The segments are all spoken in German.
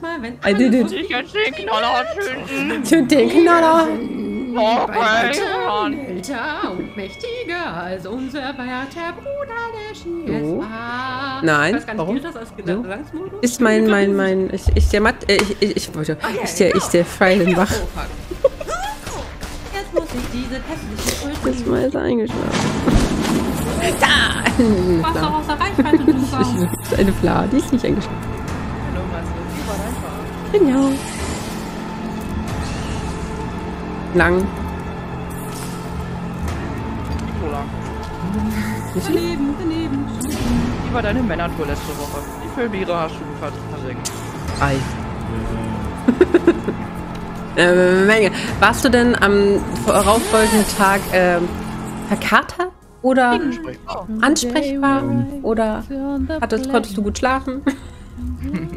manchmal, wenn I did it. Ich jetzt den Knaller zünden. Zünd den Knaller. Okay, älter und mächtiger als unser werter Bruder, der Ski So. es war. Nein, warum? das? Ist mein, mein, mein, ich, ich der Matt, ich, ich, ich wollte, ja, ich der, ich der Freilenbach. Oh, fuck. Jetzt muss ich diese hässlichen Ist Ulten mal ist eingeschlafen. Da! Wasser aus der Reichweite. Das ist eine Fla, die ist nicht eingeschlafen. Genau. Lang. Cola. Daneben, daneben. Wie war deine Männertour letzte Woche? Wie viel Biere hast du ver- versenkt? Ei. äh, Menge. Warst du denn am vorauffolgenden Tag ähm, verkatert oder Ansprechbar. ansprechbar oder hattest, konntest du gut schlafen?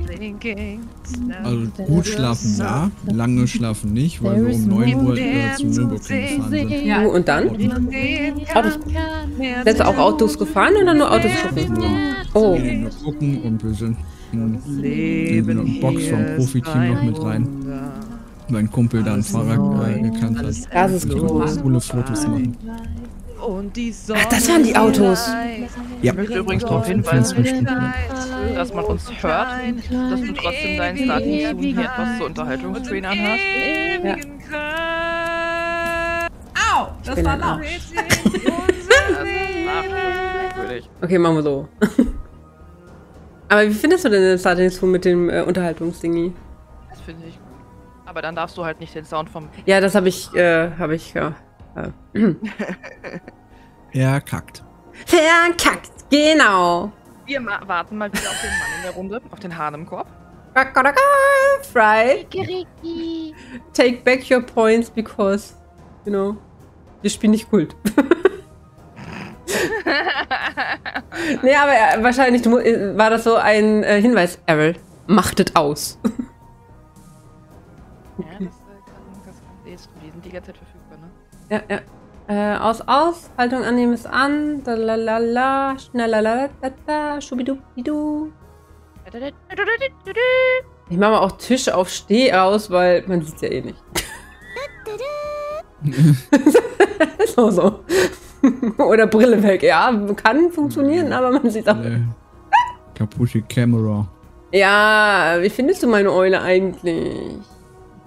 Also gut schlafen ja, lange schlafen nicht, weil wir um 9 Uhr äh, zum Nürburgring gefahren sind. Ja. Und dann? Autos. Du auch Autos gefahren oder nur Autos gefahren? Oh, Wir gehen nur gucken und wir sind in, eine Box vom Profiteam noch mit rein. Mein Kumpel da ein Fahrrad äh, gekannt hat. das ist groß. Coole Fotos machen. Und die Sonne Ach, das waren die Autos. Ja, Ich möchte übrigens darauf hinweisen, 24 Stunden. dass man uns hört, dass du trotzdem deinen Starting Zoom hier etwas zur Unterhaltungstrain anhast. Ja. Au, das war laut. Arsch. Das ist merkwürdig. Okay, machen wir so. Aber wie findest du denn den Starting Zoom mit dem äh, Unterhaltungsdingi? Das finde ich gut. Aber dann darfst du halt nicht den Sound vom Ja, das habe ich, äh, habe ich, ja. Äh. Er kackt. Verkackt, genau. Wir ma- warten mal wieder auf den Mann in der Runde, auf den Hahn im Korb. Fry, take back your points because, you know, wir spielen nicht Kult. nee, aber äh, wahrscheinlich äh, war das so ein äh, Hinweis, Errol. Machtet aus. Ja, das, äh, kann, das kann, die, ist- die ganze Zeit ne? Ja, ja. Äh, aus, aus, Haltung annehmen ist an, dalalala, schnallalalala, schubidubidu. Ich mache mal auch Tisch auf Steh aus, weil man sieht ja eh nicht. so, so. Oder Brille weg, ja, kann funktionieren, aber man sieht auch. Äh, kaputte Kamera. Ja, wie findest du meine Eule eigentlich?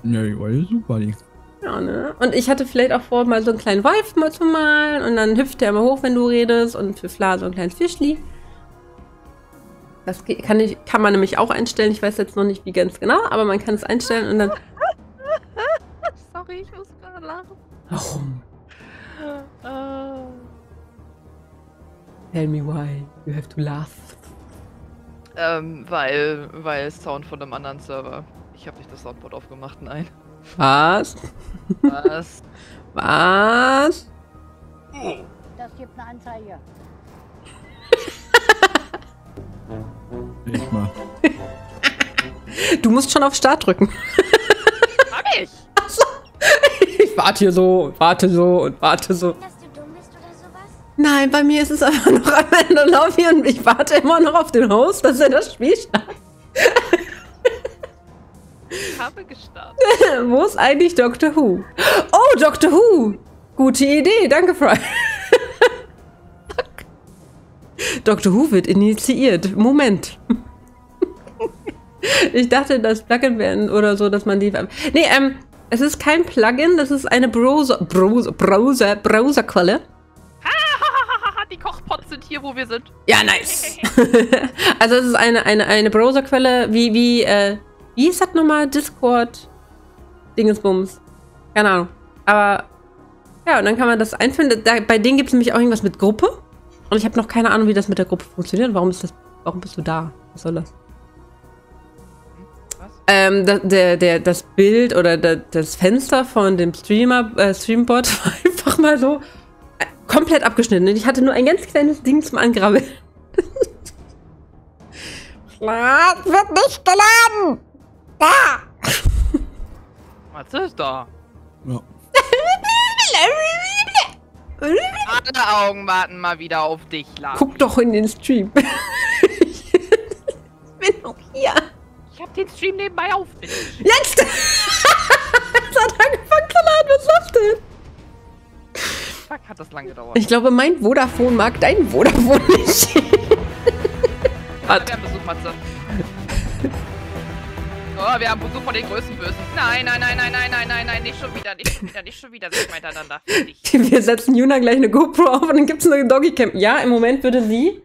Ja, die war ja super, die. Ja, ne? Und ich hatte vielleicht auch vor, mal so einen kleinen Wolf mal zu malen und dann hüpft der immer hoch, wenn du redest und für Fla so ein kleines Fischli. Das kann, ich, kann man nämlich auch einstellen. Ich weiß jetzt noch nicht, wie ganz genau, aber man kann es einstellen und dann. Sorry, ich muss gerade lachen. Warum? Äh, Tell me why. You have to laugh. ähm, weil, weil Sound von einem anderen Server. Ich habe nicht das Soundboard aufgemacht, nein. Was? Was? Was? Das gibt eine Anzeige. Ich mal. Du musst schon auf Start drücken. Hab ich! Ich warte hier so und warte so und warte so. Dass du dumm bist oder sowas? Nein, bei mir ist es einfach noch am Ende Lauf hier und ich warte immer noch auf den Host, dass er das Spiel startet. Ich habe gestartet. Wo ist eigentlich Doctor Who? Oh, Doctor Who! Gute Idee, danke, Fry. Doctor Who wird initiiert. Moment. Ich dachte, das Plugin wären oder so, dass man die. Nee, ähm, es ist kein Plugin, das ist eine Browser, Browser, Browser, Browserquelle. Die Kochpots sind hier, wo wir sind. Ja, nice. also es ist eine, eine, eine Browserquelle, wie, wie, äh, wie ist das nochmal? Discord, Dingensbums. Keine Ahnung. Aber, ja, und dann kann man das einführen. Da, bei denen gibt es nämlich auch irgendwas mit Gruppe. Und ich habe noch keine Ahnung, wie das mit der Gruppe funktioniert. Warum ist das, warum bist du da? Was soll das? Ähm, da, der, der, das Bild oder da, das Fenster von dem Streamer, äh, Streambot war einfach mal so äh, komplett abgeschnitten. Und ich hatte nur ein ganz kleines Ding zum Angrabbeln. Schlaf wird nicht geladen! Da! Was ist da? Ja. Alle Augen warten mal wieder auf dich, Lars. Guck doch in den Stream. ich bin noch hier. Ich hab den Stream nebenbei auf. Jetzt! es hat angefangen zu laden, was das denn? Fuck, hat das lang gedauert. Ich glaube, mein Vodafone mag dein Vodafone nicht. Haben Besuch, Matze. Oh, wir haben Besuch von den größten Bösen. Nein, nein, nein, nein, nein, nein, nein, nein, nicht schon wieder, nicht schon wieder, nicht schon wieder sind wir miteinander. Wir setzen Juna gleich eine GoPro auf und dann gibt es eine Doggycam. Ja, im Moment würde sie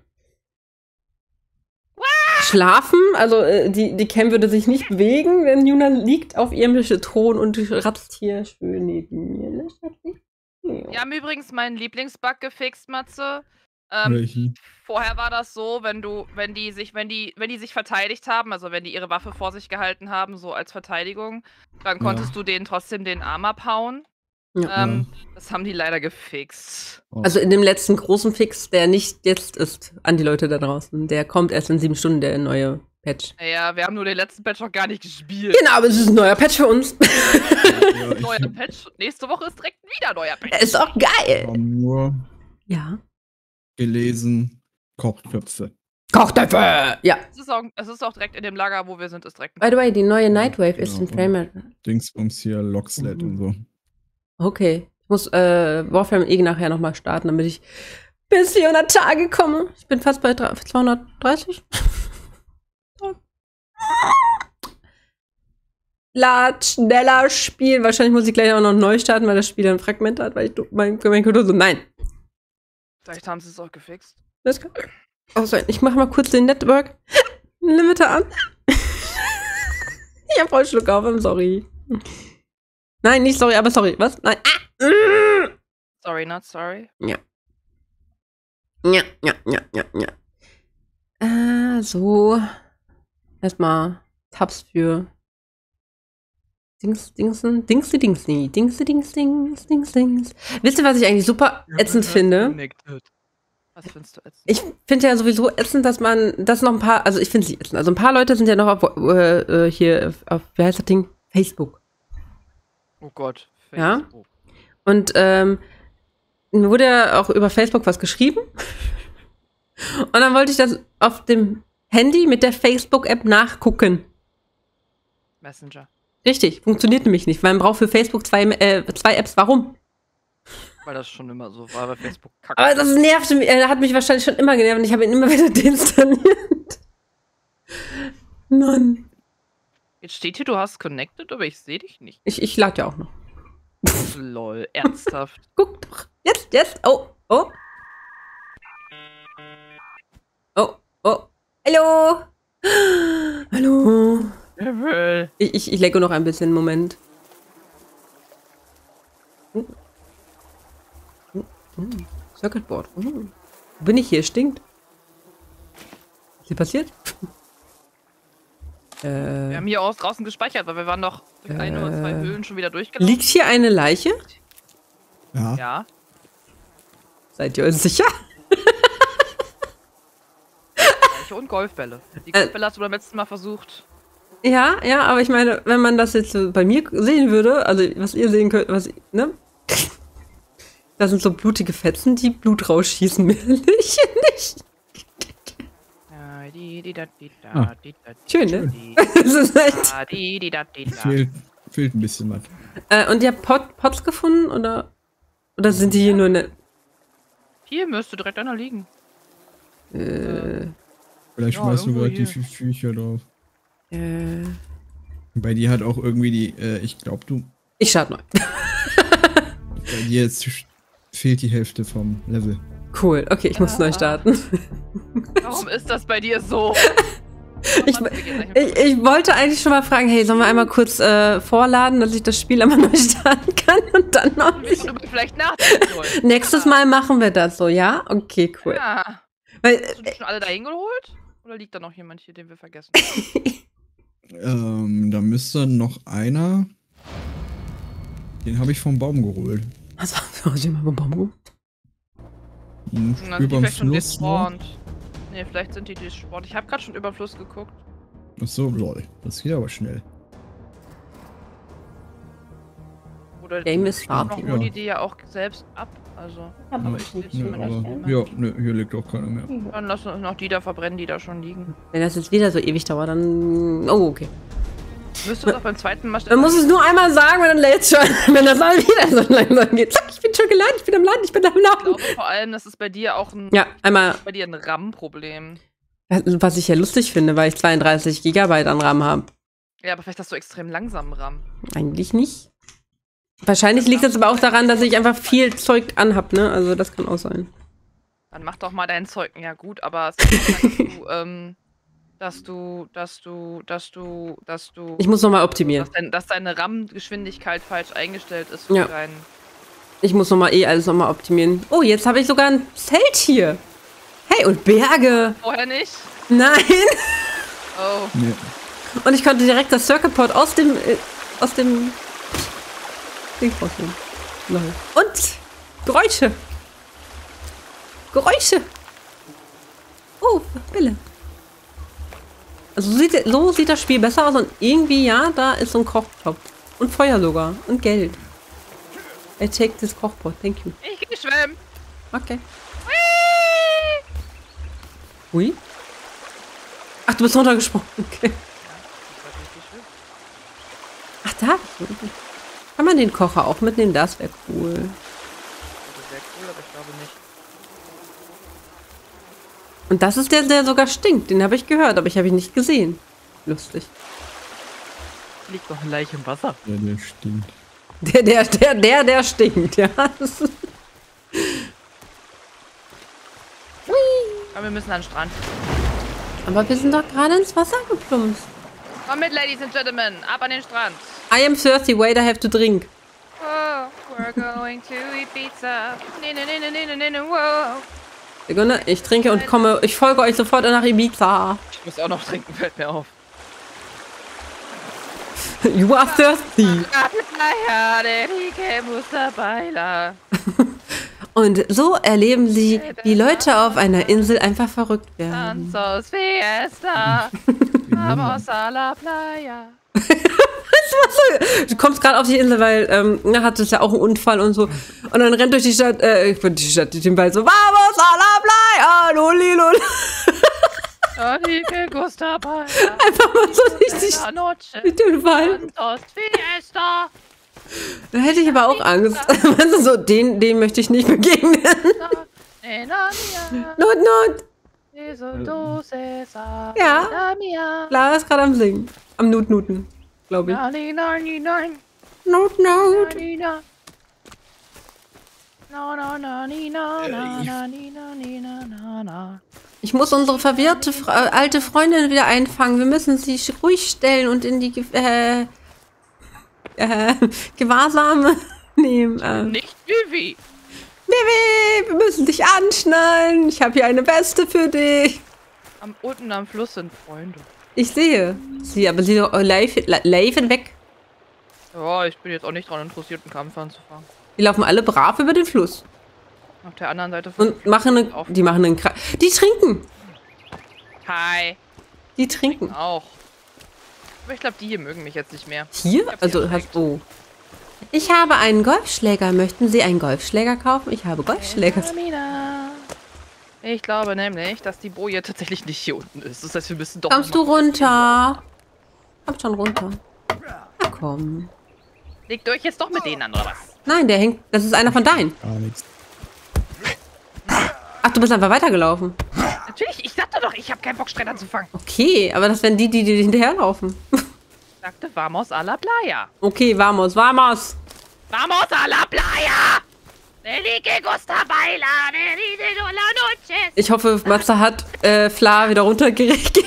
schlafen. Also äh, die, die Cam würde sich nicht bewegen, denn Juna liegt auf ihrem Thron und ratzt hier schön neben mir. Ne? Wir haben übrigens meinen Lieblingsbug gefixt, Matze. Ähm, vorher war das so, wenn du, wenn die sich, wenn die, wenn die sich verteidigt haben, also wenn die ihre Waffe vor sich gehalten haben, so als Verteidigung, dann Ja. konntest du denen trotzdem den Arm abhauen. Ja. Ähm, Das haben die leider gefixt. Also in dem letzten großen Fix, der nicht jetzt ist, an die Leute da draußen. Der kommt erst in sieben Stunden, der neue Patch. Naja, wir haben nur den letzten Patch noch gar nicht gespielt. Genau, aber es ist ein neuer Patch für uns. Ja, Neuer Patch. Nächste Woche ist direkt wieder ein neuer Patch. Der ist auch geil. nur Ja. Gelesen, Kochtöpfe. Kochtöpfe! Ja. Es ist, auch, es ist auch direkt in dem Lager, wo wir sind, ist direkt By the way, die neue Nightwave ist Genau. in Framer. Dingsbums hier, Locksled und so. Okay. Ich muss äh, Warframe eh nachher nochmal starten, damit ich bis 400 Tage komme. Ich bin fast bei drei- 230. Lad schneller spielen. Wahrscheinlich muss ich gleich auch noch neu starten, weil das Spiel dann Fragmente hat, weil ich mein, mein Computer so. Nein. Vielleicht haben sie es auch gefixt. Das kann auch sein. Ich mache mal kurz den Network Limiter an. ich hab voll Schluck auf, I'm sorry. Nein, nicht sorry, aber sorry. Was? Nein. Ah. Sorry, not sorry. Ja, ja, ja, ja, ja. Äh, so. Erstmal Tabs für Dings, Dingsen, Dingsi, Dingsni, Dingsi, Dings, Dings, Dings, Dings. Wisst ihr, was ich eigentlich super ätzend finde? Was findest du ätzend? Ich finde ja sowieso ätzend, dass man, dass noch ein paar, also ich finde sie ätzend. Also ein paar Leute sind ja noch auf, äh, äh, hier auf, wie heißt das Ding? Facebook. Oh Gott. Ja? Facebook. Und ähm, mir wurde ja auch über Facebook was geschrieben. Und dann wollte ich das auf dem Handy mit der Facebook-App nachgucken. Messenger. Richtig, funktioniert nämlich nicht, weil man braucht für Facebook zwei, äh, zwei Apps. Warum? Weil das schon immer so war bei Facebook. Kacke. Aber das nervt mich, äh, hat mich wahrscheinlich schon immer genervt und ich habe ihn immer wieder deinstalliert. Mann. Jetzt steht hier, du hast connected, aber ich sehe dich nicht. Ich, ich lade ja auch noch. Lol, ernsthaft. Guck doch. Jetzt, jetzt. Oh, oh. Oh, oh. Hallo. Hallo. Jawohl. Ich, ich, ich lecke noch ein bisschen, Moment. Hm. Hm, hm. Circuitboard. Hm. Wo bin ich hier? Stinkt. Was ist hier passiert? Wir äh, haben hier aus draußen gespeichert, weil wir waren doch durch eine oder zwei Äh. Höhlen schon wieder durchgelaufen. liegt hier eine Leiche? Ja. Ja. Seid ihr euch sicher? Leiche und Golfbälle. Die Äh. Golfbälle hast du beim letzten Mal versucht. Ja, ja, aber ich meine, wenn man das jetzt so bei mir sehen würde, also was ihr sehen könnt, was, ne? Da sind so blutige Fetzen, die Blut rausschießen, mehr nicht. Ah. Schön, ne? Das ist echt. Fehlt, fehlt ein bisschen was. Äh, und ihr habt Pot, Pots gefunden oder oder sind die hier nur ne? Hier müsste direkt einer liegen. Äh, Vielleicht Ja, schmeißt du irgendwo gerade die Viecher drauf. Äh, Bei dir hat auch irgendwie die, äh, ich glaube, du, ich starte neu. bei dir jetzt fehlt die Hälfte vom Level. Cool, okay, ich muss neu starten. Warum ist das bei dir so? Ich, ich, ich wollte eigentlich schon mal fragen, hey, sollen wir einmal kurz äh, vorladen, dass ich das Spiel einmal neu starten kann und dann noch über vielleicht. Nächstes Mal machen wir das so, ja? Okay, cool. Ja. Weil, Hast du die schon alle dahin geholt? Oder liegt da noch jemand hier, den wir vergessen? Ähm, da müsste noch einer. Den habe ich vom Baum geholt. was war für euch immer Baum? Dann Überm vielleicht schon Fluss. Nee, vielleicht sind die despawned. Ich habe gerade schon über den Fluss geguckt. Achso, lol. Das geht aber schnell. Oder Game is noch starting. holen Ja. die ja auch selbst ab. Also, Aber ich ich nicht. zumindest aber, ja, ne, hier liegt auch keiner mehr. dann lassen uns noch die da verbrennen, die da schon liegen. Wenn das jetzt wieder so ewig dauert, dann. Oh, okay. Müsste doch beim zweiten Mal Man muss es nur einmal sagen, und dann lädt's schon. Wenn das mal wieder so langsam geht. Zack, ich bin schon geladen, ich bin am Laden, ich bin am Ich Laden. glaube vor allem, das ist bei dir auch ein, Ja, einmal, bei dir ein RAM-Problem. was ich ja lustig finde, weil ich 32 Gigabyte an RAM habe. Ja, aber vielleicht hast du extrem langsamen RAM. Eigentlich nicht. Wahrscheinlich liegt das aber auch daran, dass ich einfach viel Zeug anhab, ne? Also das kann auch sein. Dann mach doch mal dein Zeug. Ja, gut, aber es kann sein, dass du, dass du, dass du, dass du, dass du, Ich muss nochmal optimieren. dass, dein, dass deine RAM-Geschwindigkeit falsch eingestellt ist für Ja. deinen. Ich muss nochmal eh alles nochmal optimieren. Oh, jetzt habe ich sogar ein Zelt hier. Hey, und Berge. Vorher nicht? Nein. Oh, Nee. Und ich konnte direkt das Circuit Port aus dem, äh, aus dem Ding rausnehmen. Lol. Und Geräusche. Geräusche. Oh, Bälle. Also so sieht, so sieht das Spiel besser aus und irgendwie, ja, da ist so ein Kochtopf. Und Feuer sogar. Und Geld. I take this Kochpot, thank you. ich geh schwimmen. Okay. Hui. Ach, du bist runtergesprungen. Okay. Ach, da. Kann man den Kocher auch mitnehmen? Das wäre cool. Das wäre cool, aber ich glaube nicht. Und das ist der, der sogar stinkt. Den habe ich gehört, aber ich habe ihn nicht gesehen. Lustig. Liegt noch ein Leich im Wasser. Ja, der stimmt. Der, der, der, der, der stinkt, ja. Aber wir müssen an den Strand. Aber wir sind doch gerade ins Wasser geplumpst. Komm mit, Ladies and Gentlemen, ab an den Strand. I am thirsty, wait, I have to drink. Oh, we're going to Ibiza. Nee, nee, nee, nee, nee, nee, nee, wow. Sekunde, ich trinke und komme. Ich folge euch sofort nach Ibiza. Ich muss auch noch trinken, fällt mir auf. You are thirsty. Und so erleben sie, wie Leute auf einer Insel einfach verrückt werden. Vamos a la playa. Du kommst gerade auf die Insel, weil ähm, er hatte es ja auch einen Unfall und so. Und dann rennt durch die Stadt, äh, ich bin die Stadt, die den Wald so, vamos a la playa, loli, loli. Einfach mal so richtig Wald. Tanzos Fiesta. Da hätte ich aber auch Angst. Also so, den, den möchte ich nicht begegnen. Not, not. Eso dulces a Ja. Lara ist gerade am Singen. Am Nut-Nuten, glaube ich. Nani, nani, nani. Not, not. Nina. Na, na, na, ni, na, na, na, ni, na, ni, na, na, na. Ich muss unsere verwirrte äh, alte Freundin wieder einfangen. Wir müssen sie ruhig stellen und in die Ge äh, äh, Gewahrsame nehmen. Äh, Nicht Vivi. Baby, wir müssen dich anschnallen. Ich habe hier eine Weste für dich. Am, unten am Fluss sind Freunde. Ich sehe sie, aber sie laufen weg. Ja, ich bin jetzt auch nicht daran interessiert, einen Kampf anzufangen. Die laufen alle brav über den Fluss Auf der anderen Seite von und machen eine, die machen einen Kra Die trinken. Hi. Die trinken. Auch. Aber ich glaube, die hier mögen mich jetzt nicht mehr. Hier? Also hast du. Ich habe einen Golfschläger. Möchten Sie einen Golfschläger kaufen? Ich habe Golfschläger. Ich glaube nämlich, dass die Boje tatsächlich nicht hier unten ist. Das heißt, wir müssen doch. Kommst du runter? Komm schon runter. Na komm. Legt euch jetzt doch mit denen an, oder was? Nein, der hängt. Das ist einer von deinen. Gar nichts. Ach, du bist einfach weitergelaufen. Natürlich, ich sagte doch, ich habe keinen Bock, Streit anzufangen. Okay, aber das wären die, die dir hinterherlaufen. Ich sagte, vamos a la playa. Okay, vamos, vamos. Vamos a la playa. Ich hoffe, Matze hat äh, Fla wieder runtergeregt.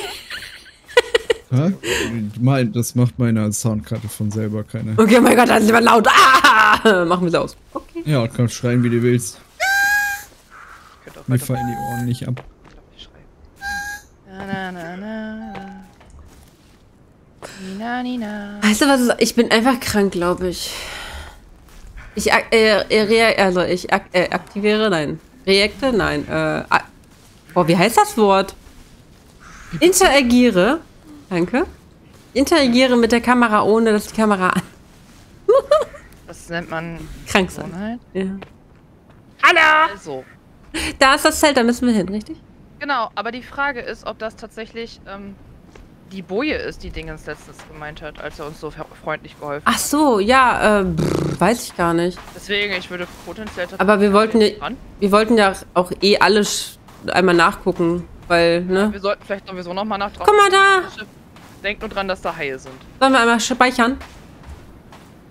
Das macht meine Soundkarte von selber keine. Okay, oh mein Gott, das ist immer laut. Ah! Machen wir sie aus. Okay. Ja, und kannst schreien, wie du willst. Ich Mir fallen die Ohren nicht ab. schreiben. Na, na, na, na. Nina, Nina. Weißt du was? ist- Ich bin einfach krank, glaube ich. Ich äh, äh, also ich ak äh, aktiviere, nein. Reakte, nein. Äh, boah, wie heißt das Wort? Interagiere. Danke. Interagiere mit der Kamera, ohne dass die Kamera an- Das nennt man krank sein. Ja. Hallo! Also, Da ist das Zelt, da müssen wir hin, richtig? genau, aber die Frage ist, ob das tatsächlich, ähm, die Boje ist, die Dingens letztens gemeint hat, als er uns so freundlich geholfen Ach hat. so, ja, äh, pff, weiß ich gar nicht. Deswegen, ich würde potenziell... Aber wir wollten ja, Dran. wir wollten ja auch eh alles einmal nachgucken, weil, ne? Wir sollten vielleicht sowieso nochmal nach Guck mal da! Denkt nur dran, dass da Haie sind. Sollen wir einmal speichern?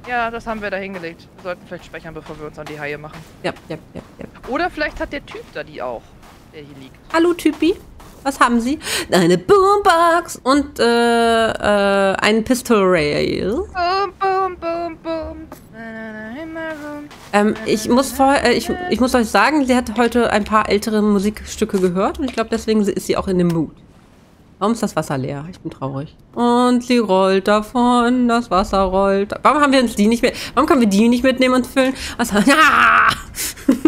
Ja, das haben wir da hingelegt. Wir sollten vielleicht speichern, bevor wir uns an die Haie machen. Ja, ja, ja, ja. Oder vielleicht hat der Typ da die auch, der hier liegt. Hallo Typi, was haben Sie? Eine Boombox und äh, äh, ein Pistol Rail. Boom, boom, boom, boom. Ähm, ich muss vorher, äh, ich, ich muss euch sagen, sie hat heute ein paar ältere Musikstücke gehört und ich glaube, deswegen ist sie auch in dem Mood. Warum ist das Wasser leer? Ich bin traurig. Und sie rollt davon, das Wasser rollt. Warum haben wir uns die nicht mehr? Warum können wir die nicht mitnehmen und füllen? Was? Ja!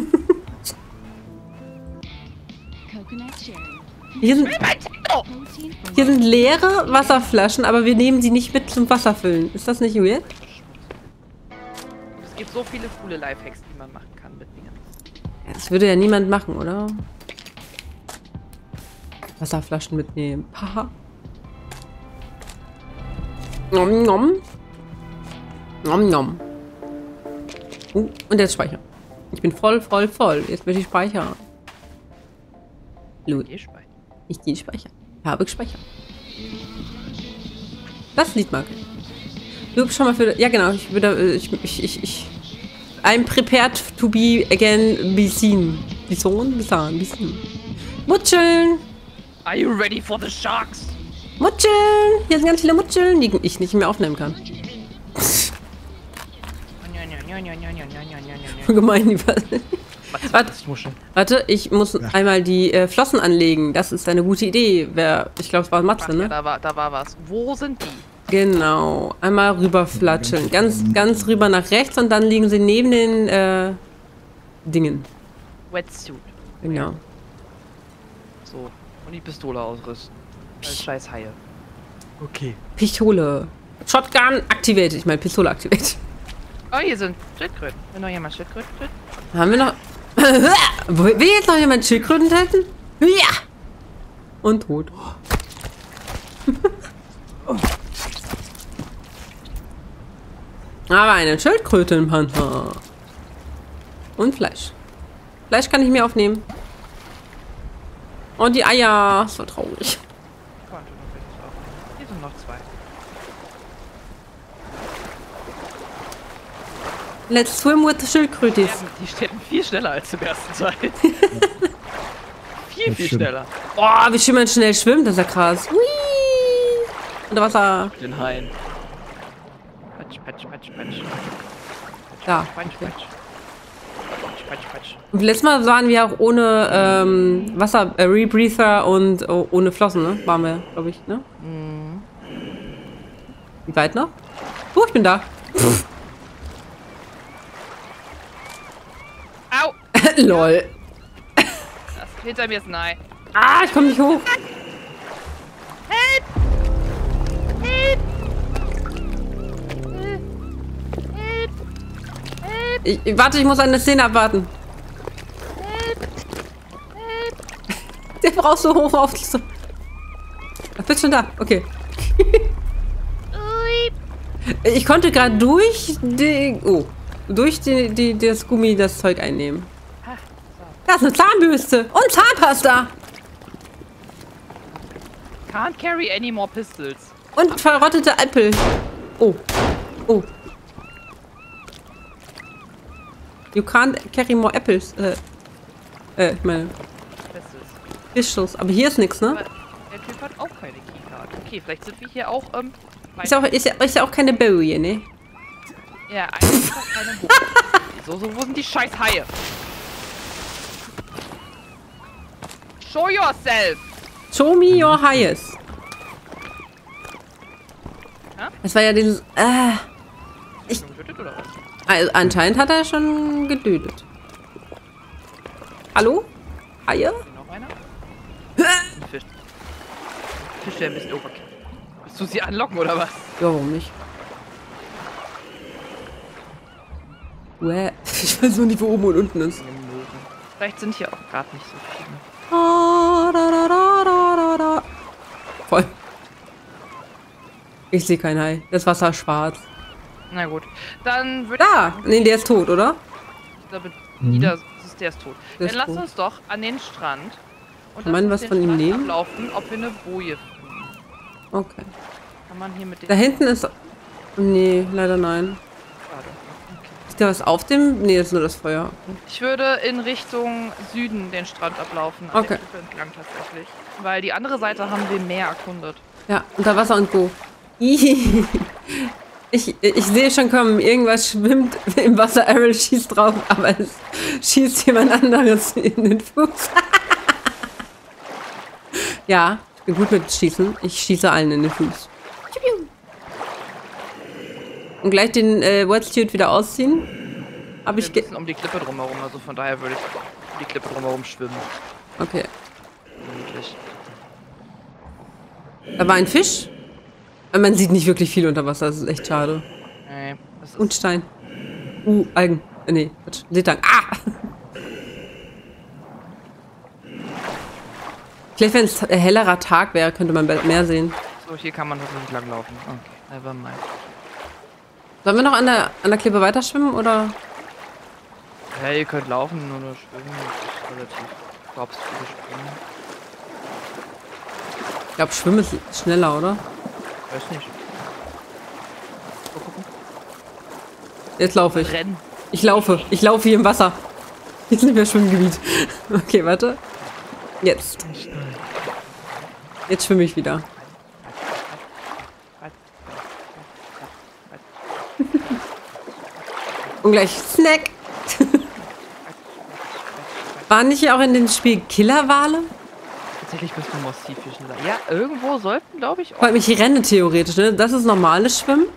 Hier sind, hier sind leere Wasserflaschen, aber wir nehmen sie nicht mit zum Wasserfüllen. Ist das nicht weird? Es gibt so viele coole Lifehacks, die man machen kann mit. Ja, das würde ja niemand machen, oder? Wasserflaschen mitnehmen. Haha. Nom nom. Nom nom. Uh, und jetzt speichern. Ich bin voll, voll, voll. Jetzt will ich speichern. Louis, Geh speichern. Ich gehe speichern. Ich habe gespeichert. Das Lied mag ich. Du schon mal für. Ja, genau. Ich würde. äh, Ich, ich, ich, ich. I'm prepared to be again be seen. Be seen? Be seen. Be seen. Mutscheln! Are you ready for the sharks? Mutscheln! Hier sind ganz viele Mutscheln, die ich nicht mehr aufnehmen kann. Gemein, die Was Warte. Muscheln? Warte, ich muss einmal die äh, Flossen anlegen. Das ist eine gute Idee. Wer, ich glaube, es war Matze, Ach, ja, ne? da war, da war was. Wo sind die? Genau. Einmal rüberflatscheln. Ganz, ganz rüber nach rechts und dann liegen sie neben den äh, Dingen. Wetsuit. Genau. So. Und die Pistole ausrüsten. Als scheiß Haie. Okay. Pistole. Shotgun activated. Ich meine Pistole activated. Oh, hier sind Schildkröten. Will noch jemand Schildkröten töten? Haben wir noch... Will jetzt noch jemand Schildkröten töten? Ja! Und tot. Aber einen Schildkrötenpanther. Und Fleisch. Fleisch kann ich mir aufnehmen. Und die Eier. So traurig. Konnte noch welches aufnehmen. Hier sind noch zwei. Let's swim with the Schildkrötis. Die sterben viel schneller als im ersten Teil. viel, Das viel schneller. Oh, wie schön man schnell schwimmt. Das ist ja krass. Hui! Unter Wasser. Den Haien. Patsch, patsch, patsch, patsch. Da. Patsch, patsch. Patsch, patsch, patsch. Und letztes Mal waren wir auch ohne ähm, Wasser, äh, Rebreather und oh, ohne Flossen, ne? Waren wir, glaube ich, ne? Wie weit noch? Oh, ich bin da. Au! Lol. Das, hinter mir ist ein Ei. Ah, ich komme nicht hoch. Help! Help! Help! Help! Ich, ich, warte, ich muss eine Szene abwarten. Der braucht so hoch auf. Ach, bist schon da. Okay. Ich konnte gerade durch die. Oh. Durch die, die, das Gummi das Zeug einnehmen. Da ist eine Zahnbürste und Zahnpasta. Can't carry any more pistols. Und verrottete Äpfel. Oh. Oh. You can't carry more apples. Äh, äh ich meine, Pistols. Pistols. Aber hier ist nichts, ne? Der Typ hat auch keine Keycard. Okay, vielleicht sind wir hier auch, ähm, Ist, auch, ist, ja, ist ja auch keine Bowie, ne? Ja, eigentlich ist das keine so, so, wo sind die scheiß Haie? Show yourself! Show me your highest. Ja? Das war ja dieses. Äh, Schon getötet oder was? also anscheinend hat er schon getötet. Hallo? Haie? Noch einer? Ein Fisch. Fisch, der ein bisschen overkill. Willst du sie anlocken oder was? Ja, warum nicht? Uäh. Ich weiß nur nicht, wo oben und unten ist. Vielleicht sind hier auch gerade nicht so viele. Ah, da, da, da, da, da. Voll. Ich sehe kein Hai. Das Wasser ist schwarz. Na gut. Dann würde Da! Nee, der ist tot, oder? ich damit Mhm. Nieder, das ist- der ist tot. Der Dann ist lass tot. uns doch an den Strand. Und Kann man was von ihm nehmen? Ablaufen, ob wir eine Boje finden. Okay. Kann man hier mit dem. Da hinten ist... Nee, leider nein. Da was auf dem? Nee, das ist nur das Feuer. Ich würde in Richtung Süden den Strand ablaufen. An Okay. der entlang tatsächlich. Weil die andere Seite haben wir mehr erkundet. Ja, unter Wasser und Go. Ich, ich sehe schon kommen, irgendwas schwimmt im Wasser, Errol schießt drauf, aber es schießt jemand anderes in den Fuß. ja, ich bin gut mit Schießen. Ich schieße allen in den Fuß. Und gleich den äh, Wetsuit wieder ausziehen. Wir ich ge müssen um die Klippe drumherum, also von daher würde ich um die Klippe drumherum schwimmen. Okay. Vermutlich. Da war ein Fisch. Aber Man sieht nicht wirklich viel unter Wasser, das ist echt schade. Nee, das ist Und Stein. Uh, Algen. Äh, Nee, Quatsch. Seetang. Ah! Vielleicht, wenn es hellerer Tag wäre, könnte man mehr sehen. so, hier kann man tatsächlich langlaufen. Okay, never mind. Sollen wir noch an der, an der Klippe weiterschwimmen oder? Ja, ihr könnt laufen, nur schwimmen. Das ist relativ. Ich glaube, Springen. Ich glaube, Schwimmen ist schneller, oder? Weiß nicht. Jetzt laufe ich. Rennen. Ich laufe. Ich laufe hier im Wasser. Hier sind wir Schwimmgebiet. Okay, warte. Jetzt. Jetzt schwimme ich wieder. Und gleich Snack. Waren nicht hier auch in dem Spiel Killerwale? Tatsächlich müssen wir Mossivfischen sein. Ja, irgendwo sollten, glaube ich. Vor allem, ich renne theoretisch, ne? Das ist normales Schwimmen.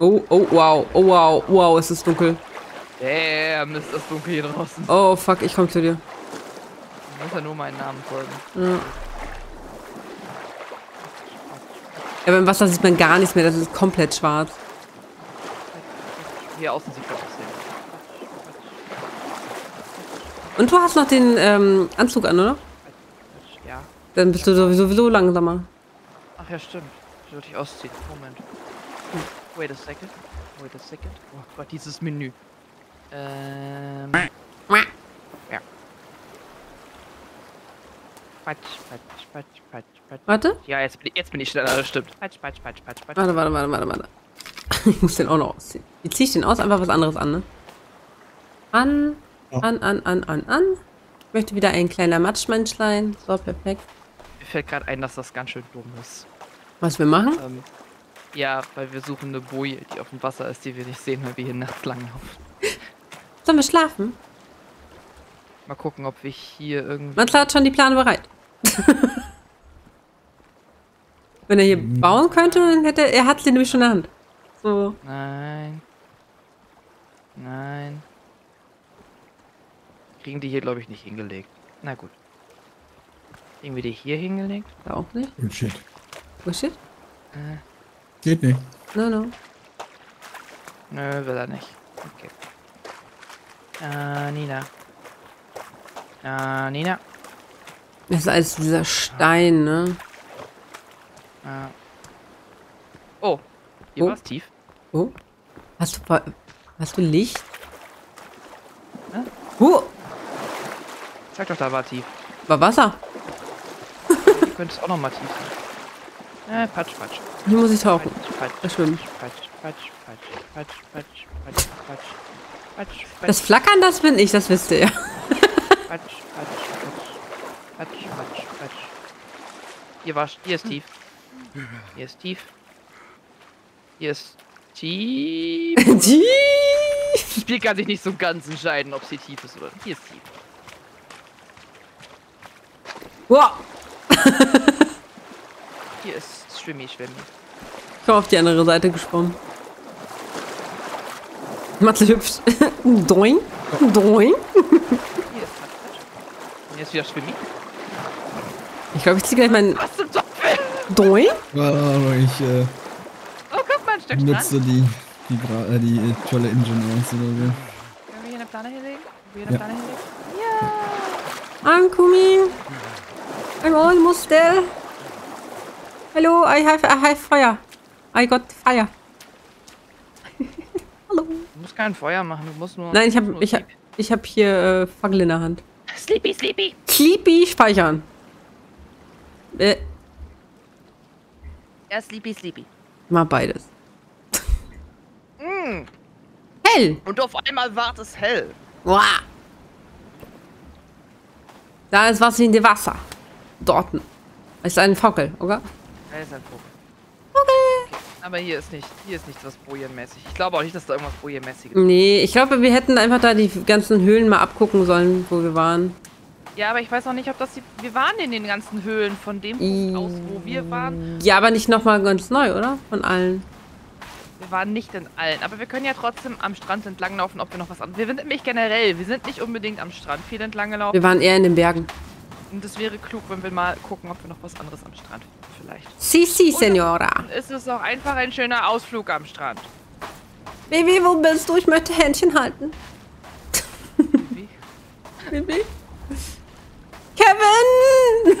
Oh, oh, wow. Oh, wow. Wow, es ist dunkel. Damn, ist das dunkel hier draußen. Oh, fuck, ich komme zu dir. Ich muss ja nur meinen Namen folgen. Ja. Aber im Wasser sieht man gar nichts mehr. Das ist komplett schwarz. Hier außen sieht man das sehen. Und du hast noch den ähm, Anzug an, oder? Ja. Dann bist du sowieso, sowieso langsamer. Ach ja, stimmt. Ich würde dich ausziehen. Moment. Wait a second. Wait a second. Oh Gott, dieses Menü. Ähm. Ja. Patsch, patsch, patsch, patsch, patsch. Warte. Ja, jetzt bin ich, jetzt bin ich schneller, das stimmt. Patsch, patsch, patsch, patsch, patsch. Warte, warte, warte, warte, warte. Ich muss den auch noch ausziehen. Wie ziehe ich den aus? Einfach was anderes an, ne? An, an, an, an, an, an. Ich möchte wieder ein kleiner Matschmenschlein. So, perfekt. Mir fällt gerade ein, dass das ganz schön dumm ist. Was wir machen? Ähm, ja, weil wir suchen eine Boje, die auf dem Wasser ist, die wir nicht sehen, weil wir hier nachts langlaufen. Sollen wir schlafen? Mal gucken, ob wir hier irgendwie. Manzler hat schon die Plane bereit. Wenn er hier bauen könnte, dann hätte er, er hat sie nämlich schon in der Hand. So. Nein. Nein. Kriegen die hier, glaube ich, nicht hingelegt. Na gut. Kriegen wir die hier hingelegt? Da auch nicht. Oh shit. Oh shit. Äh, Geht nicht. No, no. nö, will er nicht. Okay. Äh, Nina. Äh, Nina. Das ist alles dieser Stein, ne? Äh. Oh. Hier Oh. war es tief. Oh. Hast du, hast du Licht? Hä? Oh, Sag doch, da war tief. war Wasser. Hier könnte es auch noch mal tief sein. Äh, patsch, patsch. Hier muss ich tauchen. Patsch, patsch, schwimmen. patsch, patsch, patsch, patsch, patsch, patsch, patsch, patsch, Das Flackern, das bin ich, das wisst ihr ja. patsch, patsch, patsch, patsch, patsch, patsch. Hier war, hier ist tief. Hier ist tief. Hier ist tief. Die- Das Spiel kann sich nicht so ganz entscheiden, ob sie tief ist oder nicht. Hier ist tief. Wow. Hier ist Schwimmi, Schwimmi. Ich komm auf die andere Seite gesprungen. Matze hüpft. Doing. Doing. Hier ist wieder Schwimmi. Ich glaube, ich ziehe gleich meinen Was zum Teufel? Doing. Ich äh, Oh, guck mal, ein Stück Strand. nutze die, die, Gra- äh, die äh, tolle Engine aus oder so. Können wir hier eine Plane hinlegen? Können wir hier eine Ja. Plane hinlegen? I'm coming. I'm almost there. Hello, I have, I have fire. I got fire. Hallo. Du musst kein Feuer machen, du musst nur. Nein, ich habe ich hab, ich hab hier äh, Fackel in der Hand. Sleepy, sleepy. Sleepy speichern. Äh, Ja, sleepy, sleepy. mal beides. Mm. Hell. Und auf einmal ward es hell. Wow. Da ist was in dem Wasser. Dorten. Ist ein Fackel, oder? Da ist ein Vogel. Okay. Aber hier ist nicht, hier ist nichts was Bojenmäßig. Ich glaube auch nicht, dass da irgendwas Bojenmäßiges ist. Nee, ich glaube, wir hätten einfach da die ganzen Höhlen mal abgucken sollen, wo wir waren. Ja, aber ich weiß auch nicht, ob das die. Wir waren in den ganzen Höhlen von dem Punkt aus, wo wir waren. Ja, aber nicht nochmal ganz neu, oder? Von allen. Wir waren nicht in allen. Aber wir können ja trotzdem am Strand entlanglaufen, ob wir noch was anderes. Wir sind nämlich generell, wir sind nicht unbedingt am Strand viel entlang gelaufen. Wir waren eher in den Bergen. Und es wäre klug, wenn wir mal gucken, ob wir noch was anderes am Strand finden, vielleicht. Si, si, Senora. Es ist auch einfach ein schöner Ausflug am Strand. Baby, wo bist du? Ich möchte Händchen halten. Wie? Baby? Kevin!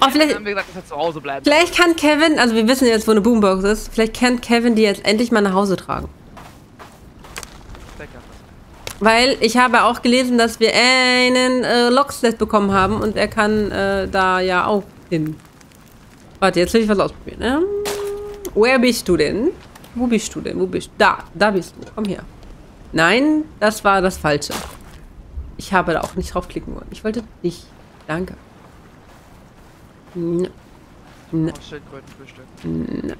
oh, vielleicht, haben wir gesagt, dass wir zu Hause bleiben. vielleicht kann Kevin, also wir wissen jetzt, wo eine Boombox ist, vielleicht kann Kevin die jetzt endlich mal nach Hause tragen. Weil ich habe auch gelesen, dass wir einen äh, Locksled bekommen haben und er kann äh, da ja auch hin. Warte, jetzt will ich was ausprobieren. Ähm, where bist du denn? Wo bist du denn? Wo bist du? Da, da bist du. Komm her. Nein, das war das Falsche. Ich habe da auch nicht draufklicken wollen. Ich wollte dich. Danke. Ne, Oh, Schildkrötenfrühstück.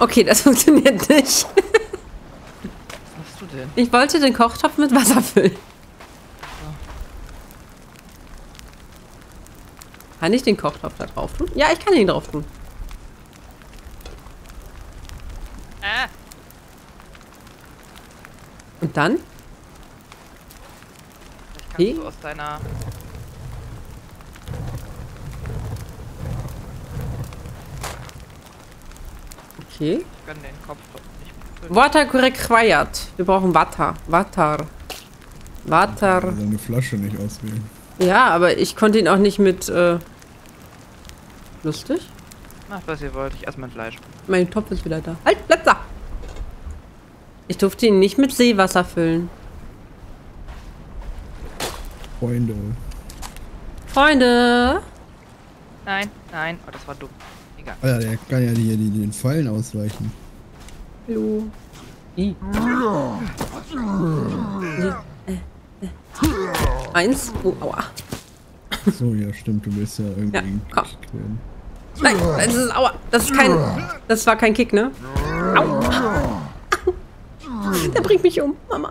Okay, das funktioniert nicht. Was machst du denn? Ich wollte den Kochtopf mit Wasser füllen. Kann ich den Kochtopf da drauf tun? Ja, ich kann ihn drauf tun. Ah, Und dann? vielleicht kannst Wie? du aus deiner... Okay. Ich kann den Kopf doch nicht. Water required. Wir brauchen Water. Water. Water. Seine Flasche nicht auswählen. Ja, aber ich konnte ihn auch nicht mit, äh... Lustig? Macht, was ihr wollt. Ich esse mein Fleisch. Mein Topf ist wieder da. Halt, bleib da! Ich durfte ihn nicht mit Seewasser füllen. Freunde. Freunde! Nein, nein. Oh, das war dumm. Egal. Alter, der kann ja die, die, den Fallen ausweichen. Hallo. I. Eins. Oh, aua. So, ja, stimmt, du willst ja irgendwie Ja, komm. werden. Nein, das ist aua. Das ist kein. Das war kein Kick, ne? Au. Der bringt mich um, Mama.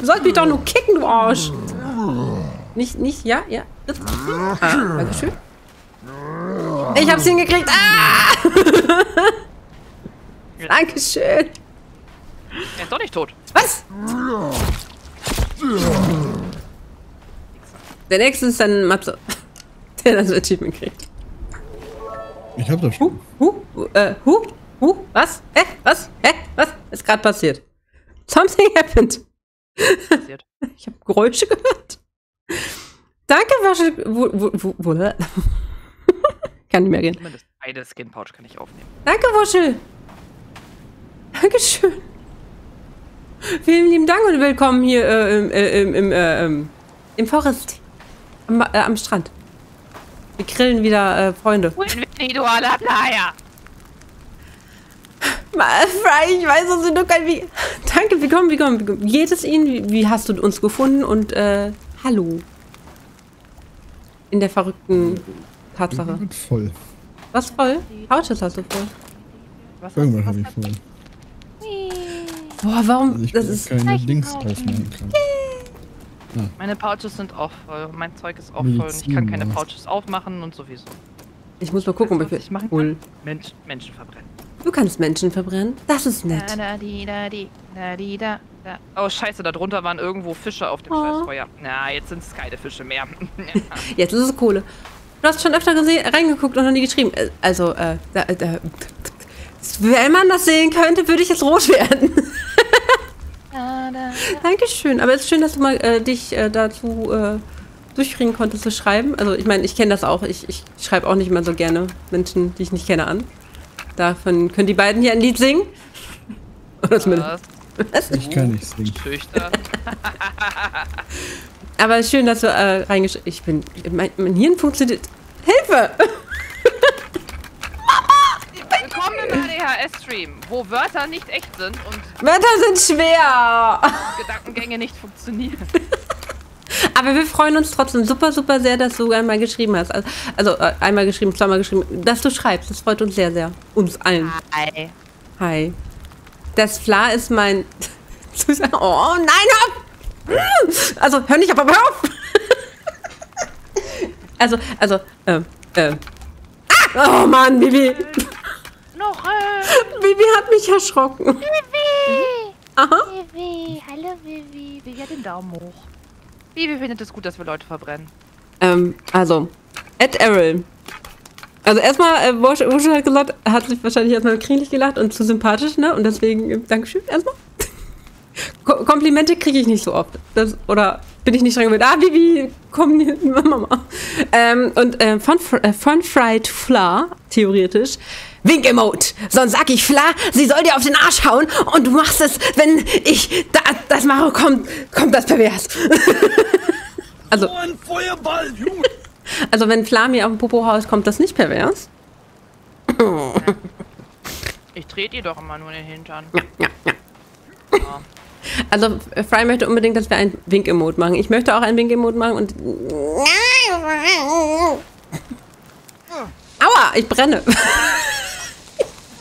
Du sollst mich doch nur kicken, du Arsch. Nicht, nicht, ja, ja. Das- Ah, Dankeschön. Ich hab's hingekriegt. Ah! Dankeschön. Er ist doch nicht tot. Was? Der nächste ist dann Matze. Der das Achievement kriegt. Ich hab das Huh, schon. huh, huh, äh, huh, huh, was? Hä? Was? Hä? Was ist gerade passiert? Something happened. Passiert. Ich habe Geräusche gehört. Danke, Wasche. Wo, wo, wo, wo, Kann nicht mehr reden. Zumindest eine Skin Pouch kann ich aufnehmen. Danke, Wuschel. Dankeschön. Vielen lieben Dank und willkommen hier äh, im, äh, im, im, äh, ähm, im Forest. Am, äh, am Strand. Wir grillen wieder äh, Freunde. Fry, ich weiß, dass du doch kein wie. Danke, willkommen, willkommen, willkommen. Wie geht es Ihnen? Wie, wie hast du uns gefunden? Und äh, hallo. In der verrückten Tatsache. Wird voll. Was voll? Couches hast du voll. Was Irgendwann habe ich voll. Boah, warum? Also ich Das ist. keine Dings aufmachen kann. Meine Pouches sind auch voll. Mein Zeug ist auch voll. Und ich kann keine Pouches aufmachen und sowieso. Ich muss mal gucken, ob ich. was ich machen Cool. Mensch, Menschen verbrennen. Du kannst Menschen verbrennen. Das ist nett. Da, da, di, da, da, da, da. Oh, scheiße, da drunter waren irgendwo Fische auf dem Oh. Scheißfeuer. Na, jetzt sind es keine Fische mehr. Jetzt ist es Kohle. Du hast schon öfter gesehen, reingeguckt und noch nie geschrieben. Äh, Also, äh, da, da, wenn man das sehen könnte, würde ich jetzt rot werden. Da, da. Dankeschön. Aber es ist schön, dass du mal äh, dich äh, dazu äh, durchkriegen konntest zu schreiben. Also ich meine, ich kenne das auch. Ich, ich schreibe auch nicht immer so gerne Menschen, die ich nicht kenne, an. Davon können die beiden hier ein Lied singen. Oder zumindest. Was? Ich kann nicht singen. Schüchtern. Aber schön, dass du äh, reingeschrieben Ich bin. Mein, mein Hirn funktioniert. Hilfe! Willkommen im ADHS-Stream, wo Wörter nicht echt sind und Wörter sind schwer! Gedankengänge nicht funktionieren. Aber wir freuen uns trotzdem super, super sehr, dass du einmal geschrieben hast. Also, also äh, einmal geschrieben, zweimal geschrieben. Dass du schreibst, das freut uns sehr, sehr. Uns allen. Hi. Hi. Das Fla ist mein. Oh nein, hör auf! Also, hör nicht auf, aber hör auf! Also, also, äh, äh. Ah! Oh Mann, Bibi! Noch äh. Bibi hat mich erschrocken. Vivi! Aha. Vivi! Hallo Vivi! Vivi hat den Daumen hoch. Vivi findet es gut, dass wir Leute verbrennen. Ähm, also, Ed Errol. Also erstmal, äh, Wosch hat gesagt, hat sich wahrscheinlich erstmal kringlich gelacht und zu sympathisch, ne? Und deswegen, äh, Dankeschön erstmal. Ko Komplimente kriege ich nicht so oft. Das, oder bin ich nicht dran gewöhnt. Ah, Bibi, komm Mama. Ähm, und äh, von, Fr äh, von Fried Fla, theoretisch, Wink-Emote. Sonst sag ich Fla, sie soll dir auf den Arsch hauen und du machst es, wenn ich da, das mache, kommt, kommt das pervers. also, ein Feuerball! Also wenn Fla mir auf den Popo haut, kommt das nicht pervers. Ich trete ihr doch immer nur in den Hintern. Ja, ja, ja. Ja. Also Fry möchte unbedingt, dass wir ein Wink-Emote machen. Ich möchte auch ein Wink-Emote machen und... Aua, ich brenne.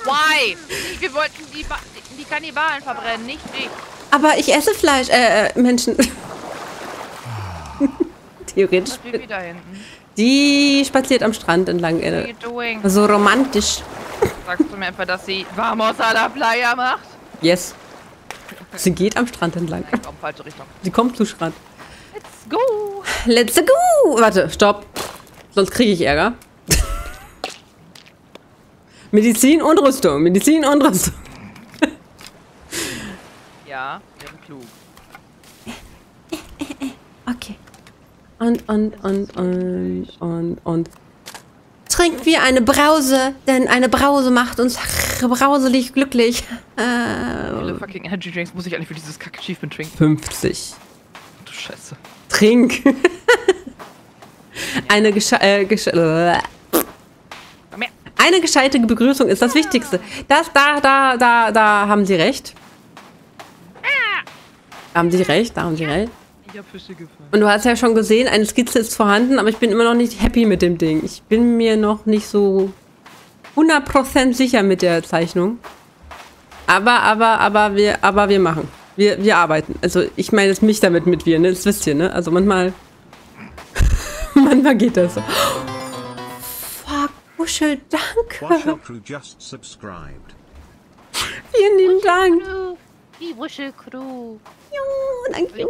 Why? Wir wollten die, ba die Kannibalen verbrennen, nicht dich. Aber ich esse Fleisch, äh, äh, Menschen. Theoretisch. Was ist Vivi da hinten? Die spaziert am Strand entlang. What are Äh, you doing? so romantisch. Sagst du mir etwa, dass sie Vamos a la Playa macht? Yes. Sie geht am Strand entlang. Komm, falsche Richtung. Sie kommt zu Strand. Let's go! Let's go! Warte, stopp. Sonst kriege ich Ärger. Medizin und Rüstung. Medizin und Rüstung. Ja, wir sind klug. Und, und, und, und, und, und. Trinkt wie eine Brause, denn eine Brause macht uns brauselig glücklich. Äh, viele fucking Energy Drinks muss ich eigentlich für dieses Kack-Achievement trinken? 50. Du Scheiße. Trink. eine gesche äh, gesche äh, eine gescheite Begrüßung ist das Wichtigste. Das, da, da, da, da haben Sie recht. Da haben Sie recht, da haben Sie recht. Ich hab Fische gefangen. Und du hast ja schon gesehen, eine Skizze ist vorhanden, aber ich bin immer noch nicht happy mit dem Ding. Ich bin mir noch nicht so 100% sicher mit der Zeichnung. Aber, aber, aber wir, aber wir machen. Wir, wir arbeiten. Also ich meine jetzt mich damit mit wir, ne? Das wisst ihr, ne? Also manchmal, manchmal geht das so. Fuck, Wuschel, danke. Washer Crew just subscribed. Vielen lieben Dank. Crew! Die Wuschelcrew! Jo, danke.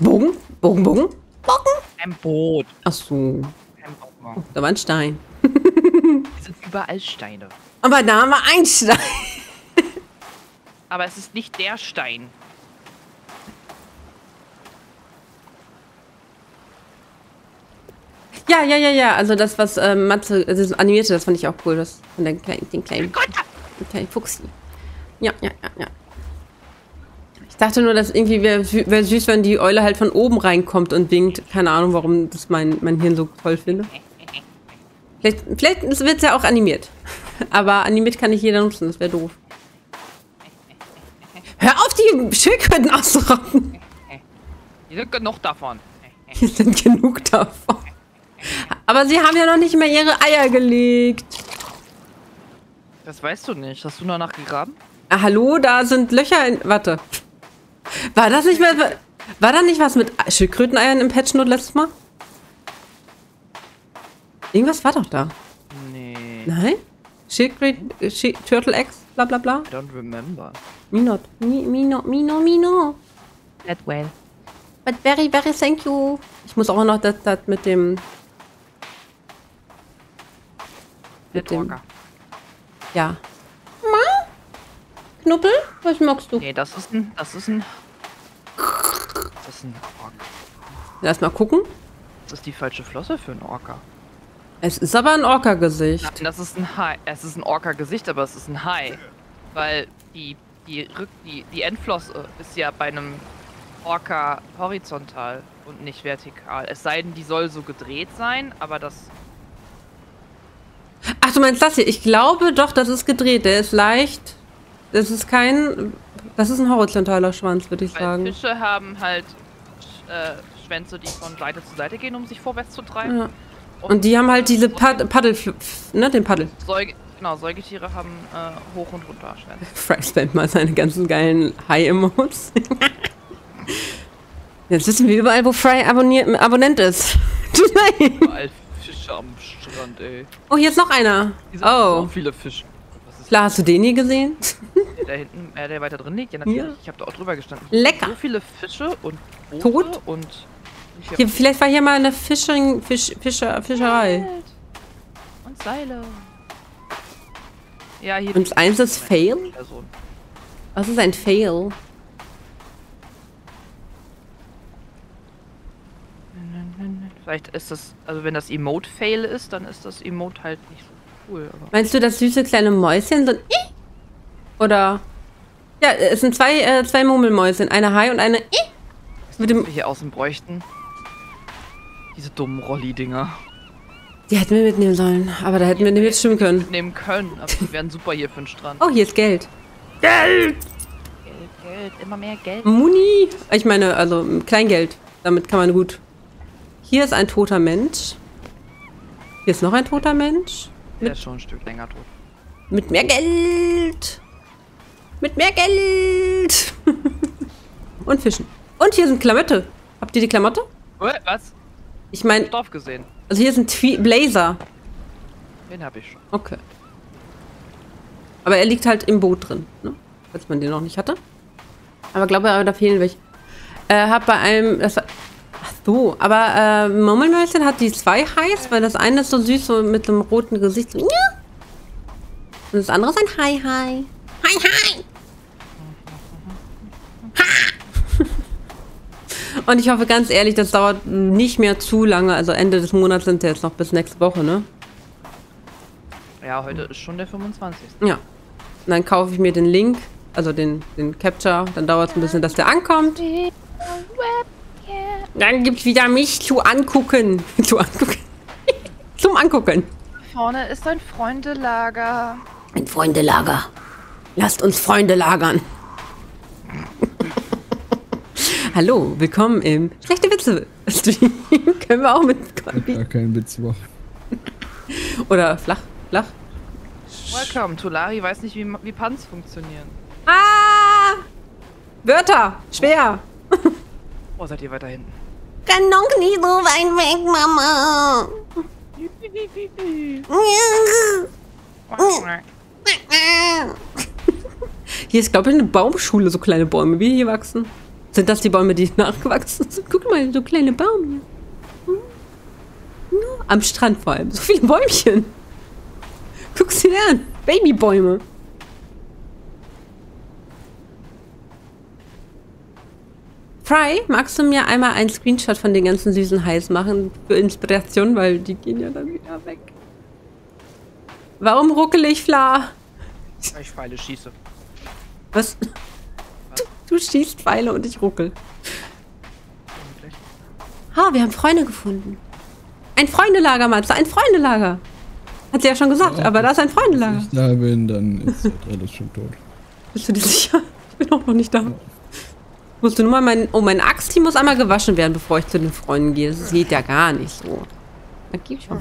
Bogen? Bogen, Bogen? Bogen? Ein Boot. Ach so, Ein Boot. da war ein Stein. Hier sind überall Steine. Aber da war ein Stein. Aber es ist nicht der Stein. Ja, ja, ja, ja. Also das, was ähm, Matze, also das animierte, das fand ich auch cool. Das von der kleinen, den kleinen, den kleinen Fuchsi. Ja, ja, ja, ja. Ich dachte nur, dass irgendwie wäre wär süß, wenn die Eule halt von oben reinkommt und winkt. Keine Ahnung, warum das mein, mein Hirn so toll finde. Vielleicht, vielleicht wird es ja auch animiert. Aber animiert kann nicht jeder nutzen, das wäre doof. Hör auf, die Schildkröten auszurotten. Hier sind genug davon. Hier sind genug davon. Aber sie haben ja noch nicht mehr ihre Eier gelegt. Das weißt du nicht. Hast du noch nachgegraben? Ah, hallo, da sind Löcher in. Warte. War das nicht mehr. War da nicht was mit Schildkröteneiern im Patch Note letztes Mal? Irgendwas war doch da. Nee. Nein? Schildkröten. Schild, Turtle Eggs, bla bla bla. I don't remember. Me not. Me, me no, me no, me no. That well. But very, very thank you. Ich muss auch noch das, das mit dem. Mit dem. Ja. Knuppel? Was magst du? Nee, das ist ein. Das ist ein. Das ist ein. Ork. Lass mal gucken. Das ist die falsche Flosse für einen Orca. Es ist aber ein Orca-Gesicht. Nein, das ist ein Hai. Es ist ein Orca-Gesicht, aber es ist ein Hai. Weil die, die, Rück die, die Endflosse ist ja bei einem Orca horizontal und nicht vertikal. Es sei denn, die soll so gedreht sein, aber das. Ach, du meinst das hier? Ich glaube doch, das ist gedreht. Der ist leicht. Das ist kein. Das ist ein horizontaler Schwanz, würde ich Weil sagen. Fische haben halt äh, Schwänze, die von Seite zu Seite gehen, um sich vorwärts zu treiben. Ja. Und die haben halt diese Pad Paddel, ne, den Paddel. Säuge genau, Säugetiere haben äh, hoch und runter Schwänze. Fry spendet mal seine ganzen geilen High-Emotes. Jetzt wissen wir überall, wo Fry abonniert, Abonnent ist. Nein. Überall Fische am Strand, ey. Oh, hier ist noch einer. Hier sind so Oh. viele Fische. Klar, hast du den nie gesehen? der da hinten, äh, der weiter drin liegt? Ja, natürlich. Ja. Ich habe da auch drüber gestanden. Lecker. So viele Fische und Boote Tot? und. Hier, vielleicht war hier mal eine Fischering, Fisch, Fischer, Fischerei. Und Seile. Ja, hier. Und eins ist Fail? Person. Was ist ein Fail? Vielleicht ist das, also wenn das Emote-Fail ist, dann ist das Emote halt nicht so cool. Aber Meinst du das süße kleine Mäuschen? So ein I? Oder? Ja, es sind zwei, äh, zwei Murmelmäuschen. Eine Hai und eine I. Mit dem, wir hier außen bräuchten. Diese dummen Rolli-Dinger. die hätten wir mitnehmen sollen. Aber da hätten wir nicht schwimmen können. Nehmen können, aber die wären super hier für den Strand. Oh, hier ist Geld. Geld, Geld, immer mehr Geld. Muni. Ich meine, also Kleingeld. Damit kann man gut. Hier ist ein toter Mensch. Hier ist noch ein toter Mensch. Der ist schon ein Stück länger tot. Mit mehr Geld. Mit mehr Geld. und Fischen. Und hier sind Klamotte. Habt ihr die Klamotte? Was? Ich meine, Stoff gesehen. also hier ist ein Twi Blazer. Den habe ich schon. Okay. Aber er liegt halt im Boot drin, ne? Falls man den noch nicht hatte. Aber glaube, da fehlen welche. Äh, hab bei einem. Das war, ach so, aber äh, Murmelmäuschen hat die zwei heiß, weil das eine ist so süß, so mit einem roten Gesicht. So, ja. Und das andere ist ein Hi Hi. Hi Hi. Ha. Und ich hoffe ganz ehrlich, das dauert nicht mehr zu lange. Also Ende des Monats sind wir jetzt noch bis nächste Woche, ne? Ja, heute ist schon der 25. Ja. Und dann kaufe ich mir den Link, also den, den Capture. Dann dauert es ein bisschen, dass der ankommt. Dann gibt's wieder mich zu angucken. zu angucken. Zum Angucken. Vorne ist ein Freundelager. Ein Freundelager. Lasst uns Freunde lagern. Hallo, willkommen im Schlechte Witze Stream. Können wir auch mit Gar kein Witz war. Oder flach, flach. Welcome. Tulari weiß nicht, wie, wie Punts funktionieren. Ah! Wörter, schwer. Oh, seid ihr weiter hinten? Kann doch nicht so weit weg, Mama. Hier ist, glaube ich, eine Baumschule, so kleine Bäume, wie hier wachsen. Sind das die Bäume, die nachgewachsen sind? Guck mal, so kleine Bäume. Hm? Nur am Strand vor allem. So viele Bäumchen. Guck's dir an. Babybäume. Fry, magst du mir einmal einen Screenshot von den ganzen süßen Highs machen für Inspiration, weil die gehen ja dann wieder weg. Warum ruckel ich, Fla? Weil ich Pfeile schieße. Was? Du, du schießt Pfeile und ich ruckel. Ha, wir haben Freunde gefunden. Ein Freundelager, Matze, ein Freundelager. Hat sie ja schon gesagt, aber da ist ein Freundelager. Wenn ich da bin, dann ist alles schon tot. Bist du dir sicher? Ich bin auch noch nicht da. Musst du nur mal mein. Oh, mein Axt, die muss einmal gewaschen werden, bevor ich zu den Freunden gehe. Das geht ja gar nicht so. Da geh ich mal.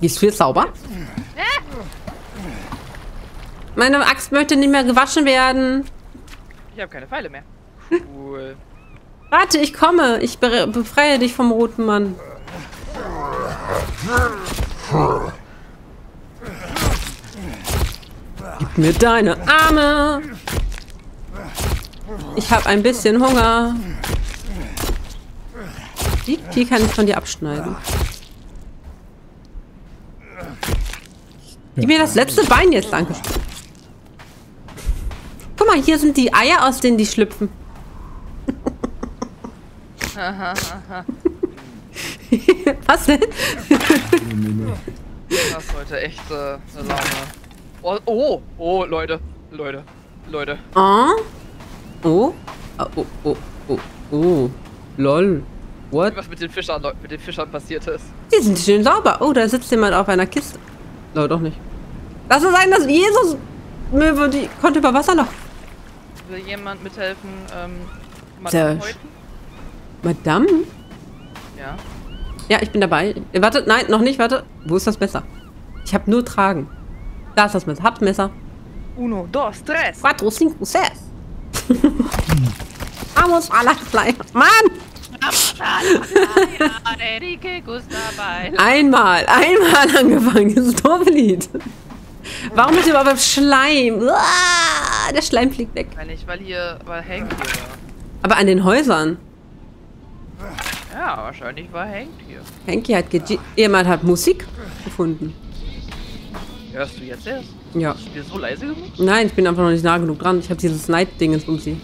Gehst du jetzt sauber? Meine Axt möchte nicht mehr gewaschen werden. Ich habe keine Pfeile mehr. Cool. Warte, ich komme. Ich be befreie dich vom roten Mann. Gib mir deine Arme. Ich habe ein bisschen Hunger. Die, die kann ich von dir abschneiden. Gib mir das letzte Bein jetzt, danke. Guck mal, hier sind die Eier, aus denen die schlüpfen. Was denn? Das ist heute echt äh, eine Laune. Oh, oh, oh, Leute, Leute, Leute. Oh. Oh. Ah, Oh, oh, oh, oh. Lol. What? Was mit den Fischern, mit den Fischern passiert ist. Die sind schön sauber. Oh, da sitzt jemand auf einer Kiste. Lol, doch nicht. Lass es sein, dass Jesus Möwe, die konnte über Wasser laufen. Will jemand mithelfen, ähm, Madame? Madame? Ja. Ja, ich bin dabei. Äh, Warte, nein, noch nicht, warte. Wo ist das Messer? Ich habe nur tragen. Da ist das Messer. Hab's Messer. Uno, dos, tres. Quattro, cinco, seis. Vamos a la playa. Mann! Einmal, einmal angefangen. Dieses doofe Lied. Warum ist überhaupt Schleim? Uah, der Schleim fliegt weg. Wahrscheinlich, weil hier, weil Hank hier. Aber an den Häusern. Ja, wahrscheinlich war Hank hier. Henki hat geji Jemand hat Musik gefunden. Hörst du jetzt erst? Ja. Du dir so leise gemacht? Nein, ich bin einfach noch nicht nah genug dran. Ich habe dieses Night-Ding um sie.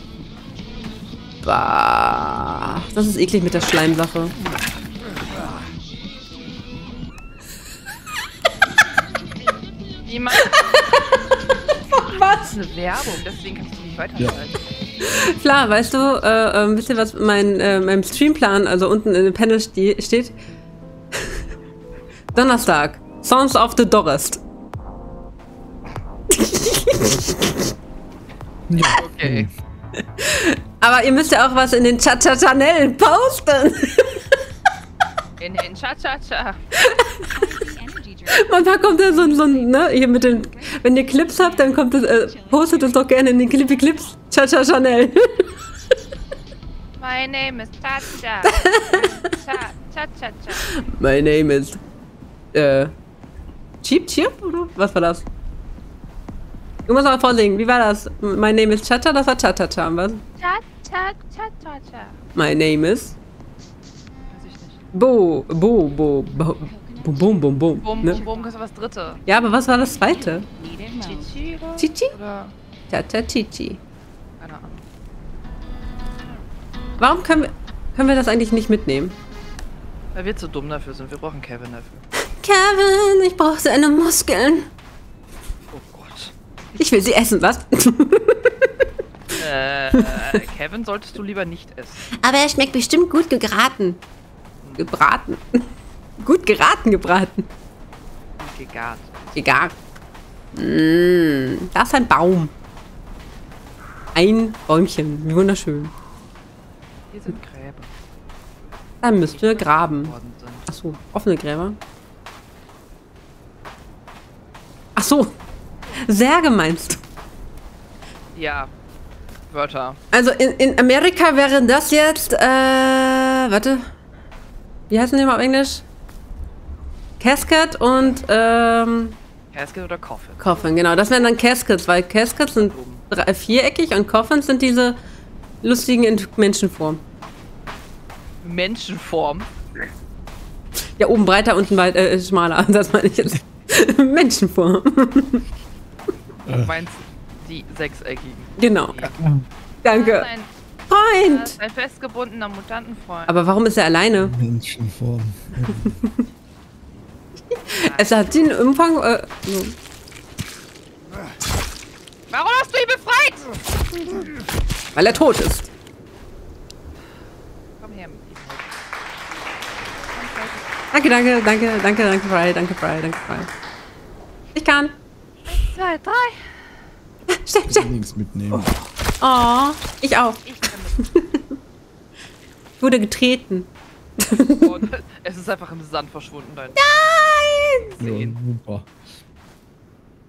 Bah. Das ist eklig mit der Schleimsache. Niemand. Was? Das ist eine Werbung, deswegen kann ich die nicht weiterschalten. Klar, weißt du, äh, äh, wisst ihr, was mein, äh, meinem Streamplan, also unten in dem Panel ste steht? Donnerstag. Songs of the Dorest. Okay. Aber ihr müsst ja auch was in den Cha-Cha-Chanellen posten. In den Cha-Cha-Cha. Manchmal kommt da so ein, so ein, ne, hier mit den, wenn ihr Clips habt, dann kommt das, äh, postet es doch gerne in den Clippy Clips. Cha-Cha-Chanel. My name is Cha-Cha. Cha-Cha-Cha. My name is, äh, Cheap Chip, oder? Was war das? Du musst mal vorsingen. Wie war das? My name is Cha-Cha, das war Cha-Cha-Cha, was? Cha-Cha-Cha-Cha-Cha. My name is Weiß ich nicht. Bo, Bo, Bo, Bo, Bum, Bum, Bum, Bum. Bum, Ne? bum, bum, das war das dritte. Ja, aber was war das zweite? Chichi oder? Chichi? Cha-Cha Chichi. Keine Ahnung. Warum können wir, können wir das eigentlich nicht mitnehmen? Weil wir zu dumm dafür sind. Wir brauchen Kevin dafür. Kevin, ich brauche seine Muskeln. Ich will sie essen, was? Äh, Kevin solltest du lieber nicht essen. Aber er schmeckt bestimmt gut gebraten. Gebraten. Gut geraten, gebraten. Gegart. Egal. Mm, da ist ein Baum. Ein Bäumchen. Wie wunderschön. Hier sind Gräber Dann müsst ihr graben. Achso, offene Gräber. Ach so. Särge meinst du? Ja. Wörter. Also in, in Amerika wäre das jetzt, äh, warte. Wie heißen die mal auf Englisch? Casket und, ähm, Casket oder Coffin? Coffin, genau. Das wären dann Caskets, weil Caskets sind drei, viereckig und Coffins sind diese lustigen in Menschenform. Menschenform. Ja, oben breiter, unten weit, äh, schmaler. Das meine ich jetzt. Menschenform. Du meinst die sechseckigen. genau. Danke. Ein, Freund! ein festgebundener Mutantenfreund. Aber warum ist er alleine? Menschenform. Es hat den Umfang, äh, so. Warum hast du ihn befreit? weil er tot ist. Komm her. Danke, danke, danke, danke, danke, Fry, danke, Fry, danke, Fry. Ich kann. Zwei, drei. Schnell, schnell. Nichts mitnehmen. Oh, ich auch. Ich kann mit. Ich wurde getreten. Und es ist einfach im Sand verschwunden. Dein Nein! Ja, Sehen. super.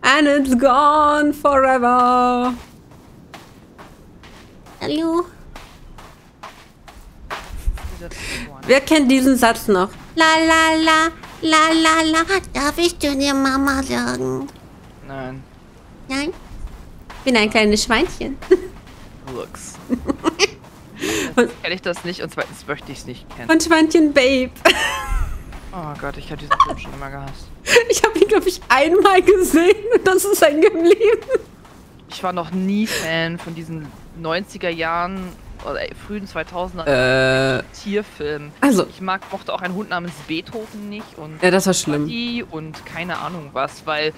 And it's gone forever. Hallo. Wer kennt diesen Satz noch? La la la. La la la. Darf ich zu dir Mama sagen? Nein. Nein? Ich bin ein kleines Schweinchen. Looks. Und- Kenne ich das nicht und zweitens möchte ich es nicht kennen. Und Schweinchen Babe. Oh Gott, ich habe diesen Film schon immer gehasst. Ich habe ihn, glaube ich, einmal gesehen und das ist hängen geblieben. Ich war noch nie Fan von diesen 90er Jahren oder ey, frühen 2000er Äh, Tierfilm. also, Ich mag, mochte auch einen Hund namens Beethoven nicht und ja, das war schlimm. Und keine Ahnung was, weil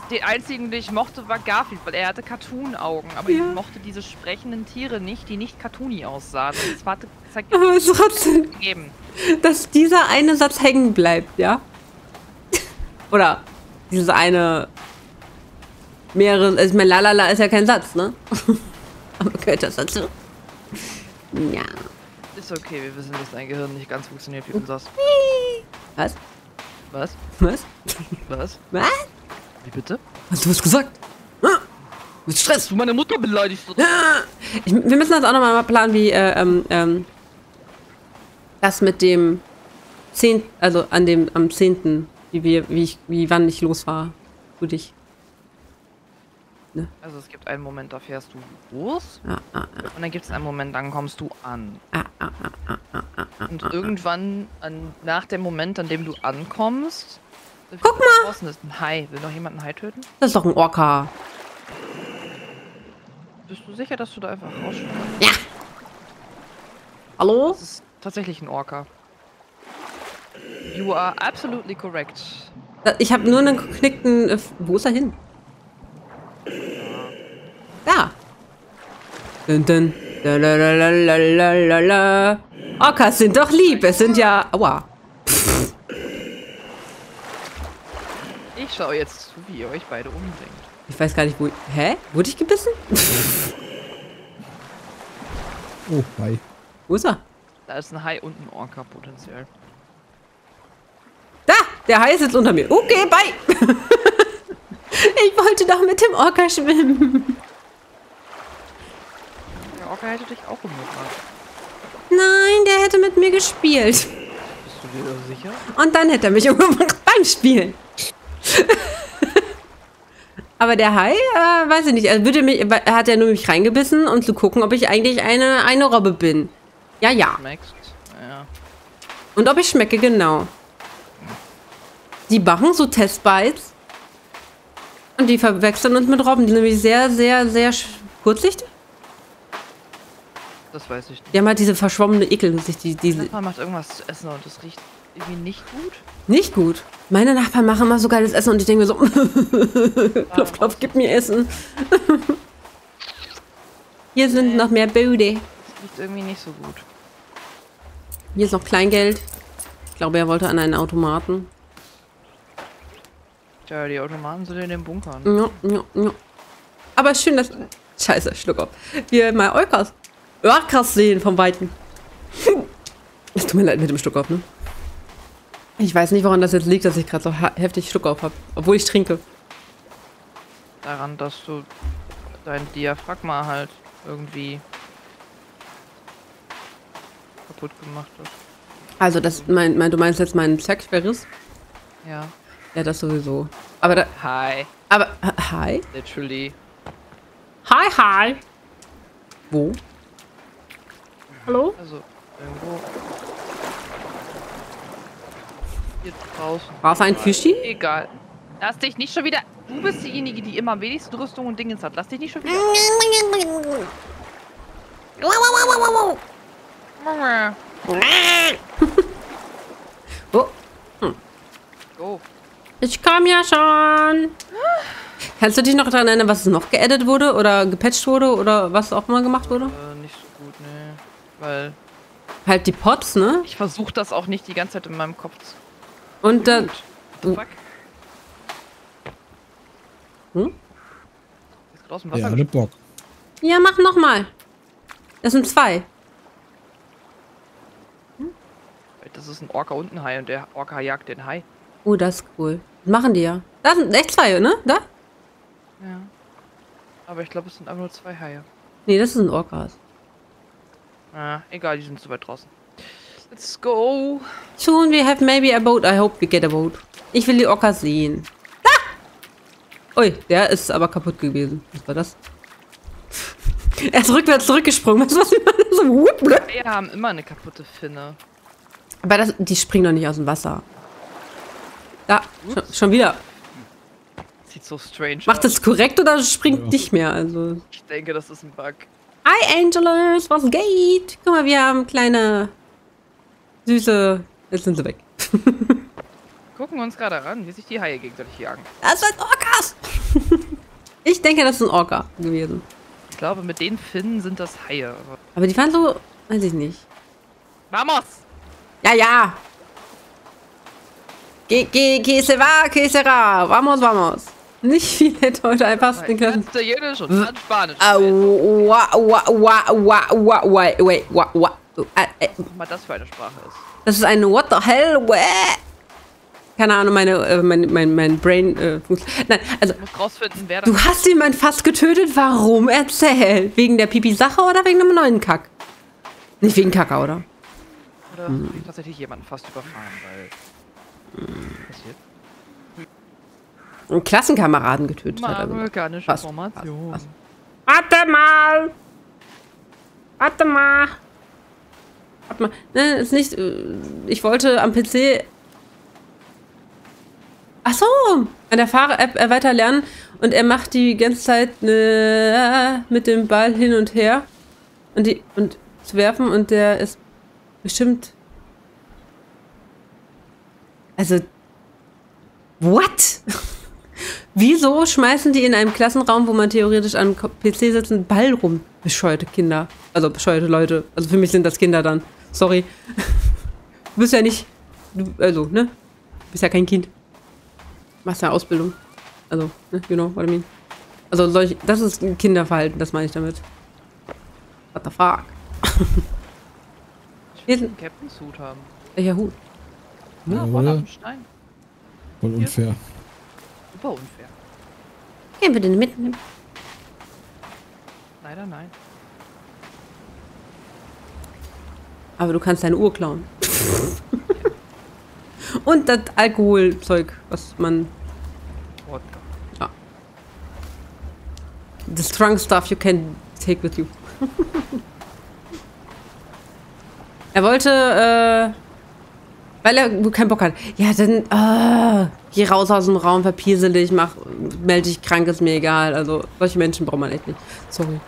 das, die einzigen, die ich mochte, war Garfield, weil er hatte Cartoon-Augen, aber Ja. ich mochte diese sprechenden Tiere nicht, die nicht cartoony aussahen. Das, war, das hat Aber trotzdem, gegeben. dass dieser eine Satz hängen bleibt, ja? Oder dieses eine mehrere, also ich meine, lalala ist ja kein Satz, ne? Aber gehört das dazu? Ja. Ist okay, wir wissen, dass dein Gehirn nicht ganz funktioniert wie unseres. Was? Was? Was? Was? Was? Wie bitte? Hast du was gesagt? Ah, Mit Stress. Du meine Mutter beleidigst? Ah. Ich, wir müssen das auch nochmal mal planen, wie äh, ähm, ähm, das mit dem 10., also an dem, am 10., wie wir, wie ich, wie wann ich los war. Für dich. Also es gibt einen Moment, da fährst du los Ah, ah, und dann gibt es einen Moment, dann kommst du an. ah, ah, ah, ah, ah, ah. Und irgendwann, an, nach dem Moment, an dem du ankommst, Guck mal! Draußen ist ein Hai. Will noch jemand einen Hai töten? Das ist doch ein Orca. Bist du sicher, dass du da einfach rausschmeißt? Ja. Hallo? Das ist tatsächlich ein Orca. You are absolutely correct. Ich habe nur einen geknickten. äh, Wo ist er hin? Da. Dun, dun. Lalalala. Orcas sind doch lieb. Es sind ja. Aua. Ich schaue jetzt zu, wie ihr euch beide umbringt. Ich weiß gar nicht, wo. Hä? Wurde ich gebissen? Oh, hi. Wo ist er? Da ist ein Hai und ein Orca potenziell. Da! Der Hai ist jetzt unter mir. Okay, bye! ich wollte doch mit dem Orca schwimmen. Der Orca hätte dich auch umgebracht. Nein, der hätte mit mir gespielt. Bist du dir sicher? Und dann hätte er mich umgebracht beim Spielen. Aber der Hai, äh, weiß ich nicht, er würde mich, er hat ja nur mich reingebissen, um zu gucken, ob ich eigentlich eine, eine Robbe bin. Ja, ja. Schmeckst? Ja. Und ob ich schmecke, genau. Die machen so Testbites. Und die verwechseln uns mit Robben. Die sind nämlich sehr, sehr, sehr kurzsichtig. Das weiß ich nicht. Die haben halt diese verschwommene Ekelgesicht. Die, diese, Nachbar macht irgendwas zu essen und das riecht irgendwie nicht gut. nicht gut. Meine Nachbarn machen immer so geiles Essen und ich denke mir so, klopf, klopf, gib mir Essen. Hier sind noch mehr Böde. Das riecht irgendwie nicht so gut. Hier ist noch Kleingeld. Ich glaube, er wollte an einen Automaten. Tja, die Automaten sind in den Bunkern. Ja, ja, ja. Aber schön, dass. Scheiße, Schluck auf. Wir mal. Orcas sehen vom Weiten. Es tut mir leid mit dem Schluck auf, ne? Ich weiß nicht, woran das jetzt liegt, dass ich gerade so heftig Schluck auf habe. Obwohl ich trinke. Daran, dass du dein Diaphragma halt irgendwie kaputt gemacht hast. Also, das mein, mein, du meinst jetzt meinen Zwerchverriss? Ja. Ja, das sowieso. Aber da. Hi. Aber. Hi? Literally. Hi, hi. Wo? Hallo? Also, irgendwo. Hier draußen. War es ein Fischi? Egal. Lass dich nicht schon wieder. Du bist diejenige, die immer am wenigsten Rüstung und Dingens hat. Lass dich nicht schon wieder. Oh, Oh. ich komm ja schon. Kannst du dich noch daran erinnern, was noch geaddet wurde oder gepatcht wurde oder was auch immer gemacht wurde? Äh, nicht so gut, ne. Weil Halt die Pots, ne? ich versuche das auch nicht die ganze Zeit in meinem Kopf zu. Und dann. The fuck? Hm? Ist gerade aus dem Wasser Ja, ne Bock. Ja, mach nochmal. Das sind zwei. gesprungen. Das ist ein Orca und ein Hai und der Orca jagt den Hai. Oh, das ist cool. Machen die ja. Da sind echt zwei, ne? Da? Ja. Aber ich glaube, es sind einfach nur zwei Haie. Nee, das sind Orcas. Ah, egal, die sind zu weit draußen. Let's go. Soon we have maybe a boat. I hope we get a boat. Ich will die Orcas sehen. Ah! Ui, der ist aber kaputt gewesen. Was war das? Er ist rückwärts zurückgesprungen. Was war das? So. Haie haben immer eine kaputte Finne. aber das, die springen doch nicht aus dem Wasser. Da, schon, schon wieder. Sieht so strange Macht aus. das korrekt oder springt nicht mehr? Also. Ich denke, das ist ein Bug. Hi Angelus, was geht? Guck mal, wir haben kleine, süße... Jetzt sind sie weg. Gucken uns gerade an, wie sich die Haie gegenseitig jagen. Das sind Orcas! ich denke, das ein Orca gewesen. Ich glaube, mit den Finnen sind das Haie. aber- Aber die waren so... Weiß ich nicht. Vamos! Ja, ja. Que, que, que se va, que será. Vamos, vamos. Nicht viel hätte heute einfach den Klassen. Italienisch und dann Spanisch. Au, wa, wa, wa, wa, wa, wa, wait, wa, wa. Äh, äh, Was mal das für eine Sprache ist. Das ist eine What the hell? Wah. Keine Ahnung, meine, äh, mein, mein, mein Brain. Äh, Nein, also. Du musst rausfinden, wer Du hast jemand fast getötet. Warum? Erzähl. Wegen der Pipi-Sache oder wegen einem neuen Kack? Nicht wegen Kacker, oder? oder Hm. tatsächlich jemanden fast überfahren, weil. Passiert. Einen Klassenkameraden getötet hat. Also. Amerikanische? Formation. Warte mal! Warte mal! Warte mal. Ne, ist nicht. äh, Ich wollte am PC. Ach so! An der Fahrer-App äh, weiter lernen und er macht die ganze Zeit ne, mit dem Ball hin und her und die und zu werfen und der ist bestimmt. Also. What? Wieso schmeißen die in einem Klassenraum, wo man theoretisch am PC sitzt, einen Ball rum? Bescheuerte Kinder. Also bescheuerte Leute. Also für mich sind das Kinder dann. Sorry. Du bist ja nicht. Du, also, ne? Du bist ja kein Kind. Du machst ja Ausbildung. Also, ne? You know what I mean? Also solch, das ist ein Kinderverhalten, das meine ich damit. What the fuck? Ich will einen Captain Suit haben. Welcher Hut? Ja, Ja, Stein. Voll unfair. Super unfair. Gehen wir den mitnehmen. Leider nein. Aber du kannst deine Uhr klauen. Und das Alkoholzeug, was man. Wodka. The strong stuff you can take with you. er wollte, äh, weil er keinen Bock hat. Ja, dann, äh, geh raus aus dem Raum, verpiesel dich, mach, melde dich krank, ist mir egal. Also, solche Menschen braucht man echt nicht. Sorry.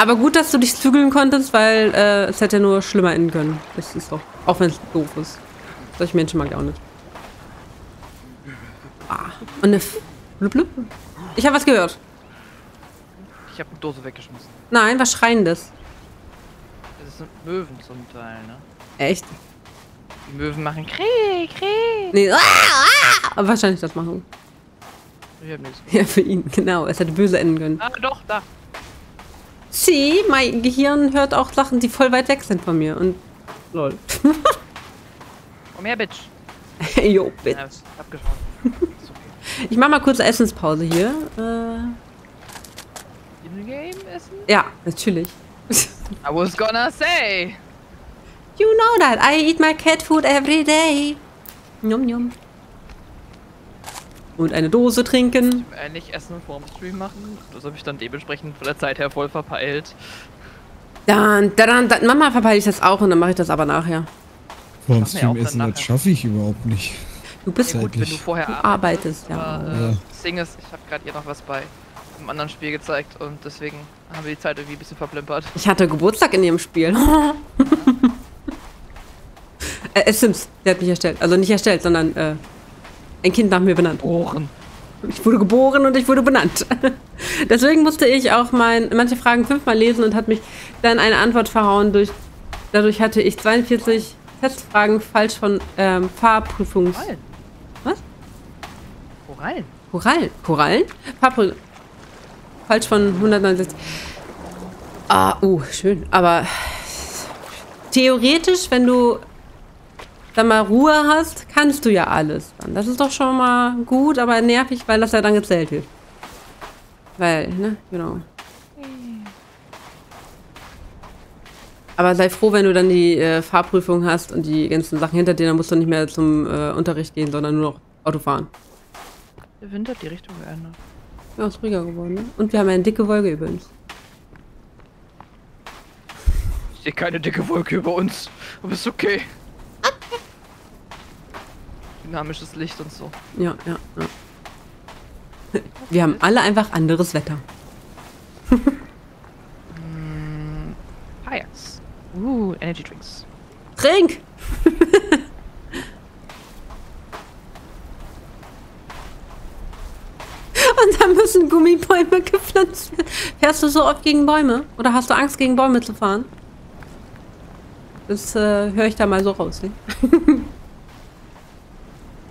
Aber gut, dass du dich zügeln konntest, weil äh, es hätte nur schlimmer enden können. Das ist doch, auch wenn es doof ist. Solche Menschen mag ich auch nicht. Ah, und eine F blub, blub. Ich habe was gehört. Ich habe eine Dose weggeschmissen. Nein, was Schreiendes. Das sind Möwen zum Teil, ne? Echt? Die Möwen machen Kräh, Kräh. Nee, ah, ah, aber wahrscheinlich das machen. Ich hab nichts. Ja, für ihn, genau. Es hätte böse enden können. Ah, doch, da. Sie, mein Gehirn hört auch Sachen, die voll weit weg sind von mir. Und lol. Komm her, Bitch. jo, bitte. Ja, ist abgeschaut. okay. Ich mach mal kurze Essenspause hier. Äh, In-game essen? ja, natürlich. I was gonna say. You know that. I eat my cat food every day. Yum, yum. Und eine Dose trinken. Ähnlich Essen vorm Stream machen. Das habe ich dann dementsprechend von der Zeit her voll verpeilt. Dann, dann, dann, Mama verpeile ich das auch und dann mache ich das aber nachher. Vor dem auch Stream dann essen, das schaffe ich überhaupt nicht. Du bist Ja, Gut, wenn du vorher Du arbeitest. arbeitest, ja. Aber Ja. äh, das Ding ist, ich habe gerade ihr noch was bei einem anderen Spiel gezeigt und deswegen haben wir die Zeit irgendwie ein bisschen verplempert. Ich hatte Geburtstag in ihrem Spiel. äh, äh, Sims, der hat mich erstellt. Also nicht erstellt, sondern äh, ein Kind nach mir benannt. Ohren. Ich wurde geboren und ich wurde benannt. Deswegen musste ich auch mein, manche Fragen fünfmal lesen und hat mich dann eine Antwort verhauen. Durch, dadurch hatte ich 42 Testfragen falsch von ähm, Fahrprüfungs... Korallen. Was? Korallen. Korallen. Korallen? Fahrprü falsch von 169. Ah, uh, schön. Aber theoretisch, wenn du dann mal Ruhe hast, kannst du ja alles. Dann. Das ist doch schon mal gut, aber nervig, weil das ja dann gezählt wird. Weil, ne, genau. Aber sei froh, wenn du dann die äh, Fahrprüfung hast und die ganzen Sachen hinter dir, dann musst du nicht mehr zum äh, Unterricht gehen, sondern nur noch Auto fahren. Der Wind hat die Richtung geändert. Ja, ist ruhiger geworden, ne? Und wir haben eine dicke Wolke über uns. Ich sehe keine dicke Wolke über uns. Aber ist okay dynamisches Licht und so. Ja, ja, ja. Wir haben alle einfach anderes Wetter. mm. Uh, Energy Drinks. Trink! und da müssen Gummibäume gepflanzt werden. Fährst du so oft gegen Bäume? Oder hast du Angst, gegen Bäume zu fahren? Das äh, höre ich da mal so raus. Ne?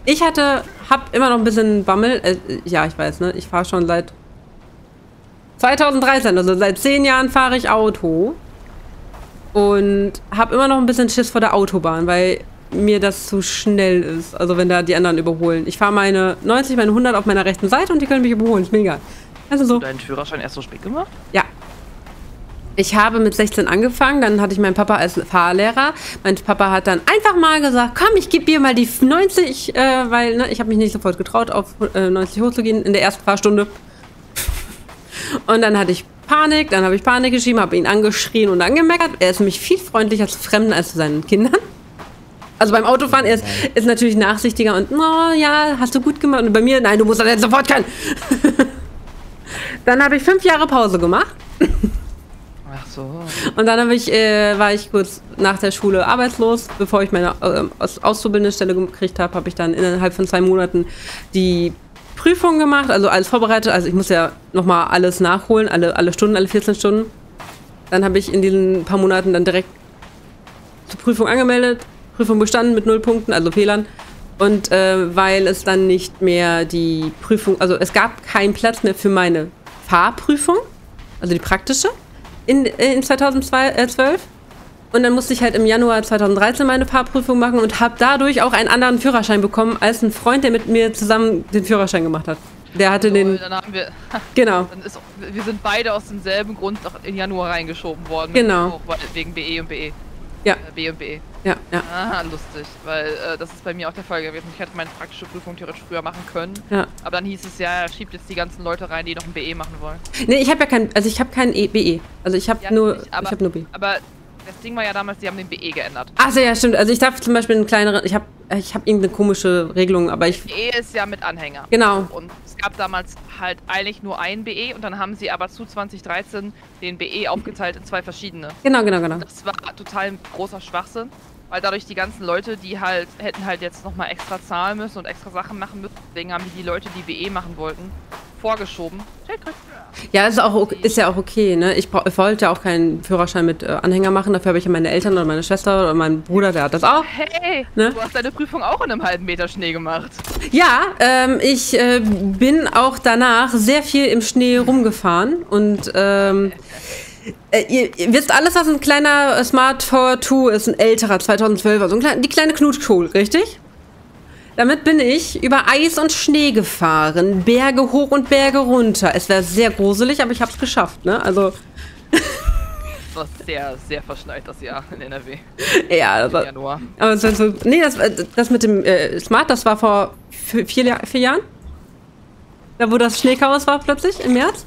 ich hatte, hab immer noch ein bisschen Bammel. Äh, ja, ich weiß, ne? Ich fahre schon seit 2013, also seit zehn Jahren fahre ich Auto. Und habe immer noch ein bisschen Schiss vor der Autobahn, weil mir das zu schnell ist. Also wenn da die anderen überholen. Ich fahre meine 90, meine 100 auf meiner rechten Seite und die können mich überholen. Ist mega. Also so. Hast du deinen Führerschein erst so spät gemacht? Ja. Ich habe mit 16 angefangen, dann hatte ich meinen Papa als Fahrlehrer. Mein Papa hat dann einfach mal gesagt, komm, ich gebe dir mal die 90, äh, weil ne, ich habe mich nicht sofort getraut, auf äh, 90 hochzugehen in der ersten Fahrstunde. Und dann hatte ich Panik, dann habe ich Panik geschrieben, habe ihn angeschrien und angemeckert. Er ist nämlich viel freundlicher zu Fremden als zu seinen Kindern. Also beim Autofahren ist, ist natürlich nachsichtiger und, oh ja, hast du gut gemacht. Und bei mir, nein, du musst das jetzt sofort können. dann habe ich fünf Jahre Pause gemacht. So. Und dann ich, äh, war ich kurz nach der Schule arbeitslos. Bevor ich meine äh, Aus auszubildende Stelle gekriegt habe, habe ich dann innerhalb von zwei Monaten die Prüfung gemacht, also alles vorbereitet. Also ich muss ja nochmal alles nachholen, alle, alle Stunden, alle 14 Stunden. Dann habe ich in diesen paar Monaten dann direkt zur Prüfung angemeldet, Prüfung bestanden mit null Punkten, also Fehlern. Und äh, weil es dann nicht mehr die Prüfung, also es gab keinen Platz mehr für meine Fahrprüfung, also die praktische, in, in 2012. Und dann musste ich halt im Januar 2013 meine Fahrprüfung machen und habe dadurch auch einen anderen Führerschein bekommen als ein Freund, der mit mir zusammen den Führerschein gemacht hat. Der hatte den. Dann haben wir. Genau. Dann ist, wir sind beide aus demselben Grund noch in Januar reingeschoben worden. Genau. Auch, wegen BE und BE. Ja. Äh, B und BE. Ja, ja, Aha, lustig. Weil äh, das ist bei mir auch der Fall gewesen. Ich hätte meine praktische Prüfung theoretisch früher machen können. ja. Aber dann hieß es ja, er schiebt jetzt die ganzen Leute rein, die noch ein BE machen wollen. Nee, ich habe ja kein, also ich habe kein e, BE. Also ich habe Ja, nur, nicht, aber- ich habe nur B. Aber das Ding war ja damals, die haben den BE geändert. Achso, ja, stimmt. Also ich darf zum Beispiel einen kleineren, ich habe, ich habe irgendeine komische Regelung, aber ich, BE ist ja mit Anhänger. genau, Und es gab damals halt eigentlich nur ein BE und dann haben sie aber zu 2013 den BE aufgeteilt in zwei verschiedene. genau, genau, genau. Das war total ein großer Schwachsinn, weil dadurch die ganzen Leute, die halt hätten halt jetzt nochmal extra zahlen müssen und extra Sachen machen müssen, deswegen haben die die Leute, die BE machen wollten, vorgeschoben. Ja, ist, auch, ist ja auch okay, ne? Ich wollte ja auch keinen Führerschein mit äh, Anhänger machen, dafür habe ich ja meine Eltern oder meine Schwester oder meinen Bruder, der hat das auch. Hey, Ne? du hast deine Prüfung auch in einem halben Meter Schnee gemacht. Ja, ähm, ich äh, bin auch danach sehr viel im Schnee rumgefahren und ähm, äh, ihr, ihr wisst alles, was ein kleiner Smart 4 ist, ein älterer 2012er, so ein klein, die kleine Knutschkohl, richtig? Damit bin ich über Eis und Schnee gefahren, Berge hoch und Berge runter. Es war sehr gruselig, aber ich habe es geschafft, ne? Also Das war sehr, sehr verschneit das Jahr in NRW. ja, das war, Januar. aber so, nee, das, das mit dem äh, Smart, das war vor vi- vier, vier Jahren. Da wo das Schneechaos war plötzlich im März.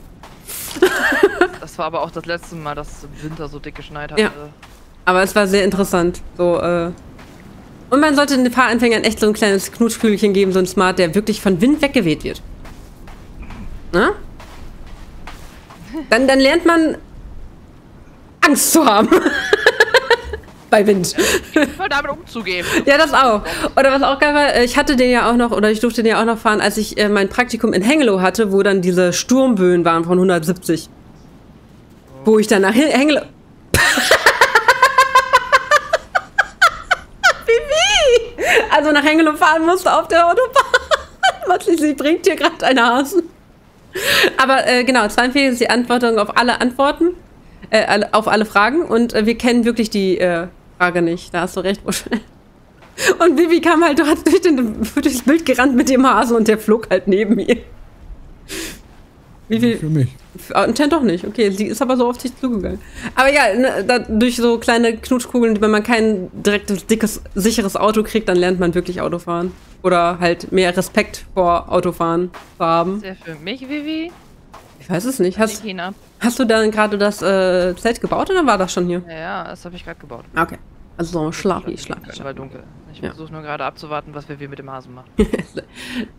Das war aber auch das letzte Mal, dass es im Winter so dick geschneit hatte. Ja. Aber es war sehr interessant. So, äh. Und man sollte den Fahranfängern echt so ein kleines Knutschkügelchen geben, so ein Smart, der wirklich von Wind weggeweht wird. Na? Dann, dann lernt man Angst zu haben. Bei Wind. Voll damit umzugehen. Ja, das auch. Oder was auch geil war, äh, ich hatte den ja auch noch, oder ich durfte den ja auch noch fahren, als ich äh, mein Praktikum in Hengelo hatte, wo dann diese Sturmböen waren von 170. Wo ich dann nach He- Hengelo. Bibi! Also nach Hengelo fahren musste auf der Autobahn. Was sie bringt hier gerade eine Hasen. Aber äh, genau, 42 ist die Antwortung auf alle Antworten, äh, auf alle Fragen und äh, wir kennen wirklich die äh, Frage nicht. Da hast du recht, Buschel. Und Vivi kam halt dort durch den, durchs Bild gerannt mit dem Hasen und der flog halt neben ihr. Wie viel? Für mich. Anscheinend doch nicht. Okay, sie ist aber so auf sich zugegangen. Aber ja, ne, da, durch so kleine Knutschkugeln, wenn man kein direktes, dickes, sicheres Auto kriegt, dann lernt man wirklich Autofahren. Oder halt mehr Respekt vor Autofahren zu haben. Ist der für mich, Vivi? Weiß es nicht. Hast, hast du dann gerade das äh, Zelt gebaut oder war das schon hier? Ja, ja, das habe ich gerade gebaut. Okay. Also so schlafi, schlafi, Es war dunkel. Ich Ja. versuche nur gerade abzuwarten, was wir mit dem Hasen machen.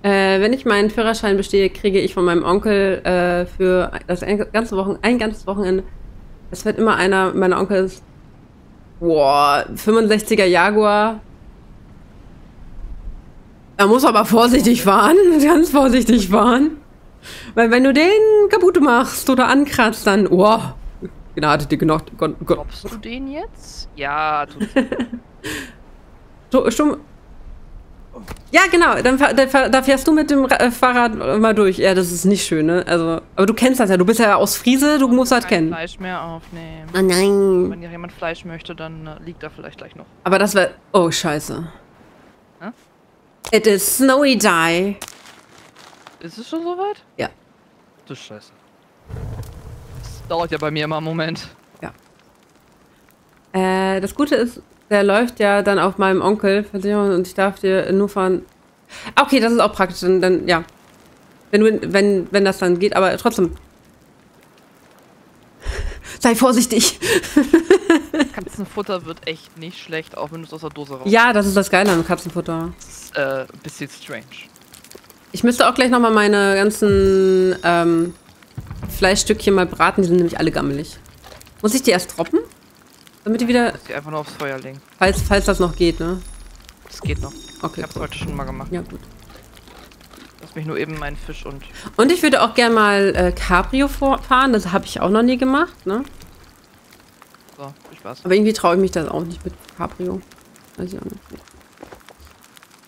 Äh, wenn ich meinen Führerschein bestehe, kriege ich von meinem Onkel äh, für das ein ganze Wochen, ein ganzes Wochenende. Es wird immer einer meiner Onkels Boah, 65er Jaguar. Da muss aber vorsichtig fahren, ganz vorsichtig fahren. Weil wenn du den kaputt machst oder ankratzt, dann, oh, Gnade dir Gott. Droppst du den jetzt? Ja, tut So, schon. Ja, genau. Dann, fahr- da fährst du mit dem äh, Fahrrad mal durch. Ja, das ist nicht schön, ne? Also, aber du kennst das ja. Du bist ja aus Friese, du musst das kein kennen. Fleisch mehr aufnehmen. Oh nein. Wenn jemand Fleisch möchte, dann äh, liegt da vielleicht gleich noch. Aber das wäre. Oh, scheiße. Hä? It is snowy die. Ist es schon soweit? Ja. Du Scheiße. Das dauert ja bei mir immer einen Moment. Äh, das Gute ist, der läuft ja dann auf meinem Onkel und ich darf dir nur fahren. Ah, Okay, das ist auch praktisch. Dann, dann ja. Wenn, du, wenn, wenn das dann geht, aber trotzdem. Sei vorsichtig. Katzenfutter wird echt nicht schlecht, auch wenn du es aus der Dose raus. Ja, das ist das Geile am Katzenfutter. Das ist äh, ein bisschen strange. Ich müsste auch gleich nochmal meine ganzen ähm, Fleischstückchen mal braten. Die sind nämlich alle gammelig. Muss ich die erst droppen? Damit die wieder, die einfach nur aufs Feuer legen. falls, falls das noch geht, ne? Das geht noch. Okay, Ich hab's cool. heute schon mal gemacht. Ja, gut. Lass mich nur eben meinen Fisch und. Und ich würde auch gerne mal äh, Cabrio fahren. Das habe ich auch noch nie gemacht, ne? So, viel Spaß. Aber irgendwie traue ich mich das auch nicht mit Cabrio. Weiß ich auch nicht.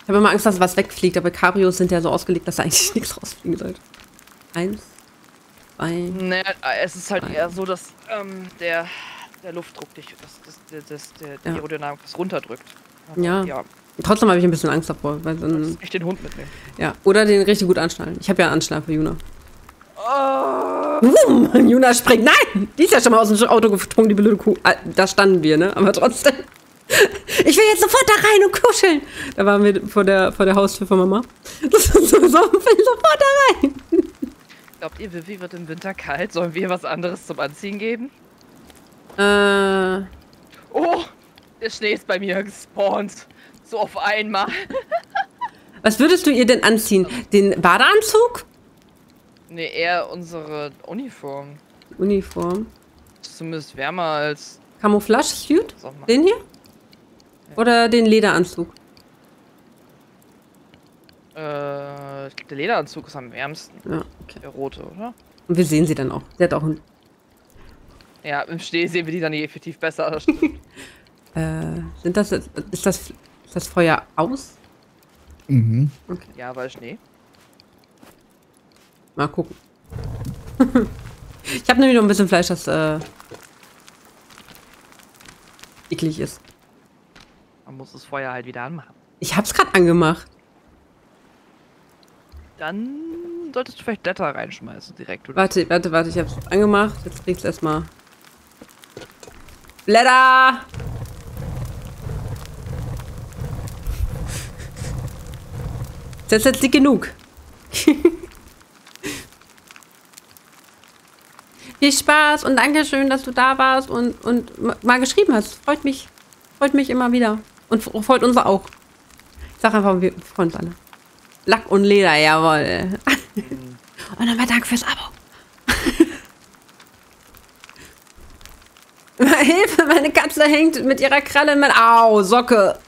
Ich habe immer Angst, dass was wegfliegt, aber Cabrios sind ja so ausgelegt, dass da eigentlich nichts rausfliegen sollte. Eins, zwei. Äh, es ist halt Nein. eher so, dass ähm, der, der Luftdruck dich, das, das, das, der, die Ja. Aerodynamik das runterdrückt. Aber Ja. Ja, Trotzdem habe ich ein bisschen Angst davor, weil dann, echt den Hund mitnehmen. ja. Oder den richtig gut anschnallen. Ich habe ja einen Anschnall für Juna. Oh, Boom, Juna springt. Nein! Die ist ja schon mal aus dem Auto gesprungen, die blöde Kuh. Ah, Da standen wir, ne? Aber trotzdem. Ich will jetzt sofort da rein und kuscheln. Da waren wir vor der, vor der Haustür von Mama. Das ist so, so, will sofort da rein. glaubt ihr, Vivi wird im Winter kalt? Sollen wir was anderes zum Anziehen geben? Äh, Oh, der Schnee ist bei mir gespawnt. So auf einmal. was würdest du ihr denn anziehen? Den Badeanzug? Nee, eher unsere Uniform. Uniform. Ist zumindest wärmer als Camouflage-Suit? Den hier? Oder den Lederanzug? Äh, der Lederanzug ist am wärmsten. Ja, okay. Der rote, oder? Und wir sehen sie dann auch. Sie hat auch einen. Ja, im Schnee sehen wir die dann effektiv besser. Das. Äh, sind das, jetzt- ist das, ist das Feuer aus? Mhm. ja, weil Schnee. Mal gucken. ich habe nämlich noch ein bisschen Fleisch, das äh, eklig ist. Man muss das Feuer halt wieder anmachen. Ich hab's gerade angemacht. Dann solltest du vielleicht Blätter reinschmeißen direkt. Oder? Warte, warte, warte, ich hab's angemacht. Jetzt kriegst du erstmal. Blätter! Ist das jetzt dick genug? Viel Spaß und Dankeschön, dass du da warst und, und ma- mal geschrieben hast. Freut mich. Freut mich immer wieder. Und freut uns auch. Ich sag einfach, wir freuen uns alle. Lack und Leder, jawohl. Und nochmal Dank fürs Abo. Hilfe, meine Katze hängt mit ihrer Kralle in mein... Au, Socke.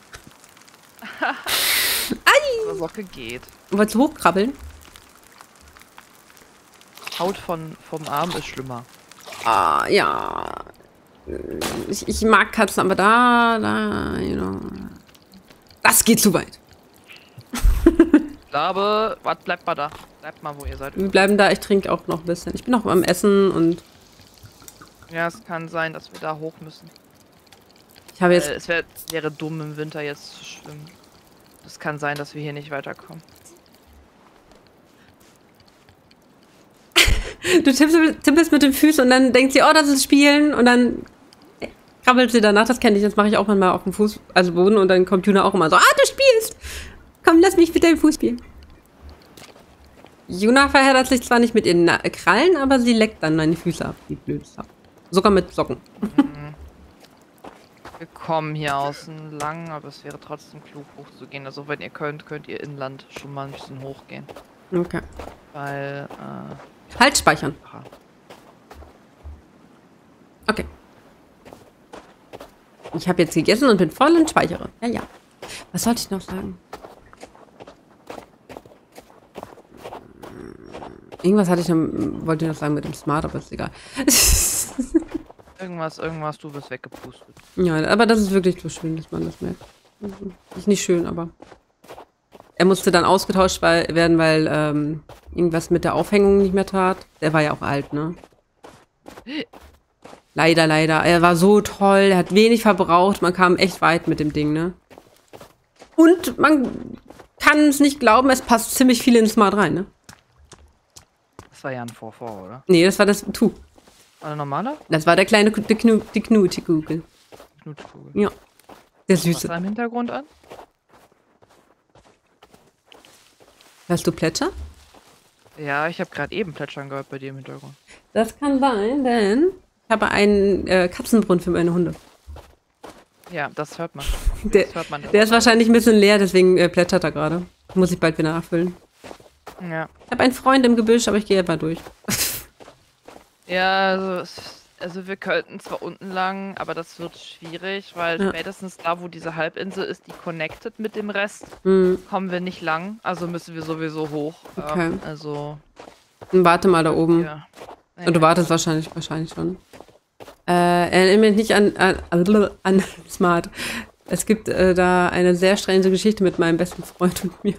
Aber Socke geht. Wolltest du hochkrabbeln? Haut von, vom Arm ist schlimmer. Ah, ja. Ich, ich mag Katzen, aber da, da, you know. Das geht zu weit. Ich glaube, wart, bleibt mal da. Bleibt mal, wo ihr seid. Wir bleiben da, ich trinke auch noch ein bisschen. Ich bin noch am Essen und Ja, es kann sein, dass wir da hoch müssen. ich habe Äh, jetzt... es wär, wäre dumm, im Winter jetzt zu schwimmen. Es kann sein, dass wir hier nicht weiterkommen. Du tippst, tippst mit den Füßen und dann denkt sie, oh, das ist Spielen und dann krabbelt sie danach, das kenne ich, das mache ich auch manchmal auf dem Fuß, also Boden und dann kommt Juna auch immer so, ah, du spielst! Komm, lass mich mit deinem Fuß spielen. Juna verheddert sich zwar nicht mit ihren Krallen, aber sie leckt dann meine Füße ab, die blöd ist. Sogar mit Socken. Wir kommen hier außen lang, aber es wäre trotzdem klug hochzugehen. Also wenn ihr könnt, könnt ihr inland schon mal ein bisschen hochgehen. Okay. Weil, äh, Halt speichern. Okay. Ich habe jetzt gegessen und bin voll und speichere. Ja, ja. Was sollte ich noch sagen? Irgendwas hatte ich noch, wollte ich noch sagen mit dem Smart, aber ist egal. Irgendwas, irgendwas, du wirst weggepustet. ja, aber das ist wirklich so schön, dass man das merkt. Ist nicht schön, aber. Er musste dann ausgetauscht werden, weil ähm, irgendwas mit der Aufhängung nicht mehr tat. Der war ja auch alt, ne? Leider, leider. Er war so toll, er hat wenig verbraucht, man kam echt weit mit dem Ding, ne? Und man kann es nicht glauben, es passt ziemlich viel in Smart rein, ne? Das war ja ein 4-4, oder? Nee, das war das Tu. War der normale? Das war der kleine die, Knu, die Knutikugel. Knutkugel. Ja. Der Was Süße. da im Hintergrund an? Hörst du Plätscher? Ja, ich habe gerade eben Plätschern gehört bei dir im Hintergrund. Das kann sein, denn ich habe einen äh, Katzenbrunnen für meine Hunde. Ja, das hört man. Der, Das hört man. der ist wahrscheinlich ein bisschen leer, deswegen äh, plätschert er gerade. Muss ich bald wieder nachfüllen. Ja. Ich habe einen Freund im Gebüsch, aber ich gehe einfach durch. Ja, also, also wir könnten zwar unten lang, aber das wird schwierig, weil Ja. spätestens da, wo diese Halbinsel ist, die connected mit dem Rest, Hm, kommen wir nicht lang. Also müssen wir sowieso hoch. Okay. Ähm, also, dann warte mal da oben. ja. Und du wartest wahrscheinlich, wahrscheinlich schon. Äh, erinnere mich nicht an, an, an Smart. Es gibt äh, da eine sehr strange Geschichte mit meinem besten Freund und mir.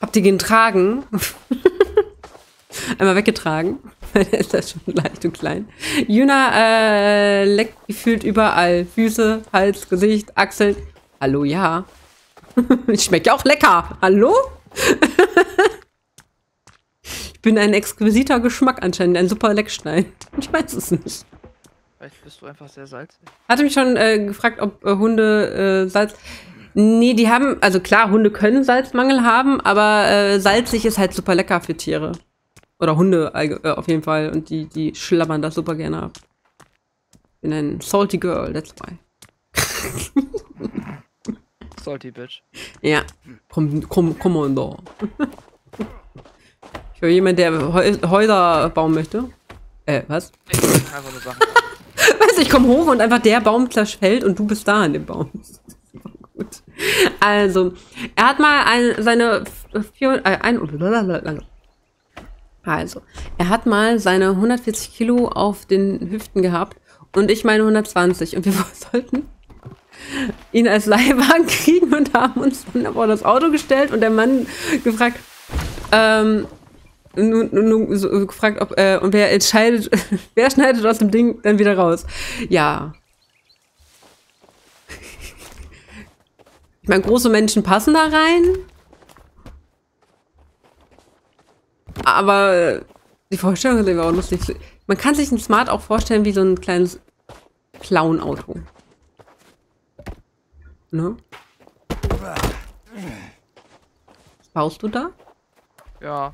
Habt ihr ihn getragen? Einmal weggetragen. weil Der ist ja schon leicht und klein. Juna äh, leckt gefühlt überall. Füße, Hals, Gesicht, Achseln. Hallo, ja. Schmeckt ja auch lecker. Hallo? Ich bin ein exquisiter Geschmack anscheinend, ein super Leckstein. Ich weiß es nicht. Vielleicht bist du einfach sehr salzig. Hatte mich schon äh, gefragt, ob äh, Hunde äh, Salz. Nee, die haben, also klar, Hunde können Salzmangel haben, aber äh, salzig ist halt super lecker für Tiere. Oder Hunde äh, auf jeden Fall. Und die, die schlabbern das super gerne ab. Bin ein salty girl, that's why. Salty Bitch. Ja. Komm, komm, komm on da. Ich höre jemand, der Heu Häuser bauen möchte. Äh, was? Ich will einfach nur Sachen. Weißt du, ich komme hoch und einfach der Baum zerfällt und du bist da an dem Baum. Gut. Also, er hat mal ein, seine vier, äh, ein, also, er hat mal seine 140 Kilo auf den Hüften gehabt und ich meine 120 und wir sollten ihn als Leihwagen kriegen und haben uns dann vor das Auto gestellt und der Mann gefragt, ähm, nun, nun, nun, so gefragt, ob, äh, und wer entscheidet, wer schneidet aus dem Ding dann wieder raus? Ja. Ich meine, große Menschen passen da rein. Aber die Vorstellung ist irgendwie auch lustig. Man kann sich ein Smart auch vorstellen wie so ein kleines Clown-Auto. Ne? Was baust du da? Ja.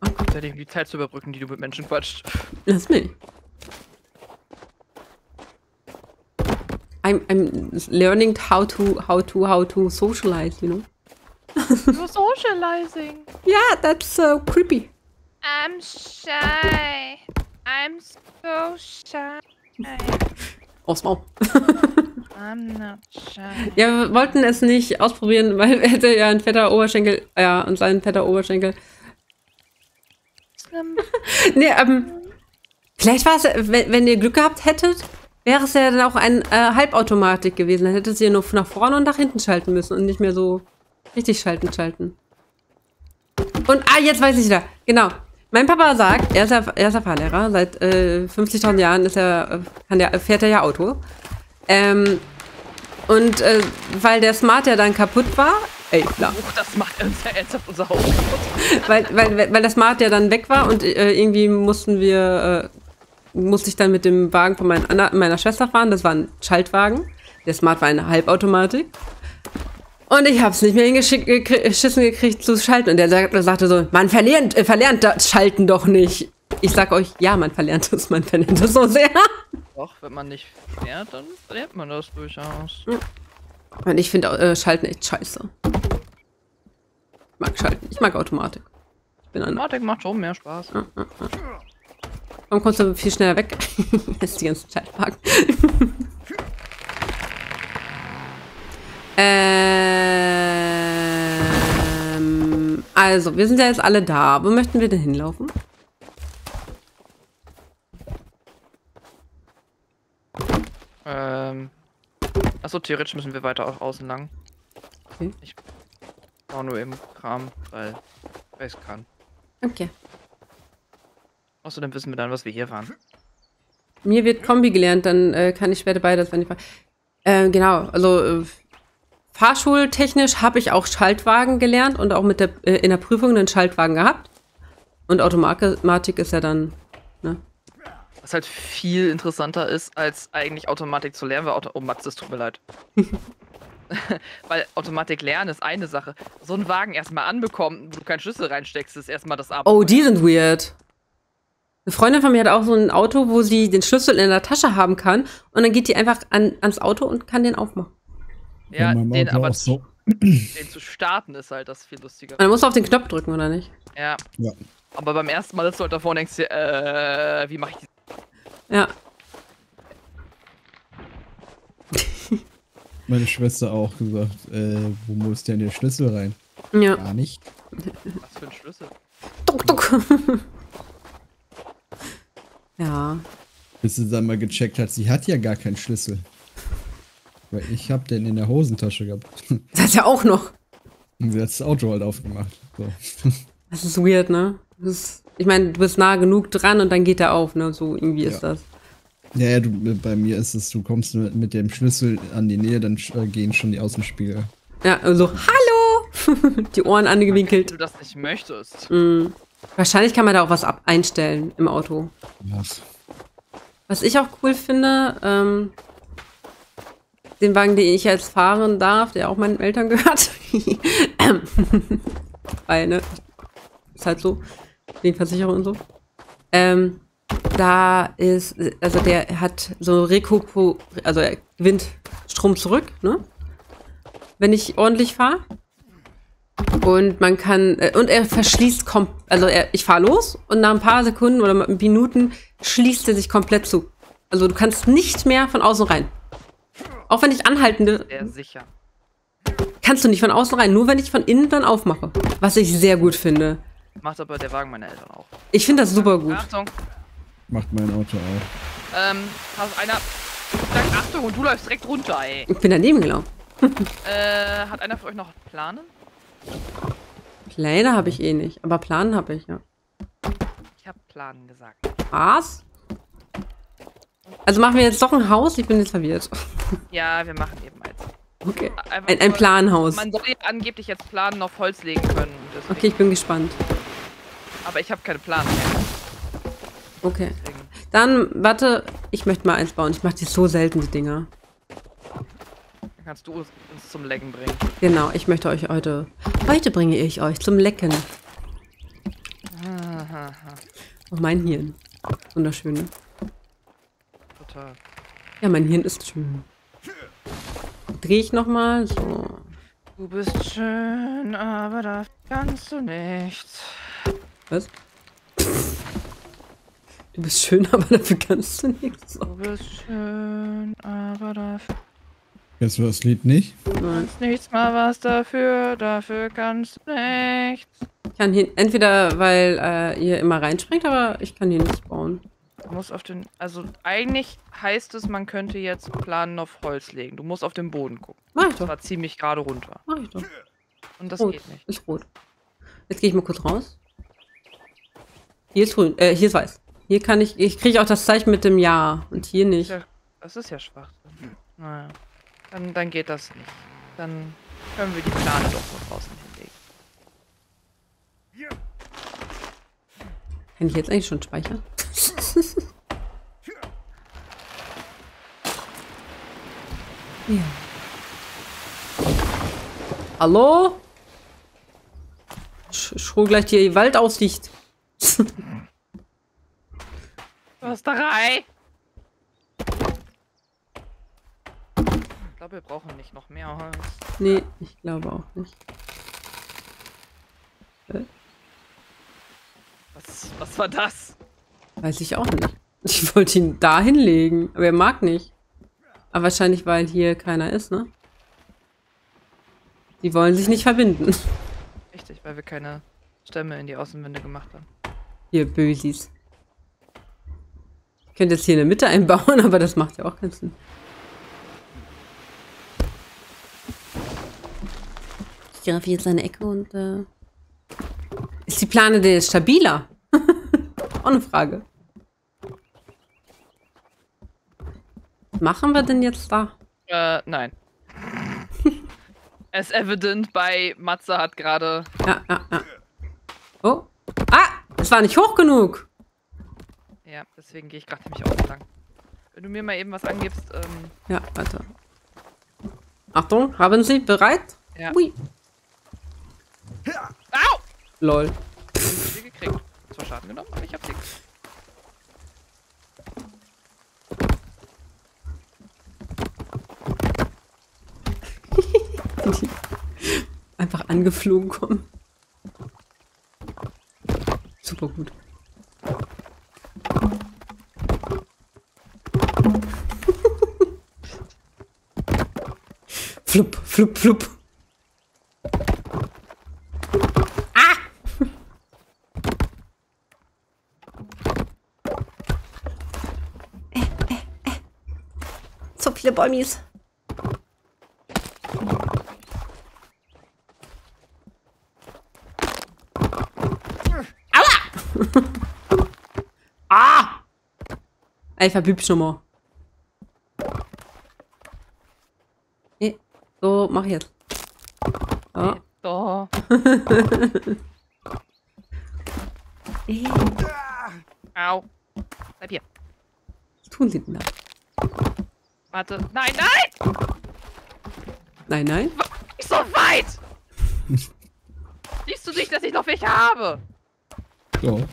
Tatsächlich, um die Zeit zu überbrücken, die du mit Menschen quatscht. Lass mich. I'm, I'm learning how to how to how to socialize, you know. You're socializing. Yeah, that's so creepy. I'm shy. I'm so shy. Aufs Maul. I'm not shy. Ja, wir wollten es nicht ausprobieren, weil er hätte ja ein fetter Oberschenkel, ja, und sein fetter Oberschenkel. Nee, ähm, vielleicht war es, wenn, wenn ihr Glück gehabt hättet, wäre es ja dann auch ein äh, Halbautomatik gewesen. Dann hättet ihr nur nach vorne und nach hinten schalten müssen und nicht mehr so richtig schalten, schalten. Und, ah, jetzt weiß ich wieder. Genau. Mein Papa sagt, er ist ja, er ist ja Fahrlehrer, seit äh, 50.000 Jahren ist er, der, fährt er ja Auto. Ähm, und äh, weil der Smart ja dann kaputt war, ey, klar, Oh, das macht uns ja ernsthaft unser Haus weil, weil, weil das Smart ja dann weg war und äh, irgendwie mussten wir, äh, musste ich dann mit dem Wagen von meiner, Anna- meiner Schwester fahren. Das war ein Schaltwagen. Der Smart war eine Halbautomatik. Und ich habe es nicht mehr hingeschissen gekriegt zu schalten. Und der sagt- sagte so, man verlernt, äh, verlernt das Schalten doch nicht. Ich sag euch, ja, man verlernt es, man verlernt es so sehr. Doch, wenn man nicht fährt, dann lernt man das durchaus. Und ich finde äh, Schalten echt scheiße. Ich mag Schalten. Ich mag Automatik. Ich bin Automatik macht schon mehr Spaß. Warum kommst du viel schneller weg? ist die ganze Zeit parken. ähm, also, wir sind ja jetzt alle da. Wo möchten wir denn hinlaufen? Ähm. Achso, theoretisch müssen wir weiter au- außen lang. Okay. Ich baue nur eben Kram, weil ich es kann. Okay. Außerdem wissen wir dann, was wir hier waren. Mir wird Kombi gelernt, dann äh, kann ich später beides, wenn ich fahr- äh, Genau, also äh, Fahrschultechnisch habe ich auch Schaltwagen gelernt und auch mit der, äh, in der Prüfung einen Schaltwagen gehabt. Und Automatik ist ja dann? Was halt viel interessanter ist, als eigentlich Automatik zu lernen, weil Auto Oh, Max, das tut mir leid. weil Automatik lernen ist eine Sache. So einen Wagen erstmal anbekommen, wo du keinen Schlüssel reinsteckst, ist erstmal das Ab. Oh, die sind weird. Eine Freundin von mir hat auch so ein Auto, wo sie den Schlüssel in der Tasche haben kann und dann geht die einfach an, ans Auto und kann den aufmachen. Ja, meinem den Auto aber so. den zu starten ist halt das viel lustiger. Musst du auf den Knopf drücken, oder nicht? Ja. Ja. Aber beim ersten Mal sitzt du halt davor und denkst dir, äh, wie mache ich die? Ja. Meine Schwester auch gesagt, äh, wo muss denn der Schlüssel rein? Ja. Gar nicht. Was für ein Schlüssel? Duck, duck. ja. Bis sie dann mal gecheckt hat, sie hat ja gar keinen Schlüssel. Weil ich hab den in der Hosentasche gehabt. Das ist ja auch noch. Und sie hat das Auto halt aufgemacht. So. Das ist weird, ne? Das ist, ich meine, du bist nah genug dran und dann geht er auf, ne? So irgendwie ist Ja. das. Ja, ja, du, bei mir ist es, du kommst mit, mit dem Schlüssel an die Nähe, dann äh, gehen schon die Außenspiegel. Ja, also, hallo! die Ohren Wenn angewinkelt. du das nicht möchtest. Mhm. Wahrscheinlich kann man da auch was ab einstellen im Auto. Was? Was ich auch cool finde, ähm, den Wagen, den ich jetzt fahren darf, der auch meinen Eltern gehört. Weil, ne? Ist halt so. Wegen Versicherung und so. Ähm, da ist, also der hat so Rekupo, also er gewinnt Strom zurück, ne? Wenn ich ordentlich fahre. Und man kann, äh, und er verschließt also er, ich fahre los und nach ein paar Sekunden oder Minuten schließt er sich komplett zu. Also du kannst nicht mehr von außen rein. Auch wenn ich anhaltende, Sehr sicher. kannst du nicht von außen rein, nur wenn ich von innen dann aufmache. Was ich sehr gut finde. Macht aber der Wagen meiner Eltern auch. Ich finde das super gut. Achtung, Macht mein Auto auch. ähm, hast einer. Sagt Achtung und du läufst direkt runter, ey. Ich bin daneben gelaufen. Äh, hat einer von euch noch Planen? Pläne habe ich eh nicht, aber Planen habe ich, ja. Ich habe Planen gesagt. Was? Also machen wir jetzt doch ein Haus? Ich bin jetzt verwirrt. Ja, wir machen eben eins. Okay. Einfach Ein, ein Planhaus. Man soll ja angeblich jetzt Planen auf Holz legen können. Deswegen. Okay, ich bin gespannt. Aber ich habe keine Planen mehr. Okay. Deswegen. Dann, warte, ich möchte mal eins bauen. Ich mache die so selten, die Dinger. Dann kannst du uns zum Lecken bringen. Genau, ich möchte euch heute. Heute bringe ich euch zum Lecken. Oh, mein Hirn. Wunderschön. Total. Ja, mein Hirn ist schön. Drehe ich nochmal. So. Du bist schön, aber da kannst du nichts. Was? Du bist schön, aber dafür kannst du nichts. Du bist schön, aber dafür Kennst du das Lied nicht? kannst nichts mal was dafür, dafür kannst du nichts. Ich kann hier entweder, weil äh, ihr immer reinspringt, aber ich kann hier nichts bauen. Du musst auf den. Also eigentlich heißt es, man könnte jetzt Planen auf Holz legen. Du musst auf den Boden gucken. Mach ich Das doch. war ziemlich gerade runter. Mach ich doch. Und das Rot. geht nicht. Ist rot. Jetzt gehe ich mal kurz raus. Hier ist grün. Äh, hier ist weiß. Hier kann ich. Ich kriege auch das Zeichen mit dem Ja. Und hier nicht. das ist ja schwach. Naja. Dann, dann geht das nicht. Dann können wir die Plane doch noch draußen hinlegen. Kann ich jetzt eigentlich schon speichern? ja. Hallo? Ich, ich hol gleich die Waldaussicht. Försterei! Ich glaube, wir brauchen nicht noch mehr Holz. Nee, ich glaube auch nicht. Was, was war das? Weiß ich auch nicht. Ich wollte ihn da hinlegen, aber er mag nicht. Aber wahrscheinlich, weil hier keiner ist, ne? Die wollen sich nicht verbinden. Richtig, weil wir keine Stämme in die Außenwände gemacht haben. Hier, Bösis. Ich könnte jetzt hier in der Mitte einbauen, aber das macht ja auch keinen Sinn. Ich greife jetzt eine Ecke und äh ist die Plane denn jetzt stabiler? auch eine Frage. Was machen wir denn jetzt da? Äh, nein. As evident bei Matze hat gerade. Ja, ja, ja. Oh. Ah! Es war nicht hoch genug. Ja, deswegen gehe ich gerade nämlich auch lang. Wenn du mir mal eben was angibst, ähm, Ja, warte. Achtung, haben Sie bereit? Ja. Ui. Au! Lol. hab sie gekriegt. Zwar Schaden genommen, aber ich hab sie. Einfach angeflogen kommen. Super gut. flup, flup, flup. Ah! Äh, äh, äh. So viele Bäumis. Ah! Ey, verbüb schon mal. Nee, so, mach ich jetzt. So. So. Au. Bleib hier. was tun sie denn da? Warte. Nein, nein! Nein, nein. Nicht so weit! Siehst du nicht, dass ich noch welche habe? So.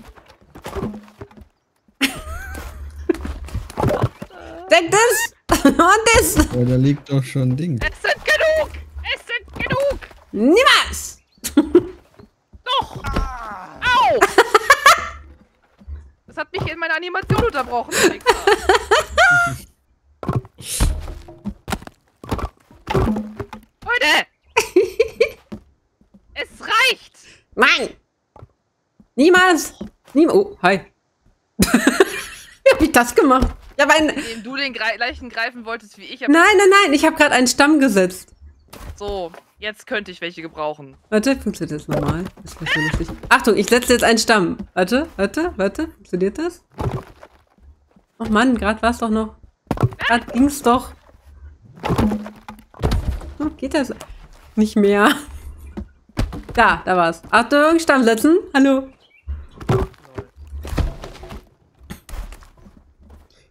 Denk das! Und das! Aber da liegt doch schon ein Ding. Es sind genug! Es sind genug! Niemals! Doch! Au! Das hat mich in meiner Animation unterbrochen. Leute! Es reicht! Nein! Niemals! Niemals! Oh, hi. Wie hab ich das gemacht? Hab einen. Indem du den gleichen greifen wolltest wie ich. hab- Nein, nein, nein, ich habe gerade einen Stamm gesetzt. So, jetzt könnte ich welche gebrauchen. Warte, funktioniert das normal? Das wäre so lustig. Achtung, ich setze jetzt einen Stamm. Warte, warte, warte. Funktioniert das? Oh Mann, gerade war es doch noch. Gerade ging's doch. Oh, geht das nicht mehr? Da, da war's. Achtung, Stamm setzen. Hallo.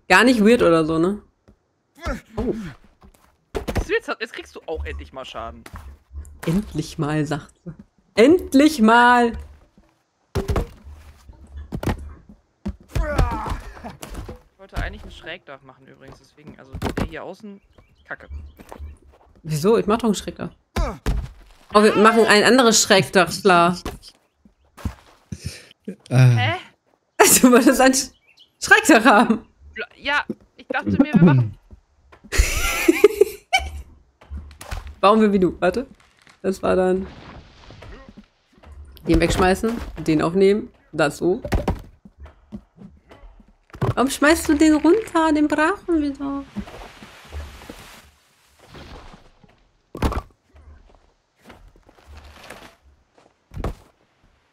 Gar nicht weird oder so, ne? Du, Jetzt, hat- jetzt kriegst du auch endlich mal Schaden. Endlich mal, sagt sie. Endlich mal! Ich wollte eigentlich ein Schrägdach machen übrigens, deswegen, also der hier außen, kacke. Wieso? Ich mach doch ein Schrägdach. Oh, wir machen ein anderes Schrägdach, klar. Ah, Hä? Du wolltest ein Sch Schrägdach haben. Ja, ich dachte mir, wir machen. Bauen wir wie du. Warte. Das war dann. Den wegschmeißen, den aufnehmen, das so. Warum schmeißt du den runter? Den brauchen wir doch.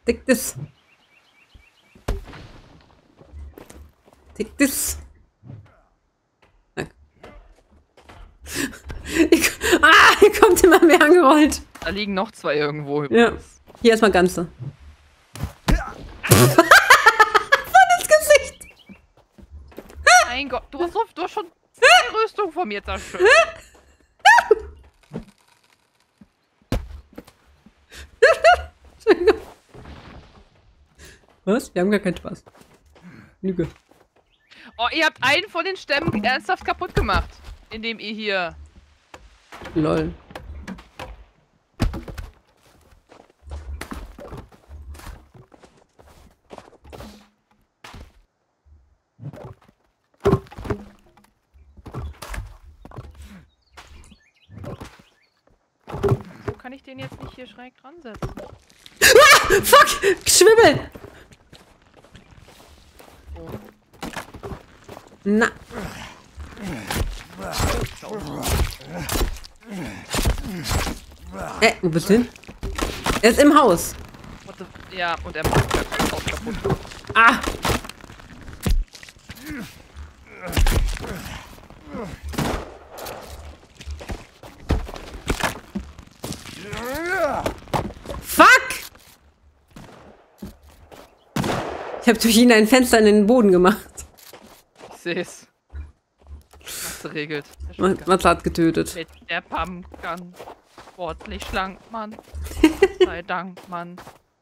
Tick das. Tick das. Danke. Ich, ah, hier kommt immer mehr angerollt. Da liegen noch zwei irgendwo Ja. Hier erstmal ganze. Voll ins Gesicht. Mein Gott, du hast, du hast schon zwei Rüstungen von mir zerstört. Was? Wir haben gar keinen Spaß. Lüge. Oh, ihr habt einen von den Stämmen ernsthaft kaputt gemacht. Indem ihr hier... Lol. kann ich den jetzt nicht hier schräg dran setzen? Ah! Fuck! Schwimmel! Oh. Na. Äh, wo bist du hin? Er ist im Haus. Ja, und er macht das Haus kaputt. Ah! Fuck! Ich habe durch ihn ein Fenster in den Boden gemacht. Ich seh's. Matze regelt. Der Ma- Schwicker. Matze hat getötet. Mit der Pumpgun. Sportlich schlank, Mann. Sei Dank, Mann.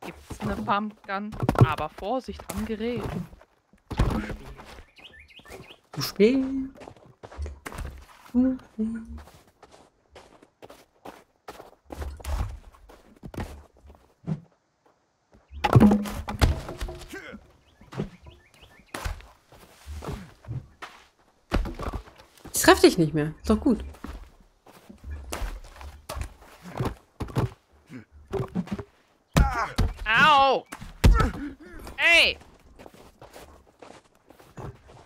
Gibt's ne Pumpgun. Aber Vorsicht am Gerät. Du spät. Du spät. Ich treff dich nicht mehr. Ist doch gut. Au! Ey!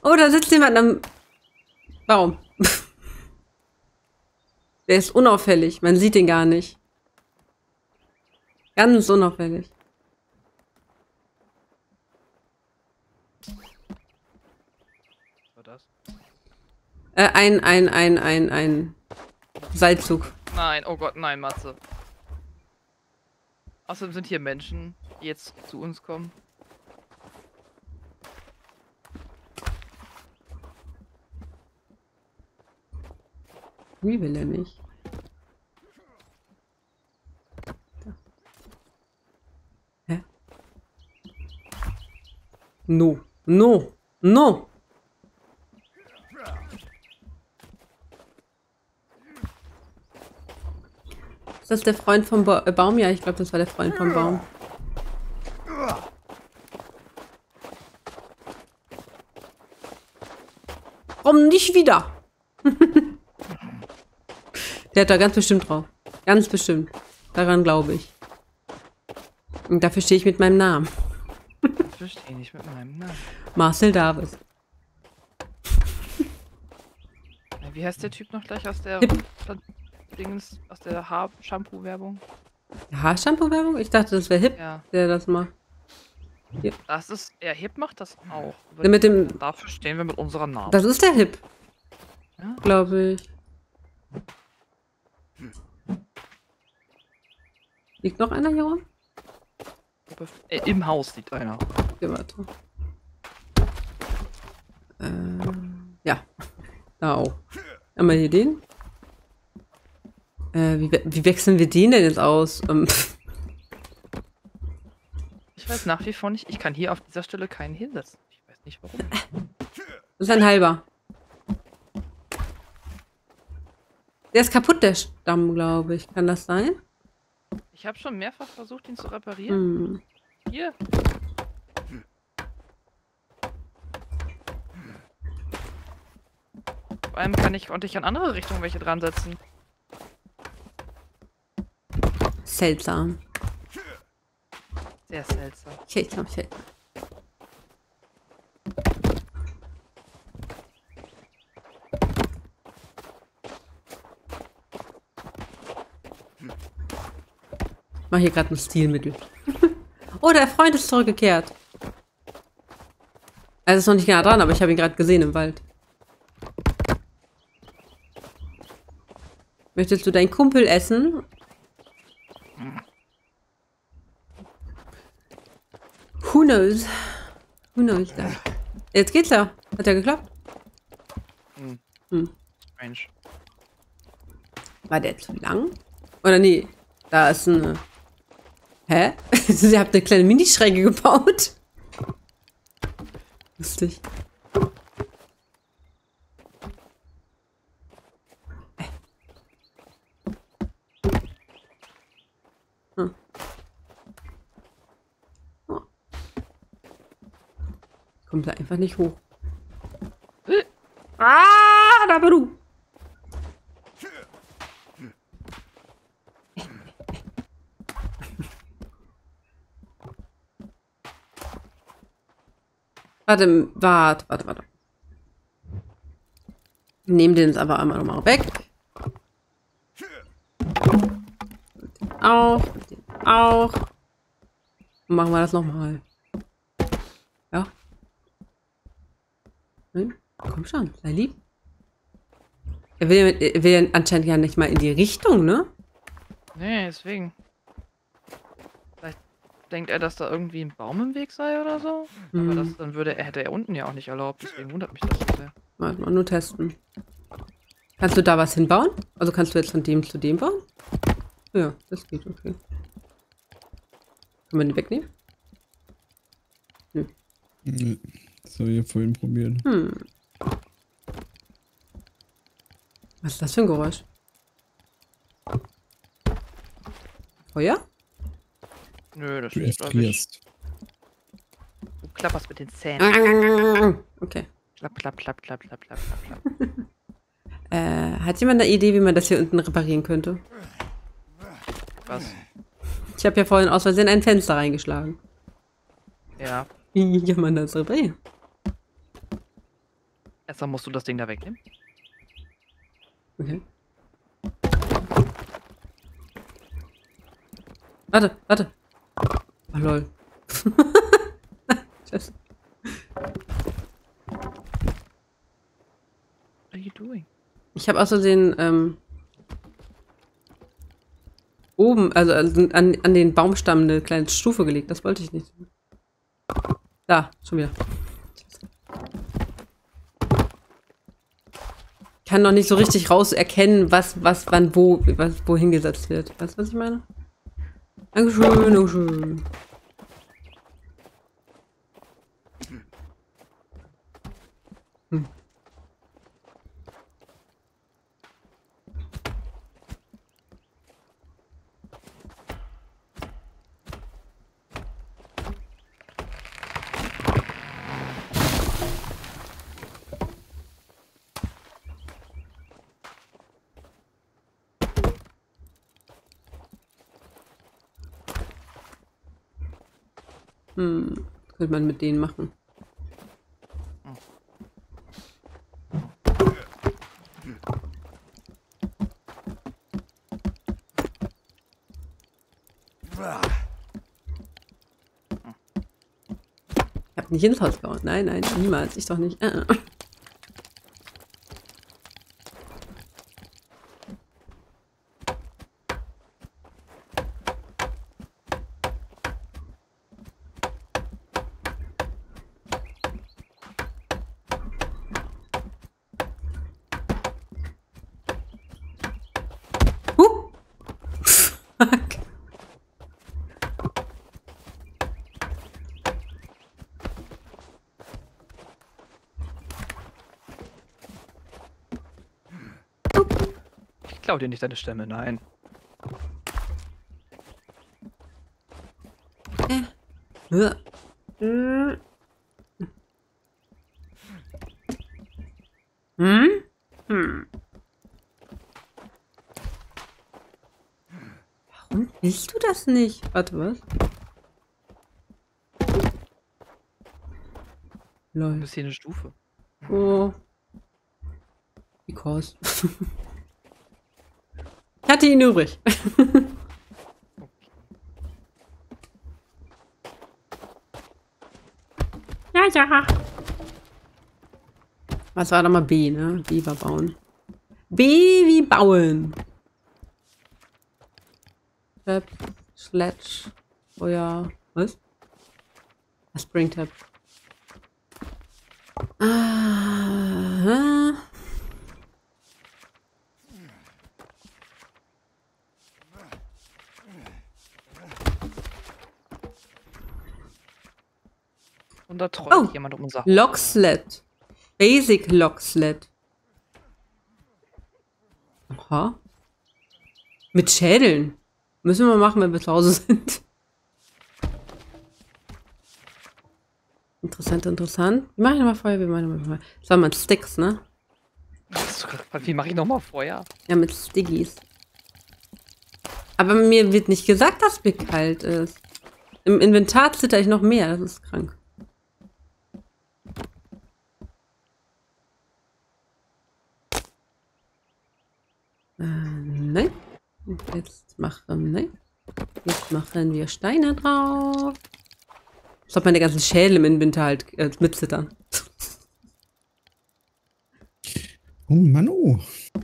Oh, da sitzt jemand am Baum. Der ist unauffällig. Man sieht ihn gar nicht. Ganz unauffällig. Was war das? Äh, ein, ein, ein, ein, ein Seilzug. Nein, oh Gott, nein, Matze. Außerdem sind hier Menschen, die jetzt zu uns kommen. Wie will er nicht? Hä? No. No. No. Ist das der Freund vom ba äh, Baum? Ja, ich glaube, das war der Freund vom Baum. Komm nicht wieder. Der hat da ganz bestimmt drauf. Ganz bestimmt. Daran glaube ich. Und dafür stehe ich mit meinem Namen. Ich verstehe nicht mit meinem Namen. Marcel Davis. Wie heißt der Typ noch gleich aus der Hip. Dingens, aus der Haar-Shampoo-Werbung? Haarshampoo-Werbung? Ich dachte, das wäre hip, Ja, der das macht. das ist, ja, Hip macht das auch. Der mit dem, Dafür stehen wir mit unserer Namen. das ist der Hip. Ja? Glaube ich. Liegt noch einer hier rum? äh, Im Haus liegt einer. Okay, warte. Ähm, ja. Da auch. Einmal hier den. Äh, wie, we- wie wechseln wir den denn jetzt aus? Ähm, Ich weiß nach wie vor nicht, ich kann hier auf dieser Stelle keinen hinsetzen. Ich weiß nicht warum. das ist ein halber. Der ist kaputt, der Stamm, glaube ich. Kann das sein? Ich habe schon mehrfach versucht, ihn zu reparieren. Hm. Hier. Vor allem kann ich, konnte ich an andere Richtungen welche dran setzen. Seltsam. Sehr seltsam. Seltsam, seltsam. Mach hier gerade ein Stilmittel. oh, der Freund ist zurückgekehrt. Er ist noch nicht nah dran, aber ich habe ihn gerade gesehen im Wald. Möchtest du deinen Kumpel essen? Knows? Who knows that? Jetzt geht's ja. Hat ja geklappt. Strange. War der zu lang? Oder nee, da ist eine. Hä? Sie habt eine kleine Minischräge gebaut? Lustig. kommt da einfach nicht hoch. Ah, da war du. Warte, warte, warte, warte. Nehmen den jetzt aber einmal nochmal weg. Auch, auch. Machen wir das nochmal. Hm? Komm schon, sei lieb. Er will, er will anscheinend ja nicht mal in die Richtung, ne? Nee, deswegen. Vielleicht denkt er, dass da irgendwie ein Baum im Weg sei oder so. Aber Hm. das dann würde er, hätte er unten ja auch nicht erlaubt. Deswegen wundert mich das so sehr. Warte mal, nur testen. Kannst du da was hinbauen? Also kannst du jetzt von dem zu dem bauen? Ja, das geht, okay. Können wir den wegnehmen? Nee, Das habe ich ja vorhin probiert. Hm. Was ist das für ein Geräusch? Feuer? Nö, das Du ist erfrierst. Du klapperst mit den Zähnen. Okay. Klapp, klapp, klapp, klapp, klapp, klapp, klapp, klapp. Äh, hat jemand eine Idee, wie man das hier unten reparieren könnte? Was? Ich habe ja vorhin aus Versehen ein Fenster reingeschlagen. Ja. Wie kann man das reparieren? Erstmal musst du das Ding da wegnehmen. Okay. Warte, warte. Oh, lol. Tschüss. What are you doing? Ich habe außerdem ähm, oben, also also an, an den Baumstamm eine kleine Stufe gelegt. Das wollte ich nicht. Da, schon wieder. Kann noch nicht so richtig raus erkennen, was, was, wann, wo, was, wo hingesetzt wird. Weißt du, was ich meine? Dankeschön, Dankeschön. Hm, könnte man mit denen machen? Ich hab nicht ins Haus gehauen. Nein, nein, niemals. Ich doch nicht. Äh, Ich klau dir nicht deine Stämme, nein. Äh. Hm? Hm? Hm. Warum willst du das nicht? Warte, was? Du Lol. bist hier eine Stufe. Oh. Because. hatte ihn übrig. ja, ja. Was war nochmal B, ne? B war bauen. B wie bauen. Tab, Sledge. Oh ja. Was? Springtap. Ah, Und da trollt Oh. Jemand um unser Haus. Locksled. Basic Locksled. Aha. Mit Schädeln. Müssen wir machen, wenn wir zu Hause sind. Interessant, interessant. Wie mache ich nochmal Feuer? Wie mache ich nochmal Feuer? Das war mit Sticks, ne? Wie mache ich nochmal Feuer? Ja, mit Stiggies. Aber mir wird nicht gesagt, dass mir kalt ist. Im Inventar zitter ich noch mehr. Das ist krank. Äh, nein. Und Jetzt machen, nein. Jetzt machen wir Steine drauf. Ich glaube, meine ganzen Schädel im Inventar halt äh, mitzittern. Oh Mann, oh.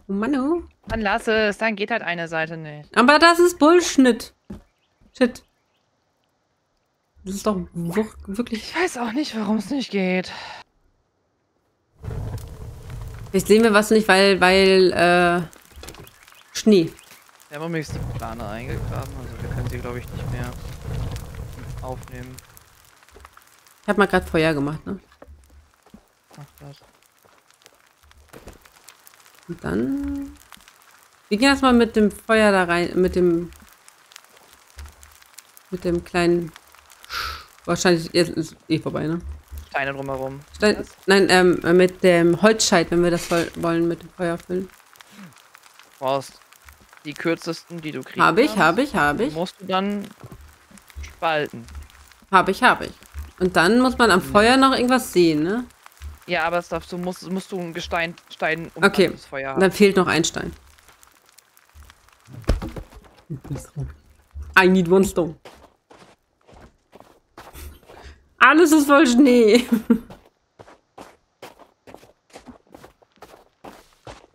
Oh Mann, oh. Dann lass es, dann geht halt eine Seite nicht. Aber das ist Bullshit. Shit. Das ist doch wirklich. Ich weiß auch nicht, warum es nicht geht. Vielleicht sehen wir was nicht, weil, weil, äh, Schnee. Wir haben übrigens die Plane eingegraben, also wir können sie, glaube ich, nicht mehr aufnehmen. Ich habe mal gerade Feuer gemacht, ne? Ach, das. Und dann. Wir gehen erstmal mit dem Feuer da rein, mit dem. Mit dem kleinen. Wahrscheinlich, jetzt ist eh vorbei, ne? Steine drumherum. Stein, nein, ähm, mit dem Holzscheit, wenn wir das woll- wollen, mit dem Feuer füllen. Du brauchst die kürzesten, die du kriegst. Habe ich, habe ich, habe ich. Musst du dann spalten. Habe ich, habe ich. Und dann muss man am Feuer noch irgendwas sehen, ne? Ja, aber es darfst du musst, musst du ein Gestein Stein um Okay. das Feuer haben. dann fehlt noch ein Stein. I need one stone. Alles ist voll Schnee.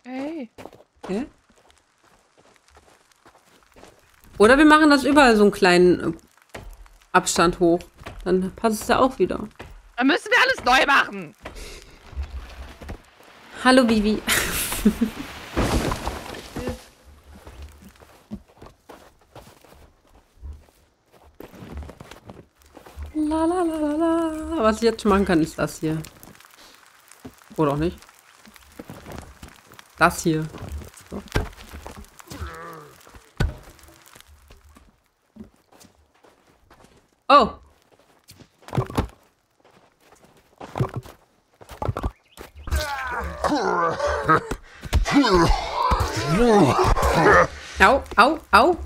Hey. Hä? Oder wir machen das überall so einen kleinen äh, Abstand hoch. Dann passt es ja auch wieder. Dann müssen wir alles neu machen. Hallo la, la, la, la, la. Was ich jetzt schon machen kann, ist das hier. Oder auch nicht. Das hier. Oh. Au, au, au.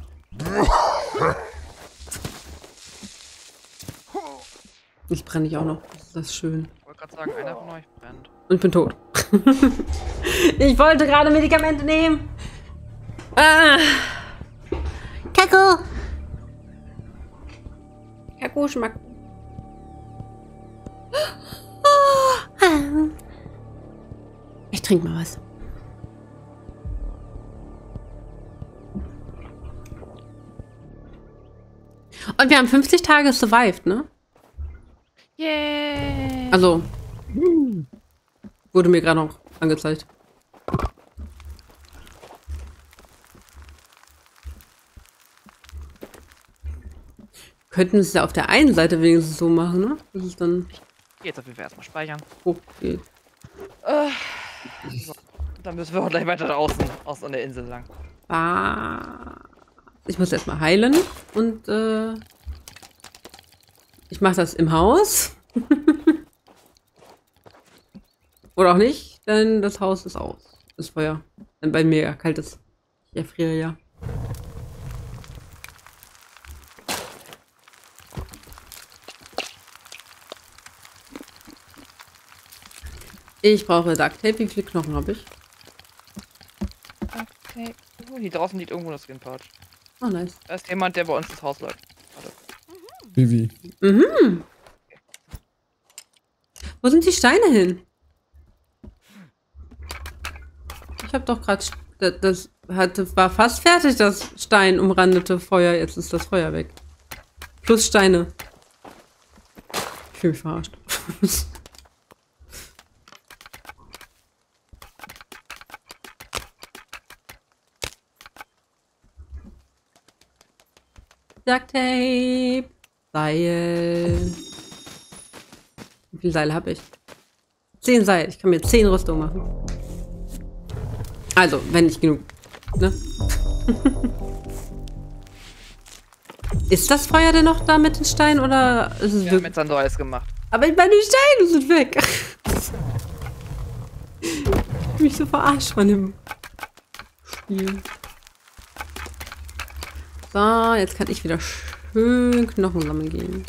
Ich brenne ich auch noch. Das ist schön. Ich wollte gerade sagen, einer von euch brennt. Und ich bin tot. ich wollte gerade Medikamente nehmen. Ah, Taco, Kakoschmack. Ich trinke mal was. Und wir haben 50 Tage survived, ne? Yay! Also, wurde mir gerade noch angezeigt. Könnten es ja auf der einen Seite wenigstens so machen, ne? Das ist dann Jetzt auf jeden Fall erstmal speichern. hoch geht. Dann müssen wir auch gleich weiter draußen, aus an der Insel lang. Ah, ich muss erstmal heilen und äh, ich mache das im Haus. Oder auch nicht, denn das Haus ist aus. Das Feuer. Wenn bei mir kalt ist. Ich erfriere ja. Ich brauche Duct Tape. Wie viele Knochen habe ich? Okay. Oh, hier draußen liegt irgendwo das Skin Pouch. Oh, nice. Da ist jemand, der bei uns ins Haus läuft. Warte. Vivi. Wo sind die Steine hin? Ich habe doch gerade das, das hatte, war fast fertig, das Stein umrandete Feuer. Jetzt ist das Feuer weg. Plus Steine. Ich fühle mich verarscht. Duct Tape. Seil. Wie viele Seile habe ich? Zehn Seil. Ich kann mir zehn Rüstungen machen. Also, wenn nicht genug. Ne? ist das Feuer denn noch da mit den Steinen oder ist es Wir haben wirklich. jetzt dann so alles gemacht. Aber meine Steine sind weg. ich bin mich so verarscht von dem Spiel. So, jetzt kann ich wieder schön Knochen sammeln gehen.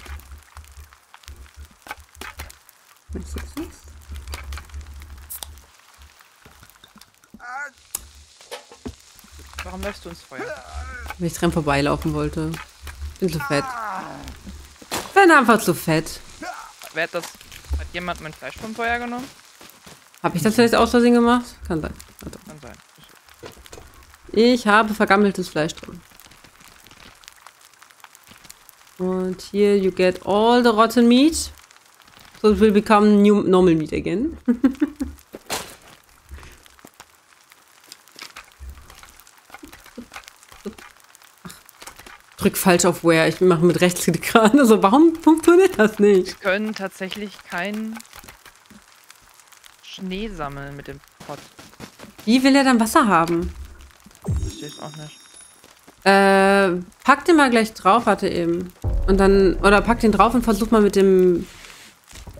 Warum läufst du ins Feuer? Weil ich dran vorbeilaufen wollte. Bin zu fett. Bin einfach zu fett. Wer hat das. Hat jemand mein Fleisch vom Feuer genommen? Habe ich das vielleicht aus Versehen gemacht? Kann sein. Warte. Kann sein. Ich habe vergammeltes Fleisch drin. Und hier, you get all the rotten meat. So it will become new normal meat again. Drück falsch auf Where. Ich mache mit Rechtsklick gerade. Also warum funktioniert das nicht? Wir können tatsächlich keinen Schnee sammeln mit dem Pot. Wie will er dann Wasser haben? Verstehe ich auch nicht. Äh, pack den mal gleich drauf, warte eben. Und dann, oder pack den drauf und versuch mal mit dem,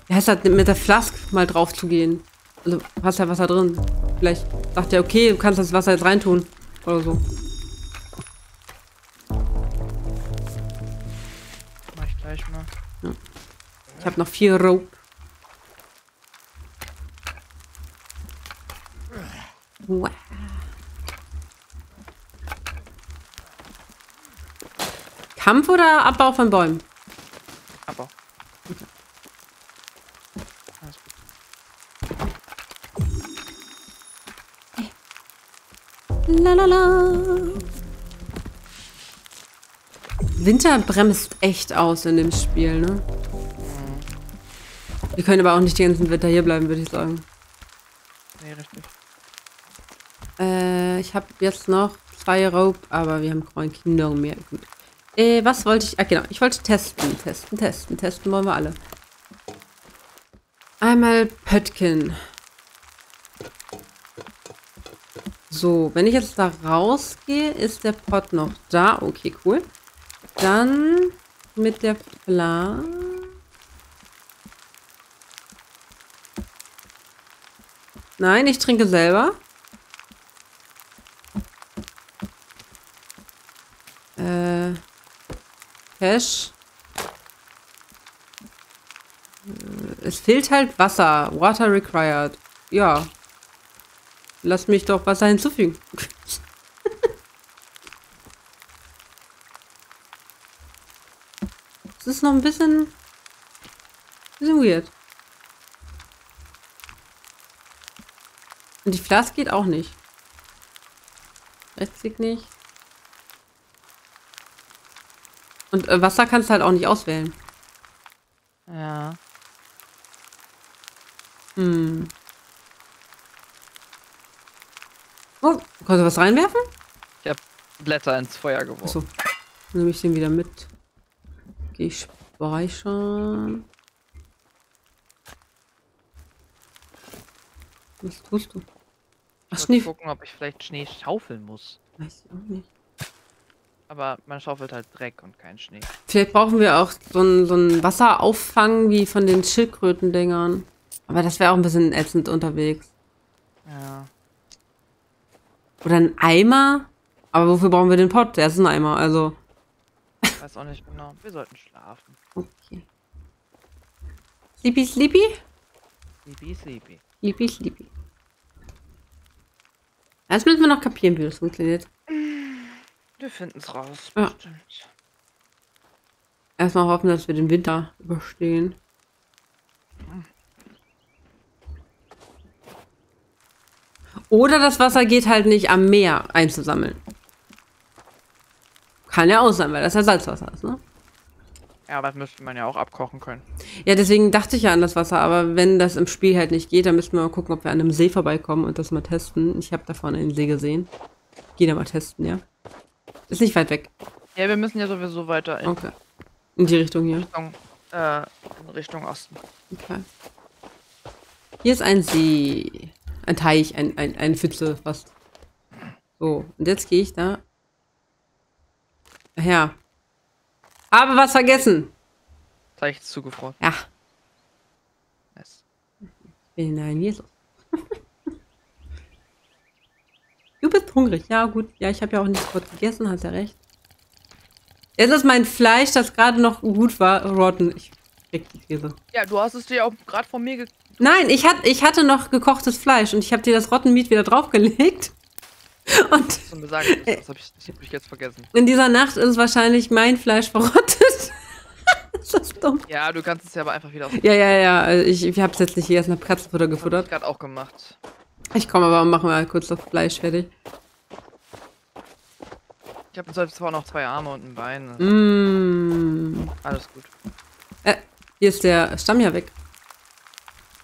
wie heißt das, mit der Flask mal drauf zu gehen. Also, hast ja Wasser drin. Vielleicht sagt er, okay, du kannst das Wasser jetzt reintun. Oder so. Mach ich gleich mal. Ich habe noch vier Rope. Wow. Kampf oder Abbau von Bäumen? Aber. Alles gut. Lalala. Winter bremst echt aus in dem Spiel, ne? Wir können aber auch nicht den ganzen Winter hier bleiben, würde ich sagen. Nee, richtig. Äh, ich habe jetzt noch zwei Rope, aber wir haben kein Kinder mehr. Gut. Äh, was wollte ich? Ah, genau. Ich wollte testen, testen, testen, testen wollen wir alle. Einmal Pöttkin. So, wenn ich jetzt da rausgehe, ist der Pot noch da. Okay, cool. Dann mit der Flasche. Nein, ich trinke selber. Äh, Cash. Äh, Es fehlt halt Wasser. Water required. Ja. Lass mich doch Wasser hinzufügen. Es ist noch ein bisschen, bisschen weird. Und die Flasche geht auch nicht. Rechtsklick nicht. Und äh, Wasser kannst du halt auch nicht auswählen. Ja. Hm. Oh, kannst du was reinwerfen? Ich hab Blätter ins Feuer geworfen. Achso. Nehme ich den wieder mit. Geh ich speichern. Was tust du? Ach, Ich Schnee. gucken, ob ich vielleicht Schnee schaufeln muss. Weiß ich auch nicht. Aber man schaufelt halt Dreck und keinen Schnee. Vielleicht brauchen wir auch so ein, so ein Wasserauffang wie von den Schildkrötendingern. Aber das wäre auch ein bisschen ätzend unterwegs. Ja. Oder ein Eimer. Aber wofür brauchen wir den Pott? Der ist ein Eimer, also. Ich weiß auch nicht genau. Wir sollten schlafen. Okay. Sleepy, sleepy? Sleepy, sleepy. Sleepy, sleepy. Erst müssen wir noch kapieren, wie das funktioniert. Wir finden's raus. Ja. Bestimmt. Erstmal hoffen, dass wir den Winter überstehen. Oder das Wasser geht halt nicht am Meer einzusammeln. Kann ja auch sein, weil das ja Salzwasser ist, ne? Ja, aber das müsste man ja auch abkochen können. Ja, deswegen dachte ich ja an das Wasser, aber wenn das im Spiel halt nicht geht, dann müssten wir mal gucken, ob wir an einem See vorbeikommen und das mal testen. Ich habe da vorne einen See gesehen. Geh da mal testen, ja? Ist nicht weit weg. Ja, wir müssen ja sowieso weiter in Okay. In die Richtung hier. Richtung, äh, in Richtung Osten. Okay. Hier ist ein See. Ein Teich, ein, ein, eine Pfütze fast. So, und jetzt gehe ich da. Ach Ja. Habe was vergessen. Teich ist zugefroren. Ja. Nice. Nein, Jesus. Du bist hungrig. Ja, gut. Ja, ich habe ja auch nicht sofort gegessen, hast ja recht. Jetzt ist mein Fleisch, das gerade noch gut war, rotten. Ich krieg die Käse. Ja, du hast es dir auch gerade von mir ge Nein, ich, hat, ich hatte noch gekochtes Fleisch und ich habe dir das Rottenmeat wieder draufgelegt. Und So gesagt, das habe ich, das hab ich jetzt vergessen. in dieser Nacht ist wahrscheinlich mein Fleisch verrottet. ist das dumm? Ja, du kannst es ja aber einfach wieder. Ja, ja, ja. also Ich, ich hab's jetzt nicht gegessen, hab Katzenfutter Das hab ich gefuttert. gerade auch gemacht. Ich komme aber und machen wir kurz das Fleisch fertig. Ich habe zwar noch zwei Arme und ein Bein. Mmh. Alles gut. Äh, hier ist der Stamm ja weg.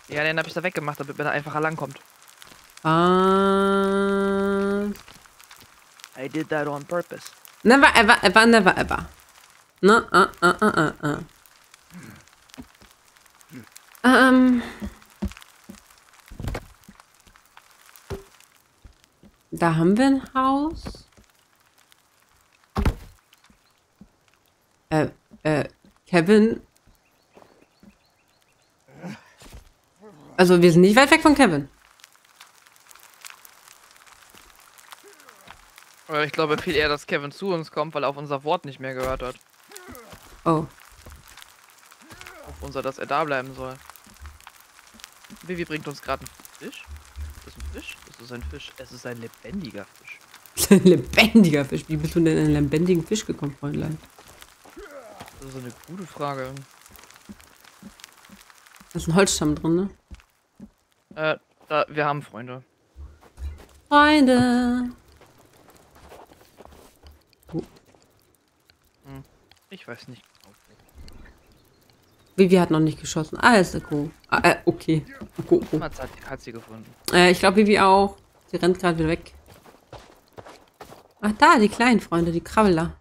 Ja, den habe ich da weggemacht, damit man da einfacher langkommt. Ah. I did that on purpose. Never ever ever never ever. Na, ah, ah, ah, ah, ah. Ähm. Da haben wir ein Haus. Äh, äh, Kevin. Also wir sind nicht weit weg von Kevin. Aber ich glaube viel eher, dass Kevin zu uns kommt, weil er auf unser Wort nicht mehr gehört hat. Oh. Auf unser, dass er da bleiben soll. Vivi bringt uns gerade einen Fisch. Ist das ein Fisch? Das ist ein Fisch. Es ist ein lebendiger Fisch. Ein lebendiger Fisch. Wie bist du denn in einen lebendigen Fisch gekommen, Freundlein? Das ist eine gute Frage. Da ist ein Holzstamm drin, ne? Äh, da, wir haben Freunde. Freunde. Ich weiß nicht. Vivi hat noch nicht geschossen. Ah, ist Kuh. Ah, äh, okay. Kuh. Mats hat, hat sie gefunden. Äh, ich glaube, Vivi auch. Sie rennt gerade wieder weg. Ach, da, die kleinen Freunde, die Krabbler.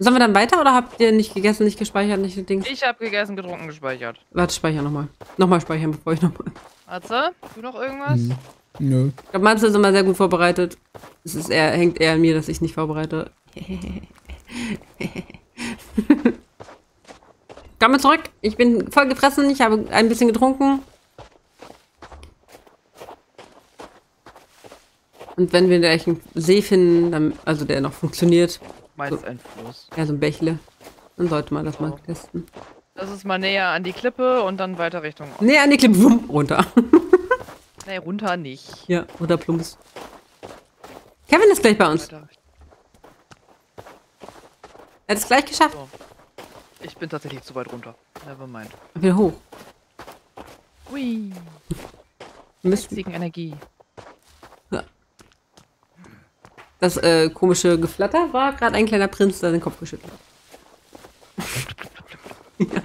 Sollen wir dann weiter oder habt ihr nicht gegessen, nicht gespeichert, nicht das Ding? Ich habe gegessen, getrunken, gespeichert. Warte, speicher nochmal. Nochmal speichern, bevor ich nochmal. Matze, du noch irgendwas? Hm. Nö. Ich glaube, Matze ist immer sehr gut vorbereitet. Es ist eher, hängt eher an mir, dass ich nicht vorbereite. Komm zurück. Ich bin voll gefressen. Ich habe ein bisschen getrunken. Und wenn wir gleich einen See finden, dann, also der noch funktioniert, Meins ein Fluss. ja, so ein Bächle, dann sollte man das mal Oh. testen. Das ist mal näher an die Klippe und dann weiter Richtung. Nee, an die Klippe, wumm, runter. Nee, runter nicht. ja, runter plumps. Kevin ist gleich bei uns. Weiter. Er hat es gleich geschafft. So. Ich bin tatsächlich zu weit runter. Never mind. Wieder hoch. Hui. Wir müssen Energie. Das äh, komische Geflatter war gerade ein kleiner Prinz, der den Kopf geschüttelt hat. ja.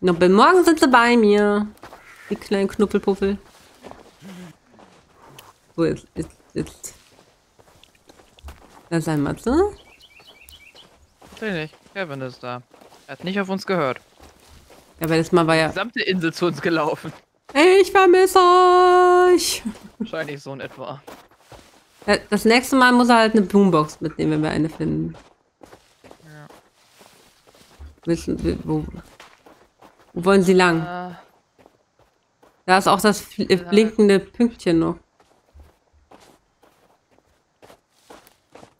Noch bis morgen sind sie bei mir. Die kleinen Knuppelpuffel. So, jetzt, jetzt, jetzt. Da ist ein Matze. Natürlich. Kevin ist da. Er hat nicht auf uns gehört. Ja, weil das Mal war Die ja. gesamte Insel zu uns gelaufen. Ich vermisse euch. Wahrscheinlich so in etwa. Ja, Das nächste Mal muss er halt eine Boombox mitnehmen, wenn wir eine finden. Ja. Wissen, wo, wo wollen sie lang? Äh, Da ist auch das äh, blinkende Pünktchen noch.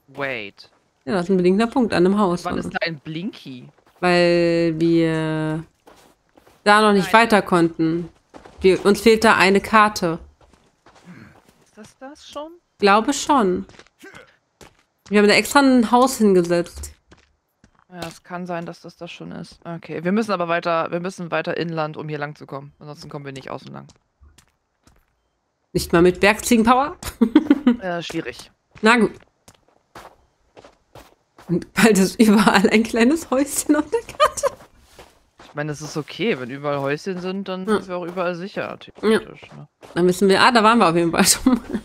wait. Ja, das ist ein blinkender Punkt an einem Haus. Wann ist da ein Blinky? Weil wir da noch nicht Nein. weiter konnten. Wir, uns fehlt da eine Karte. Ist das das schon? Glaube schon. Wir haben da extra ein Haus hingesetzt. Ja, es kann sein, dass das das schon ist. Okay, wir müssen aber weiter, wir müssen weiter inland, um hier lang zu kommen. Ansonsten kommen wir nicht außen lang. Nicht mal mit Bergziegenpower? Äh, schwierig. Na gut. Und bald ist überall ein kleines Häuschen auf der Karte. Ich meine, es ist okay, wenn überall Häuschen sind, dann Ja. sind wir auch überall sicher, theoretisch. Ne? Dann wissen wir, ah, da waren wir auf jeden Fall schon mal.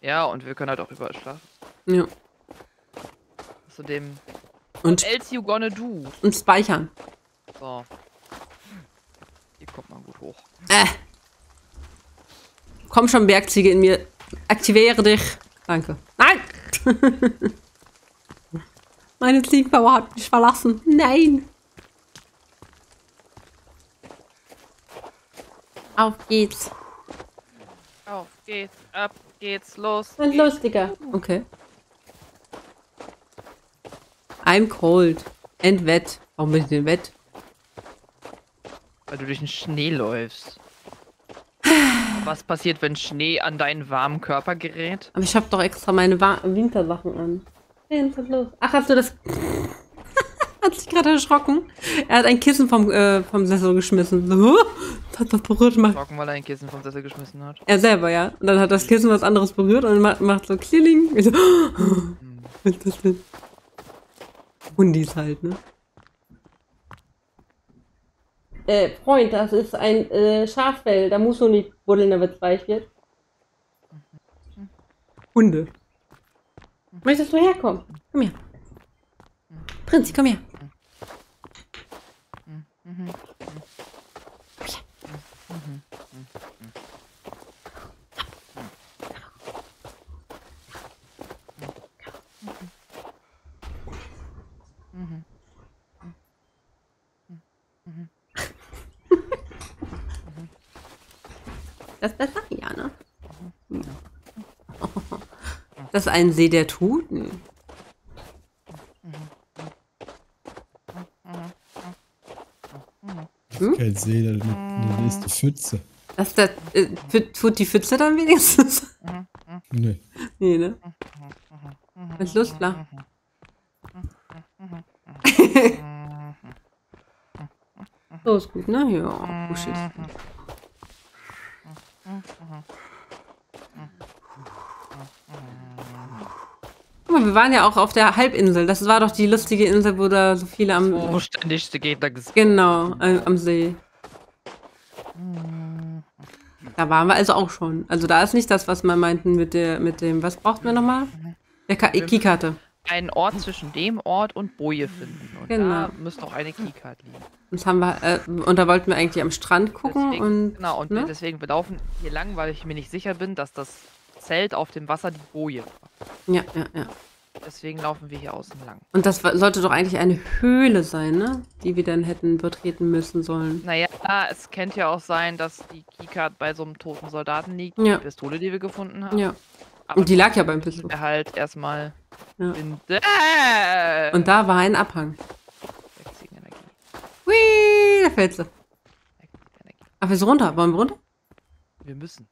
Ja, und wir können halt auch überall schlafen. Ja. Außerdem, Und, else you gonna do? und speichern. So. Hier kommt man gut hoch. Äh. Komm schon, Bergziege in mir. Aktiviere dich. Danke. Nein! Meine Ziegenpower hat mich verlassen. Nein! Auf geht's. Auf geht's, ab geht's, los. Ein lustiger. Okay. I'm cold. And wet. Warum bin ich denn wet? Weil du durch den Schnee läufst. Was passiert, wenn Schnee an deinen warmen Körper gerät? Aber ich habe doch extra meine Wa Wintersachen an. Hey, was ist los? Ach, hast du das... hat sich gerade erschrocken. Er hat ein Kissen vom, äh, vom Sessel geschmissen. So, "Huh? das hat was berührt. Macht Trocken, weil er ein Kissen vom Sessel geschmissen hat. er selber, ja. Und dann hat das Kissen was anderes berührt und macht, macht so Klingeling. Ich so, was ist das denn? Hundis halt, ne? Äh, Freund, das ist ein äh, Schaffell. Da muss du nicht buddeln, damit es weich wird. Hunde. Möchtest du herkommen? Komm her. Prinzi, komm her. Das ist besser? Ja, ne? Das ist ein See der Toten. Kein See, da da nächste Pfütze. Das ist der, äh, tut- die Pfütze dann wenigstens? Nee. nee, ne? Was ist los, klar? so ist gut, ne? Ja, kuschelig. Guck mal, wir waren ja auch auf der Halbinsel. Das war doch die lustige Insel, wo da so viele am. Wo ständig die Gegner ges Genau, äh, am See. Da waren wir also auch schon. Also da ist nicht das, was wir meinten mit der, mit dem, was brauchten wir nochmal? Der Ka Keykarte. einen Ort zwischen dem Ort und Boje finden. Und Genau. da müsste auch eine Keycard liegen. Das haben wir, äh, und da wollten wir eigentlich am Strand gucken Deswegen, und. genau, und ne? deswegen, wir laufen hier lang, weil ich mir nicht sicher bin, dass das Zelt auf dem Wasser die Boje war. Ja, ja, ja. Deswegen laufen wir hier außen lang. Und das sollte doch eigentlich eine Höhle sein, ne? Die wir dann hätten betreten müssen sollen. Naja, es könnte ja auch sein, dass die Keycard bei so einem toten Soldaten liegt. Ja. Die Pistole, die wir gefunden haben. Ja. Aber Und die lag ja beim Pistol. wir halt erstmal Ja. der Und da war ein Abhang. Wechseln Energie. Hui, da fällt sie. Energie. Ach, wir sind runter. Wollen wir runter? Wir müssen.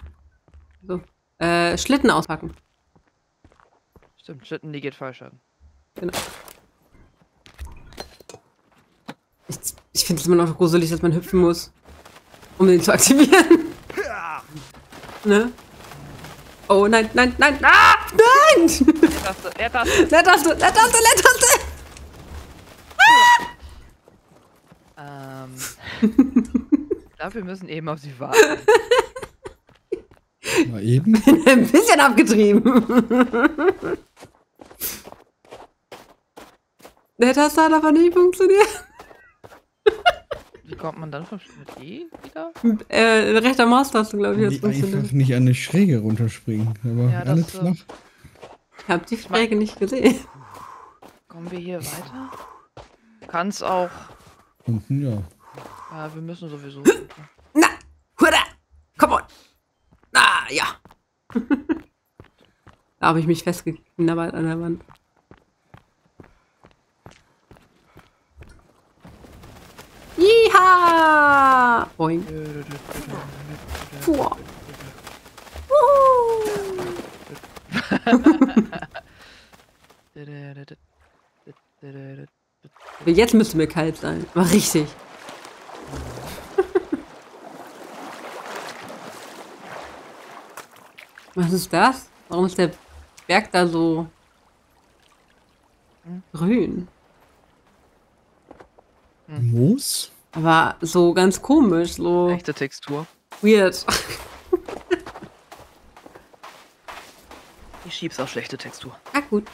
So. Äh, Schlitten auspacken. Stimmt, Schlitten, die geht falsch an. Genau. Ich, ich finde es immer noch gruselig, dass man hüpfen muss, um den zu aktivieren. ne? Oh nein, nein, nein, ah, nein! Leertaste, Leertaste. Leertaste, Leertaste, Leertaste! Ähm. ich glaube, wir müssen eben auf sie warten. Mal eben. Ein bisschen abgetrieben. Leertaste hat aber nicht funktioniert. Wie kommt man dann von mit E wieder? Äh, rechter Maustaste, glaube ich, funktioniert. einfach nicht an eine Schräge runterspringen. Aber Ja, das, alles flach. Ich habe die Schräge nicht gesehen. Kommen wir hier weiter? Kann's auch. Unten, ja. Ja, wir müssen sowieso. Na, hurra! Come on! Ja. da habe ich mich festgeknabbert an der Wand. Jiha! Boing. Fuhr. Jetzt müsste mir kalt sein. Aber richtig. Was ist das? Warum ist der Berg da so grün? Moos? Aber so ganz komisch, so Echte Textur. weird. Ich schieb's auf schlechte Textur. Ah, gut.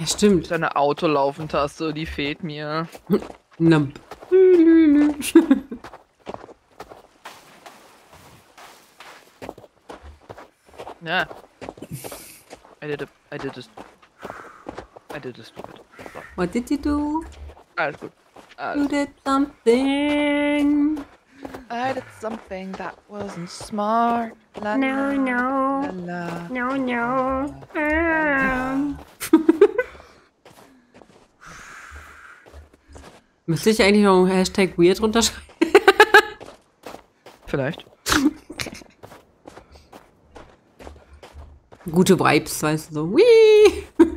Ja, stimmt. Deine Autolaufentaste, die fehlt mir. Nump. Ja. I did it. I did it. I did. So, What did you do? alles gut. You Alles. did something. I did something that wasn't smart. La, No, la, no. La, la. No, no. Um, Müsste ich eigentlich noch einen Hashtag weird runterschreiben? Vielleicht. Gute Vibes, weißt du, so. Whee!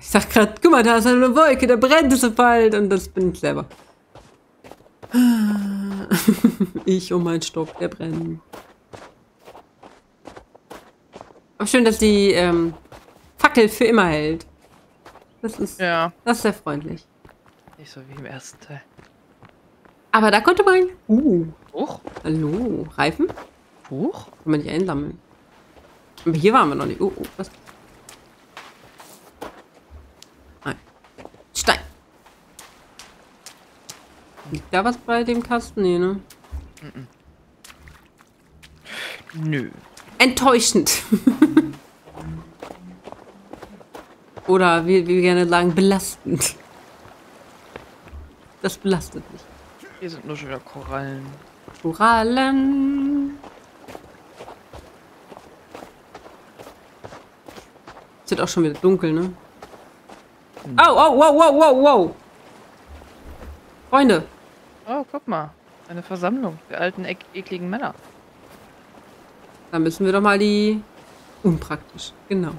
Ich sag grad, guck mal, da ist eine Wolke, da brennt es so bald. Und das bin ich selber. Ich um meinen Stock, der brennt. Aber schön, dass die ähm, Fackel für immer hält. Das ist, Ja. das ist sehr freundlich. Nicht so wie im ersten Teil. Aber da konnte man. Uh, Huch. hallo. Reifen? Huch. Kann man nicht einsammeln. Aber hier waren wir noch nicht. Oh, oh, was? Nein. Stein. Liegt da was bei dem Kasten? Nee, ne? Nö. Enttäuschend. Oder wie wie wir gerne sagen, belastend. Das belastet mich. Hier sind nur schon wieder Korallen. Korallen. Es wird auch schon wieder dunkel, ne? Oh, oh, wow, wow, wow, wow. Freunde, Oh, guck mal. Eine Versammlung der alten, eck ekligen Männer. da müssen wir doch mal die... Unpraktisch, genau.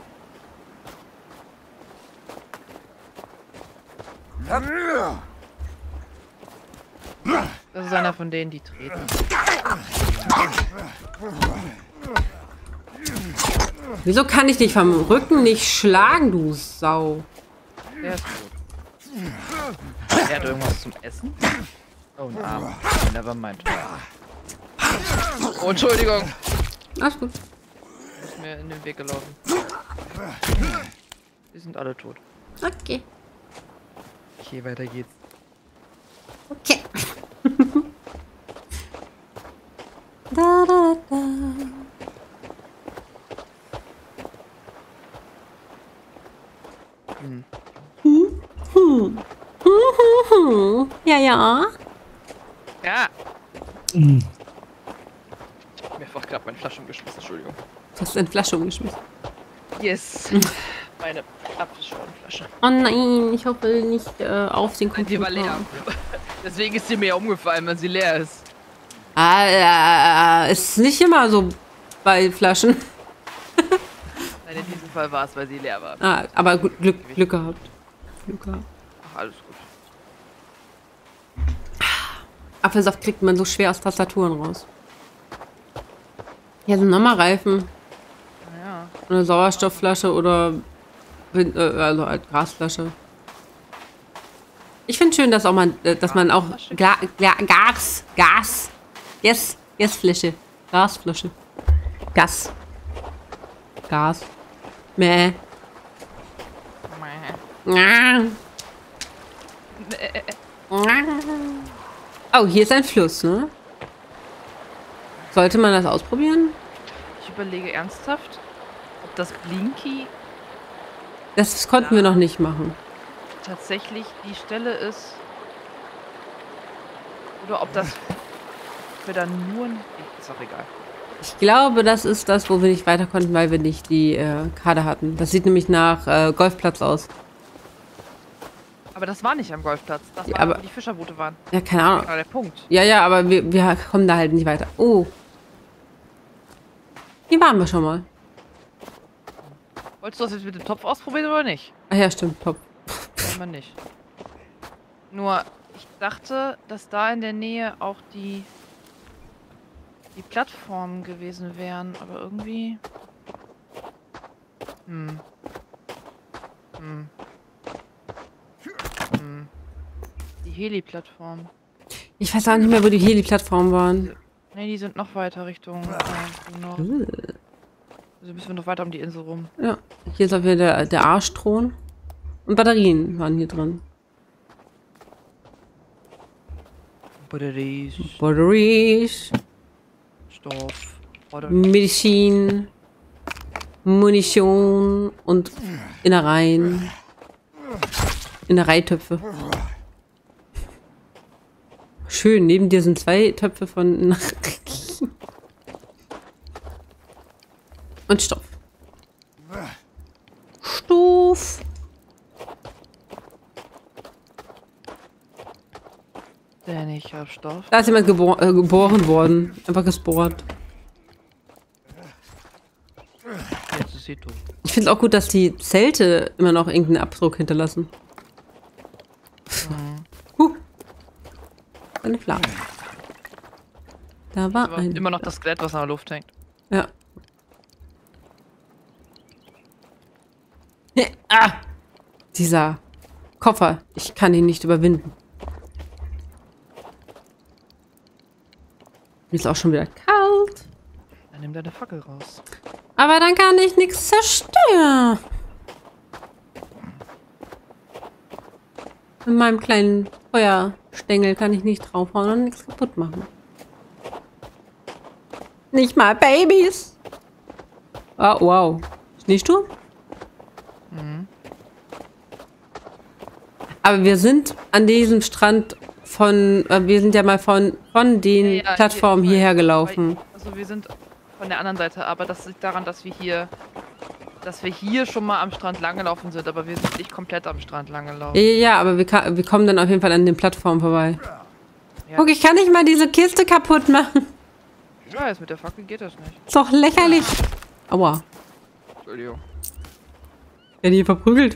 Das ist einer von denen, die treten. Wieso kann ich dich vom Rücken nicht schlagen, du Sau? Der ist tot. Er hat irgendwas zum Essen? Oh, ein Arm. Never mind. Oh, Entschuldigung. Alles gut. Ist mir in den Weg gelaufen. Die sind alle tot. Okay. Okay, weiter geht's. Okay. da, da, da. Hm. Hm, hm. Hm, hm, hm. Ja, ja. Ja! Mm. Ich hab mehrfach gerade meine Flasche umgeschmissen, Entschuldigung. Du hast eine Flasche umgeschmissen. Yes! Meine Apfelschorlenflasche. Oh nein, ich hoffe nicht äh, auf den Computer. Die war leer. Deswegen ist sie mir umgefallen, wenn sie leer ist. Ah, äh, ist nicht immer so bei Flaschen. Nein, in diesem Fall war es, weil sie leer war. Ah, aber gut, Glück, Glück gehabt. Glück gehabt. Ach, alles gut. Apfelsaft kriegt man so schwer aus Tastaturen raus. Hier sind nochmal Reifen. Ja. Eine Sauerstoffflasche oder Wind- äh, also halt Gasflasche. Ich finde schön, dass auch man, äh, dass man auch Gla Gla Gas, Gas, yes, yes Flasche, Gasflasche, Gas, Gas, Mäh. Ah. Oh, hier ist ein Fluss, ne? Sollte man das ausprobieren? Ich überlege ernsthaft, ob das Blinky Das konnten wir noch nicht machen. tatsächlich die Stelle ist. Oder ob das wir dann nur. Ist auch egal. Ich glaube, das ist das, wo wir nicht weiter konnten, weil wir nicht die äh, Karte hatten. Das sieht nämlich nach äh, Golfplatz aus. Aber das war nicht am Golfplatz. Das Ja, war, aber- wo die Fischerboote waren. Ja, keine Ahnung. Das war der Punkt. Ja, ja, aber wir, wir kommen da halt nicht weiter. Oh. Hier waren wir schon mal. Wolltest du das jetzt mit dem Topf ausprobieren oder nicht? Ach ja, stimmt, top. Scheinbar nicht. Nur, ich dachte, dass da in der Nähe auch die die Plattformen gewesen wären, aber irgendwie. Hm. Hm. Hm. Die Heli-Plattform. Ich weiß auch nicht mehr, wo die Heli-Plattformen waren. Ne, die sind noch weiter Richtung äh, Nord. Also müssen wir noch weiter um die Insel rum. Ja, hier ist auch wieder der, der Arschthron. Und Batterien waren hier drin. Batteries, Batteries, Stoff, oder Medizin, Munition und Innereien. Innereitöpfe. Schön, neben dir sind zwei Töpfe von und Stoff. Stoff. Ich hab Stoff. Da ist jemand gebor äh, geboren worden. Einfach gesport. Jetzt ist sie tot. Ich finde es auch gut, dass die Zelte immer noch irgendeinen Abdruck hinterlassen. Huh. Eine Flamme. Da war ein. immer noch das Skelett, was in der Luft hängt. Ja. Ah! Dieser Koffer. Ich kann ihn nicht überwinden. Mir ist auch schon wieder kalt. Dann nimm deine Fackel raus. Aber dann kann ich nichts zerstören. Mit meinem kleinen Feuerstängel kann ich nicht draufhauen und nichts kaputt machen. Nicht mal Babys. Oh, wow. Schneesturm? Aber wir sind an diesem Strand von, äh, wir sind ja mal von, von den Ja, ja, Plattformen hier- hierher gelaufen. Also wir sind von der anderen Seite, aber das liegt daran, dass wir hier, dass wir hier schon mal am Strand langgelaufen sind, aber wir sind nicht komplett am Strand langgelaufen. Ja, aber wir, ka- wir kommen dann auf jeden Fall an den Plattformen vorbei. Ja. Guck, ich kann nicht mal diese Kiste kaputt machen. Ich weiß, mit der Fackel geht das nicht. Ist doch lächerlich. Aua. Entschuldigung. Wer die verprügelt?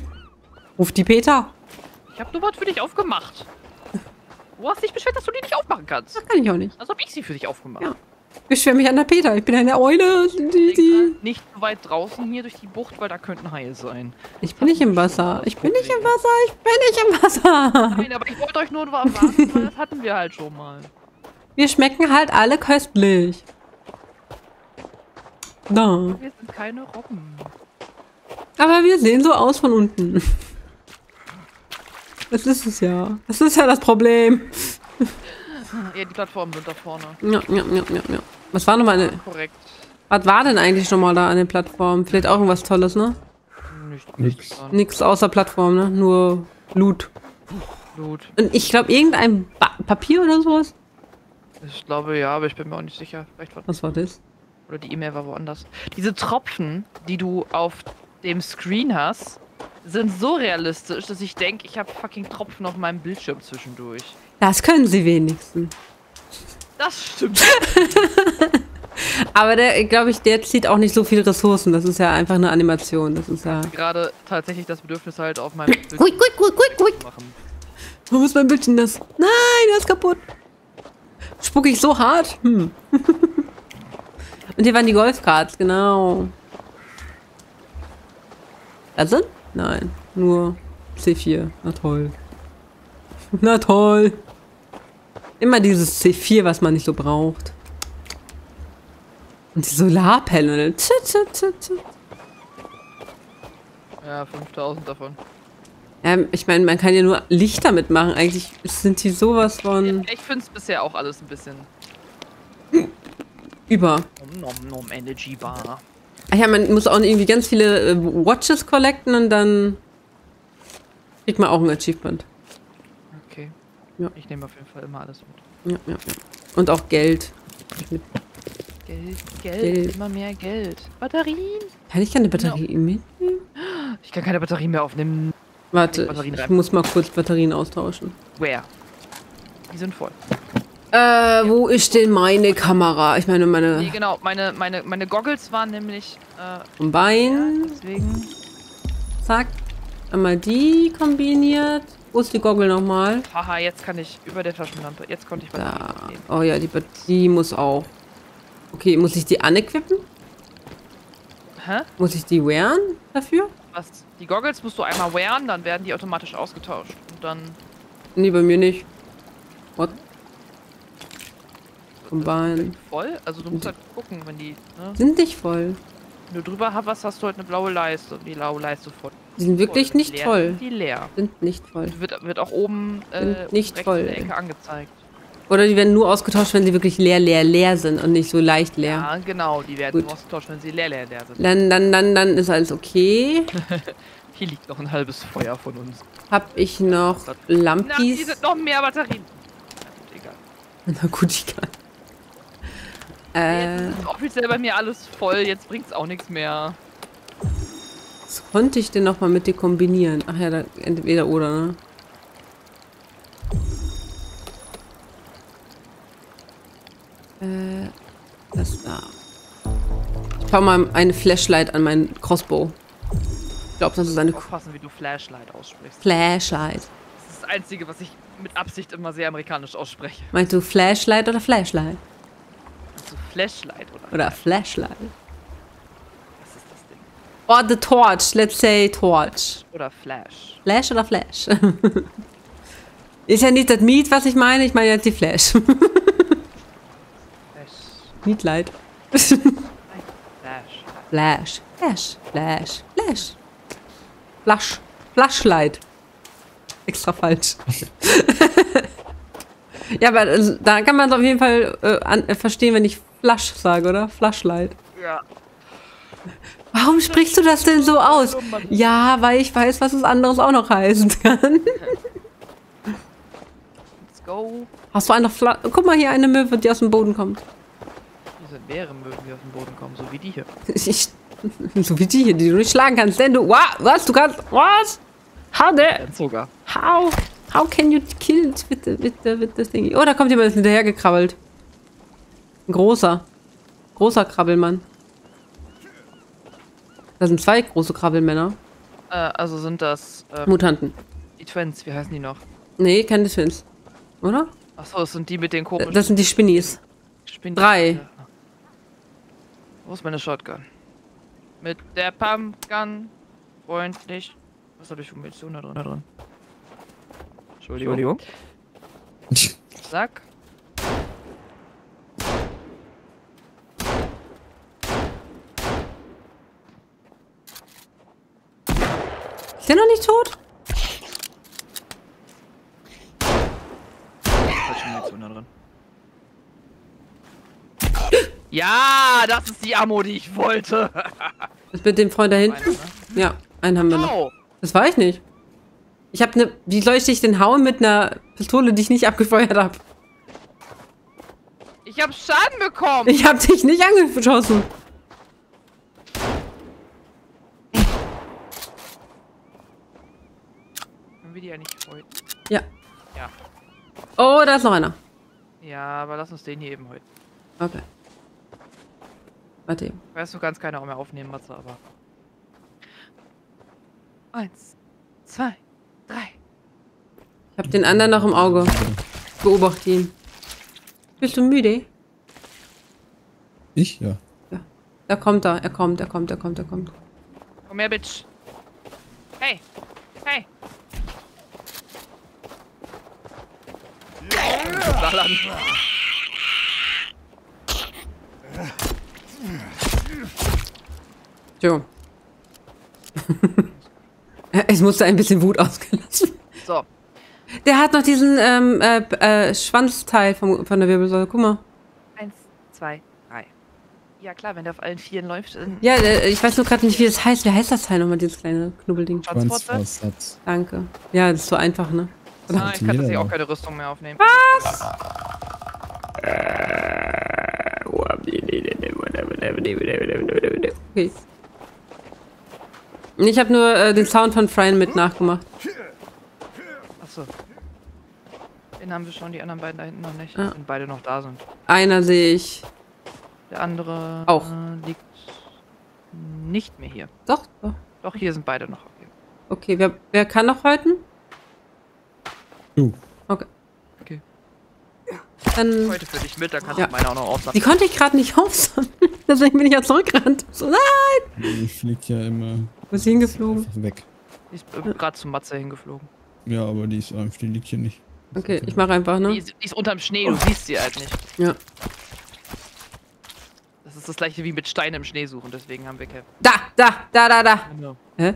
Ruft die Peter. Ich habe nur was für dich aufgemacht. Du hast dich beschwert, dass du die nicht aufmachen kannst. Das kann ich auch nicht. Als ob ich sie für dich aufgemacht Ja. Ich beschwere mich an der Peter. Ich bin eine Eule. Die, die. Nicht so weit draußen hier durch die Bucht, weil da könnten Haie sein. Ich bin nicht im Wasser. Ich bin nicht im Wasser. Ich bin nicht im Wasser. Nein, aber ich wollte euch nur warten, weil das hatten wir halt schon mal. Wir schmecken halt alle köstlich. Da. Wir sind keine Robben. Aber wir sehen so aus von unten. Das ist es ja. Das ist ja das Problem. Ja, die Plattformen sind da vorne. Ja, ja, ja, ja, ja. Was war nochmal eine. Korrekt. Was war denn eigentlich nochmal da an den Plattformen? Vielleicht auch irgendwas Tolles, ne? Nicht, Nix. nichts. Nix außer Plattform, ne? Nur Loot. Blut. Und ich glaube, irgendein ba Papier oder sowas. Ich glaube ja, aber ich bin mir auch nicht sicher. Vielleicht war Was war das? Oder die E-Mail war woanders. Diese Tropfen, die du auf dem Screen hast, sind so realistisch, dass ich denke, ich habe fucking Tropfen auf meinem Bildschirm zwischendurch. Das können sie wenigstens. Das stimmt. Aber der, glaube ich, der zieht auch nicht so viele Ressourcen. Das ist ja einfach eine Animation. Das ist ja. Gerade tatsächlich das Bedürfnis halt auf meinem Bildschirm Quick, quick, quick, quick, quick. zu machen. Warum ist mein Bildschirm das? Nein, der ist kaputt. Spuck ich so hart? Hm. Und hier waren die Golfkarts, genau. Da sind? Nein, nur C4. Na toll. Na toll. Immer dieses C4, was man nicht so braucht. Und die Solarpanel. Ja, 5000 davon. Ähm, ich meine, man kann ja nur Lichter mitmachen. Eigentlich sind die sowas von Ich finde es bisher auch alles ein bisschen über. nom nom nom Energy Bar. Ach ja, man muss auch irgendwie ganz viele äh, Watches collecten und dann kriegt man auch ein Achievement. Okay. Ja. Ich nehme auf jeden Fall immer alles mit. Ja, ja, ja. Und auch Geld. Geld, Geld, Geld. immer mehr Geld. Batterien? Kann ich keine Batterie mitnehmen? Ich kann keine Batterien mehr aufnehmen. Warte, ich rein. muss mal kurz Batterien austauschen. Where? Die sind voll. Äh, wo ist denn meine Kamera? Ich meine, Nee, meine genau. Meine, meine, meine Goggles waren nämlich äh, vom Bein. deswegen. Zack. Einmal die kombiniert. Wo ist die Goggle nochmal? Haha, jetzt kann ich über der Taschenlampe. Jetzt konnte ich Batterien Da. Oh ja, die, Bat- die muss auch. Okay, muss ich die anequippen? Hä? Muss ich die wearen dafür? Was? Die Goggles musst du einmal wearen, dann werden die automatisch ausgetauscht. Und dann Nee, bei mir nicht. What? Das voll. Also du musst halt gucken, wenn die. Ne? Sind nicht voll. Wenn du drüber hast, hast du halt eine blaue Leiste. Und die blaue Leiste voll. Die sind wirklich voll. nicht leer voll. sind Die leer. Sind nicht voll. Wird, wird auch oben äh, nicht rechts voll. in der Ecke angezeigt. Oder die werden nur ausgetauscht, wenn sie wirklich leer, leer, leer sind und nicht so leicht leer. Ja, genau. Die werden Gut. nur ausgetauscht, wenn sie leer, leer, leer sind. Dann, dann, dann, dann ist alles okay. Hier liegt noch ein halbes Feuer von uns. Hab ich noch Na, hier Lampis? sind noch mehr Batterien. Na, gut, egal. Na gut, ich kann. Äh, jetzt ist offiziell bei mir alles voll, jetzt bringt's auch nichts mehr. Was konnte ich denn nochmal mit dir kombinieren? Ach ja, da, entweder oder, ne? Äh, das da. Ich baue mal eine Flashlight an meinen Crossbow. Ich glaube, das ist eine... Aufpassen, wie du Flashlight aussprichst. Flashlight. Das ist das Einzige, was ich mit Absicht immer sehr amerikanisch ausspreche. Meinst du Flashlight oder Flashlight? Flashlight oder? Oder Flashlight? Was ist das Ding? Or the torch. Let's say torch. Oder Flash. Flash oder Flash? ist ja nicht das Meat, was ich meine. Ich meine jetzt die Flash. Flash. Meatlight. Flash. Flash. Flash. Flash. Flash. Flash. Flashlight. Extra falsch. ja, aber äh, da kann man es auf jeden Fall äh, an, äh, verstehen, wenn ich Flash sage, oder? Flashlight. Ja. Warum sprichst du das denn so aus? Ja, weil ich weiß, was es anderes auch noch heißen kann. Let's go. Hast du eine Fla Guck mal hier, eine Möwe, die aus dem Boden kommt. Hier sind mehrere Möwen, die aus dem Boden kommen, so wie die hier. Ich, so wie die hier, die du nicht schlagen kannst. Denn du, wa- was? Du kannst, was? How the, sogar. how, how can you kill it with the, with the, with the thingy? Oh, da kommt jemand hinterher gekrabbelt. Ein großer. Großer Krabbelmann. Da sind zwei große Krabbelmänner. Äh, also sind das äh, Mutanten. die Twins, wie heißen die noch? Nee, keine Twins. Oder? Achso, das sind die mit den komischen Das sind die Spinnies. Spinnen. drei. Wo ist meine Shotgun? Mit der Pumpgun. Freundlich. Was habe ich für Munition da drin? Da drin? Entschuldigung. Zack. Ist der noch nicht tot? Ja, das ist die Ammo, die ich wollte. Ist mit dem Freund da hinten? Ne? Ja, einen haben wir noch. Das war ich nicht. Ich habe ne. Wie soll ich dich denn hauen mit einer Pistole, die ich nicht abgefeuert habe? Ich hab Schaden bekommen. Ich habe dich nicht angeschossen. Können wir die ja nicht heute? Ja. Ja. Oh, da ist noch einer. Ja, aber lass uns den hier eben heute. Okay. Warte eben. Ich weiß, du kannst keiner auch mehr aufnehmen, Matze, aber. Eins, zwei, drei. Ich habe den anderen noch im Auge. Beobachte ihn. Bist du müde? Ich? Ja. Da kommt er. Er kommt, er kommt, er kommt, er kommt. Komm her, Bitch. Hey. Hey. Ballern. Jo. es musste ein bisschen Wut ausgelassen. So. Der hat noch diesen ähm, äh, äh, Schwanzteil vom, von der Wirbelsäule. Guck mal. Eins, zwei, drei. Ja klar, wenn der auf allen Vieren läuft, Ja, äh, ich weiß nur gerade nicht, wie das heißt. Wie heißt das Teil nochmal, dieses kleine Knubbelding? Schwanzfurze. Schwanzaussatz. Danke. Ja, das ist so einfach, ne? Ah, ich kann tatsächlich auch keine Rüstung mehr aufnehmen. Okay. Ich habe nur äh, den Sound von Fran mit nachgemacht. Achso. Den haben wir schon, die anderen beiden da hinten noch nicht. Ja. Wenn beide noch da sind. Einer sehe ich. Der andere Auch. Äh, liegt nicht mehr hier. Doch, doch. Doch, hier sind beide noch. Okay. Okay, wer, wer kann noch häuten? Du. Okay. Okay. Dann. Heute für dich mit, da kannst Ja. du meine auch noch Die aufsammeln. konnte ich gerade nicht aufsammeln. Deswegen bin ich ja zurückgerannt. So, nein! Ich flieg ja immer Wo ist sie hingeflogen? weg. Die ist äh, gerade zum Matze hingeflogen. Ja, aber die ist einfach, die liegt hier nicht. Okay, ich mache einfach, Die ne? ist, die ist unterm Schnee, du siehst sie halt nicht. Ja. Das ist das gleiche wie mit Steinen im Schnee suchen, deswegen haben wir Cap. Da, da, da, da, da. Genau. Hä?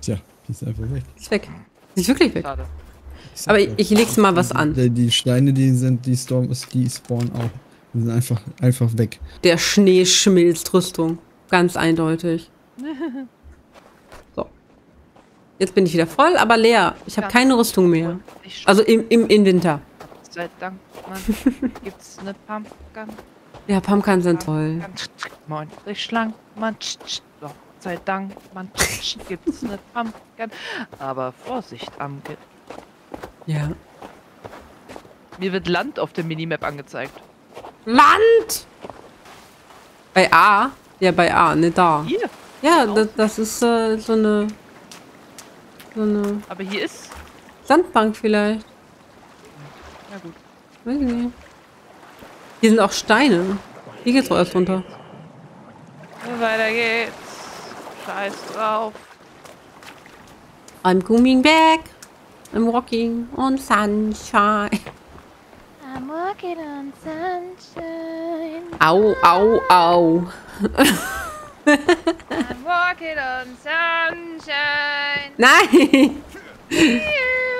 Tja, die ist einfach weg. Ist weg. Sie ist wirklich weg. Schade. Ich Aber ich, ich leg's mal was an. Die, die Steine, die sind, die Storm ist, die spawnen auch. Die sind einfach, einfach weg. Der Schnee schmilzt Rüstung. Ganz eindeutig. So. Jetzt bin ich wieder voll, aber leer. Ich habe keine Rüstung mehr. Ich Also im, im Inventar. sei Dank, Mann. Gibt's eine Pumpgun? Ja, Pumpkins sind toll. Moin, sich schlank, Mann. Gott sei Dank, Mann. Gibt's eine Pumpgun? Aber Vorsicht am Ge Ja. Mir wird Land auf der Minimap angezeigt. Land! Bei A? Ja, bei A, ne, da. Hier. Ja, das, das ist äh, so eine. So eine Aber hier ist. Sandbank vielleicht. Na gut. Weiß ich nicht. Hier sind auch Steine. Hier geht's erst runter. Weiter geht's. Scheiß drauf. I'm coming back. I'm walking on sunshine. I'm walking on sunshine. Au, au, au. I'm walking on sunshine. Nein!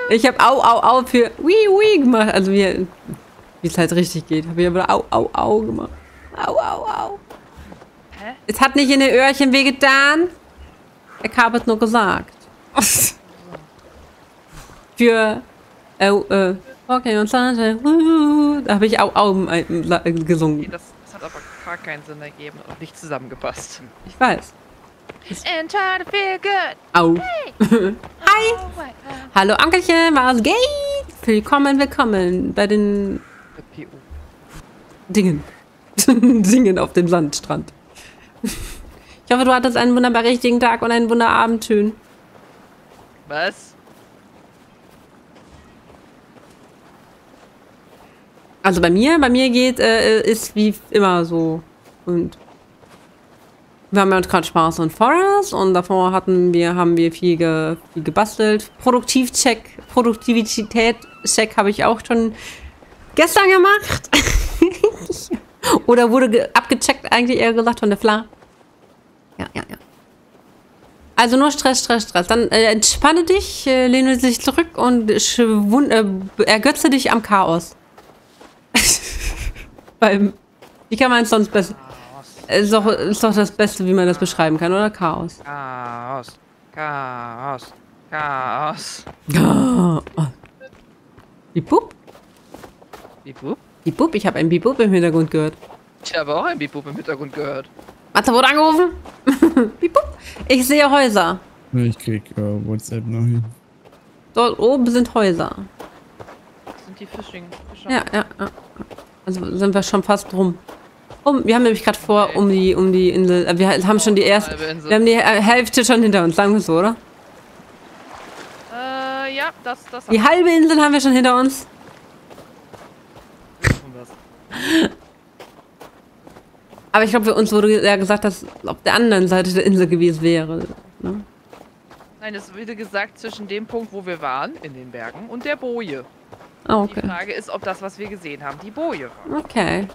Ich habe au, au, au für wii, wii gemacht. Also wie wie es halt richtig geht. Habe ich aber au, au, au gemacht. Au, au, au. Hä? Es hat nicht in den Öhrchen wehgetan. Ich habe es nur gesagt. für äh, äh, Okay, und Sunshine. wuhu, Da habe ich au, au äh, Nee, gesungen. das, das hat aber gar keinen Sinn ergeben und nicht zusammengepasst. Ich weiß. And try to feel good. Au. Hi. Oh. Hallo Ankelchen, was geht? Willkommen, willkommen bei den. Dingen. Singen auf dem Sandstrand. Ich hoffe, du hattest einen wunderbar richtigen Tag und einen wunderabend schön. Was? Also bei mir, bei mir geht, äh, ist wie immer so. Und wir haben ja gerade Spaß und Forest und davor hatten wir, haben wir viel, ge, viel gebastelt. Produktivcheck, Produktivität-Check habe ich auch schon gestern gemacht. Oder wurde ge- abgecheckt, eigentlich eher gesagt, von der Fla. Ja, ja, ja. Also nur Stress, Stress, Stress. Dann äh, entspanne dich, äh, lehne dich zurück und äh, ergötze dich am Chaos. Weil, wie kann man es sonst besser? Ist doch, ist doch das Beste, wie man das beschreiben kann, oder? Chaos. Chaos. Chaos. Chaos. Bibub? Bibub? Bibub? Ich habe ein Bibub im Hintergrund gehört. Ich habe auch ein Bibub im Hintergrund gehört. Mathe wurde angerufen? Ich sehe Häuser. Ich krieg äh, WhatsApp nachher. Dort oben sind Häuser. Das sind die Fishing. Fischer. Ja, ja, ja. Also sind wir schon fast rum. Um, wir haben nämlich gerade vor, um die, um die Insel. äh, Wir haben schon die erste. Wir haben die äh, Hälfte schon hinter uns, sagen wir es so, oder? Äh, ja, das, das Die halbe Insel haben wir schon hinter uns. Aber ich glaube, für uns wurde ja gesagt, dass es auf der anderen Seite der Insel gewesen wäre. Ne? Nein, es wurde gesagt zwischen dem Punkt, wo wir waren, in den Bergen, und der Boje. Ah, Die okay. Frage ist, ob das, was wir gesehen haben, die Boje war. Okay.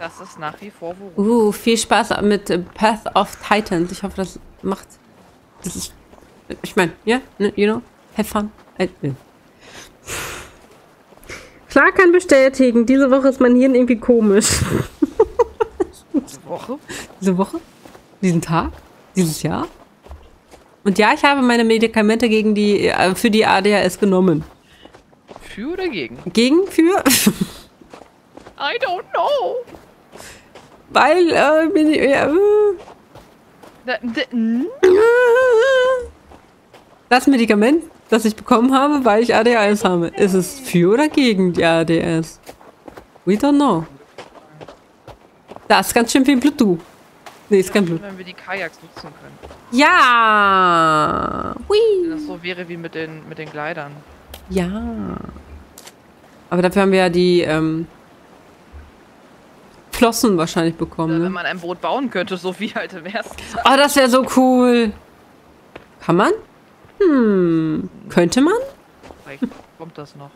Das ist nach wie vor worum. Uh, viel Spaß mit äh, Path of Titans. Ich hoffe, das macht. Das ist. Ich meine, ja, ne, you know, have fun. Äh, äh. Klar kann bestätigen, diese Woche ist mein Hirn irgendwie komisch. Diese Woche? Diese Woche? Diesen Tag? Dieses Jahr? Und ja, ich habe meine Medikamente gegen die, äh, für die ADHS genommen. Für oder gegen? Gegen? Für? I don't know. Weil, äh, bin ich, ja, äh, Da, da? Das Medikament, das ich bekommen habe, weil ich ADHS habe, ist es für oder gegen die ADHS? We don't know. Das ist ganz schön viel Blut. Nee, ist kein Blut. Wenn wir die Kajaks nutzen können. Ja. Wenn das Hui. so wäre wie mit den, mit den Gleitern. Ja. Aber dafür haben wir ja die ähm, Flossen wahrscheinlich bekommen. wenn Ne? man ein Boot bauen könnte, so wie halt im ersten. Oh, das wäre so cool. Kann man? Hm. Könnte man? Vielleicht kommt das noch.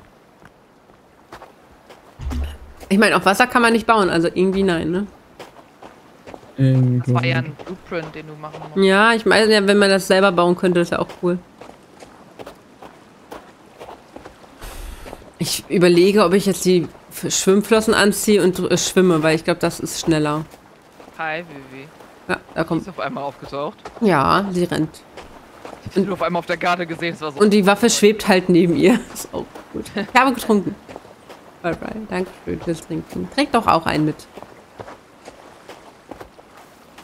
Ich meine, auf Wasser kann man nicht bauen, also irgendwie nein, ne? Das war ja ein Blueprint, den du machen musst. Ja, ich meine, ja, wenn man das selber bauen könnte, ist ja auch cool. Ich überlege, ob ich jetzt die Schwimmflossen anziehe und äh, schwimme, weil ich glaube, das ist schneller. Hi, Vivi. Ja, da kommt. ist auf einmal aufgetaucht. Ja, sie rennt. Ich hab nur auf einmal auf der Karte gesehen, es war so. Und die Waffe schwebt halt neben ihr. Ist auch gut. Ich habe getrunken. Alright, danke schön fürs Trinken. Trink doch auch einen mit.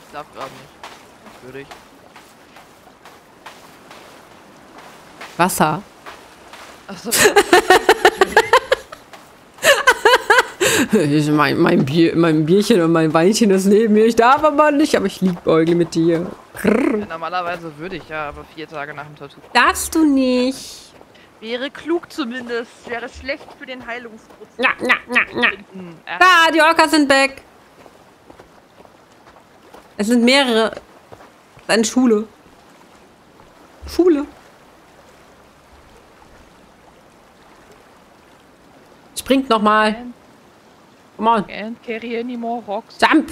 Ich darf gerade nicht. Würde ich. Wasser. Achso. Ich, mein, mein, Bier, mein Bierchen und mein Weinchen ist neben mir. Ich darf aber nicht, aber ich liebäugle mit dir. Grrr. Normalerweise würde ich ja, aber vier Tage nach dem Tattoo. Darfst du nicht. Wäre klug zumindest. Wäre schlecht für den Heilungsprozess. Na, na, na, na. Da, die Orcas sind weg. Es sind mehrere. Es ist eine Schule. Schule. Springt nochmal. Come on. Can't carry any more rocks. Jump.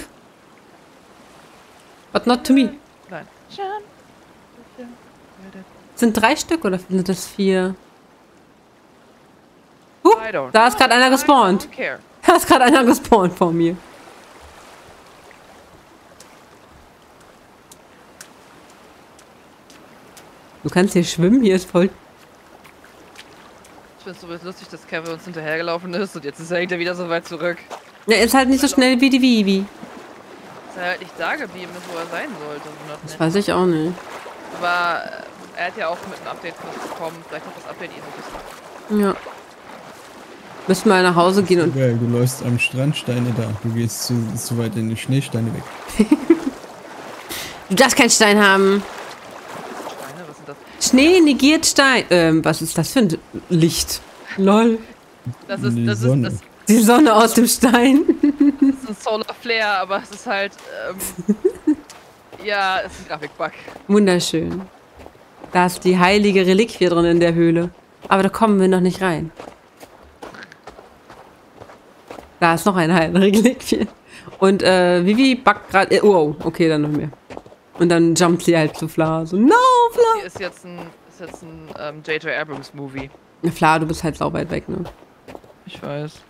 But not to me. Sind drei Stück oder sind das vier? Huh, da ist gerade einer gespawnt. Da ist gerade einer gespawnt vor mir. Du kannst hier schwimmen, hier ist voll. Ich finde es so lustig, dass Kevin uns hinterhergelaufen ist und jetzt ist er hinter wieder so weit zurück. Er ist halt nicht so schnell wie die Vivi. Er halt nicht da geblieben ist, wo er sein sollte. Das weiß ich auch nicht. Aber äh, er hat ja auch mit einem Update was bekommen. Vielleicht hat das Update ihn ein bisschen. Ja. Müssen wir nach Hause gehen und. Geil, du läufst am Strand, Steine da. Du gehst zu, zu weit in die Schneesteine weg. Du darfst keinen Stein haben. Steine, was sind das? Schnee negiert Stein. Ähm, was ist das für ein Licht? Lol. Das ist, Die das ist, Sonne. das Die Sonne aus dem Stein. Solar Flare, aber es ist halt. Ähm, ja, es ist ein Grafikbug. Wunderschön. Da ist die heilige Reliquie drin in der Höhle. Aber da kommen wir noch nicht rein. Da ist noch eine heilige Reliquie. Und äh, Vivi backt gerade. Äh, oh, okay, dann noch mehr. Und dann jumpt sie halt zu Fla. So, no, Fla! Hier ist jetzt ein, ist jetzt ein ähm, J.J. Abrams Movie. Fla, du bist halt sau weit weg, ne? Ich weiß.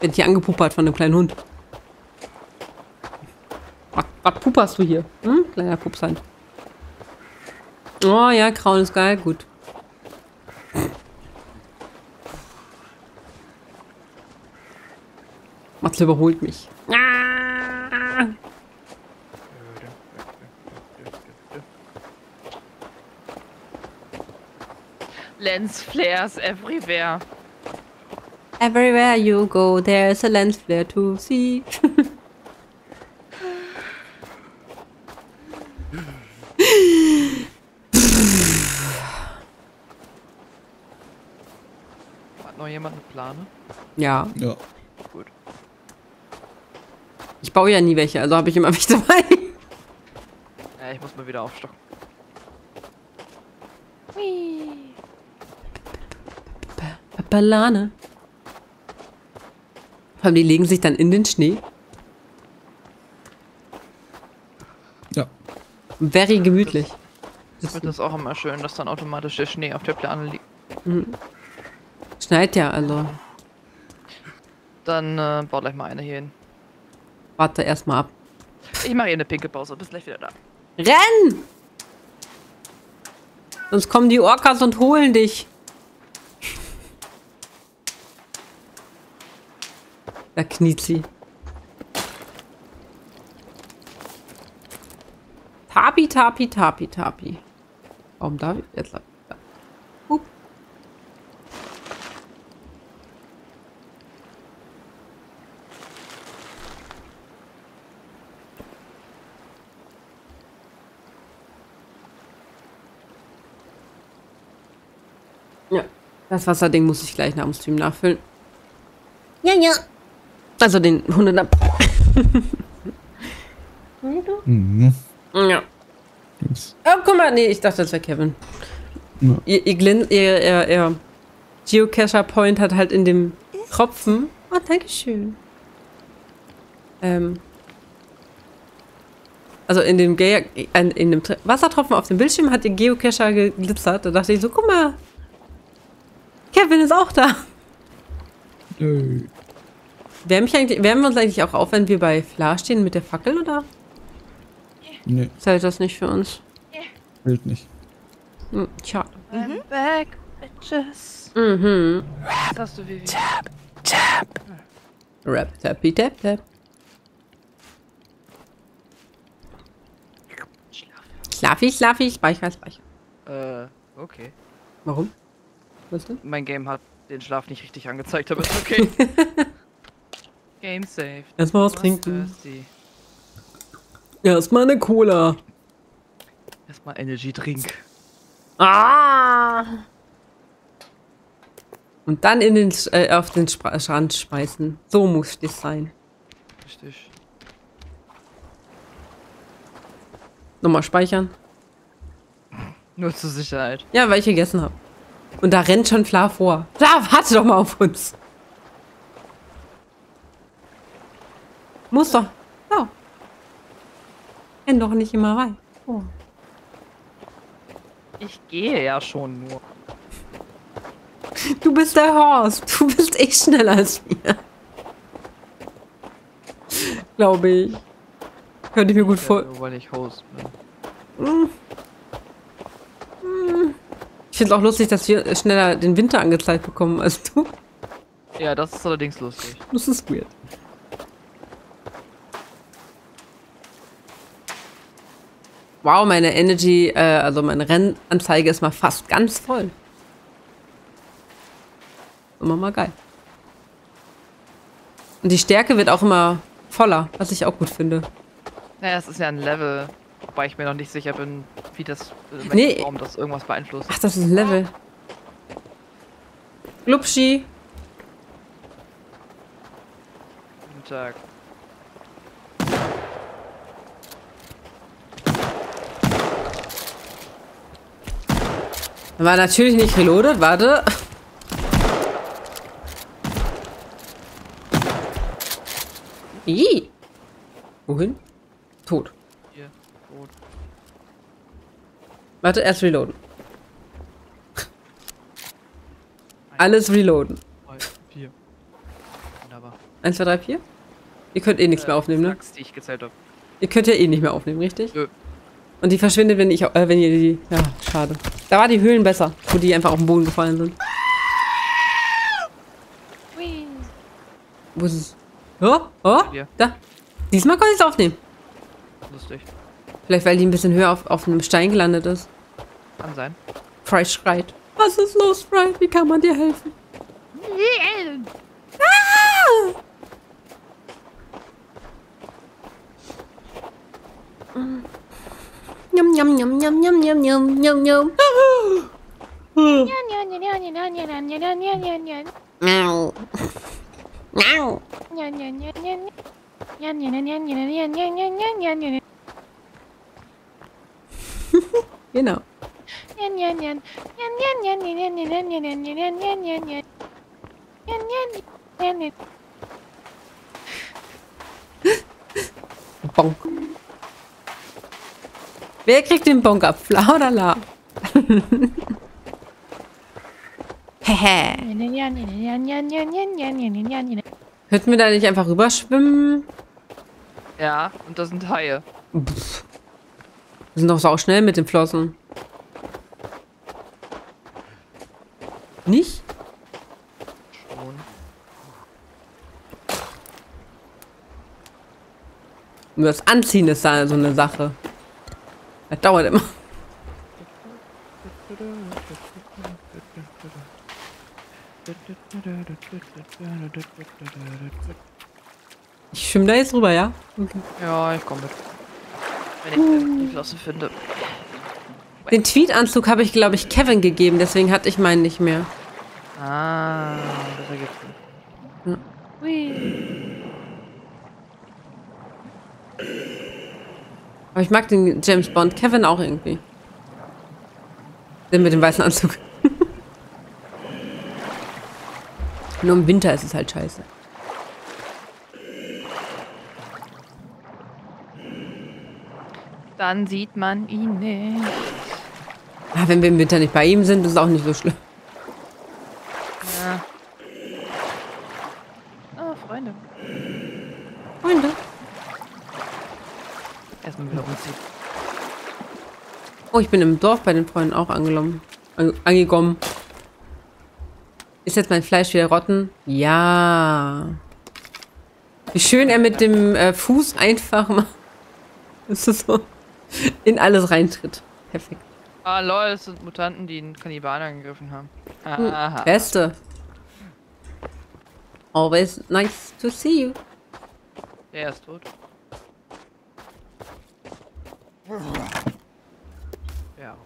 Wird hier angepuppert von einem kleinen Hund. Was, was pupperst du hier? Hm? Kleiner Pupshand. Oh ja, Krauen ist geil, gut. Matze überholt mich. Ah! Lens flares everywhere. Everywhere you go, there's a lens flare to see. Hat noch jemand eine Plane? ja, Ja. Gut. ich baue ja nie welche, also habe ich immer welche dabei. Ja, ich muss mal wieder aufstocken. Whee! Banane. Vor allem, die legen sich dann in den Schnee. Ja. Very gemütlich. Ich finde das auch immer schön, dass dann automatisch der Schnee auf der Plane liegt. Schneit ja, also Dann äh, bau gleich mal eine hier hin. warte erstmal ab. Ich mache hier eine pinke Pause. Bis gleich wieder da. Renn! Sonst kommen die Orcas und holen dich. Da kniet sie. Tapi, tapi, tapi, tapi. Warum darf ich jetzt? Da. Hup. Ja, das Wasserding muss ich gleich nach dem Stream nachfüllen. Ja, ja. Also den 100 Mhm. Ja. Oh, guck mal, nee, ich dachte, das wäre Kevin. Ja. Ihr, ihr, Glin, ihr, ihr, ihr Geocacher Point hat halt in dem Tropfen. Oh, danke schön. Ähm. Also in dem, Ge in, in dem Tr- Wassertropfen auf dem Bildschirm hat ihr Geocacher geglitzert. Da dachte ich so, guck mal. Kevin ist auch da. Yay. Wärmen, mich eigentlich, wärmen wir uns eigentlich auch auf, wenn wir bei Fla stehen mit der Fackel, oder? Nee, Zählt das nicht für uns? gilt nicht. Hm, schade. I'm back, bitches. Mhm. Was hast du, Vivi? Rap, tappy, tap, tap. Schlafi, schlafi, speicher, speicher. Äh, okay. Warum? Was denn? Mein Game hat den Schlaf nicht richtig angezeigt habe, ist okay. Game saved. Erstmal was trinken. thirsty. Erstmal eine Cola. Erstmal Energy Drink. Ah! Und dann in den, äh, auf den Sp Strand schmeißen. So muss das sein. Richtig. Nochmal speichern. Nur zur Sicherheit. Ja, weil ich gegessen habe. Und da rennt schon Fla vor. Fla, warte doch mal auf uns. Muss doch. Ja. Renn doch nicht immer rein. Oh. Ich gehe ja schon nur. Du bist der Horst. Du bist echt schneller als wir. Glaube ich. Könnte ich mir gut vor. Nur weil ich Host bin. Ich finde es auch lustig, dass wir schneller den Winter angezeigt bekommen als du. Ja, das ist allerdings lustig. Das ist weird. Wow, meine Energy, äh, also meine Rennanzeige ist mal fast ganz voll. Immer mal geil. Und die Stärke wird auch immer voller, was ich auch gut finde. Naja, es ist ja ein Level, wobei ich mir noch nicht sicher bin, wie das, äh, Nee. Raum das irgendwas beeinflusst. Ach, das ist ein Level. Glubschi. Guten Tag. War natürlich nicht reloaded, warte. Ih. Wohin? Tot. Hier. Rot. Warte, erst reloaden. Alles reloaden. Drei, vier. Wunderbar. 1, 2, 3, 4. Ihr könnt eh nichts mehr aufnehmen, ne? Flachs, die ich gezählt habe. Ihr könnt ja eh nicht mehr aufnehmen, richtig? Nö. Und die verschwindet, wenn ich, äh, wenn ihr die, ja, schade. Da war die Höhlen besser, wo die einfach auf den Boden gefallen sind. Wo ist es? Oh, oh, Hier. da. Diesmal konnte ich es aufnehmen. Lustig. Vielleicht, weil die ein bisschen höher auf, auf einem Stein gelandet ist. Kann sein. Fry schreit. Was ist los, Fry? Wie kann man dir helfen? Ah! nhâm nhâm nhâm nhâm nhâm nhâm nhâm nhâm nhâm. Nào. Nào. You know bong Wer kriegt den Bonk ab? Fla oder La? Hehe. Könnten wir da nicht einfach rüberschwimmen? Ja, und das sind Haie. Wir sind doch sau schnell mit den Flossen. Nicht? Schon. Nur das Anziehen ist da so eine Sache. Das dauert immer. Ich schwimme da jetzt rüber, ja? Okay. Ja, ich komme mit. Wenn ich denn die Flosse finde. Den Tweet-Anzug habe ich, glaube ich, Kevin gegeben, deswegen hatte ich meinen nicht mehr. Ah, das ergibt Sinn. Aber ich mag den James Bond Kevin auch irgendwie. Den mit dem weißen Anzug. Nur im Winter ist es halt scheiße. Dann sieht man ihn nicht. Ah, wenn wir im Winter nicht bei ihm sind, ist es auch nicht so schlimm. Ja. Oh, Freunde. Freunde. Erstmal wieder umziehen. Oh, ich bin im Dorf bei den Freunden auch angekommen. An, angekommen. Ist jetzt mein Fleisch wieder rotten? Ja. Wie schön er mit dem äh, Fuß einfach mal das ist so in alles reintritt. Perfekt. Ah, lol, es sind Mutanten, die einen Kannibalen angegriffen haben. Hm. Aha. Beste. Always nice to see you. Der ist tot. Ja.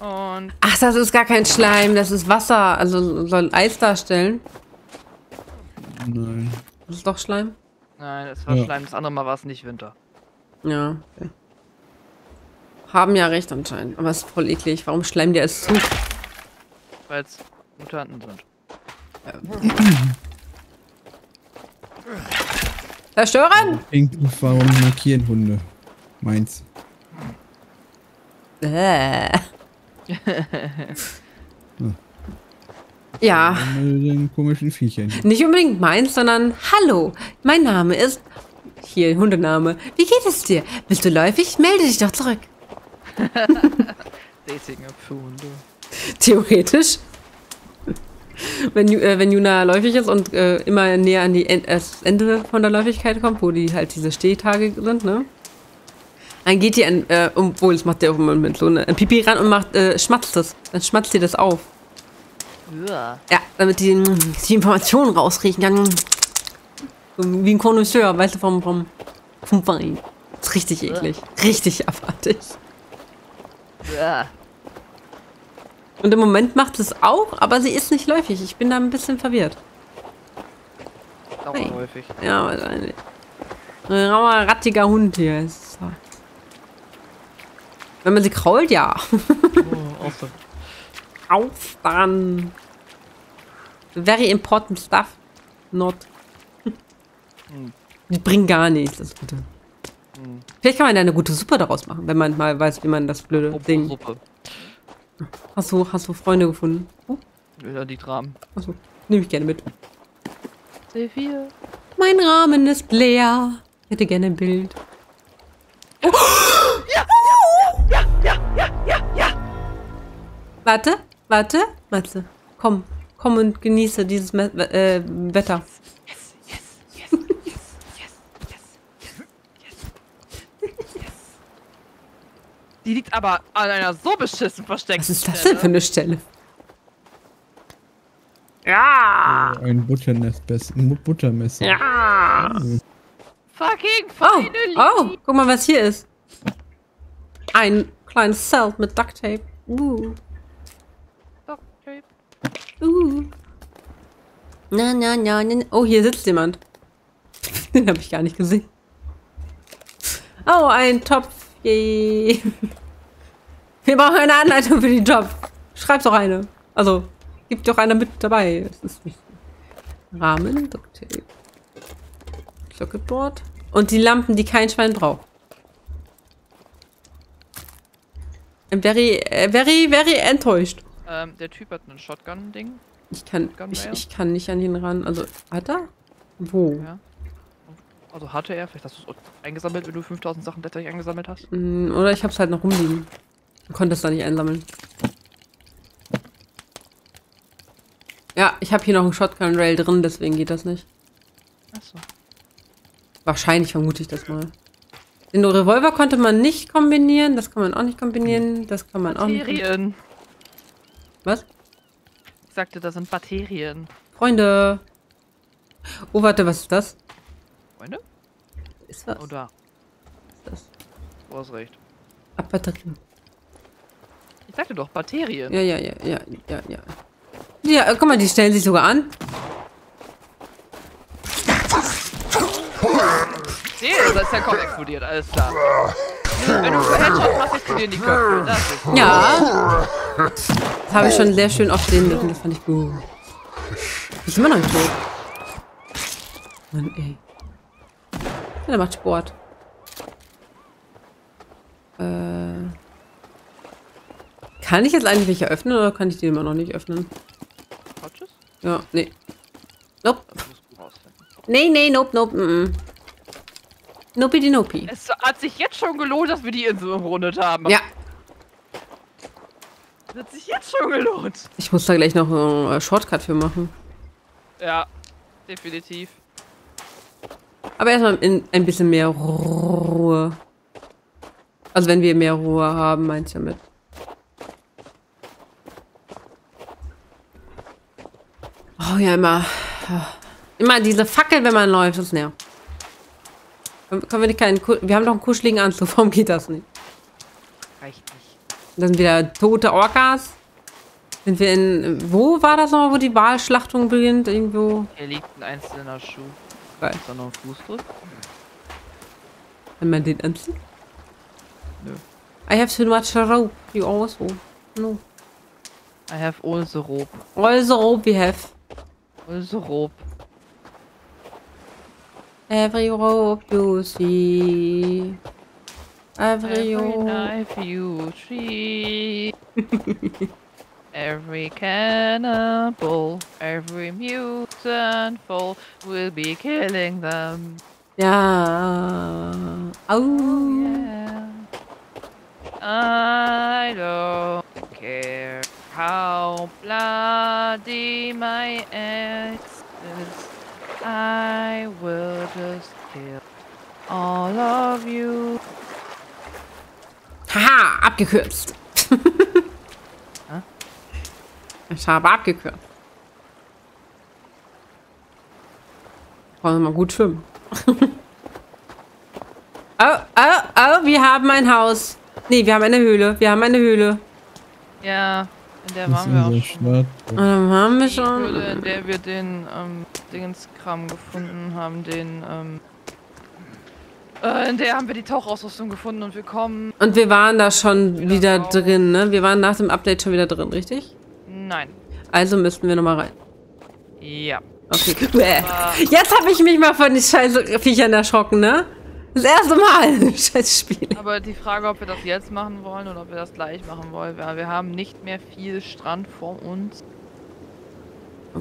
Und Ach, das ist gar kein Schleim, das ist Wasser. Also soll Eis darstellen. Nein. Das ist doch Schleim. nein, es war Ja. Schleim, das andere Mal war es nicht Winter. Ja. Okay. Haben ja recht anscheinend. Aber es ist voll eklig. Warum schleimen die es zu? Weil es Mutanten sind. Zerstören! Pink, warum markieren Hunde? Meins. Äh. ja, Mit den komischen Viechern. nicht unbedingt meins, sondern Hallo, mein Name ist. Hier, Hundename. Wie geht es dir? Bist du läufig? Melde dich doch zurück. Dating für Hunde. Theoretisch. Wenn, äh, wenn Juna läufig ist und äh, immer näher an die en äh, das Ende von der Läufigkeit kommt, wo die halt diese Stehtage sind, ne? Dann geht die an, äh, obwohl, das macht der auch immer mit so ne, ein Pipi ran und macht, äh, schmatzt das. Dann schmatzt sie das auf. Ja. Ja, damit die die Informationen rausriechen kann. So wie ein Connoisseur, weißt du, vom, vom, vom Wein. Das ist richtig eklig. Richtig abartig. Ja. Und im Moment macht es auch, aber sie ist nicht läufig. Ich bin da ein bisschen verwirrt. Auch Hey. Ja, wahrscheinlich. Ein rauer, rattiger Hund hier. Ist so. Wenn man sie krault, ja. Oh, awesome. Auf dann. Very important stuff. Not. Die bringen gar nichts, das Gute. Vielleicht kann man ja eine gute Suppe daraus machen, wenn man mal weiß, wie man das blöde Ding. Suppe. Hast du, hast du Freunde gefunden? Oh, Ja, die Rahmen. achso, nehme ich gerne mit. C4. Mein Rahmen ist leer. Ich hätte gerne ein Bild. Oh. Warte, warte, warte. Komm, komm und genieße dieses Me äh, Wetter. Die liegt aber an einer so beschissen versteckten Was ist das denn für eine Stelle? Ein Butternest, ein Buttermesser. Ja. Fucking Oh, finally! oh, guck mal, was hier ist. Ein kleines Zelt mit Duct Tape. Uh, Okay. uh. Na, na, na, na. Oh, hier sitzt jemand. Den habe ich gar nicht gesehen. Oh, ein Topf. Yay. Wir brauchen eine Anleitung für den Job. Schreib doch eine. Also, gib doch eine mit dabei. Das ist wichtig. Rahmen, Duct Tape. Socketboard. Und die Lampen, die kein Schwein braucht. I'm very, äh, very, very enttäuscht. Ähm, der Typ hat ein Shotgun-Ding. Ich kann, Kann ich, ich kann nicht an ihn ran. Also, hat er? Wo? Ja. Also hatte er, vielleicht hast du es eingesammelt, wenn du 5000 Sachen gleichzeitig eingesammelt hast. Mm, Oder ich hab's halt noch rumliegen. Du konntest da nicht einsammeln. Ja, ich habe hier noch einen Shotgun-Rail drin, deswegen geht das nicht. Achso. Wahrscheinlich vermute ich das mal. Den Revolver konnte man nicht kombinieren, das kann man auch nicht kombinieren, das kann man auch nicht. Bakterien. Was? Ich sagte, das sind Bakterien. Freunde. Oh, warte, was ist das? Freunde? Ist was? Oh, da. ist das? Du hast recht. Ab Batterien. Ich sagte doch, Bakterien. Ja, ja, ja, ja, ja, ja. Ja, äh, guck mal, die stellen sich sogar an. Nee, da ist der Kopf explodiert, alles klar. Wenn du Headshot machst, explodieren die Köpfe. Das ist Ja. Das habe ich schon sehr schön oft sehen dürfen. Das fand ich gut. Ist immer noch nicht tot. Mann, ey. Ja, der macht Sport. Äh. Kann ich jetzt eigentlich welche öffnen oder kann ich die immer noch nicht öffnen? Pouches? Ja, nee. Nope. Nee, nee, nope, nope. Mm -mm. Nope, die nope. Es hat sich jetzt schon gelohnt, dass wir die Insel umrundet haben. Ja, Es hat sich jetzt schon gelohnt. ich muss da gleich noch einen äh, Shortcut für machen. Ja, definitiv. Aber erstmal in ein bisschen mehr Ruhe. Also wenn wir mehr Ruhe haben, meinst du damit? Oh ja, immer. Immer diese Fackel, wenn man läuft, das nervt. Können wir nicht keinen. Wir haben doch einen kuscheligen Anzug, warum geht das nicht? Reicht nicht. Dann sind wieder tote Orcas. Sind wir in. Wo war das nochmal, wo die Wahlschlachtung beginnt? Irgendwo. Hier liegt ein einzelner Schuh. Äh, da noch? Kann man den? Nö. I have too much rope. You also. No. I have also rope. All the rope we have. Also rope. Every rope you see. Every Every rope. knife you tree. every cannibal, every mutant foe will be killing them. Ja. Oh. Yeah. I don't care how bloody my ex is. I will just kill all of you. Haha, abgekürzt. Ich habe abgekürzt. Wollen wir mal gut schwimmen. oh, oh, oh, wir haben ein Haus. Nee, wir haben eine Höhle. Wir haben eine Höhle. Ja, in der Das waren wir auch schon. Und dann haben wir Die Höhle, in schon. der wir den ähm, Dingenskram gefunden haben, den ähm, äh, in der haben wir die Tauchausrüstung gefunden und wir kommen. Und wir waren da schon Wieder wieder drin, ne? Wir waren nach dem Update schon wieder drin, richtig? Nein. Also müssten wir nochmal rein. Ja. Okay. Jetzt habe ich mich mal von den scheiß Viechern erschrocken, ne? Das erste Mal. Scheiß Spiel. Aber die Frage, ob wir das jetzt machen wollen oder ob wir das gleich machen wollen, weil wir haben nicht mehr viel Strand vor uns,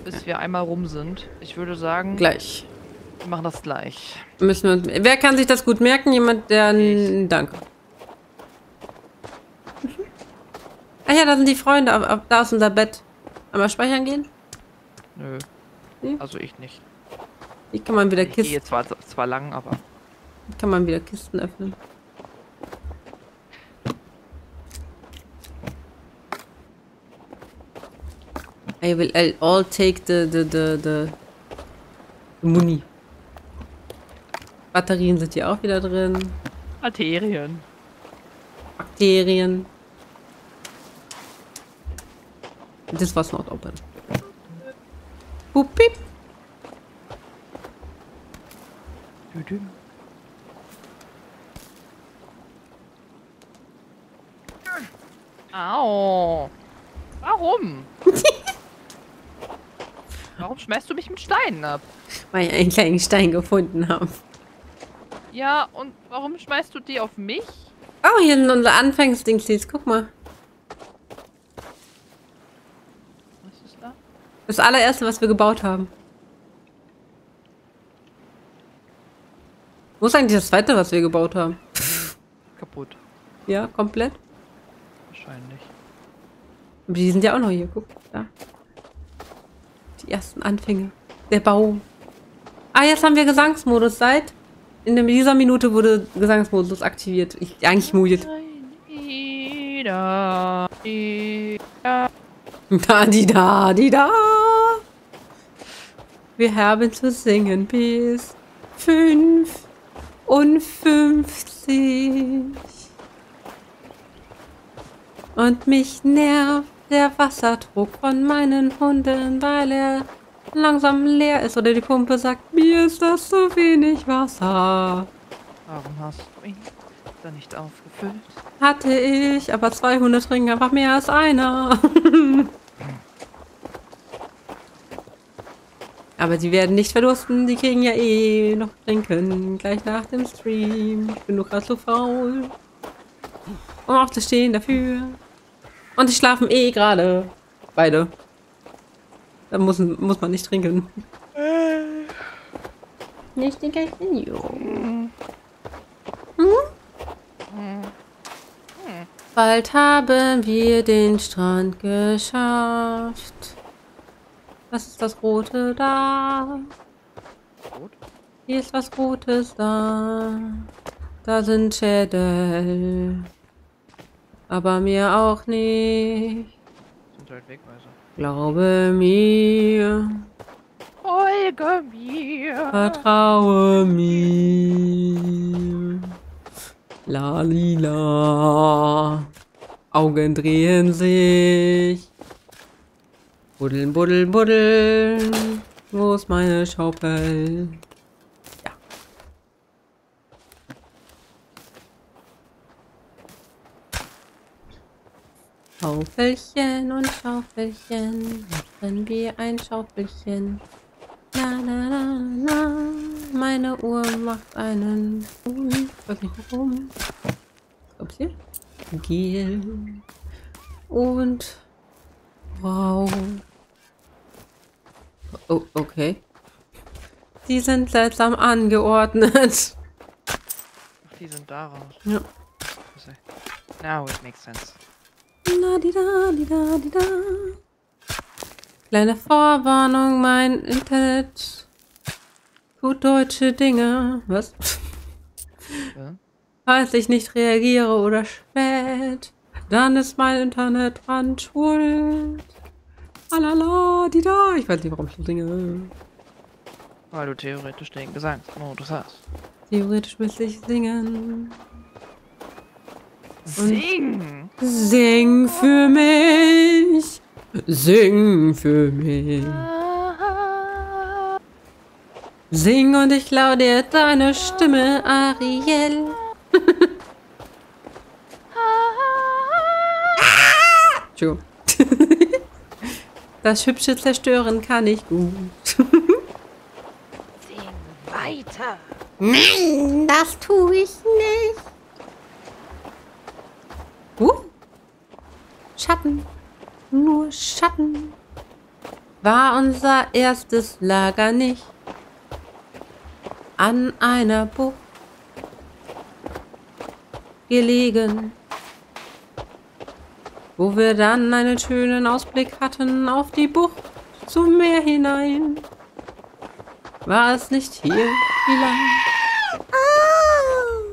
bis wir einmal rum sind. Ich würde sagen, Gleich. wir machen das gleich. Müssen wir wer kann sich das gut merken? Jemand, der... Danke. Ah ja, da sind die Freunde. Ab- ab- Da ist unser Bett. Einmal speichern gehen? Nö. Nee? Also ich nicht. Hier kann man wieder Ich gehe Kisten, zwar, zwar lang, aber. kann man wieder Kisten öffnen. I will I'll all take the, the, the, the, the Muni. Batterien sind hier auch wieder drin. Arterien. Bakterien. This was not open. Boop, beep. Au. Warum? Warum schmeißt du mich mit Steinen ab? Weil ich einen kleinen Stein gefunden habe. Ja, und warum schmeißt du die auf mich? Oh, hier sind unsere Anfangsdingsies. Guck mal. Was ist da? Das allererste, was wir gebaut haben. Wo ist eigentlich das zweite, was wir gebaut haben? Kaputt. Ja, komplett. Wahrscheinlich. Aber die sind ja auch noch hier. Guck, da. Die ersten Anfänge. Der Bau. Ah, jetzt haben wir Gesangsmodus. Seit in dieser Minute wurde Gesangsmodus aktiviert. Ich eigentlich mutet. Da, die da, die da. Wir haben zu singen bis fünf und fünfzig. Und mich nervt der Wasserdruck von meinen Hunden, weil er langsam leer ist. Oder die Pumpe sagt, mir ist das zu wenig Wasser. Warum hast du ihn da nicht aufgefüllt? Hatte ich, aber zwei Hunde trinken einfach mehr als einer. aber die werden nicht verdursten, die kriegen ja eh noch trinken. Gleich nach dem Stream. Ich bin nur gerade so faul. Um aufzustehen dafür. Und die schlafen eh gerade. Beide. Da muss, muss man nicht trinken. Nicht den gleichen Jo. Bald haben wir den Strand geschafft. Was ist das Rote da? Rot? Hier ist was Rotes da. Da sind Schädel. Aber mir auch nicht. Sind halt Wegweiser. Glaube mir. Folge mir. Vertraue mir. La lila. Augen drehen sich. Buddeln, buddeln, buddeln. Wo ist meine Schaufel? Ja. Schaufelchen und Schaufelchen. Machen wir ein Schaufelchen. La la la la. Meine Uhr macht einen. Ich weiß nicht warum. Ups hier. Gel. Und. Wow. Oh, okay. Die sind seltsam angeordnet. Ach, die sind daraus. Ja. Now it makes sense. La di da, di da, di da. Kleine Vorwarnung, mein Internet tut deutsche Dinge. Was? Ja. Falls ich nicht reagiere oder spät, dann ist mein Internet dran schuld. Alala, die da. Ich weiß nicht, warum ich so singe. Weil du theoretisch den Gesangsmodus hast. Theoretisch müsste ich singen. Sing! Sing für mich. Sing für mich. Sing und ich klau dir deine Stimme, Ariel. Entschuldigung. Das hübsche Zerstören kann ich gut. Sing weiter. Nein, das tue ich nicht. Uh. Schatten. Nur Schatten. War unser erstes Lager nicht an einer Bucht gelegen, wo wir dann einen schönen Ausblick hatten auf die Bucht zum Meer hinein. War es nicht hier vielleicht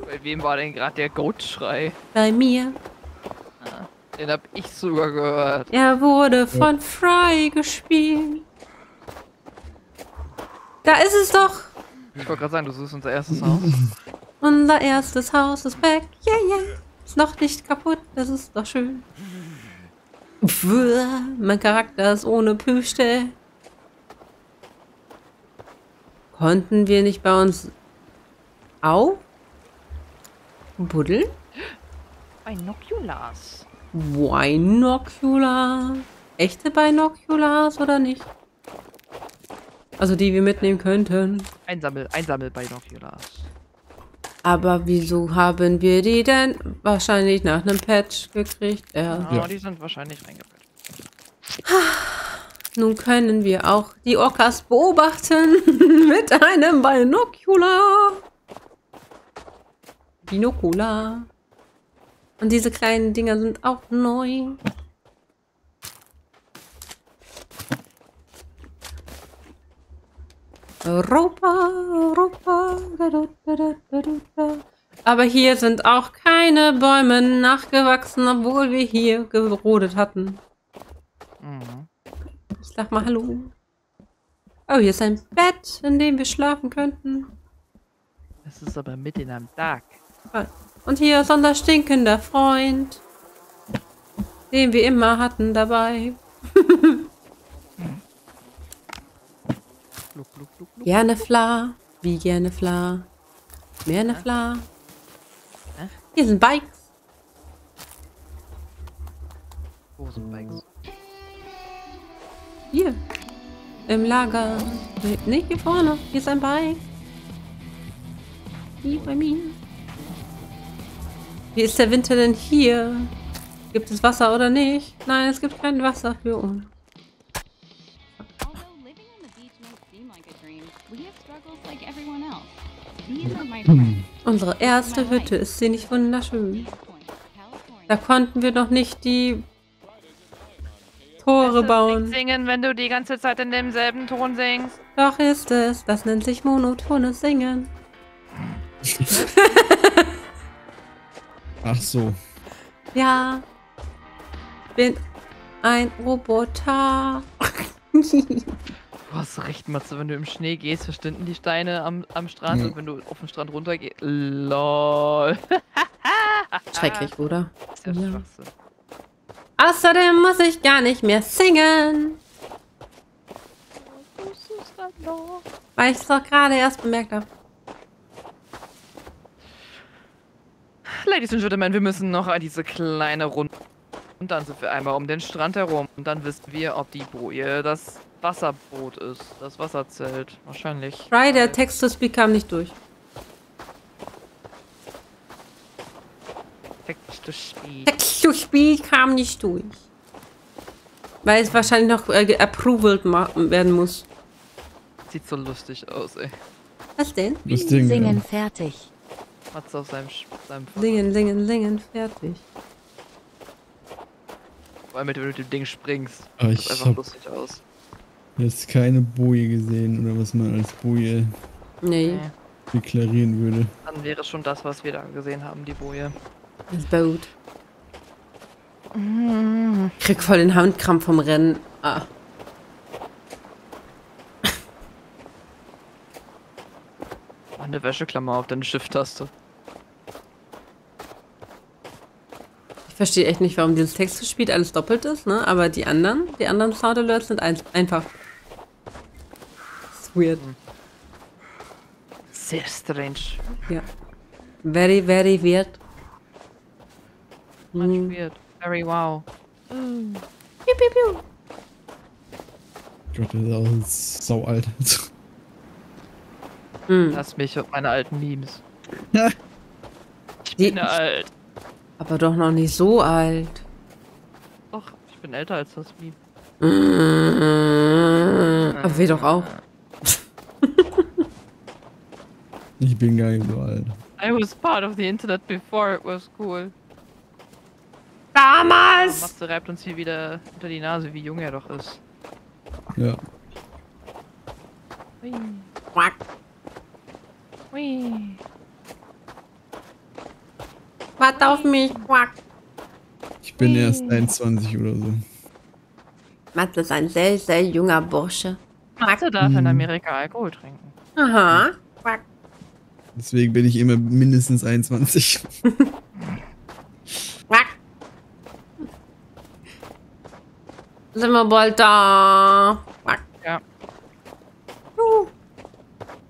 Bei wem war denn gerade der Goat-Schrei? bei mir? Den hab ich sogar gehört. Er wurde von Fry gespielt. Da ist es doch. Ich wollte gerade sagen, du suchst unser erstes Haus. Unser erstes Haus ist back. Yeah, yeah. Ist noch nicht kaputt. Das ist doch schön. Mein Charakter ist ohne Plüschtel. Konnten wir nicht bei uns auf buddeln? Binoculars. Binocular. Echte Binoculars oder nicht? Also die wir mitnehmen könnten. Einsammel, einsammel Binoculars. Aber wieso haben wir die denn wahrscheinlich nach einem Patch gekriegt? Ja. Ja, die sind wahrscheinlich reingepackt. Nun können wir auch die Orcas beobachten mit einem Binocular. Binocular. Und diese kleinen Dinger sind auch neu. Europa, Europa. da, da, da. Aber hier sind auch keine Bäume nachgewachsen, obwohl wir hier gerodet hatten. Mhm. Ich sag mal Hallo. Oh, hier ist ein Bett, in dem wir schlafen könnten. Es ist aber mitten am Tag. Und hier ist unser stinkender Freund, den wir immer hatten dabei. Gluck, gluck, gluck, gluck. Gerne Fla, wie gerne Fla. Mehr ne Fla. Hier sind Bikes. Wo sind Bikes? Hier. Im Lager. Nicht hier vorne. Hier ist ein Bike. Hier bei mir. Wie ist der Winter denn hier? Gibt es Wasser oder nicht? Nein, es gibt kein Wasser für uns. Unsere erste Hütte ist sie nicht wunderschön. Da konnten wir noch nicht die Tore Nicht bauen. singen, wenn du die ganze Zeit in demselben Ton singst. Doch ist es. Das nennt sich monotones Singen. Ach so. Ja. Bin ein Roboter. Du hast recht, Matze, wenn du im Schnee gehst, verschwinden die Steine am, am Strand Ja. und wenn du auf den Strand runtergehst. LOL. Schrecklich, oder? Das ist ja, Ja. Außerdem muss ich gar nicht mehr singen. Weil ich es doch gerade erst bemerkt habe. Ladies and Gentlemen, wir müssen noch an diese kleine Runde. Und dann sind wir einmal um den Strand herum. Und dann wissen wir, ob die Boje das Wasserboot ist. Das Wasserzelt. Wahrscheinlich. Try, der Text-to-Speak kam nicht durch. Text to speed. Text-to-Speak kam nicht durch. Weil es wahrscheinlich noch äh, approved werden muss. Sieht so lustig aus, ey. Was denn? Das Ding. Singen Ja. fertig. Matze auf seinem, seinem Singen, singen, singen, fertig. Vor allem, wenn du mit dem Ding springst. Sieht ich einfach hab lustig aus. Jetzt keine Boje gesehen oder was man als Boje Nee, deklarieren würde. Dann wäre schon das, was wir da gesehen haben, die Boje. das Boot. Krieg voll den Handkrampf vom Rennen. Ah. Mach eine Wäscheklammer auf deine Shift-Taste. Ich verstehe echt nicht, warum dieses Text-to-Speed alles doppelt ist, ne? Aber die anderen, die anderen Sound-Alerts sind ein einfach. Weird. Sehr strange. Ja. Very, very weird. Much Hm. weird. Very wow. Piu, piu, piu. Gott, das ist auch sau alt. Hm. Lass mich und meine alten Memes. Ich Die- bin alt. Aber doch noch nicht so alt. Doch, ich bin älter als das Meme. Aber wir doch auch. Ich bin gar nicht so alt. I was part of the internet before it was cool. Damals! Matze reibt uns hier wieder unter die Nase, wie jung er doch ist. Ja. Hui. Quack. Hui. Warte auf mich. Quack. Ich bin erst 21 oder so. Matze ist ein sehr, sehr junger Bursche. Matze darf in Amerika Alkohol trinken. Aha. Quack. Deswegen bin ich immer mindestens 21. Quack. Sind wir bald da? Quack. Ja.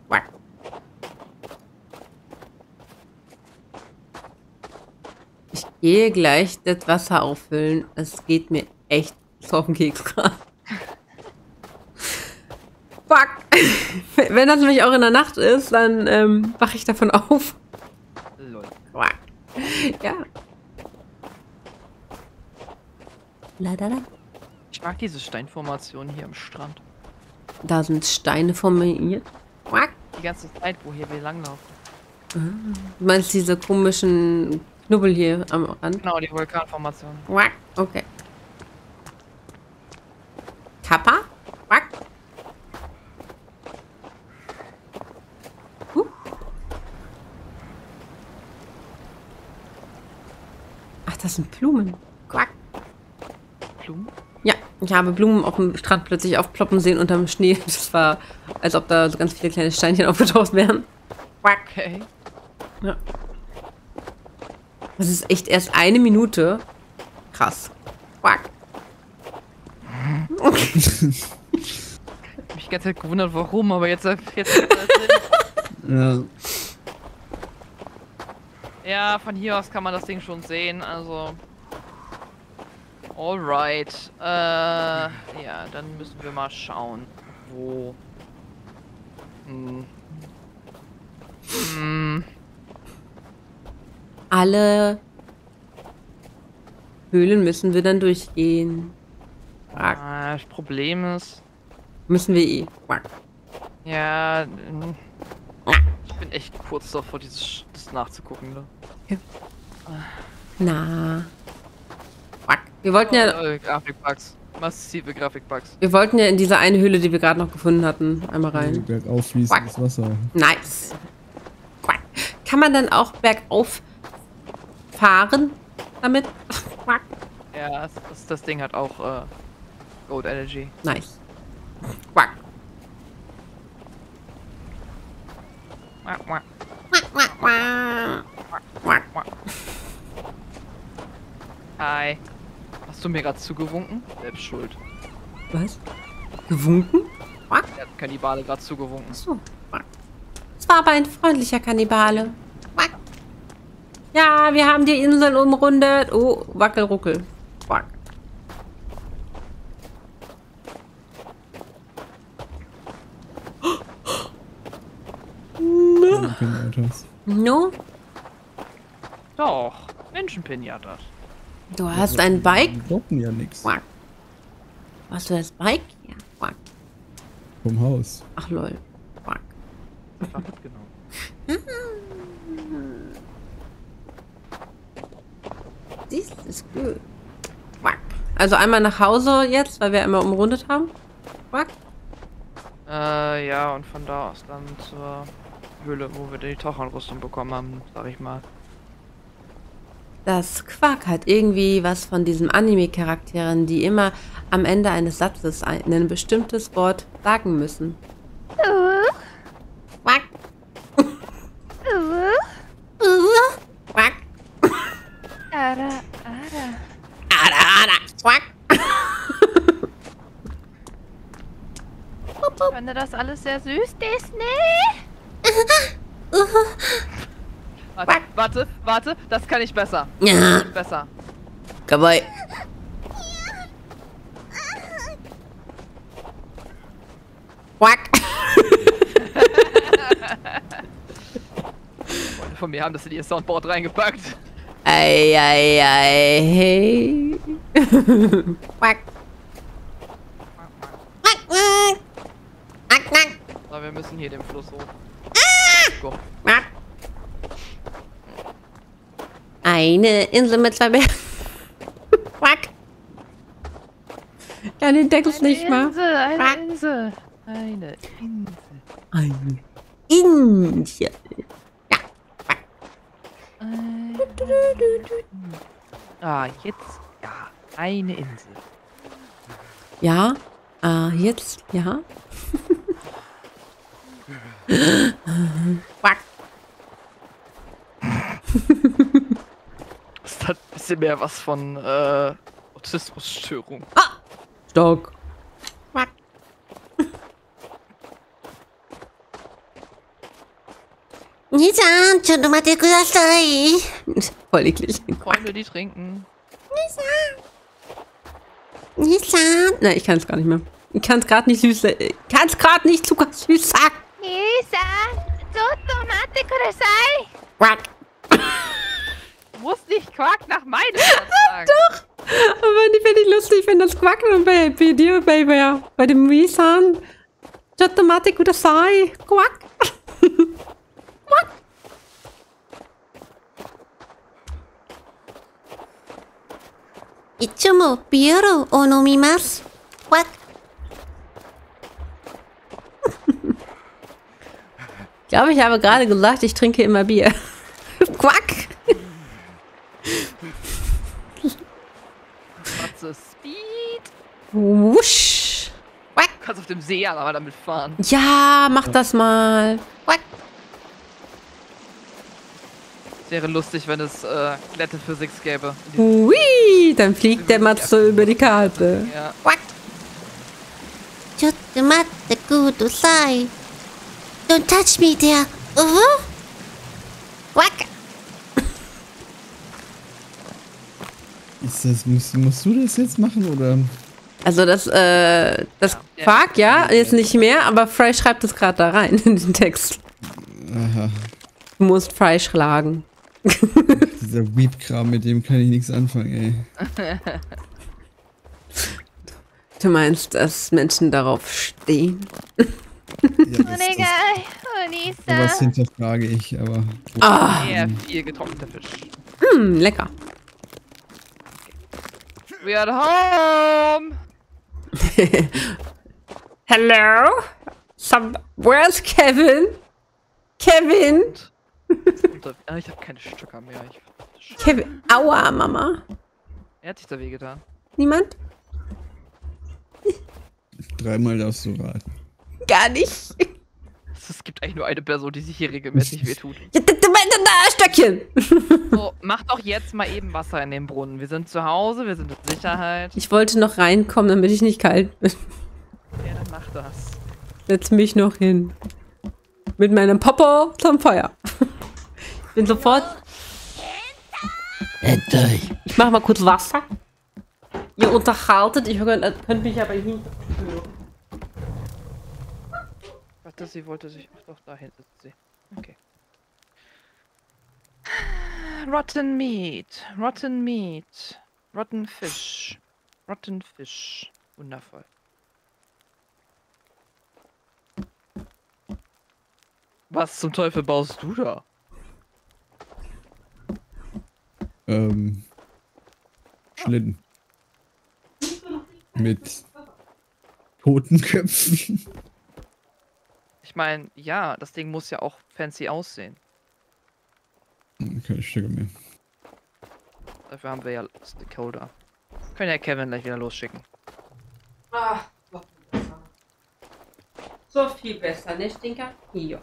Quack. Ich gehe gleich das Wasser auffüllen. Es geht mir echt so auf den Keks gerade. Fuck. Wenn das nämlich auch in der Nacht ist, dann ähm, wache ich davon auf. Lol. Ja. La, la, la. Ich mag diese Steinformation hier am Strand. Da sind Steine formiert. Die ganze Zeit, wo hier wir langlaufen. Du meinst diese komischen Knubbel hier am Rand? Genau, die Vulkanformation. Okay. Kappa? Quack. Huh. Ach, das sind Blumen. Quack. Blumen? Ja, ich habe Blumen auf dem Strand plötzlich aufploppen sehen unterm Schnee. Das war, als ob da so ganz viele kleine Steinchen aufgetaucht wären. Quack. Okay. Ja. Das ist echt erst eine Minute. Krass. Quack. mich die ganze Zeit gewundert, warum, aber jetzt, jetzt. Ja. Ja, von hier aus kann man das Ding schon sehen, also. Alright. Äh, ja, dann müssen wir mal schauen, wo. Hm. Hm. Alle Höhlen müssen wir dann durchgehen. Quack. Ah, das Problem ist. Müssen wir eh. Quack. Ja. hm. Ich bin echt kurz davor, dieses das nachzugucken, ne? Na. Wir wollten ja, Äh, Grafikbugs. Massive Grafikbugs. wir wollten ja in diese eine Höhle, die wir gerade noch gefunden hatten, einmal rein. Bergauf fließendes Wasser. Nice. Quack. Kann man dann auch bergauf fahren damit. Quack. Ja, das, das, das Ding hat auch äh, Gold Energy. nice. Quack. Quack, quack. Quack, quack, quack. Quack. Hi. Hast du mir gerade zugewunken? Selbst schuld. Was? Gewunken? Quack. Der hat Kannibale gerade zugewunken. So. Quack. Es war aber ein freundlicher Kannibale. Quack. Ja, wir haben die Insel umrundet. Oh, wackelruckel. Quack. Pinyatas. No? Doch, Menschenpinatas. Du hast ein Bike? Die droppen ja nichts. Hast du das Bike? Ja. Quack. vom Haus. Ach lol. Quack. Einfach mitgenommen. Dies ist gut. Quack. Also einmal nach Hause jetzt, weil wir einmal umrundet haben. Quack. Äh, ja, und von da aus dann zur Höhle, wo wir die Tauchanrüstung bekommen haben, sag ich mal. Das Quack hat irgendwie was von diesen Anime-Charakteren, die immer am Ende eines Satzes ein, ein bestimmtes Wort sagen müssen. Quack. Quack. Ara, ara. Ada, ada. Quack. Ich finde das alles sehr süß, Disney. Warte, warte, warte, das kann ich besser. Ja, Besser. Kawaii. Quack. Freunde von mir haben das in ihr Soundboard reingepackt. Ei, ei, ei, hey. Quack. Quack, quack. Quack, quack. Aber wir müssen hier den Fluss hoch. Go. Quack. Eine Insel mit zwei Bergen. Quack. Kann den Text nicht mal. Insel, eine Quack. Insel. Eine Insel. Eine Insel. Ah, jetzt. Ja, eine Insel. Ja, äh, jetzt, ja. Quack. hat ein bisschen mehr was von äh, Autismusstörung. Ah! Stock. Quack. Nisa, schon mal der Voll eklig. Freunde, die trinken. Nisa. Nisa. Nein, ich kann es gar nicht mehr. Ich kann es gerade nicht süß. Ich kann es gerade nicht zuckersüß sagen. Nisa, zu Tomate Quack. muss nicht Quark nach meinem sagen. Doch! Aber die finde ich lustig, wenn das Quark bei, bei dir, bei, wäre. bei dem Misan. Jottomate kudasai. Quark. Quark. Itsumo biero onomimasu. Quack. Ich glaube, ich habe gerade gesagt, ich trinke immer Bier. Quack! Matze, Speed. Wusch. Quack! Du kannst auf dem See aber damit fahren. Ja, mach das mal. Quack! Wäre lustig, wenn es äh, glatte Physik gäbe. Hui, dann fliegt der Matze über die Karte. Ja. Wack. Just Matze, gut, sei. Don't touch me there. Uh -huh. Quack! Ist das, musst, musst du das jetzt machen oder? Also das, äh, das Ja. Quark, ja, jetzt nicht mehr, aber Fry schreibt es gerade da rein in den Text. Aha, Du musst Fry schlagen. dieser Weep-Kram, mit dem kann ich nichts anfangen, ey. Du meinst, dass Menschen darauf stehen? Ja, das, das, Onisa. sowas hinterfrage ich, aber. Ah, Sehr viel getrockneter Fisch. hm, lecker. We are home! Hello? Some, where's Kevin? Kevin? Ah, ich habe keine Stücke mehr. Kevin, aua, Mama. Er hat sich da wehgetan. Niemand? Dreimal darfst du raten. Gar nicht. Es gibt eigentlich nur eine Person, die sich hier regelmäßig wehtut. Ja, da, da, da, da, Stöckchen. So, mach doch jetzt mal eben Wasser in den Brunnen. Wir sind zu Hause, wir sind in Sicherheit. Ich wollte noch reinkommen, damit ich nicht kalt bin. Ja, dann mach das. Setz mich noch hin. Mit meinem Popo zum Feuer. Ich bin sofort. Ich mach mal kurz Wasser. Ihr unterhaltet, ich könnt, könnt mich aber hinter. Warte, sie wollte sich. Ach doch, dahin sie. Okay. Rotten Meat. Rotten Meat. Rotten Fish. Rotten Fish. Wundervoll. Was zum Teufel baust du da? Ähm, Schlitten. Mit Totenköpfen. Ich meine, ja, das Ding muss ja auch fancy aussehen. Keine Stücke mehr. Dafür haben wir ja Stakeholder. Können ja Kevin gleich wieder losschicken. Ah, so viel besser, ne, Stinker? Ja.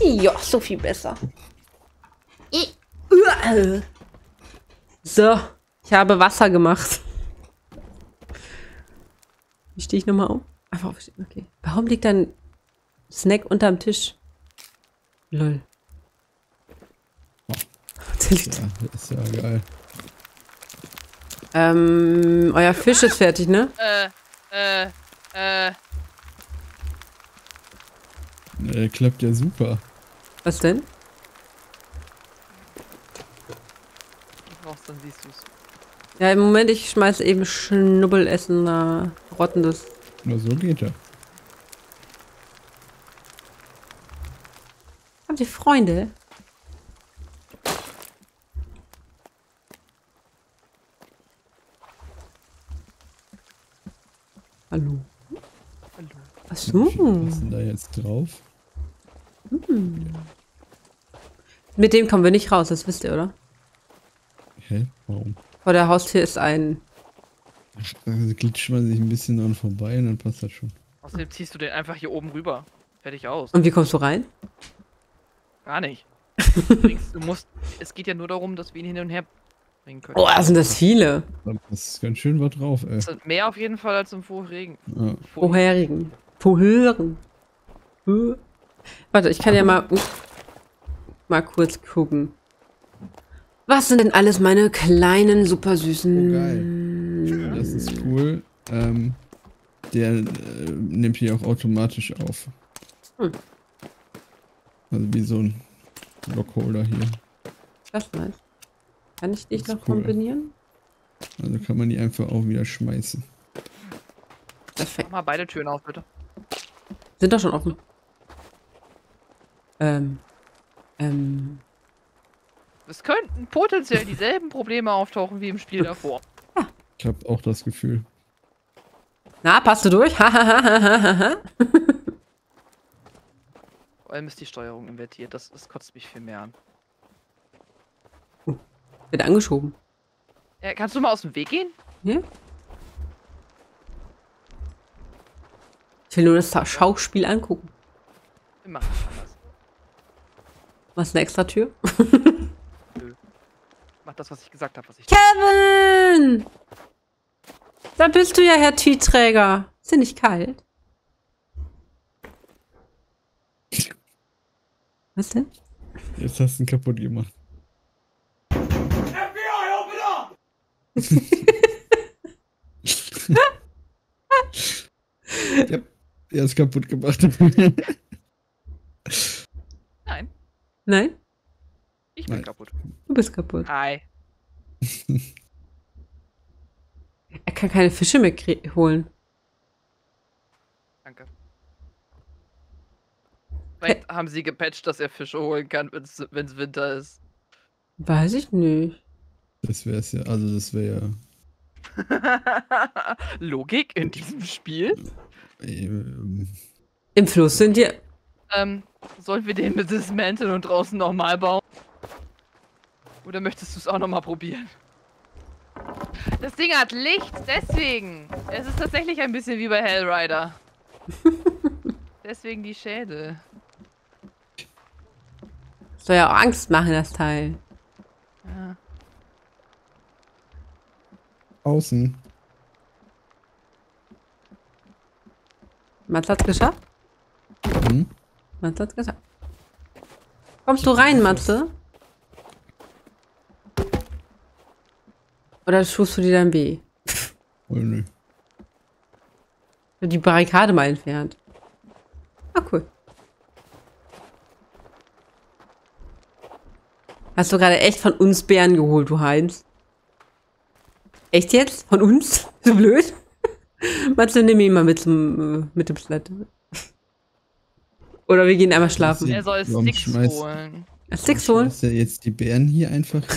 Ja, so viel besser. Ich-. So, ich habe Wasser gemacht. Wie stehe ich nochmal um? Einfach aufstehen, okay. Warum liegt da ein Snack unterm Tisch? Lol. Der liegt- Ja, ist ja geil. Ähm, euer Fisch ist fertig, ne? Äh, äh, äh. Äh, klappt ja super. Was denn? Du brauchst, dann siehst du's. Ja, im Moment, ich schmeiß eben Schnubbelessen da. Rottendes. Nur so geht er. Ihr Freunde? Hallo. Hallo. Viel ist denn da jetzt drauf? Mit dem kommen wir nicht raus, das wisst ihr, oder? Hä? Warum? Vor der Haustür ist ein. Da glitscht man sich ein bisschen dran vorbei und dann passt das schon. Außerdem ziehst du den einfach hier oben rüber. Fertig aus. Und wie kommst du rein? Gar nicht. Du, bringst, du musst. Es geht ja nur darum, dass wir ihn hin und her bringen können. Oh, da sind das viele. Da ist ganz schön was drauf, ey. Das sind mehr auf jeden Fall als im vorigen. Ja. Vorherigen. Vorhören. Hö- Warte, ich kann ja mal. Mal kurz gucken. Was sind denn alles meine kleinen, super süßen. Oh, Das ist cool. Ähm, der äh, nimmt hier auch automatisch auf. Hm. Also wie so ein Lockholder hier. Das nice. Kann ich dich noch ist cool. kombinieren? Also kann man die einfach auch wieder schmeißen. Perfekt. Mach mal beide Türen auf, bitte. Sind doch schon offen. Ähm. Ähm. Es könnten potenziell dieselben Probleme auftauchen wie im Spiel davor. Ich habe auch das Gefühl. Na, passt du durch? Vor allem ist die Steuerung invertiert. Das, das kotzt mich viel mehr an. Wird angeschoben. Ja, kannst du mal aus dem Weg gehen? Ja? Ich will nur das Schauspiel angucken. Wir machen es anders. Was eine extra Tür? Mach das, was ich gesagt habe, was ich. Kevin! Da bist du ja, Herr Tweetträger. Ist dir nicht kalt? Was denn? Jetzt hast du ihn kaputt gemacht. ja, er ist kaputt gemacht. Nein, Nein? ich bin Nein. kaputt. Du bist kaputt. Hi. Er kann keine Fische mehr holen. Danke. Vielleicht haben sie gepatcht, dass er Fische holen kann, wenn es Winter ist. Weiß ich nicht. Das wäre es ja, also das wäre Logik in diesem Spiel? ja. Ähm, Im Fluss sind die. Ähm, sollen wir den mit dismanteln und draußen nochmal bauen? Oder möchtest du es auch nochmal probieren? Das Ding hat Licht, deswegen. Es ist tatsächlich ein bisschen wie bei Hellrider. deswegen die Schädel. Soll ja auch Angst machen, das Teil. Ja. Außen. Mats hat's geschafft? Hm? Mats hat's geschafft. Kommst du rein, Matze? Oder tust du dir dann weh? Oh, nö. Die Barrikade mal entfernt. Ah, cool. Hast du gerade echt von uns Bären geholt, du Heinz? Echt jetzt? Von uns? So blöd? Matze, nimm ihn mal mit zum, äh, mit ins Bett. Oder wir gehen einmal schlafen. Er soll Sticks schmeißt- holen. Sticks holen? Ist ja jetzt die Bären hier einfach.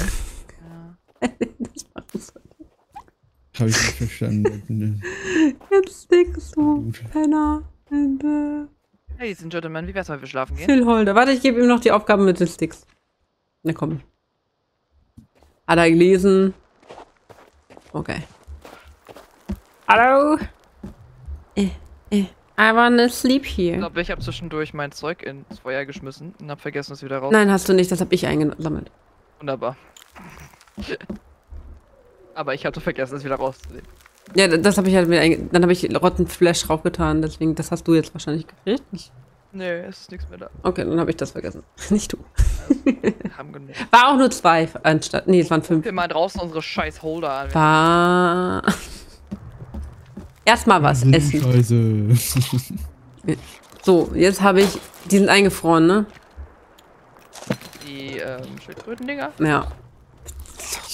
Das macht es. Habe ich nicht verstanden. Jetzt Sticks, du Gut. Penner. Und, äh, Ladies and Gentlemen, wie wär's, wenn wir schlafen gehen? Phil Holder. Warte, ich gebe ihm noch die Aufgaben mit den Sticks. Na komm. Hat er gelesen? Okay. Hallo? Eh, eh. I wanna sleep Ich here. glaube, ich habe zwischendurch mein Zeug ins Feuer geschmissen und habe vergessen, es wieder raus. Nein, hast du nicht. Das habe ich eingesammelt. Wunderbar. Aber ich hatte vergessen, es wieder rauszunehmen. Ja, das habe ich halt mit einge Dann habe ich Rottenflash draufgetan. Deswegen, das hast du jetzt wahrscheinlich gekriegt. Ich Nee, es ist nichts mehr da. okay, dann habe ich das vergessen. Nicht du. Genug. War auch nur zwei anstatt. Nee, es waren fünf. Wir mal draußen unsere scheiß Holder an. War. Erstmal was essen. Scheiße. So, jetzt habe ich. Die sind eingefroren, ne? Die ähm, Schildkrötendinger. Ja.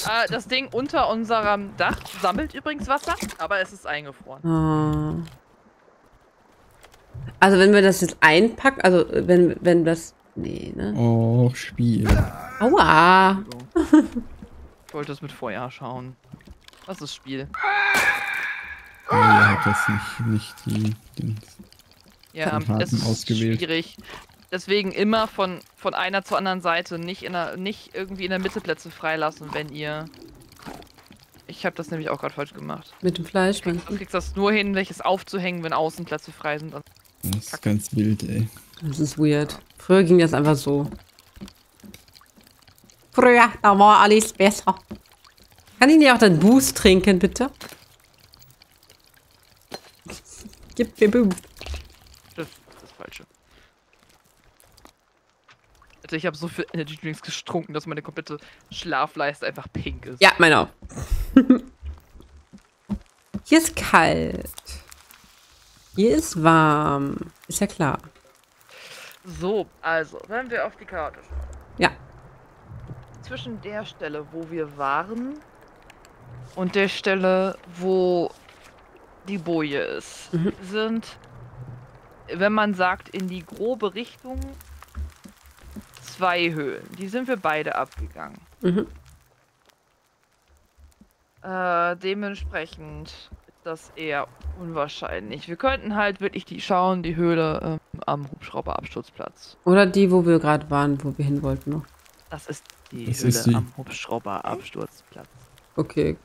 Äh, das Ding unter unserem Dach sammelt übrigens Wasser, aber es ist eingefroren. Ah. Also wenn wir das jetzt einpacken, also wenn, wenn das. Nee, ne? Oh, Spiel. Aua! Ich wollte es mit Feuer schauen. Was ist Spiel? Ihr habt das nicht, nicht die, den, Ja, es ist ausgewählt. schwierig. Deswegen immer von, von einer zur anderen Seite, nicht, in der, nicht irgendwie in der Mitte Plätze freilassen, wenn ihr... Ich habe das nämlich auch gerade falsch gemacht. Mit dem Fleisch, meinst Du du? kriegst das nur hin, welches aufzuhängen, wenn Außenplätze frei sind. Das ist ganz wild, ey. Das ist weird. Früher ging das einfach so. Früher, da war alles besser. Kann ich dir auch deinen Boost trinken, bitte? Gib mir Boost. Das ist das Falsche. Also ich habe so viel Energy Drinks getrunken, dass meine komplette Schlafleiste einfach pink ist. Ja, meine auch. Hier ist kalt. Hier ist warm. Ist ja klar. So, also, wenn wir auf die Karte schauen. Ja. Zwischen der Stelle, wo wir waren, und der Stelle, wo die Boje ist, Mhm. sind, wenn man sagt, in die grobe Richtung zwei Höhlen. Die sind wir beide abgegangen. Mhm. Äh, dementsprechend das eher unwahrscheinlich. Wir könnten halt wirklich die schauen, die Höhle ähm, am Hubschrauberabsturzplatz. Oder die, wo wir gerade waren, wo wir hin wollten noch. Das ist die Das Höhle ist die. am Hubschrauberabsturzplatz. Okay.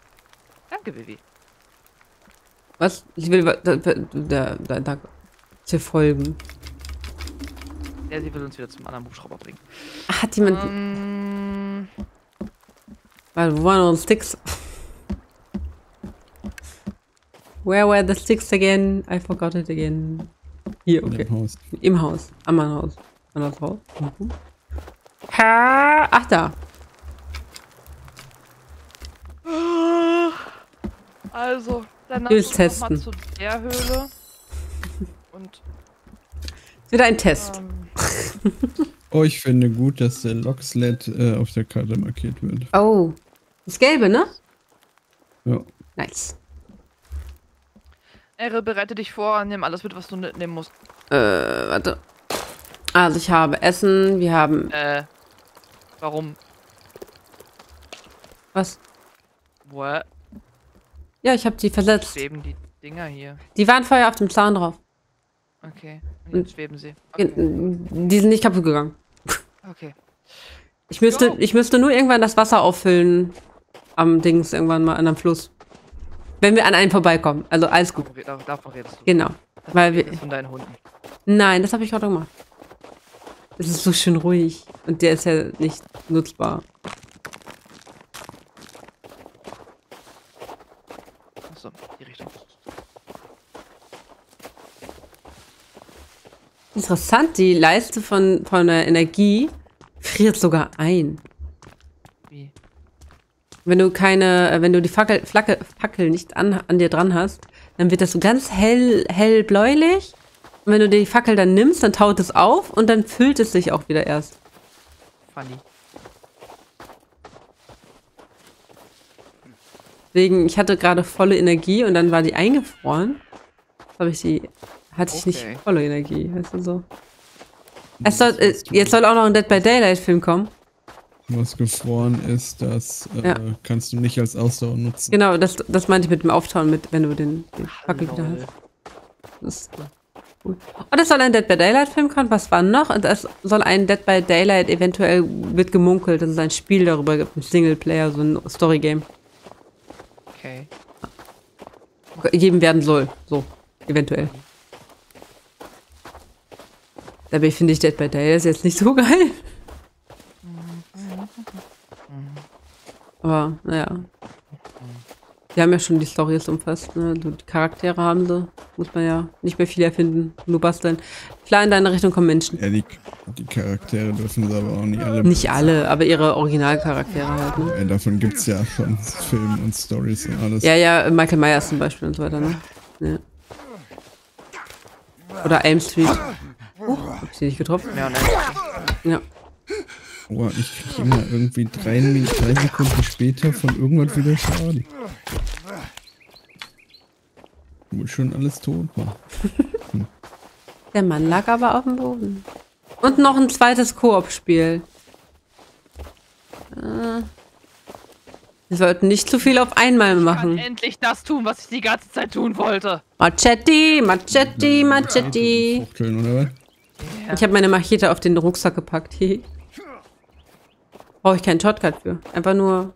Danke, Vivi. Was? Ich will da, da, da, da, da zu folgen. Ja, sie will uns wieder zum anderen Hubschrauber bringen. Ach, hat jemand. Ähm, Warte, wo waren unsere Sticks? Where were the sticks again? I forgot it again. Hier, okay. dem Haus. Im Haus. Am Haus. Anderes Haus. Mhm. Ha, ach da. also, dann lass uns noch mal testen. zu der Höhle. Und, Ist wieder ein Test. ähm, Oh, ich finde gut, dass der Locksled äh, auf der Karte markiert wird. Oh. Das Gelbe, ne? Ja. Nice. Ere, bereite dich vor, nimm alles mit, was du mitnehmen musst. Äh, warte. Also ich habe Essen, wir haben. Äh, warum? Was? What? Ja, ich habe die versetzt. Schweben die Dinger hier? Die waren vorher auf dem Zaun drauf. Okay. Und jetzt schweben sie. Okay. Die sind nicht kaputt gegangen. okay. Ich müsste, ich müsste nur irgendwann das Wasser auffüllen am Dings irgendwann mal an einem Fluss. Wenn wir an einen vorbeikommen. Also alles gut. Davon, davon- redest du. Genau. Das Weil wir, von deinen Hunden. nein, das habe ich gerade gemacht. Es ist so schön ruhig. Und der ist ja nicht nutzbar. Achso, die Richtung. Interessant, die Leiste von, von der Energie friert sogar ein. Wenn du keine, äh, wenn du die Fackel, Flacke, Fackel nicht an, an dir dran hast, dann wird das so ganz hell, hell bläulich. Und wenn du die Fackel dann nimmst, dann taut es auf und dann füllt es sich auch wieder erst. Funny. Deswegen, ich hatte gerade volle Energie und dann war die eingefroren. Habe ich die, hatte ich Okay. nicht volle Energie, weißt du so. Es soll, äh, jetzt soll auch noch ein Dead by Daylight Film kommen. Was gefroren ist, das äh, Ja. kannst du nicht als Ausdauer nutzen. Genau, das, das meinte ich mit dem Auftauen, mit, wenn du den, den Fackel wieder hast. Das ist cool. Und es soll ein Dead by Daylight Film kommen. Was war noch? Und es soll ein Dead by Daylight, eventuell wird gemunkelt, dass es ein Spiel darüber gibt, ein Singleplayer, so ein Story-Game. Okay. Geben werden soll. So, eventuell. Dabei finde ich Dead by Daylight jetzt nicht so geil. Aber, naja. Die haben ja schon die Storys umfasst, ne? Du, die Charaktere haben sie. Muss man ja nicht mehr viel erfinden, nur basteln. Klar, in deine Richtung kommen Menschen. Ja, die, die Charaktere dürfen sie aber auch nicht alle. Nicht alle, aber ihre Originalcharaktere halt, ne? Ja, davon gibt es ja schon Filme und Stories und alles. Ja, ja, Michael Myers zum Beispiel und so weiter, ne? Ja. Oder Elm Street. Oh, hab ich die nicht getroffen? Ja, ne. Ja. Oh, ich krieg immer irgendwie drei, drei Sekunden später von irgendwas wieder Schaden. Wo ich schon alles tot war. Der Mann lag aber auf dem Boden. Und noch ein zweites Koop-Spiel. Äh, Wir sollten nicht zu viel auf einmal Kann machen. endlich das tun, was ich die ganze Zeit tun wollte. Machetti, Machetti, Machetti. Ich habe meine Machete auf den Rucksack gepackt. Brauche ich keinen Shortcut für. Einfach nur.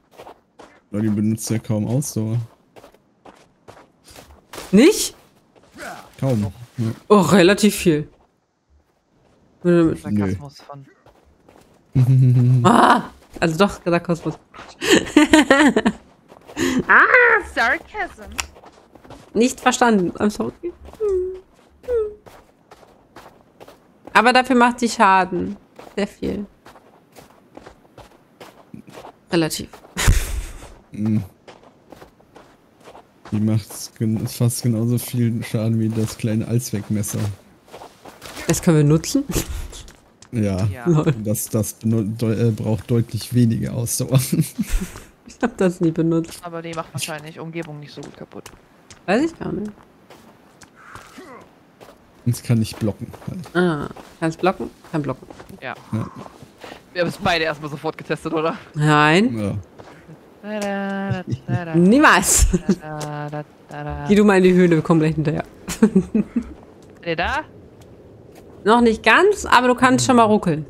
Weil die benutzt ja kaum Ausdauer. Nicht? Kaum. Ja. Oh, relativ viel. Sarkasmus von. Ah! Also doch, Sarkasmus. Sarcasm. Nicht verstanden. I'm sorry. Aber dafür macht sie Schaden. Sehr viel. Relativ. Die macht fast genauso viel Schaden wie das kleine Allzweckmesser. Das können wir nutzen. Ja. Ja. Das, das äh, braucht deutlich weniger Ausdauer. Ich habe das nie benutzt. Aber die macht wahrscheinlich Umgebung nicht so gut kaputt. Weiß ich gar nicht. Und es kann nicht blocken. Halt. Ah, kannst blocken? Kann blocken. Ja. Ja. Wir haben es beide erstmal sofort getestet, oder? Nein, Ja. Niemals. Geh du mal in die Höhle, wir kommen gleich hinterher. Seid ihr da? Noch nicht ganz, aber du kannst schon mal ruckeln.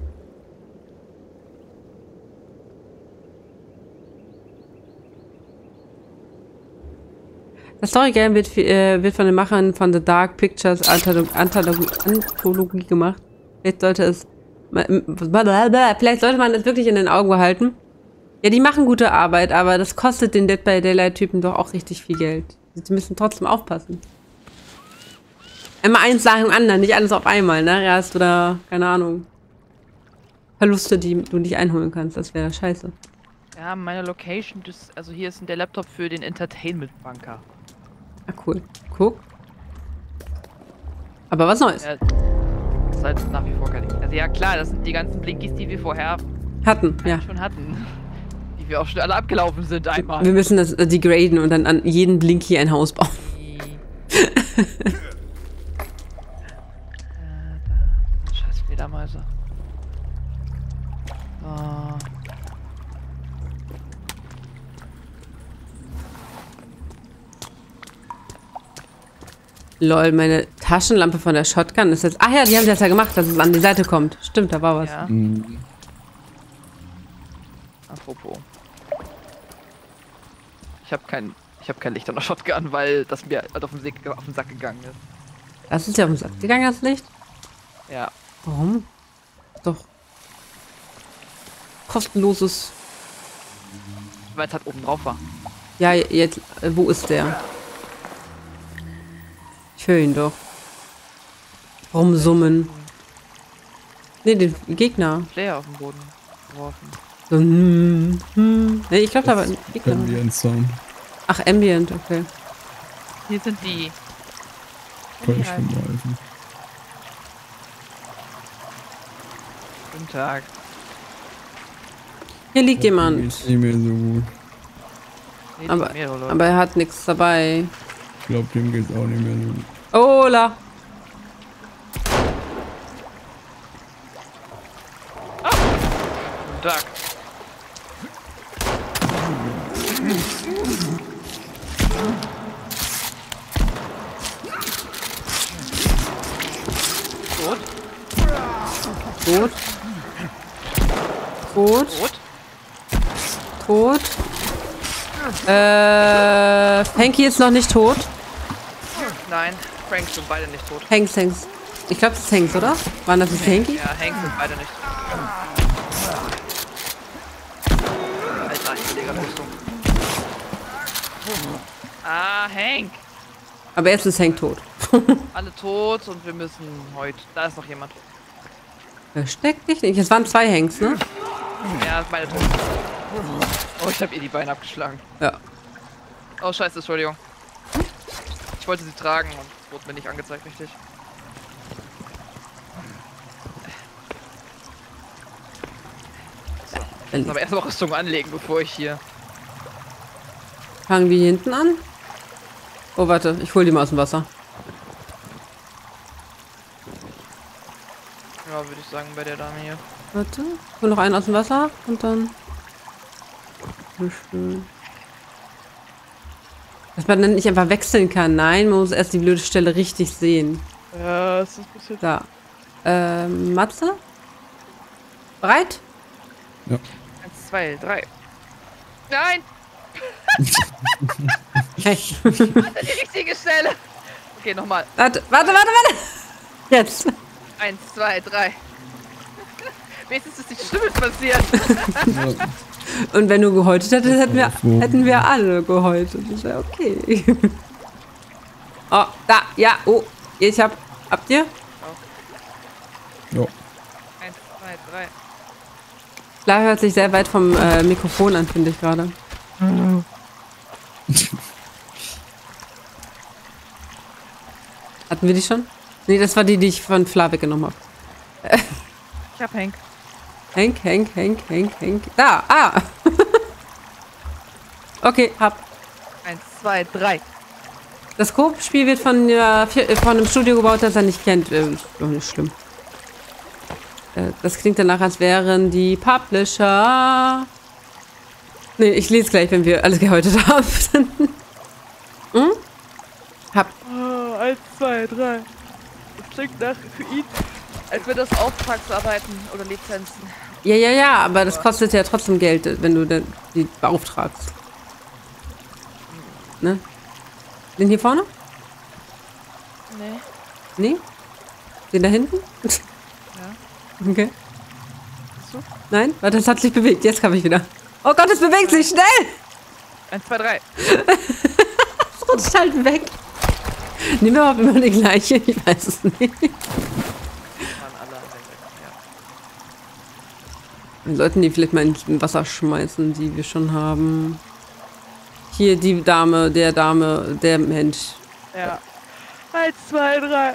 Das Story-Game wird, äh, wird von den Machern von The Dark Pictures Antholo Anthologie, Anthologie gemacht. Vielleicht sollte es. Vielleicht sollte man es wirklich in den Augen behalten. Ja, die machen gute Arbeit, aber das kostet den Dead by Daylight-Typen doch auch richtig viel Geld. Sie müssen trotzdem aufpassen. Immer eins nach dem anderen, nicht alles auf einmal, ne? Ja, hast du da, keine Ahnung, Verluste, die du nicht einholen kannst. Das wäre scheiße. Ja, meine Location, das, also hier ist der Laptop für den Entertainment-Bunker. Ah, cool. Guck. Aber was Neues. Ja, ist halt nach wie vor kein Also ja klar, das sind die ganzen Blinkies, die wir vorher Hatten, ja. schon hatten. Die wir auch schon alle abgelaufen sind einmal. Wir müssen das äh, degraden und dann an jeden Blinky ein Haus bauen. Äh, Scheiß Fledermäuse. So. Lol, meine Taschenlampe von der Shotgun ist jetzt. Ach ja, die haben das ja gemacht, dass es an die Seite kommt. Stimmt, da war was. Ja. Mhm. Popo. Ich habe kein, ich habe kein Licht an der Shotgun, weil das mir halt auf den, Sack, auf den Sack gegangen ist. Das ist ja auf den Sack gegangen, das Licht. Ja. Warum? Doch. Kostenloses. Weil es halt oben drauf war. Ja, jetzt. Äh, wo ist der? Ich höre ihn doch. Rumsummen. Nee, den Gegner. Player auf den Boden geworfen. So, hm, hm. Nee, ich glaube, da war ein Gegner. Ambient Sound. Ach, Ambient, okay. Hier sind die. Ich schon helfen. Guten Tag. Hier liegt jemand. Ist nicht mehr so gut. Nee, Aber- Leute. Aber er hat nichts dabei. Ich glaube, dem geht's auch nicht mehr so gut. Ola! Guten Tag. Tot? Tot. Tot. Tot? Tot. Äh, Hanky ist noch nicht tot. Frank sind beide nicht tot. Hanks, Hanks. Ich glaube, das ist Hanks, oder? Waren das nicht Hanky? Ja, Hank sind beide nicht tot. Alter, ich lege Rüstung. Ah, Hank. Aber jetzt ist Hank tot. Alle tot und wir müssen heute. Da ist noch jemand. Versteck dich nicht. Es waren zwei Hanks, ne? Ja, beide tot. Oh, ich habe ihr die Beine abgeschlagen. Ja. Oh, scheiße, Entschuldigung. Ich wollte sie tragen und wurde mir nicht angezeigt, richtig. So, ich muss aber erstmal Rüstung anlegen, bevor ich hier. Fangen wir hier hinten an? Oh, warte. Ich hol die mal aus dem Wasser. Ja, würde ich sagen, bei der Dame hier. Warte. Hol noch einen aus dem Wasser und dann... Schön. Dass man dann nicht einfach wechseln kann. Nein, man muss erst die blöde Stelle richtig sehen. Ja, es ist ein bisschen. Da. Ähm, Matze? Bereit? Eins, zwei, drei. Nein! Hey. Das ist die richtige Stelle! Okay, nochmal. warte, warte, warte, warte. Jetzt. Eins, zwei, drei. Wenigstens ist nichts Schlimmes passiert. Und wenn du gehäutet hättest, hätten wir, hätten wir alle gehäutet. Das wäre okay. Oh, da, ja, oh. Ich hab. Habt ihr? Ja. Eins, zwei, drei. Klar hört sich sehr weit vom äh, Mikrofon an, finde ich gerade. Hatten wir die schon? Nee, das war die, die ich von Fla weggenommen habe. Ich hab Hank. Henk, Henk, Henk, Henk, Henk. Da, ah. okay, hab. Eins, zwei, drei. Das Coop-Spiel wird von, äh, äh, von einem Studio gebaut, das er nicht kennt. Äh, ist doch nicht schlimm. Äh, das klingt danach, als wären die Publisher. Nee, ich lese gleich, wenn wir alles gehäutet haben. hm? Hab. Oh, eins, zwei, drei. Das klingt nach für ihn, als wäre das Auftragsarbeiten oder Lizenzen. Ja, ja, ja, aber das kostet ja trotzdem Geld, wenn du die beauftragst. Ne? Den hier vorne? Nee. Nee? Den da hinten? Ja. Okay. So. Nein? Warte, das hat sich bewegt. Jetzt kann ich wieder. Oh Gott, es bewegt sich schnell! Eins, zwei, drei. Es rutscht halt weg. Nehmen wir aber immer die gleiche. Ich weiß es nicht. Waren alle an der ja. Wir sollten die vielleicht mal ins Wasser schmeißen, die wir schon haben. Hier die Dame, der Dame, der Mensch. ja. Eins, zwei, drei.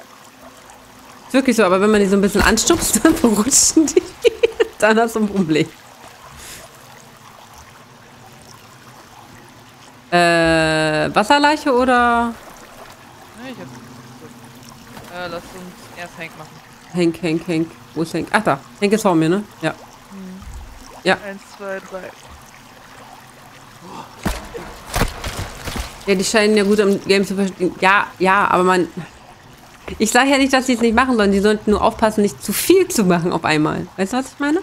Ist wirklich so, aber wenn man die so ein bisschen anstupst, dann rutschen die. Dann hast du ein Problem. Äh, Wasserleiche oder Nee, ich hab's. Äh, lass uns erst Hank machen. Henk, Henk, Henk? Wo ist Henk? Ach da, Henk ist vor mir, ne? Ja. Eins, zwei, drei. Ja, die scheinen ja gut am Game zu verstehen. Ja, ja, aber man. Ich sage ja nicht, dass sie es nicht machen sollen. Die sollten nur aufpassen, nicht zu viel zu machen auf einmal. Weißt du, was ich meine?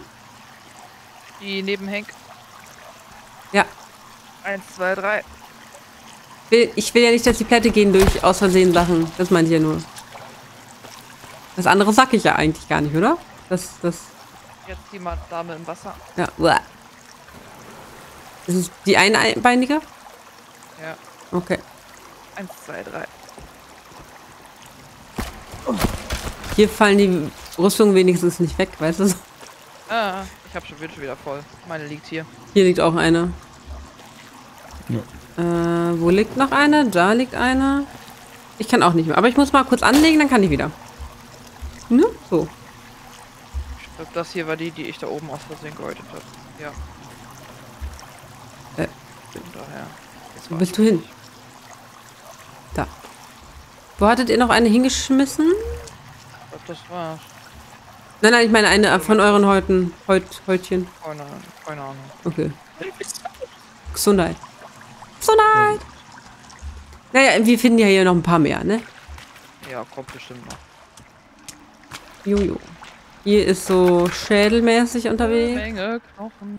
Die neben Hank. Ja. Eins, zwei, drei. Will, ich will ja nicht, dass die Plätte gehen durch aus Versehen Sachen. Das meinte ich ja nur. Das andere sag ich ja eigentlich gar nicht, oder? Das, das, Jetzt die Dame im Wasser. ja. uah. Das ist die einbeinige? Ja. Okay. Eins, zwei, drei. Hier fallen die Rüstungen wenigstens nicht weg, weißt du? Ah, ich hab schon, schon wieder voll. Meine liegt hier. Hier liegt auch eine. Ja. Äh, wo liegt noch eine? Da liegt eine. Ich kann auch nicht mehr. Aber ich muss mal kurz anlegen, dann kann ich wieder. Ne? So. Glaube, das hier war die, die ich da oben aus Versehen gehäutet habe. Ja. Äh. Von daher. Wo bist du hin? Da. Wo hattet ihr noch eine hingeschmissen? Ich glaub, das war's. Nein, nein, ich meine eine von euren Häuten. Häut, Häutchen. Keine, keine Ahnung. Okay. Gesundheit. Gesundheit! Naja, wir finden ja hier noch ein paar mehr, ne? Ja, kommt bestimmt noch. Jojo. Hier ist so schädelmäßig unterwegs. Menge Knochen.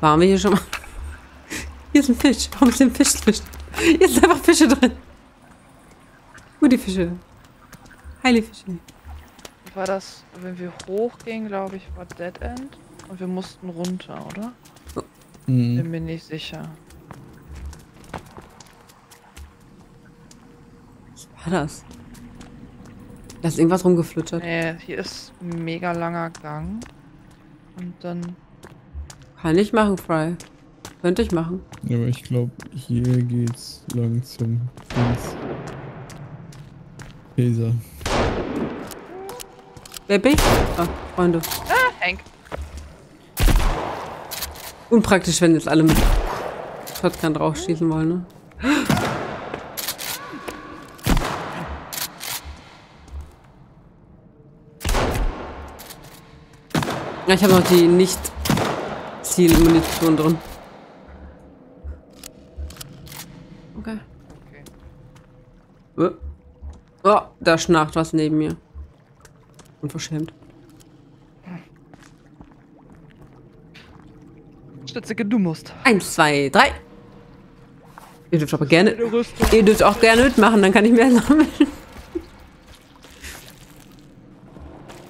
Waren wir hier schon mal? Hier ist ein Fisch. Warum ist ein Fisch drin? Hier sind einfach Fische drin. Wo die Fische? Heile Fische. Wie war das, wenn wir hochgingen, glaube ich, war Dead End. Und wir mussten runter, oder? Mhm. Bin mir nicht sicher. Was war das? Da ist irgendwas rumgeflutschert. Nee, hier ist ein mega langer Gang. Und dann. Kann ich machen, Fry. Könnte ich machen. Aber ich glaube, hier geht's lang zum Dings. Laser. Wer bin ich? Ah, Freunde. Hank. Unpraktisch, wenn jetzt alle mit Shotgun draufschießen wollen, ne? Ich habe noch die Nicht-Ziel-Munition drin. Okay. Okay. Äh. Oh, da schnarcht was neben mir. Unverschämt. Stützige, du musst. Eins, zwei, drei. Ihr dürft aber gerne. Ihr dürft auch gerne mitmachen, dann kann ich mehr sammeln.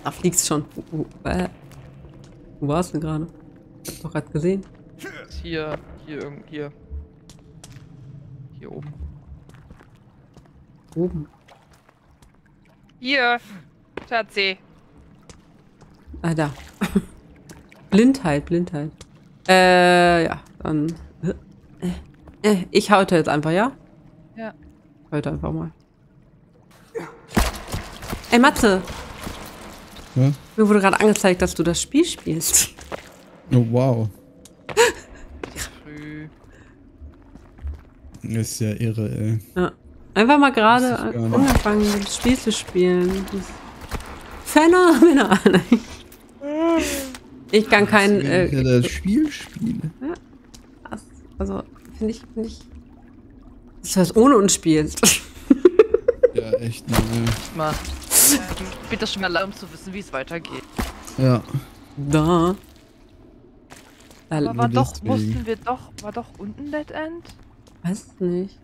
Da fliegt's schon. Uh, uh, äh. Wo warst du denn gerade? Hab doch gerade gesehen. Hier, hier, irgend, hier. Hier oben. Oben. Hier. Schatzi. Ah, da. Blindheit, Blindheit. Äh, ja, dann. Äh, äh, ich haute jetzt einfach, ja? Ja. Haute einfach mal. Ey, Matze, Ja? mir wurde gerade angezeigt, dass du das Spiel spielst. Oh, wow. Ist ja irre, ey. Ja. Einfach mal gerade angefangen, das Spiel zu spielen. Phänomenal. Ich kann kein. Ich ja Äh, das Spiel spiele. also, finde ich, finde ich. Das heißt, ohne uns spielst. Ja, echt, ne. Mal. Bitte schon mal um zu wissen, wie es weitergeht. Ja. Da. Aber Da war doch, deswegen. mussten wir doch, war doch unten Dead End? weiß nicht.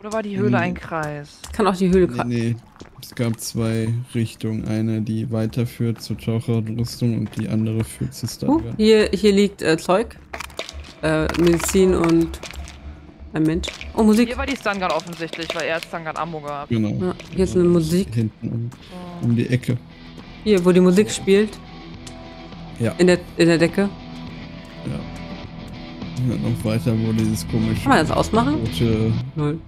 Oder war die Höhle Hm. ein Kreis? Kann auch die Höhle Nee, gerade. nee. Es gab zwei Richtungen. Eine, die weiterführt zur Taucherrüstung und die andere führt zu Uh, Stargard. hier, hier liegt äh, Zeug. Äh, Medizin und ein Mensch. Oh, Musik. Hier war die Stungun offensichtlich, weil er Stungun Ammo gehabt. Genau. Ja, hier ist eine Musik. Hinten um, um die Ecke. Hier, wo die Musik spielt. Ja. In der, in der Decke. Ja. Und dann noch weiter, wo dieses komische Kann man das ausmachen? rote, Null.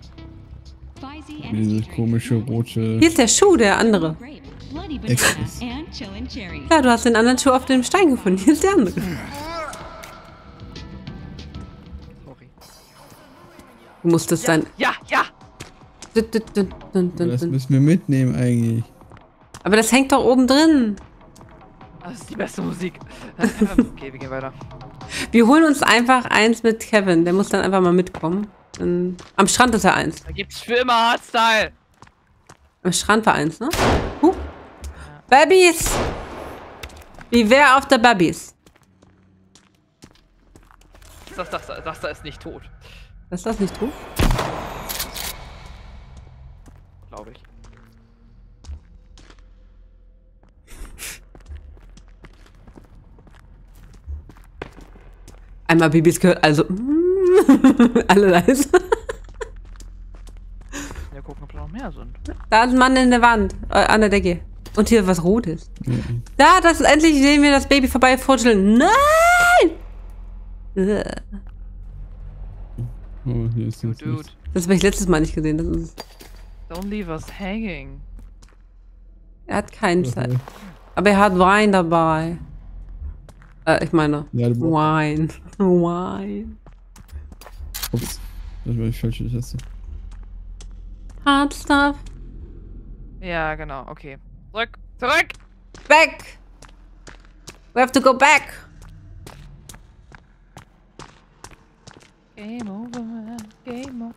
Dieses komische rote Hier ist der Schuh, der andere. Ja, du hast den anderen Schuh auf dem Stein gefunden. Hier ist der andere. Du musstest sein. Ja, ja! Dun, dun, dun, dun, dun, Das müssen wir mitnehmen eigentlich. Aber das hängt doch oben drin. Das ist die beste Musik. okay, wir gehen weiter. Wir holen uns einfach eins mit Kevin. Der muss dann einfach mal mitkommen. Am Strand ist er eins. Da gibt's für immer Hardstyle. Am Strand war eins, ne? Huh. Babys! Beware of the Babys. das, das, das da ist nicht tot, Ist das nicht tot? glaube ich. Einmal Babys gehört, also. Alle leise. Ja, gucken, ob da noch mehr sind. Da ist ein Mann in der Wand, äh, an der Decke. Und hier was Rotes. Ja. Da, das endlich sehen wir das Baby vorbei futscheln. Nein! Äh, Oh, hier ist jetzt dude. Das habe ich letztes Mal nicht gesehen. Das ist, don't leave us hanging. er hat keinen Was, Zeit. Aber er hat Wein dabei. Äh, ich meine, Ja, Wein. Wein. Ups. Das war die falsche Taste. Hard stuff. Ja, genau, okay. Zurück, zurück! Back! We have to go back! Game over, man. Game over.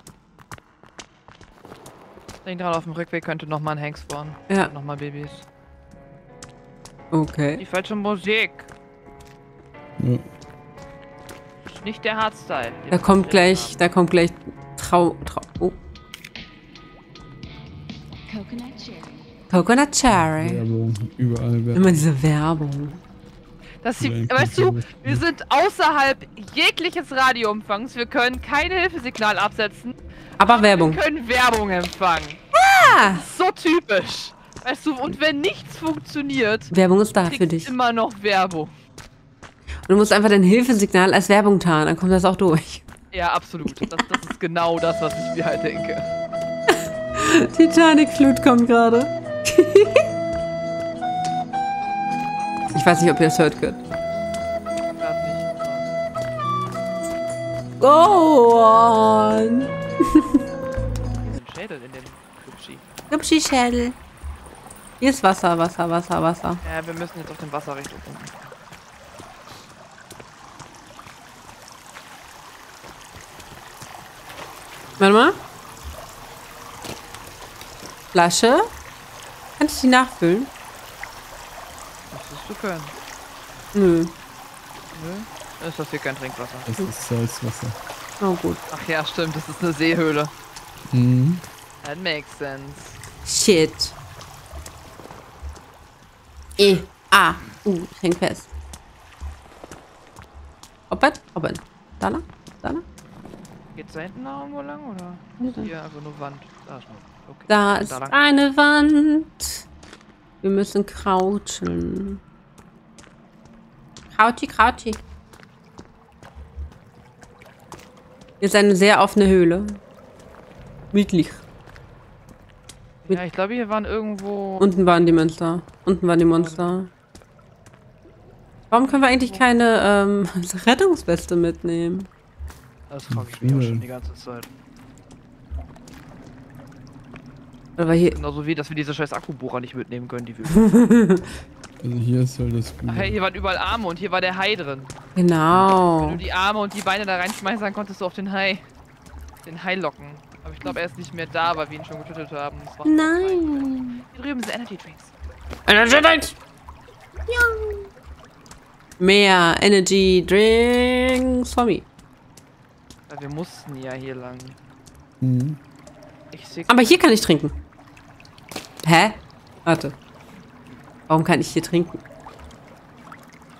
Ich denke gerade auf dem Rückweg könnte nochmal ein Hank spawnen. Ja. Nochmal Babys. Okay. Die falsche Musik. Ist nicht der Hardstyle. Da kommt gleich, haben. da kommt gleich Trau, Trau, oh, Coconut cherry. Coconut Cherry. Werbung. Überall Werbung. Immer diese Werbung. Das sie, weißt du, wir sind außerhalb jegliches Radioempfangs. Wir können kein Hilfesignal absetzen. Aber Werbung. Wir können Werbung empfangen. Ah! So typisch. Weißt du, und wenn nichts funktioniert, Werbung ist da für dich. Und immer noch Werbung. du musst einfach dein Hilfesignal als Werbung tarnen, dann kommt das auch durch. Ja, absolut. Das, das ist genau das, was ich mir halt denke. Titanic-Flut kommt gerade. ich weiß nicht, ob ihr das hört könnt. Grad nicht. Go on! Schädel in dem Hübschi. Hübschi Schädel. Hier ist Wasser, Wasser, Wasser, Wasser. Ja, wir müssen jetzt auf dem Wasser Richtung gucken. Warte mal. Flasche. Kannst du die nachfüllen? Du können. Nö. Nö. Ist das hier kein Trinkwasser? Das ist Salzwasser. Oh gut. Ach ja, stimmt. Das ist eine Seehöhle. Mhm. That makes sense. Shit. E. A. U. Ich häng fest. Hoppen, hoppen. Da lang? Da lang? Geht's da hinten noch irgendwo lang, oder? Hier einfach nur Wand. Da ist. Okay. Da ist lang. eine Wand. Wir müssen crouchen. Krauti, krauti. Hier ist eine sehr offene Höhle. Mietlich. Ja, ich glaube, hier waren irgendwo. Unten waren die Monster. Unten waren die Monster. Warum können wir eigentlich keine ähm, Rettungsweste mitnehmen? Das frage ich mich auch schon die ganze Zeit. Oder hier. Genauso wie, dass wir diese scheiß Akkubohrer nicht mitnehmen können, die wir. Also hier ist halt das Gute. Ach hey, hier waren überall Arme und hier war der Hai drin. Wenn Genau. du die Arme und die Beine da reinschmeißen, dann konntest du auf den Hai. Den Hai locken. Aber ich glaube, er ist nicht mehr da, weil wir ihn schon getötet haben. Nein. Hier drüben sind Energy Drinks. Mehr Energy Drinks for me. Ja, wir mussten ja hier lang. Mhm. Ich sehe. Aber hier kann ich trinken. Hä? Warte. Warum kann ich hier trinken?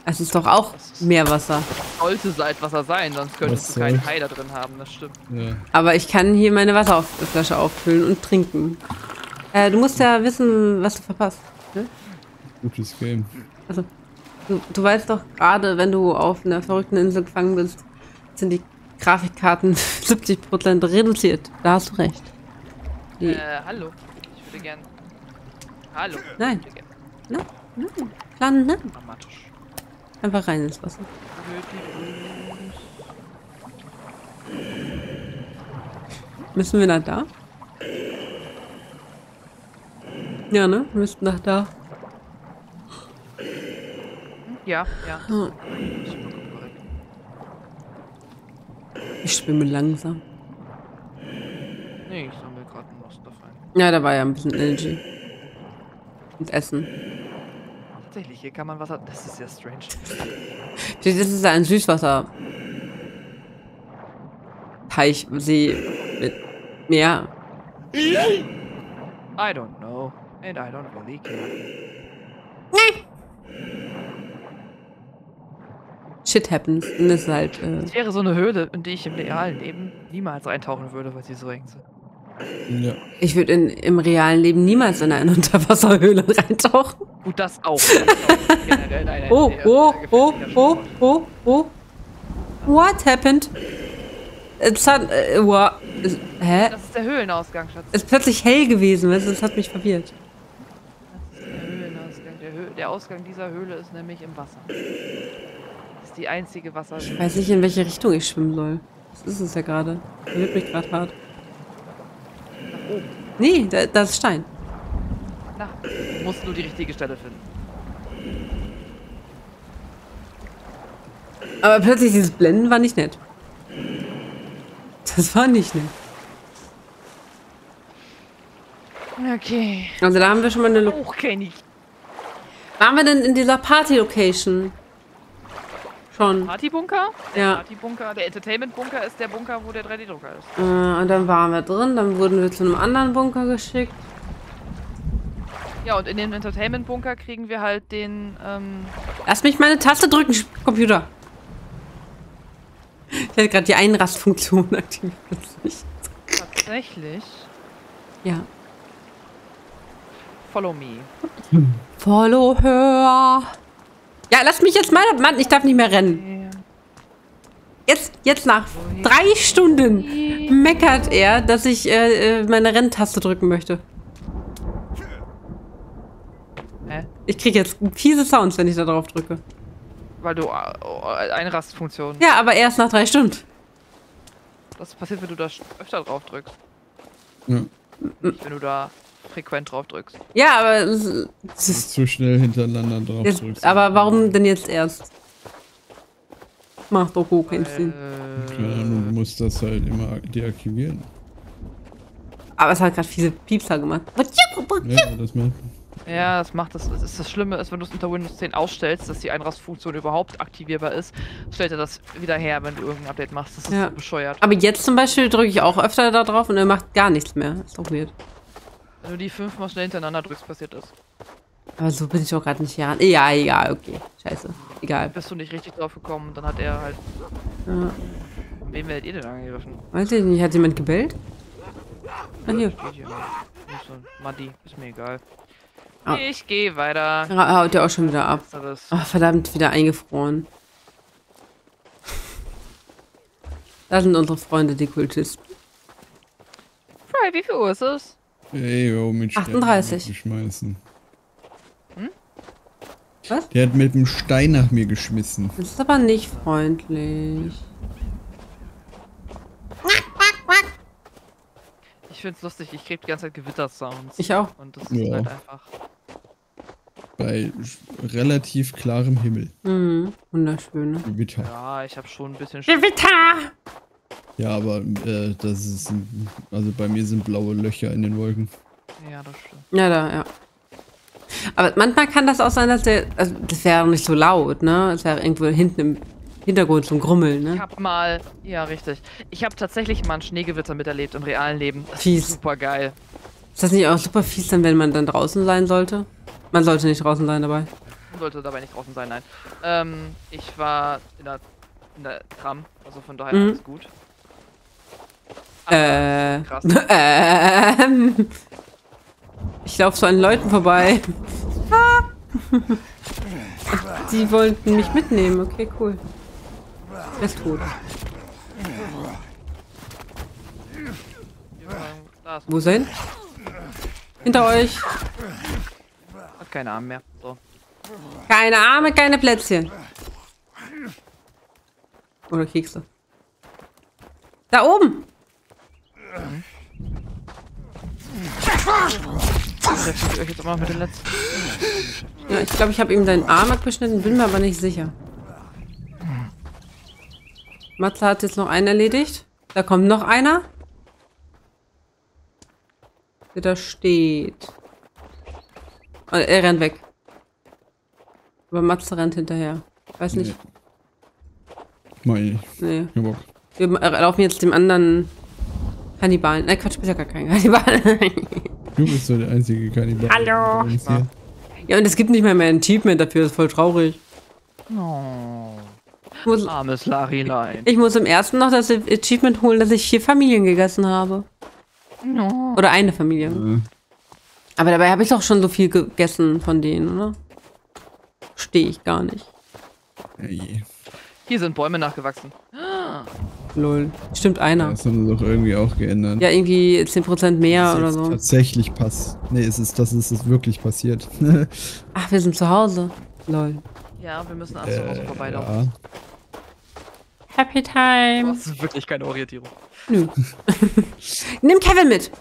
Es ist doch auch Meerwasser. sollte Salzwasser sein, sonst könntest Was du keinen? Hai da drin haben, das stimmt. Ja. Aber ich kann hier meine Wasserflasche auffüllen und trinken. Äh, du musst ja wissen, was du verpasst. Ne? Gutes Game. Also, du, du weißt doch gerade, wenn du auf einer verrückten Insel gefangen bist, sind die Grafikkarten 70% reduziert. Da hast du recht. Die, Äh, hallo. Ich würde gern. Hallo. Nein. Nein, klar, nein. dramatisch. Einfach rein ins Wasser. Müssen wir nach da? Ja, ne? Wir müssten nach da. Ja, ja. Hm. Ich schwimme langsam. Nee, ich sammle gerade einen Monster rein. Ja, da war ja ein bisschen Energy. Und Essen. Tatsächlich, hier kann man Wasser. Das ist ja strange. Das ist ja ein Süßwasser. Teich, See mit Meer. I don't know. And I don't really care. Shit happens. Und das ist halt, äh, Es wäre so eine Höhle, in die ich im realen Leben niemals eintauchen würde, weil sie so eng sind. Ja. ich würde in- im realen Leben niemals in eine Unterwasserhöhle reintauchen. Gut, das auch. Oh, oh, oh, oh, oh, oh. What happened? Es hat, äh, wow. Es, hä? Das ist der Höhlenausgang, Schatz. Es ist plötzlich hell gewesen, weißt du, das hat mich verwirrt. Das ist der Höhlenausgang. Der, Hö der Ausgang dieser Höhle ist nämlich im Wasser. Das ist die einzige Wasser. Ich weiß nicht, in welche Richtung ich schwimmen soll. Das ist es ja gerade. Verwirrt mich gerade hart. Nee, da, das ist Stein. Na, du musst nur die richtige Stelle finden. Aber plötzlich dieses Blenden war nicht nett. Das war nicht nett. Okay. Also da haben wir schon mal eine Lo Auch kenn ich. Waren wir denn in dieser Party-Location? Schon. Partybunker? Ja. Partybunker, der Entertainment-Bunker ist der Bunker, wo der 3D-Drucker ist. Äh, und dann waren wir drin, dann wurden wir zu einem anderen Bunker geschickt. Ja, und in dem Entertainment-Bunker kriegen wir halt den, ähm, Lass mich meine Taste drücken, Computer. Ich hatte gerade die Einrastfunktion aktiviert. tatsächlich Ja. Follow Me. Follow her. Ja, lass mich jetzt mal. Mann, ich darf nicht mehr rennen. Jetzt, jetzt nach drei Stunden meckert er, dass ich äh, äh, meine Renntaste drücken möchte. Hä? Ich kriege jetzt fiese Sounds, wenn ich da drauf drücke. Weil du äh, Einrastfunktion. Ja, aber erst nach drei Stunden. Was passiert, wenn du da öfter drauf drückst? ja. Wenn du da frequent drauf drückst. Ja, aber es ist- es ist Zu schnell hintereinander drauf jetzt, drückst. aber warum denn jetzt erst? Macht doch auch keinen Sinn. Keine Ahnung, du musst das halt immer deaktivieren. Aber es hat gerade fiese Piepser gemacht. Ja, das macht. Ja, das macht das. Das ist das Schlimme ist, wenn du es unter Windows 10 ausstellst, dass die Einrastfunktion überhaupt aktivierbar ist, stellt er das wieder her, wenn du irgendein Update machst. Das ist Ja. so bescheuert. Aber jetzt zum Beispiel drücke ich auch öfter da drauf und er macht gar nichts mehr. Ist doch weird. Wenn du die fünfmal schnell hintereinander drückst, passiert das. Aber so bin ich doch gerade nicht hier. Ja, egal, okay. Scheiße. Egal. Bist du nicht richtig drauf gekommen, dann hat er halt. Ja. Wen werdet ihr denn angegriffen? Weiß ich nicht, hat jemand gebellt? Ah, hier. Muddy, ist mir egal. Ah. Ich gehe weiter. Ra- Haut der auch schon wieder ab. Ach, verdammt, wieder eingefroren. Da sind unsere Freunde, die Kultisten. Fry, wie viel Uhr ist es? Ey, yo, mit Steinen 38. geschmeißen. Hm? Was? Der hat mit dem Stein nach mir geschmissen. Das ist aber nicht freundlich. Ich find's lustig, ich krieg die ganze Zeit Gewittersounds. Ich auch. Und das ist Ja. halt einfach. Bei relativ klarem Himmel. Mhm. Wunderschön, ne? Gewitter. Ja, ich habe schon ein bisschen. Gewitter! Ja, aber äh, das ist. ein- Also bei mir sind blaue Löcher in den Wolken. Ja, das stimmt. Ja, da, ja. Aber manchmal kann das auch sein, dass der. Also, das wäre nicht so laut, ne? Es wäre irgendwo hinten im Hintergrund ein Grummeln, Ich ne? hab mal. Ja, richtig. Ich habe tatsächlich mal ein Schneegewitter miterlebt im realen Leben. Das Fies. ist super geil. Ist das nicht auch super fies, dann, wenn man dann draußen sein sollte? Man sollte nicht draußen sein dabei. Sollte dabei nicht draußen sein, nein. Ähm, ich war in der, in der Tram, also von daher Mhm. alles gut. Äh. krass. Ähm. Ich laufe so an Leuten vorbei. Ah. Die wollten mich mitnehmen. Okay, cool. Er ist tot. Wo ist hin? Hinter euch. hat keine Arme mehr. So. Keine Arme, keine Plätzchen. Oder Kekse. Da oben. Beschäftigt euch jetzt noch mit den letzten. Ja, ich glaube, ich habe ihm seinen Arm abgeschnitten, bin mir aber nicht sicher. Matze hat jetzt noch einen erledigt. Da kommt noch einer. Der da steht. Und er rennt weg. Aber Matze rennt hinterher. Weiß nicht. Ich. Nee. Bock. Wir laufen jetzt dem anderen Kannibalen. Nein, Quatsch, du bist ja gar kein Kannibal. Du bist so der einzige Kannibal. Hallo. ja, und es gibt nicht mehr mehr ein Achievement dafür, das ist voll traurig. Oh, Ich muss, armes Larilein. ich muss im ersten noch das Achievement holen, dass ich vier Familien gegessen habe. No. Oder eine Familie. Äh, Aber dabei habe ich doch schon so viel gegessen von denen, oder? Stehe ich gar nicht. ey, Hier sind Bäume nachgewachsen. Lol. Stimmt einer. Das haben sie doch irgendwie auch geändert. Ja, irgendwie 10% mehr Das ist oder so. Tatsächlich pass. Nee, es ist, das ist es wirklich passiert. Ach, wir sind zu Hause. Lol. Ja, wir müssen an zu Hause äh, vorbeilaufen. ja. Happy Time. Das ist wirklich keine Orientierung. Nö. Nimm Kevin mit.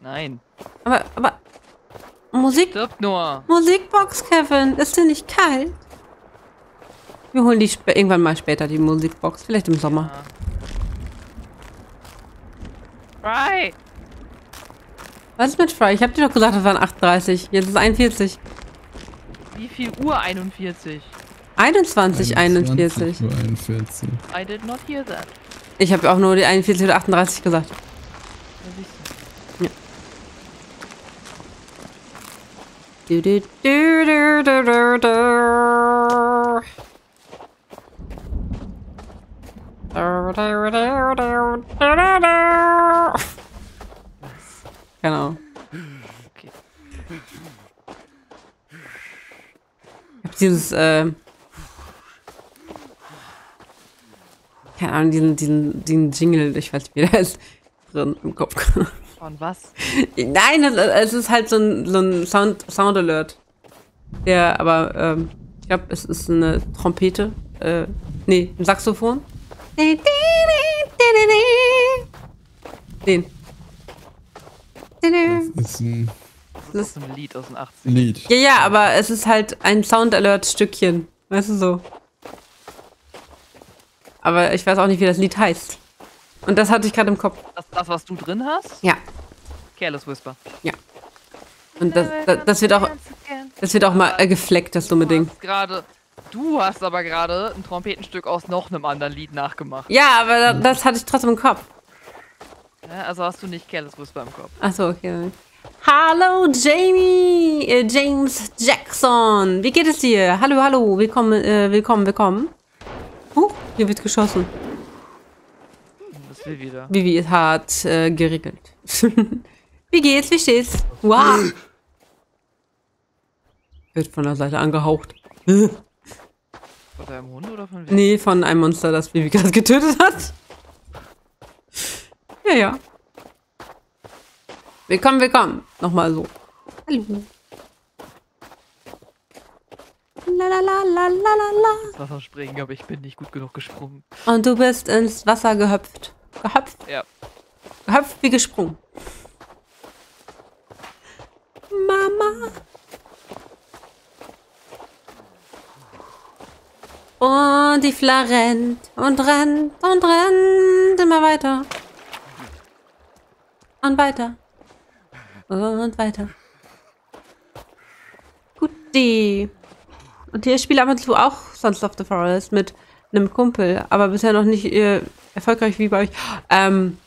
Nein. Aber, aber. Musik. Stirbt nur. Musikbox, Kevin. Ist dir nicht kalt? Wir holen die irgendwann mal später, die Musikbox. Vielleicht im Sommer. Right. Was ist mit Fry? Ich hab dir doch gesagt, das waren 38. Jetzt ist es 41. Wie viel Uhr 41? 21, 41. Uhr 41. I did not hear that. Ich habe auch nur die 41 oder 38 gesagt. Siehst du. Du, du, du, du, du, du, du. Du, du, du, du, du, du, du. Genau. Okay. Ich hab dieses, äh, keine Ahnung, diesen, diesen, diesen Jingle, ich weiß nicht, wie der ist, drin im Kopf. Von was? Nein, es, es ist halt so ein, so ein Sound, Sound Alert. Der, aber, ähm, ich glaube, es ist eine Trompete. Äh, nee, ein Saxophon. Den. Das ist ein Das ist ein Lied aus den 80ern. Lied. Ja, ja, aber es ist halt ein Sound Alert Stückchen. Weißt du so. Aber ich weiß auch nicht, wie das Lied heißt. Und das hatte ich gerade im Kopf. Das, das, was du drin hast? Ja. Careless Whisper. Und das, das, das wird auch, das wird auch mal äh, gefleckt, das dumme Du Ding. hast gerade. Du hast aber gerade ein Trompetenstück aus noch einem anderen Lied nachgemacht. Ja, aber da, das hatte ich trotzdem im Kopf. Ja, also hast du nicht Careless Whisper im Kopf. Achso, okay. Hallo Jamie, äh, James Jackson. Wie geht es dir? Hallo, hallo, willkommen, äh, willkommen, willkommen. Huh, hier wird geschossen. Das will wieder. Vivi ist hart äh, geregelt. Wie geht's? Wie steht's? Wow. Wird von der Seite angehaucht. Von deinem Hund oder von wem? Nee, von einem Monster, das Vivi gerade getötet hat. Ja, ja. Willkommen, willkommen. Nochmal so. Hallo. La la la la la la la. Wasser springen, aber ich bin nicht gut genug gesprungen. Und du bist ins Wasser gehüpft. Gehüpft? Ja. Gehüpft wie gesprungen. Mama. Und die Fla rennt und rennt und rennt immer weiter. Und weiter. Und weiter. Guti. Und hier spiele ab und zu auch Sons of the Forest mit einem Kumpel, aber bisher noch nicht äh, erfolgreich wie bei euch. Ähm,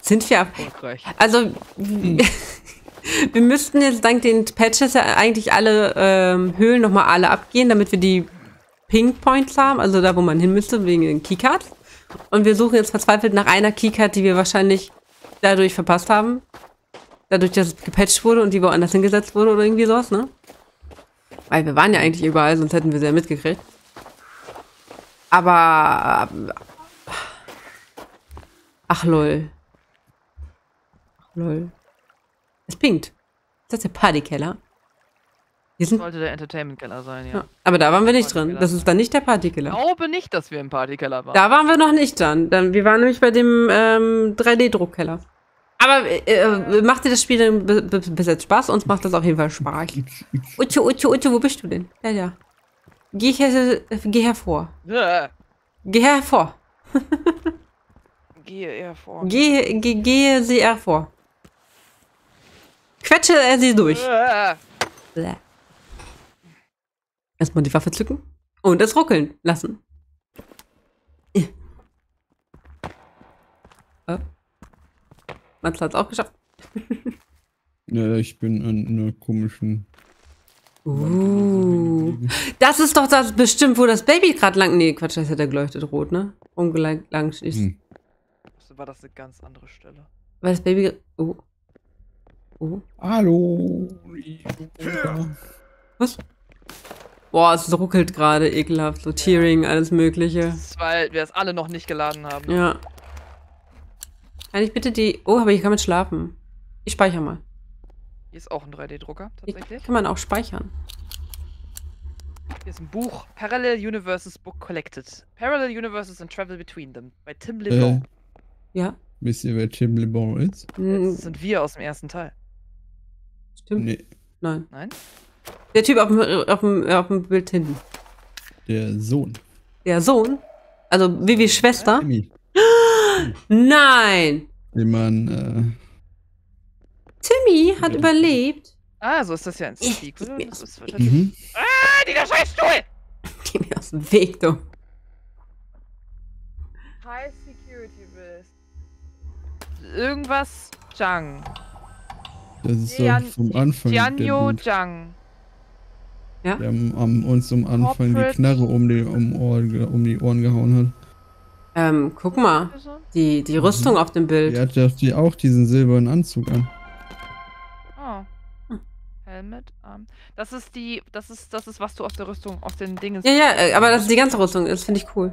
sind wir. Erfolgreich. Also, wir müssten jetzt dank den Patches ja eigentlich alle ähm, Höhlen nochmal alle abgehen, damit wir die Pink Points haben, also da, wo man hin müsste, wegen den Keycards. Und wir suchen jetzt verzweifelt nach einer Keycard, die wir wahrscheinlich dadurch verpasst haben. Dadurch, dass es gepatcht wurde und die woanders hingesetzt wurde oder irgendwie sowas, ne? Weil wir waren ja eigentlich überall, sonst hätten wir sie ja mitgekriegt. Aber. Ach lol. Ach lol. Es pinkt. Ist das der Partykeller? Sind. Sollte der Entertainment-Keller sein, ja. Ja, aber da waren wir nicht drin. Das ist dann nicht der Ich Partykeller. glaube nicht, dass wir im Partykeller waren. Da waren wir noch nicht dran. Dann, wir waren nämlich bei dem ähm, 3D-Druckkeller. Aber äh, äh, macht dir das Spiel denn bis jetzt Spaß? Uns macht das auf jeden Fall Spaß. Ucho, Ucho, Ucho, wo bist du denn? Ja, ja. Geh, her, geh hervor. Äh, Geh hervor. Gehe eher vor. Geh, geh, gehe sie hervor. Quetsche er sie durch. Äh, Bäh. Erstmal die Waffe zücken und es ruckeln lassen. Äh. Matze hat es auch geschafft. Ja, ich bin an einer komischen. Uh. Das ist doch das bestimmt, wo das Baby gerade lang. Nee, Quatsch, das hat er geleuchtet rot, ne? Umgelangt lang ist. Hm. war das eine ganz andere Stelle. Weil das Baby. Oh. Oh. Hallo. Was? Boah, es ruckelt gerade ekelhaft. So Tearing, alles Mögliche. Das ist, weil wir es alle noch nicht geladen haben. Ja. Kann ich bitte die. Oh, aber ich kann mit schlafen. Ich speichere mal. Hier ist auch ein 3D-Drucker, Hier tatsächlich. kann man auch speichern. Hier ist ein Buch. Parallel Universes Book Collected. Parallel Universes and Travel Between Them. Bei Tim Äh, LeBlanc. Ja. wisst ihr, wer Tim LeBon ist? Das sind wir aus dem ersten Teil. stimmt. Nee, Nein. Nein? Der Typ auf dem, auf dem, auf dem Bild hinten. der Sohn. Der Sohn. Also Vivis Schwester. Timmy. Nein! Den man, Timmy hat Ja. überlebt. Ah, so ist das ja ein Ja, Sequel. Das äh, wahrscheinlich- mhm. Ah, dieser Scheißstuhl! Geh mir aus dem Weg, du. High Security Risk. Irgendwas Zhang. das ist doch vom Anfang. der Jianyo Zhang. Der am, am, uns am Anfang Corporate- die Knarre um die, um, Ohr, um die Ohren gehauen hat. Ähm, guck mal. Die, die Rüstung auf dem Bild. Die hat doch die auch diesen silbernen Anzug an. Oh. Helmet, Arm. Das ist die, das ist, das ist, was du aus der Rüstung, aus den Dingen. Ja, ja, äh, aber das ist die ganze Rüstung. Das finde ich cool.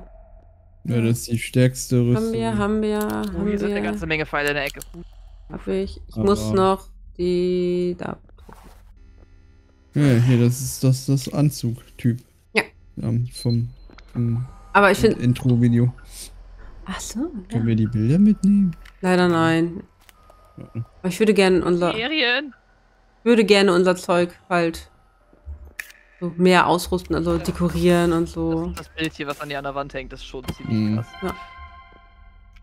Ja, das ist die stärkste Rüstung. Haben wir, haben wir, Oh, haben hier sind eine ganze Menge Pfeile in der Ecke. Hab ich. Ich Aber- muss noch die. Da. Ja, hier, das ist das, das Anzug-Typ. Ja. Ähm, vom, vom Aber ich finde. Intro-Video. Ach so. Ja. Können wir die Bilder mitnehmen? Leider nein. Aber ich würde gerne unser. Serien. würde gerne unser Zeug halt so mehr ausrüsten, also dekorieren und so. Das, das Bild hier, was an dir an der Wand hängt, ist schon ziemlich Mhm. krass. Ja.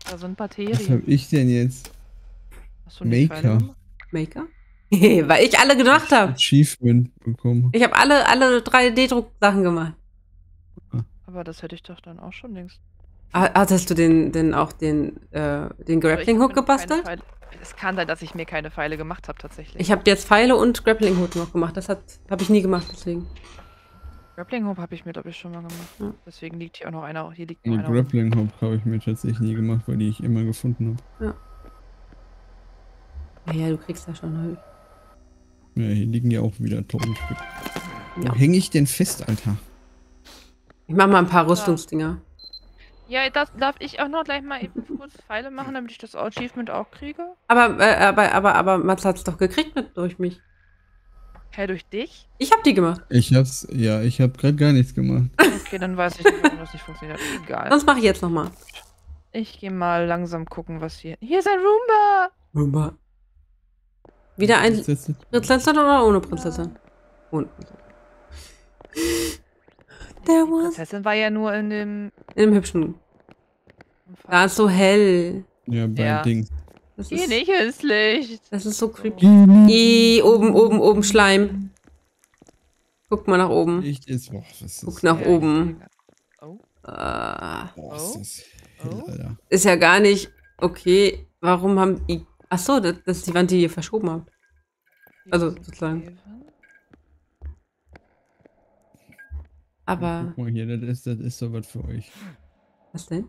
Da sind Was Batterien. hab ich denn jetzt? Hast du nicht Maker. Maker? Weil ich alle gemacht habe. Achievement bekommen. Ich habe alle, alle 3D-Drucksachen gemacht. Aber das hätte ich doch dann auch schon längst. Ah, Hattest du den, den auch den, äh, den Grappling Hook Ich hab mir noch keine gebastelt? Es kann sein, dass ich mir keine Pfeile gemacht habe, tatsächlich. Ich habe jetzt Pfeile und Grappling Hook noch gemacht. Das habe ich nie gemacht, deswegen. Grappling Hook habe ich mir, glaube ich, schon mal gemacht. Ja. Deswegen liegt hier auch noch einer. Hier liegt noch Die einer. rum. Grappling Hook habe ich mir tatsächlich nie gemacht, weil die ich immer gefunden habe. Ja, ja, du kriegst ja schon halt. Ja, hier liegen ja auch wieder tausend Stück. Ja. Wo hänge ich denn fest, Alter? Ich mach mal ein paar Rüstungsdinger. Ja, das darf ich auch noch gleich mal eben kurz Pfeile machen, damit ich das Achievement auch kriege. Aber, äh, aber, aber, aber Mats hat's doch gekriegt mit durch mich. Hä, durch dich? Ich habe die gemacht. Ich hab's, ja, ich hab grad gar nichts gemacht. Okay, dann weiß ich nicht, warum das nicht funktioniert. Egal. Sonst mache ich jetzt nochmal. Ich gehe mal langsam gucken, was hier. Hier ist ein Roomba! Wieder ein jetzt- Prinzessin oder ohne Prinzessin? Ohne Prinzessin. There was Prinzessin war ja nur in dem. in dem hübschen. Da ist so hell. Ja, bei Ja. Ding. Das Geh ist, nicht ins Licht! das ist so creepy. I, oben, oben, oben Schleim. Guck mal nach oben. Licht ist, boah, was ist Guck nach Ja, oben. ich- Oh, Äh, Boah, ist Oh. das hell, Oh. Alter. ist ja gar nicht okay. Warum haben die. Ach so, das, das ist die Wand, die ihr verschoben habt. Also, sozusagen. Aber. Guck mal hier, das ist, das ist doch was für euch. Was denn?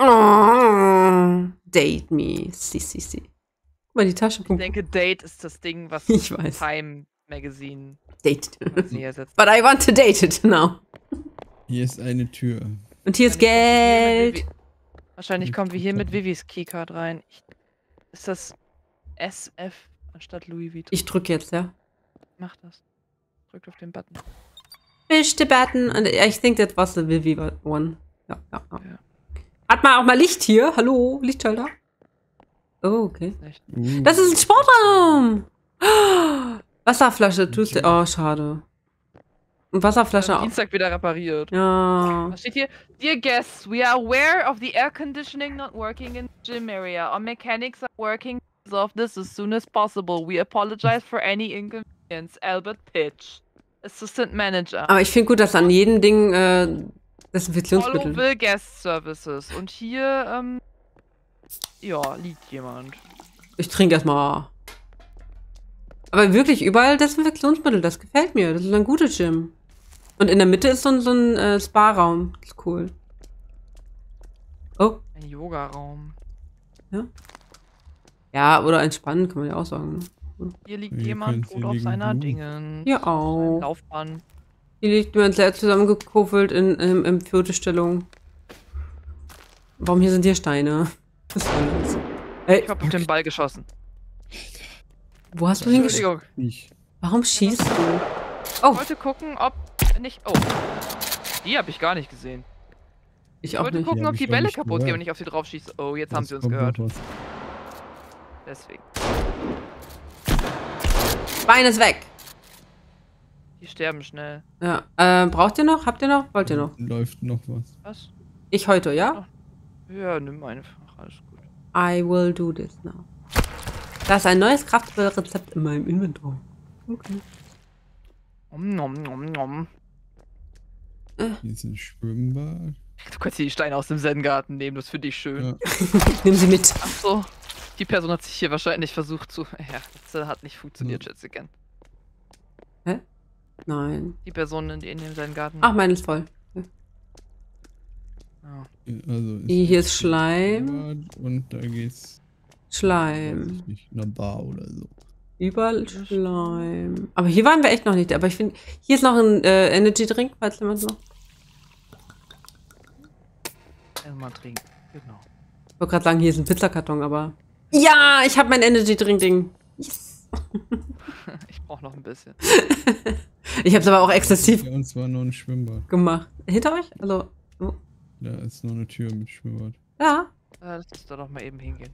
Oh, date me. Si, si, si. Guck mal, die Tasche. Ich denke, Date ist das Ding, was Ich weiß. Time Magazine Date. But I want to date it now. Hier ist eine Tür. Und hier ist Geld. Wahrscheinlich kommen wir hier mit Vivis Keycard rein. Ich, ist das SF anstatt Louis Vuitton? Ich drücke jetzt, ja. mach das. Drückt auf den Button. Push the button. And I think that was the Vivi one. Ja, ja, ja. Ja. Hat man auch mal Licht hier? Hallo? Lichtschalter? Oh, okay. Das ist ein Sportraum. Wasserflasche, tust du. Oh, schade. Wasserflasche auch. Dienstag wieder repariert. Ja. Was steht hier? Dear guests, we are aware of the air conditioning not working in the gym area. Our mechanics are working to resolve this as soon as possible. We apologize for any inconvenience. Albert Pitch, Assistant Manager. Aber ich finde gut, dass an jedem Ding äh, Desinfektionsmittel. Followville Guest Services. Und hier, ähm, ja, liegt jemand. Ich trinke erstmal. Aber wirklich überall Desinfektionsmittel, das gefällt mir. Das ist ein guter Gym. Und in der Mitte ist so ein, so ein äh, Spa-Raum. Das ist cool. Oh, Ein Yoga-Raum. ja, oder entspannen kann man ja auch sagen. Ne? Hier liegt Hier jemand tot auf liegen seiner du. Dingen. Hier auch. Laufband. Hier liegt jemand sehr zusammengekuffelt in, in, in vierte Stellung. Warum hier sind hier Steine? Was ist alles? Ey, Ich hab auf den Ball geschossen. wo hast du hingeschossen? Entschuldigung. Ich. Warum schießt du? Ich Oh, wollte gucken, ob nicht. Oh. Die habe ich gar nicht gesehen. ich Ich auch wollte nicht. gucken, ob die Bälle kaputt gehen, gehört. wenn ich auf sie drauf schieße. Oh, jetzt haben Jetzt sie uns gehört. was. Deswegen. Bein ist weg. Die sterben schnell. Ja, äh, braucht ihr noch? Habt ihr noch? Wollt ihr noch? Läuft noch was. Was? Ich heute, ja? Ja, nimm einfach. Alles gut. I will do this now. Da ist ein neues Kraftrezept in meinem Inventar. Okay. Om, nom, nom, nom. Hier ist ein Schwimmbad. Du kannst hier die Steine aus dem Zen-Garten nehmen, das finde ich schön. Ja. Nehmen Sie mit. Ach so. Die Person hat sich hier wahrscheinlich versucht zu. Ja, das äh, hat nicht funktioniert, Ja. Schätzchen. Nein. Die Person in, in dem seinen Garten. Ach, meine ist voll. Ja. Also Hier ist Schleim. Und da geht's. Schleim. ich nicht, einer Bar oder so. Überall Schleim. Aber hier waren wir echt noch nicht. Aber ich finde, hier ist noch ein äh, Energy Drink, falls jemand noch. Erstmal trinken. Genau. Ich wollte gerade sagen, hier ist ein Pizzakarton, aber. Ja, ich habe mein Energy Drink Ding. Yes. Ich brauche noch ein bisschen. Ich habe es aber auch exzessiv Ja, und zwar noch ein Schwimmbad. gemacht. Hinter euch? Also, oh. Da ist noch eine Tür mit Schwimmbad. ja. Äh, Lass uns da doch mal eben hingehen.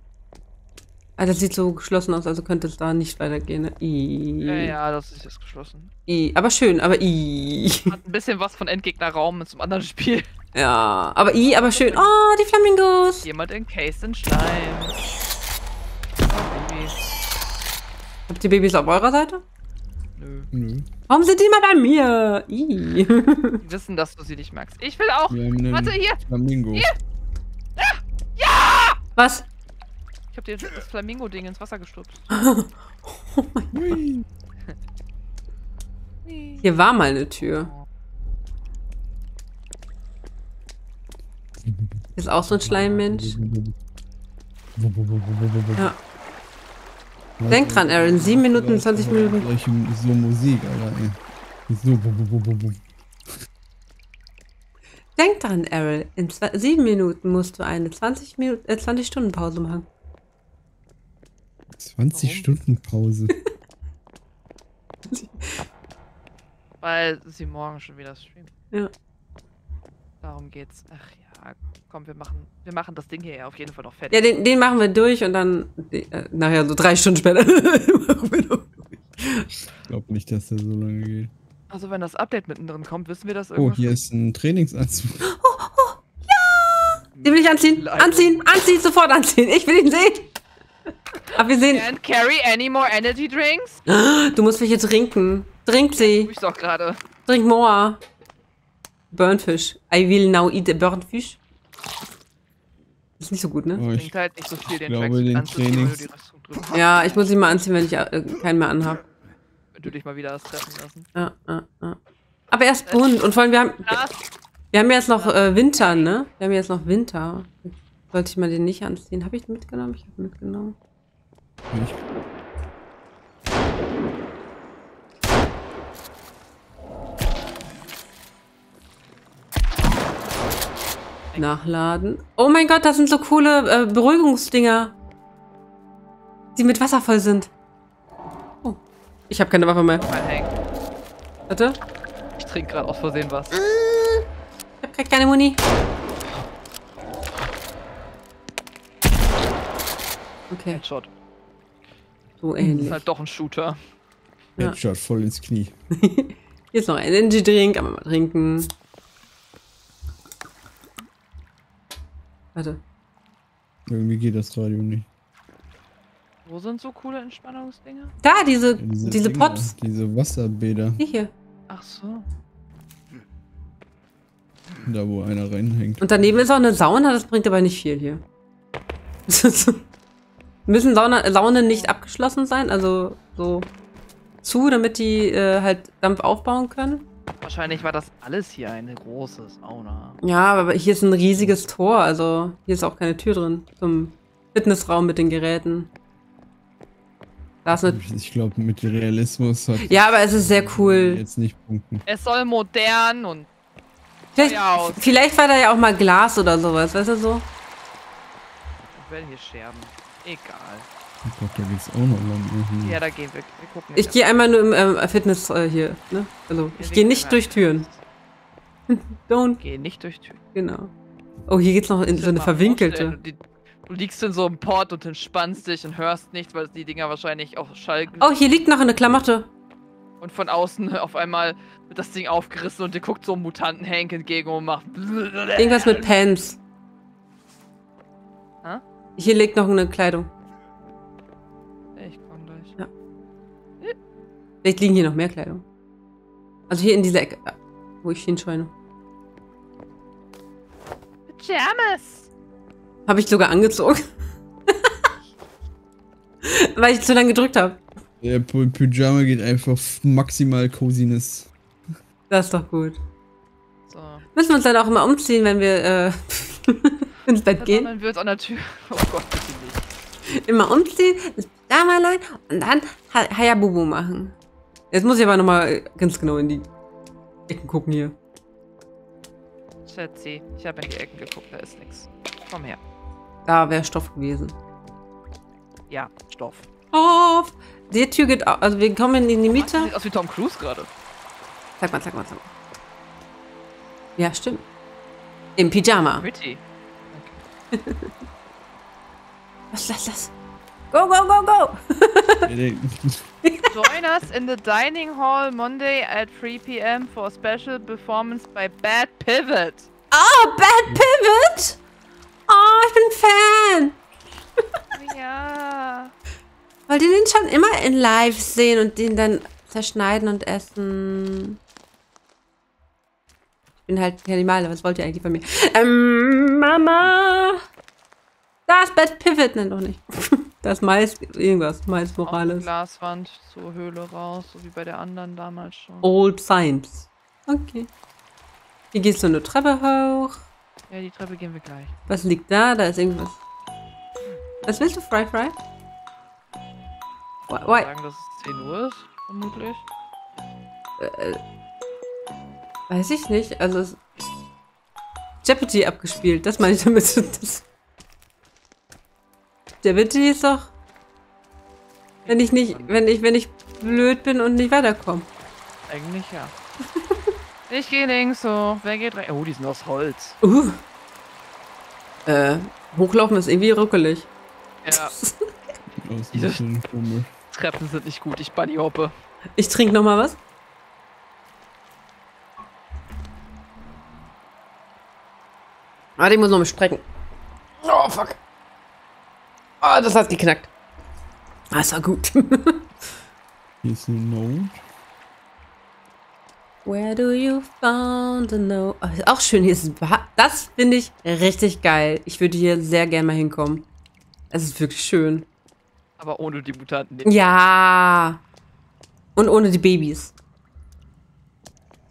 Ah, das sieht so geschlossen aus, also könnte es da nicht weitergehen. Ne? I. Ja, ja, das ist jetzt geschlossen. I. Aber schön, aber I. Hat ein bisschen was von Endgegnerraum zum anderen Spiel. Ja, aber I, aber schön. Oh, die Flamingos. Jemand encased in Stein. Oh, Baby. Habt ihr Babys auf eurer Seite? Nö. Nö. Warum sind die mal bei mir? I. Die wissen, dass du sie nicht magst. Ich will auch. Warte, hier. Flamingo. Was? Ich hab dir das Flamingo-Ding ins Wasser gestupst. Hui. Hier war mal eine Tür. Ist auch so ein Schleimmensch. Ja. Denk dran, Aaron. 7 Minuten, 20 Minuten. Solche, so Musik, Alter, ey. So. Denk dran, Errol. In zwei, sieben Minuten musst du eine 20 Minuten, äh, 20 Stunden Pause machen. 20 Warum? Stunden Pause. Weil sie morgen schon wieder streamen. Ja. Darum geht's. Ach ja, komm, wir machen, wir machen das Ding hier auf jeden Fall noch Ja, fertig. den, den machen wir durch und dann äh, nachher so drei Stunden später. machen wir noch. Ich glaube nicht, dass der so lange geht. Also wenn das Update mittendrin kommt, wissen wir das Oh, irgendwas. hier ist ein Trainingsanzug. Den will ich anziehen. Anziehen, anziehen, sofort anziehen. Ich will ihn sehen. Aber wir sehen. And carry any more energy drinks? Du musst welche trinken. Trink Tu sie. ich doch gerade. Drink more. Burnfish. I will now eat a burnfish. Ist nicht so gut, ne? Oh, ich halt nicht so viel, den glaube, den Trainings-. Ja, ich muss ihn mal anziehen, wenn ich äh, keinen mehr anhab. Wenn du dich mal wieder hast treffen lassen. Ja, ja, ja. Aber er ist bunt und vor allem, wir haben, wir haben jetzt noch äh, Winter, ne? Wir haben jetzt noch Winter. Sollte ich mal den nicht anziehen? Habe ich den mitgenommen? Ich habe mitgenommen. ich, Nachladen. Oh mein Gott, das sind so coole äh, Beruhigungsdinger. Die mit Wasser voll sind. Oh. Ich habe keine Waffe mehr. Warte. Ich trinke gerade aus Versehen was. Ich habe gerade keine Muni. Okay, Headshot. so Ist ähnlich. halt doch ein Shooter. Ja. Headshot voll ins Knie. Hier ist noch ein Energy Drink, aber mal trinken. Warte. Irgendwie geht das Radio nicht. Wo sind so coole Entspannungsdinge? Da, diese, Ja, diese Dinger, Pots. Diese Wasserbäder. Die hier. Ach so. Da, wo einer reinhängt. Und daneben ist auch eine Sauna, das bringt aber nicht viel hier. Müssen Sauna, Saunen nicht abgeschlossen sein, also so zu, damit die äh, halt Dampf aufbauen können? Wahrscheinlich war das alles hier eine große Sauna. Ja, aber hier ist ein riesiges Tor, also hier ist auch keine Tür drin zum Fitnessraum mit den Geräten. Da ist eine Ich glaube, mit Realismus hat ja, aber es ist sehr cool. jetzt nicht punkten. Es soll modern und Vielleicht, vielleicht war da ja auch mal Glas oder sowas, weißt du so? ich werde hier scherben. Egal. Oh Gott, da geht's auch noch lang. Mhm. Ja, da gehen wir. Wir gucken Ich gehe einmal nur im ähm, Fitness äh, hier, ne? Also, ich gehe nicht durch Türen. Don't, Geh nicht durch Türen. genau. Oh, hier geht's noch in so eine verwinkelte. Du, die- du liegst in so einem Port und entspannst dich und hörst nichts, weil die Dinger wahrscheinlich auch schalten. Oh, hier liegt noch eine Klamotte. Und von außen auf einmal wird das Ding aufgerissen und dir guckt so ein Mutanten-Hank entgegen und macht. Irgendwas mit Pants. Hä? Hier liegt noch eine Kleidung. Ich komm gleich. Vielleicht liegen hier noch mehr Kleidung. Also hier in dieser Ecke, wo ich hinscheine. Pyjamas! Habe ich sogar angezogen. Weil ich zu lange gedrückt habe. Der Pyjama geht einfach maximal Coziness. Das ist doch gut. So. Müssen wir uns dann auch immer umziehen, wenn wir äh, ins Bett gehen? Dann wird an der Tür. Oh Gott, bitte nicht. Immer umziehen, ins Pyjama-Line und dann Ha- Hayabubu machen. Jetzt muss ich aber nochmal ganz genau in die Ecken gucken hier. Schätzi, ich habe in die Ecken geguckt, da ist nichts. Komm her. Da wäre Stoff gewesen. Ja, Stoff. Auf! Die Tür geht auf. Also wir kommen in die Miete. Sieht aus wie Tom Cruise gerade. Sag mal, sag mal, sag mal. Ja, stimmt. Im Pyjama. Pretty. Lass, lass, lass. Go, go, go, go! Join us in the dining hall Monday at 3 p.m. for a special performance by Bad Pivot. Oh, Bad Pivot! Oh, ich bin Fan! Ja. Wollt ihr den schon immer in live sehen und den dann zerschneiden und essen? Ich bin halt Kannibale, was wollt ihr eigentlich von mir? Ähm, Mama! Da ist Bad Pivot, nein doch nicht. Das Mais, irgendwas, Mais Morales. Glaswand zur Höhle raus, so wie bei der anderen damals schon. Old Science. Okay. Hier gehst du eine Treppe hoch. Ja, die Treppe gehen wir gleich. Was liegt da? Da ist irgendwas. Was willst du, Fry Fry? Why? Ich why? sagen, dass es 10 Uhr ist, vermutlich. Weiß ich nicht. Also es Jeopardy abgespielt. Das meine ich damit. Das Jeopardy ist doch. Wenn ich nicht, wenn ich, wenn ich blöd bin und nicht weiterkomme. Eigentlich ja. ich gehe links hoch. Wer geht rechts? Oh, die sind aus Holz. Uh. Äh, hochlaufen ist irgendwie ruckelig. Ja, Diese-. Treppen sind nicht gut. Ich bunny hoppe. Ich trinke noch mal was. Warte, ich muss noch mal strecken. Oh, fuck. Oh, das hat geknackt. Das war gut. Hier ist eine Note. Where do you found the note? Oh, auch schön, hier ist ein Das finde ich richtig geil. Ich würde hier sehr gerne mal hinkommen. Es ist wirklich schön. Aber ohne die Mutanten. Ja. Und ohne die Babys.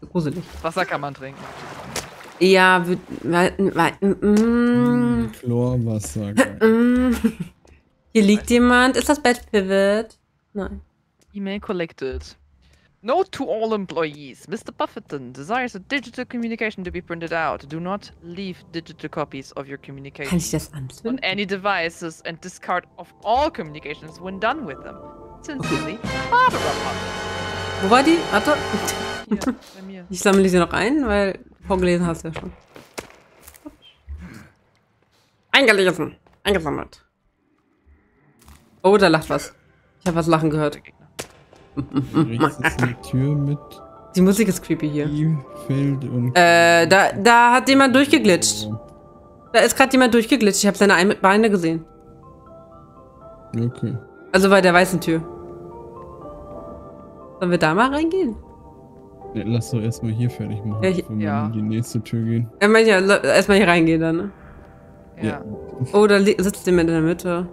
So gruselig. Wasser kann man trinken. Ja, mm, Chlorwasser. geil. mm. Hier liegt jemand. Ist das Bad Pivot? Nein. Email collected. Note to all employees. Mr. Buffeton desires a digital communication to be printed out. Do not leave digital copies of your Kann communication ich das on any devices and discard of all communications when done with them. Sincerely, Barbara Puff. Wo war die? Warte. Hier, bei mir. Ich sammle sie noch ein, weil vorgelesen hast du ja schon. Eingelesen. Eingesammelt. Oh, da lacht was. Ich habe was lachen gehört. Rechts ist eine Tür mit Die Musik ist creepy hier. Feld und. Äh, da, da hat jemand durchgeglitscht. Da ist gerade jemand durchgeglitscht. Ich habe seine Ein- Beine gesehen. Okay. Also bei der weißen Tür. Sollen wir da mal reingehen? Lass doch erstmal hier fertig machen, Ja, ich- bevor wir Ja. in die nächste Tür gehen. Ja, manche, erstmal hier reingehen dann, ne? Ja. Oh, da li- sitzt jemand in der Mitte.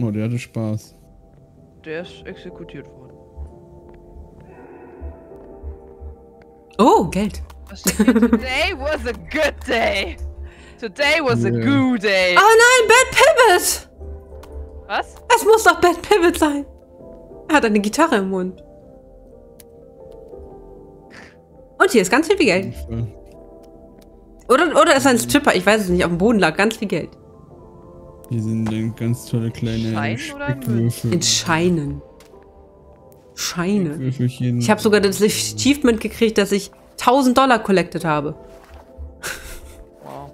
Oh, der hatte Spaß. Der ist exekutiert worden. Oh, Geld. Was steht hier? Today was a good day. Today was a Ja. good day. Oh nein, Bad Pivot! Was? Es muss doch Bad Pivot sein. Er hat eine Gitarre im Mund. Und hier ist ganz viel Geld. Oder, oder ist ein Stripper? Ich weiß es nicht. Auf dem Boden lag ganz viel Geld. Hier sind dann ganz tolle kleine Schein oder. In Scheinen. Scheine. Ich habe sogar das Achievement gekriegt, dass ich 1000 Dollar collected habe. Wow.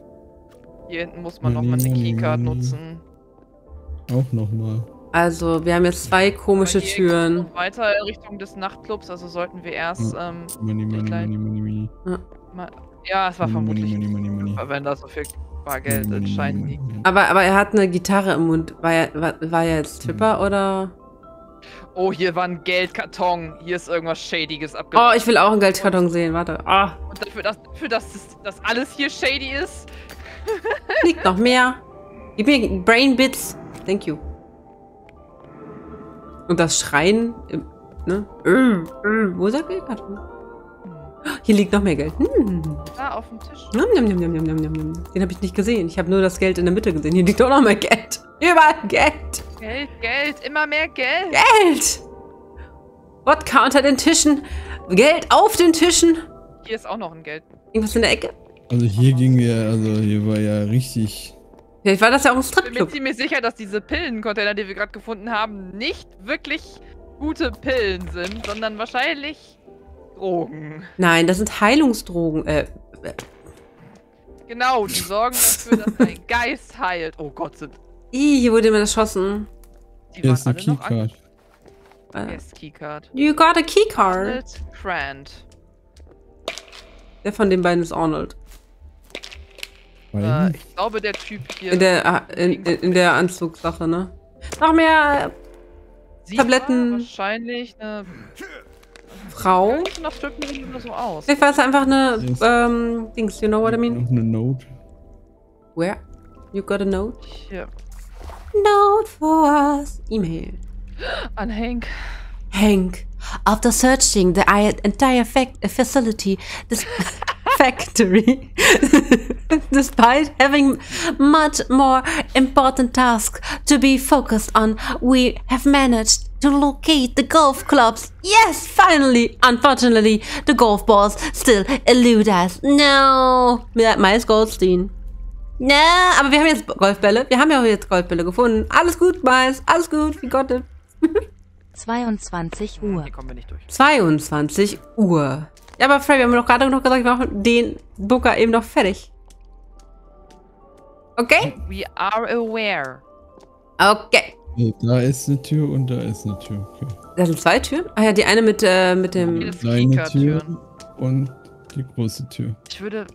Hier hinten muss man nochmal eine Keycard nutzen. Auch nochmal. Also, wir haben jetzt zwei komische Hier geht's Türen. Weiter in Richtung des Nachtclubs, also sollten wir erst. Ähm, Money, money, kleinen- money, money, money. mal, ja, es war Money, vermutlich. money, money, money, money. Wenn da so viel Bargeld in Scheinen money, liegt. Aber, aber er hat eine Gitarre im Mund. War er, war, war er jetzt Stripper oder? Oh, hier war ein Geldkarton. Hier ist irgendwas Shadiges Oh, abgelaufen. ich will auch einen Geldkarton sehen. Warte. Ah, Und dafür, dass, dafür dass das, das alles hier shady ist. liegt noch mehr. Gib mir Brain Bits. Thank you. Und das Schreien, im- ne? Äh, äh, Wo ist der Geldkarton? Hier liegt noch mehr Geld. Hm. Da auf dem Tisch. Nom, nom, nom, nom, nom, nom. Den habe ich nicht gesehen. Ich habe nur das Geld in der Mitte gesehen. Hier liegt auch noch mehr Geld. Überall Geld. Geld, Geld, immer mehr Geld. Geld. Wodka unter den Tischen. Geld auf den Tischen. Hier ist auch noch ein Geld. Irgendwas in der Ecke. Also hier ging ja, also hier war ja richtig. Vielleicht war das ja auch ein Ich bin mir Stripclub. ziemlich sicher, dass diese Pillencontainer, die wir gerade gefunden haben, nicht wirklich gute Pillen sind, sondern wahrscheinlich Drogen. Nein, das sind Heilungsdrogen. Äh, Genau, die sorgen dafür, dass dein Geist heilt. Oh Gott, sind ih, hier wurde jemand erschossen. die Hier waren ist eine. Keycard. Äh, Yes, Keycard. you got a keycard. Arnold Grant. Der von den beiden ist Arnold. Äh, ich glaube, der Typ hier. In der, ah, in, in, in der Anzugssache, ne? Noch mehr sieht Tabletten. Wahrscheinlich eine. Frau. Sieht nach so aus. War es einfach eine, ähm, Dings, you know what I mean? noch eine Note. Where? You got a note? Hier. Note for us. E-Mail. An Hank. Hank, after searching the entire fac- uh, facility, this Factory. despite having much more important tasks to be focused on, we have managed to locate the golf clubs. Yes, finally. Unfortunately, the golf balls still elude us. No. Miles Goldstein. Na, aber wir haben jetzt Golfbälle. Wir haben ja auch jetzt Golfbälle gefunden. Alles gut, Miles. Alles gut. We got it. 22 Uhr. Hier kommen wir nicht durch. 22 Uhr. Ja, aber Fred, wir haben doch gerade noch gesagt, wir machen den Booker eben noch fertig. Okay? We are aware. Okay. Ja, Da ist eine Tür und da ist eine Tür. Okay. Das sind zwei Türen. Ah ja, die eine mit, äh, mit dem... Jedes Kleine Tür und die große Tür. Ich würde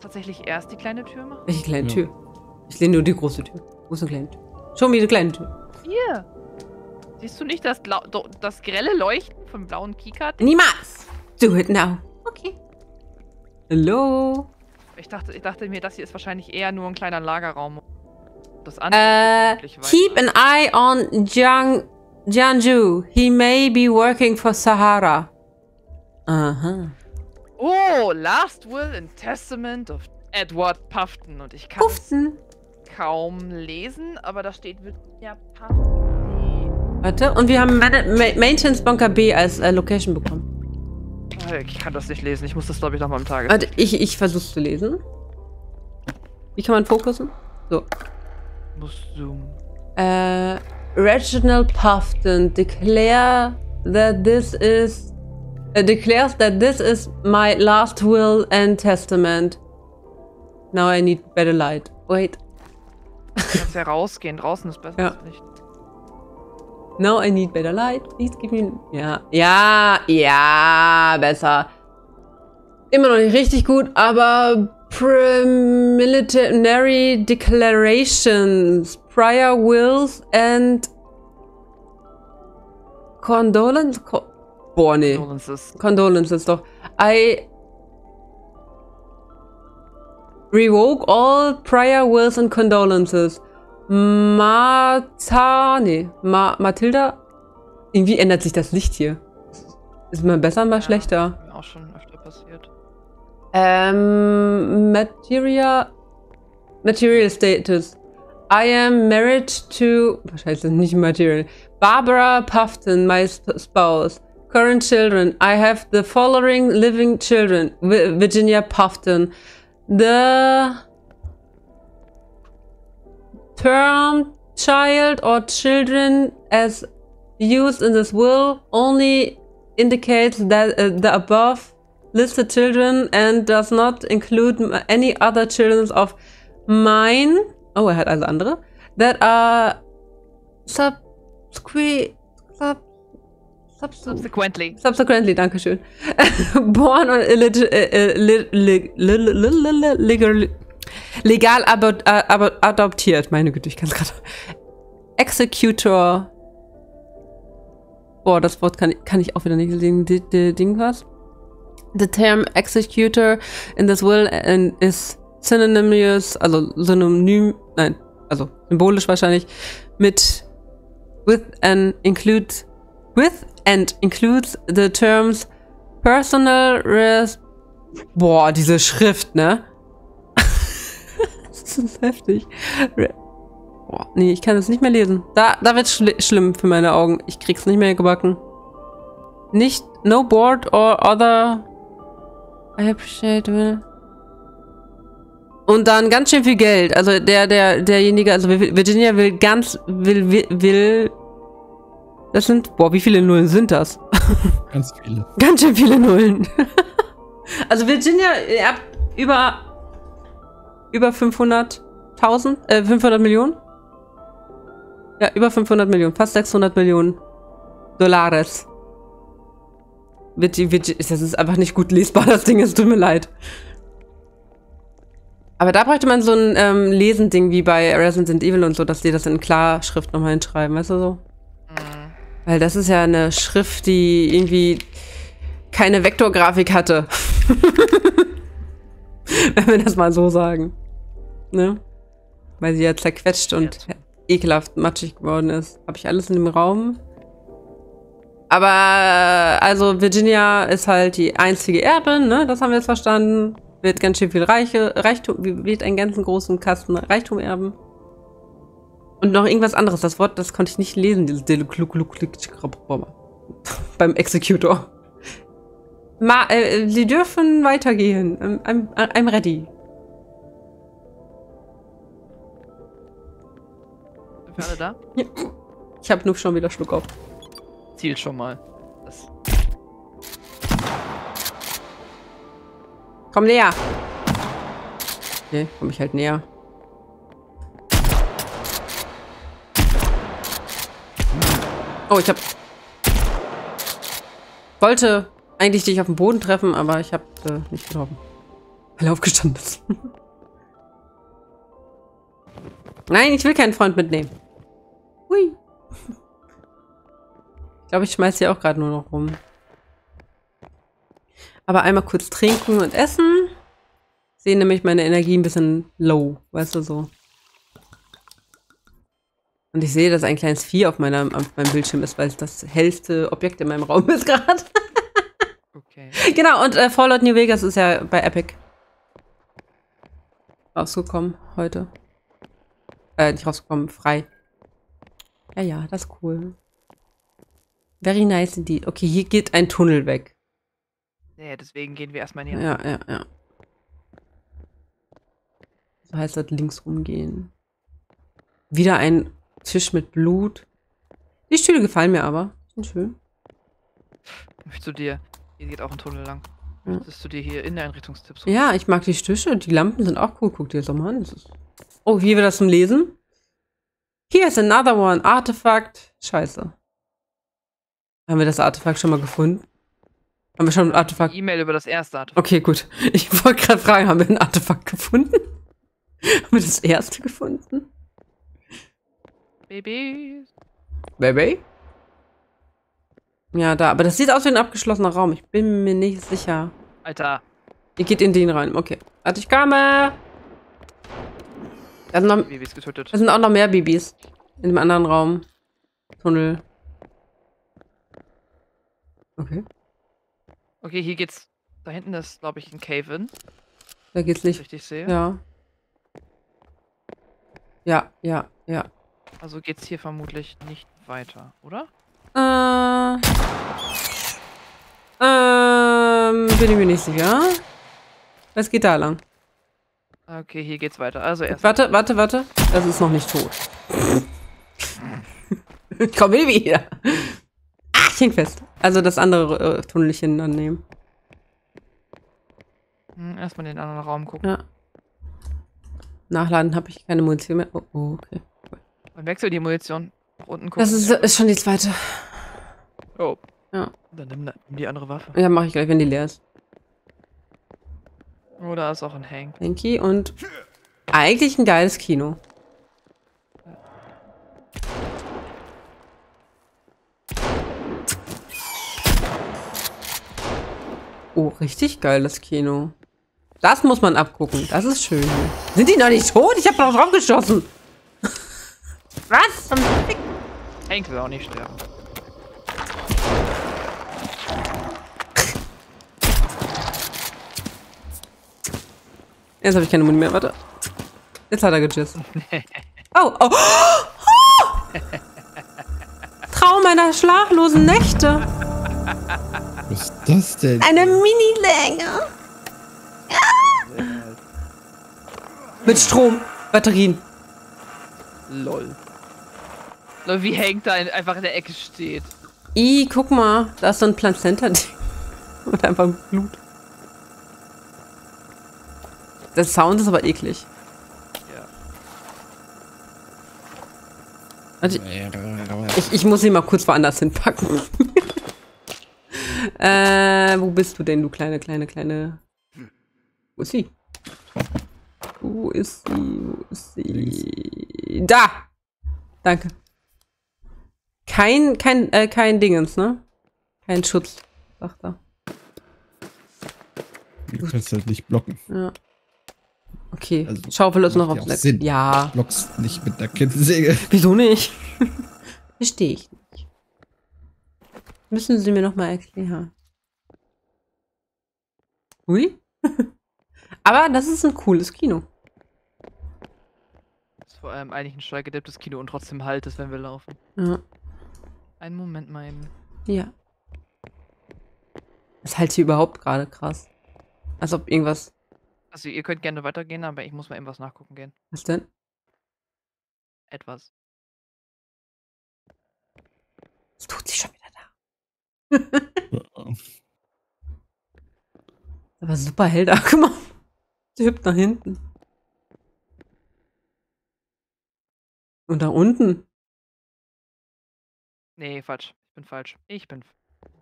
tatsächlich erst die kleine Tür machen. Welche kleine Ja. Tür? Ich lehne nur die große Tür. Wo ist eine kleine Tür? Schon wieder eine kleine Tür. Hier. Siehst du nicht das, das grelle Leuchten vom blauen Keycard? Niemals. Do it now. Okay. Hallo? Ich dachte, ich dachte mir, das hier ist wahrscheinlich eher nur ein kleiner Lagerraum. Das andere Äh, keep an eye on Jiang, Jianju. He may be working for Sahara. Aha. Oh, Last Will and Testament of Edward Puffton. Und ich kann Puften. es kaum lesen, aber da steht Virginia Puffton. Warte, und wir haben Ma Ma Maintenance Bunker B als äh, Location bekommen. Äh, Ich kann das nicht lesen. Ich muss das, glaube ich, nochmal im Tage. Warte, ich, ich versuch's zu lesen. Wie kann man fokussen? So. Muss zoomen. Uh, Reginald Puffton declare that this is uh, declares that this is my last will and testament. Now I need better light. Wait. Du kannst ja rausgehen. Draußen ist besser Ja. als Licht. Now I need better light. Please give me. Ja, ja, ja, besser. Immer noch nicht richtig gut, aber preliminary declarations, prior wills and condolence. Co Boah, nee. Condolences. Condolences doch. I revoke all prior wills and condolences. Martha, nee, Ma Mathilda. Irgendwie ändert sich das Licht hier. Ist mal besser, mal schlechter. Mir auch schon öfter passiert. Ähm, Material, Material Status. I am married to, wahrscheinlich ist nicht Material. Barbara Puffton, my sp- spouse. Current children. I have the following living children. Vi- Virginia Puffton. The term child or children as used in this will only indicates that uh, the above listed children and does not include any other children of mine. Oh, er hat also andere. That are sub, sub, Subsequently. subsequently, Dankeschön. Born or illeg- legal, abo- äh, abo- adoptiert. Meine Güte, ich kann es gerade. Executor. Boah, das Wort kann, kann ich auch wieder nicht lesen. Ding was? The term executor in this will and is synonymous, also synonym, nein, also symbolisch wahrscheinlich, mit with and include with and includes the terms personal res Boah, diese Schrift, ne? Das ist heftig. Boah, nee, ich kann das nicht mehr lesen. Da, da wird schli schlimm für meine Augen. Ich krieg's nicht mehr gebacken. Nicht no board or other I appreciate will. Und dann ganz schön viel Geld. Also der, der, derjenige, also Virginia will ganz, will, will, will das sind, boah, wie viele Nullen sind das? Ganz viele. Ganz schön viele Nullen. also Virginia, ihr habt über, über 500.000, äh, 500 Millionen? Ja, über 500 Millionen, fast 600 Millionen die- das ist einfach nicht gut lesbar, das Ding, es tut mir leid. Aber da bräuchte man so ein ähm, Lesending wie bei Resident Evil und so, dass die das in Klarschrift nochmal hinschreiben, weißt du so? Mhm. Weil das ist ja eine Schrift, die irgendwie keine Vektorgrafik hatte. Wenn wir das mal so sagen. Ne? Weil sie ja zerquetscht und ekelhaft matschig geworden ist. Habe ich alles in dem Raum? Aber, also Virginia ist halt die einzige Erbin, ne? Das haben wir jetzt verstanden. Wird ganz schön viel Reiche, Reichtum, wird einen ganzen großen Kasten Reichtum erben. Und noch irgendwas anderes. Das Wort, das konnte ich nicht lesen. Dieses beim Executor. Ma, äh, sie dürfen weitergehen. I'm, I'm, I'm ready. Sind alle da? Ich habe nur schon wieder Schluck auf. Ziel schon mal. Das Komm näher. Okay, komm ich halt näher. Oh, ich hab... Wollte eigentlich dich auf dem Boden treffen, aber ich hab äh, nicht getroffen. Weil er aufgestanden ist. Nein, ich will keinen Freund mitnehmen. Hui. Ich glaube, ich schmeiß hier auch gerade nur noch rum. Aber einmal kurz trinken und essen. Sehe nämlich meine Energie ein bisschen low, weißt du so. Und ich sehe, dass ein kleines Vieh auf, meiner, auf meinem Bildschirm ist, weil es das hellste Objekt in meinem Raum ist gerade. okay. genau, und äh, Fallout New Vegas ist ja bei Epic rausgekommen heute. Äh, nicht rausgekommen, frei. Ja, ja, das ist cool. Very nice indeed. Okay, hier geht ein Tunnel weg. Ja, deswegen gehen wir erstmal die Ja, ja, ja. So heißt das links rumgehen. Wieder ein Tisch mit Blut. Die Stühle gefallen mir aber. Sind schön. Möchtest du dir. Hier geht auch ein Tunnel lang. Ja. Möchtest du dir hier in der Einrichtungstipps suchen? Ja, ich mag die Tische. Die Lampen sind auch cool. Guck dir das doch mal an. Oh, hier wird das zum Lesen. Here's another one. Artefakt. Scheiße. Haben wir das Artefakt schon mal gefunden? Haben wir schon ein Artefakt? E-Mail über das erste Artefakt. Okay, gut. Ich wollte gerade fragen, haben wir ein Artefakt gefunden? haben wir das erste gefunden? Baby. Baby? Ja, da. Aber das sieht aus wie ein abgeschlossener Raum. Ich bin mir nicht sicher. Alter, Ihr geht in den rein. Okay. Warte, ich komme. Da sind, noch, Babys getötet. da sind auch noch mehr Babys. In dem anderen Raum. Tunnel. Okay. Okay, hier geht's. Da hinten ist, glaube ich, ein Cave-In, Da geht's nicht. richtig sehe. Ja. Ja, ja, ja. Also geht's hier vermutlich nicht weiter, oder? Äh. Ähm, bin ich mir nicht sicher. Es geht da lang. Okay, hier geht's weiter. Also erst. Warte, warte, warte. Das ist noch nicht tot. ich komm will wieder. Ah, ich häng fest. Also das andere äh, Tunnelchen dann nehmen. Hm, erstmal in den anderen Raum gucken. Ja. Nachladen habe ich keine Munition mehr. Oh, oh okay. Dann wechsel die Munition. Nach unten gucken. Das ist, ist schon die zweite. Oh. Ja. Dann nimm, nimm die andere Waffe. Ja, mache ich gleich, wenn die leer ist. Oh, da ist auch ein Hank. Hanky und eigentlich ein geiles Kino. Oh, richtig geiles Kino. Das muss man abgucken. Das ist schön. Sind die noch nicht tot? Ich habe drauf geschossen. Was? Hank will auch nicht sterben. Jetzt habe ich keine Muni mehr. Warte. Jetzt hat er gejist. Oh, oh. Traum meiner schlaflosen Nächte. Was ist das denn? Eine Mini-Länge. Mit Strom. Batterien. Lol. Lol, wie Hank da in, einfach in der Ecke steht. I, guck mal. Da ist so ein Plazenta-Ding. Und einfach Blut. Der Sound ist aber eklig. Ja. Warte, ich, ich muss sie mal kurz woanders hinpacken. äh, wo bist du denn, du kleine, kleine, kleine... Wo ist sie? Wo ist sie? Wo ist sie? Da! Danke. Kein, kein, äh, kein Dingens, ne? Kein Schutz, sagt er. Du kannst halt nicht blocken. Ja. Okay, Also, Schaufel ist noch macht ja aufs auch Netz. Sinn. Ja, Blockst nicht mit einer Kettensäge. wieso nicht? Verstehe ich nicht. Müssen Sie mir noch mal erklären. Ui. Aber das ist ein cooles Kino. Ist vor allem eigentlich ein steigerdepptes Kino und trotzdem halt es, wenn wir laufen. Ja. Einen Moment mal eben. ja. Ist halt hier überhaupt gerade krass. Als ob irgendwas. Also ihr könnt gerne weitergehen, aber ich muss mal eben was nachgucken gehen. Was denn? Etwas. Es tut sich schon wieder da. Aber super hell da. Guck mal. Sie hüpft nach hinten. Und da unten. Nee, falsch. Ich bin falsch. Ich bin.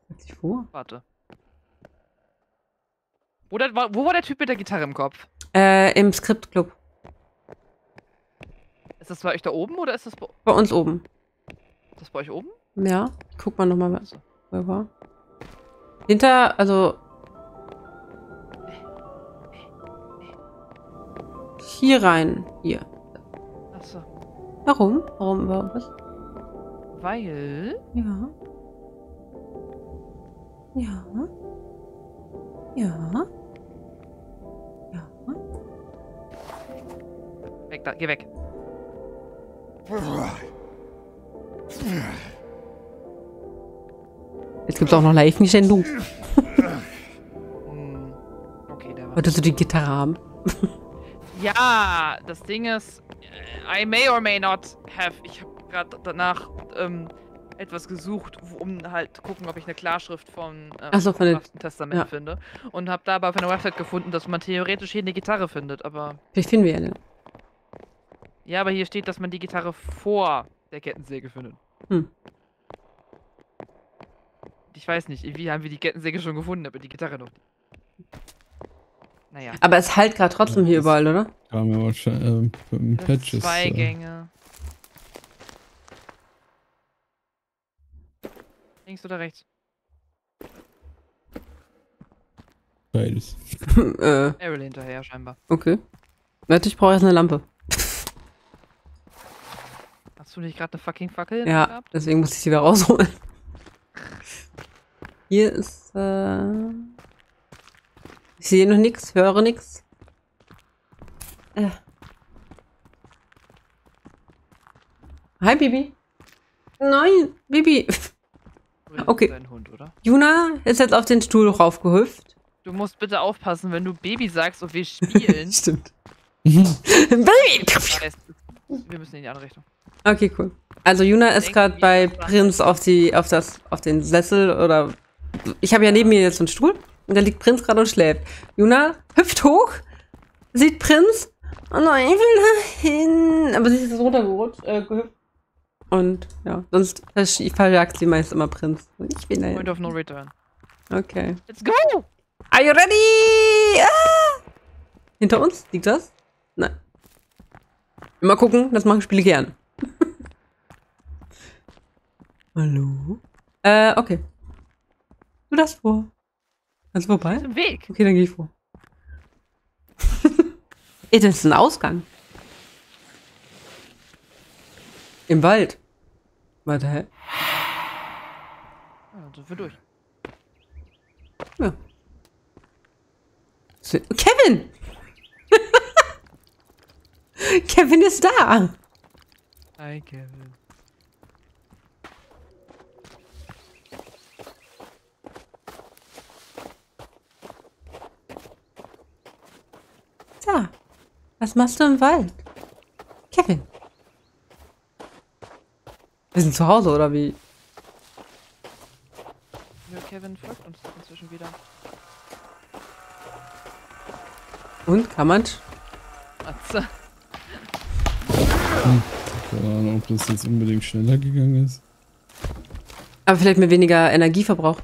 Hat sich vor. Warte. Wo, der, war- wo war der Typ mit der Gitarre im Kopf? Äh, im Skriptclub. Ist das bei euch da oben oder ist das bei, Bei uns oben. ist das bei euch oben? Ja. Ich guck mal nochmal, was Achso. wo er war. Hinter, also. Hier rein. Hier. Achso. Warum? Warum? Warum? Was? Weil. Ja. Ja. Ja. Weg da, geh weg. Jetzt gibt's auch noch Live-Nintendo. Hm. Okay, der war. Wolltest du die Gitarre haben? Ja, das Ding ist, äh, I may or may not have. Ich habe gerade danach ähm, etwas gesucht, um halt gucken, ob ich eine Klarschrift von ähm, so, von Testament ja. finde. Und habe dabei auf einer Website gefunden, dass man theoretisch hier eine Gitarre findet. Aber Vielleicht finden wir eine. Ja, aber hier steht, dass man die Gitarre vor der Kettensäge findet. Hm. Ich weiß nicht, wie haben wir die Kettensäge schon gefunden, aber die Gitarre noch. Naja. Aber es halt gerade trotzdem ja, hier überall, oder? Da Haben wir wahrscheinlich äh, Patches. Zwei äh. Gänge. Links oder rechts? Beides. äh. Errol hinterher, scheinbar. Okay. Warte, ich brauche erst eine Lampe. Hast du nicht gerade eine fucking Fackel Ja, gehabt? deswegen muss ich sie wieder rausholen. Hier ist, äh... Ich sehe noch nichts, höre nichts. Äh. Hi, Bibi. Nein, Bibi. Okay. Dein Hund, oder? Juna ist jetzt auf den Stuhl raufgehüpft. Du musst bitte aufpassen, wenn du Baby sagst und wir spielen. Stimmt. Baby! wir müssen in die andere Richtung. Okay, cool. Also Juna ist gerade bei Prinz auf die, auf das, auf den Sessel oder. Ich habe ja neben mir jetzt so einen Stuhl und da liegt Prinz gerade und schläft. Juna hüpft hoch, sieht Prinz. Oh nein, ich will da hin. Aber sie ist jetzt runtergerutscht, äh, gehüpft. Und ja, sonst verjagt sie meist immer Prinz. Und Ich will da Point of no return. Okay. Let's go! Are you ready? Ah! Hinter uns liegt das? Nein. Immer gucken, das machen Spiele gern. Hallo? Äh, okay. Du das vor. Kannst du vorbei? Im Weg. Okay, dann gehe ich vor. Ey, das ist ein Ausgang. Im Wald. Warte, hä? Ja, dann sind wir durch. Ja. Kevin! Kevin ist da! Hi, Kevin. Da. Was machst du im Wald? Kevin. Wir sind zu Hause, oder wie? Ja, Kevin folgt uns inzwischen wieder. Und, kann man? Atze. Keine Ahnung, ob das jetzt unbedingt schneller gegangen ist. Aber vielleicht mit weniger Energieverbrauch.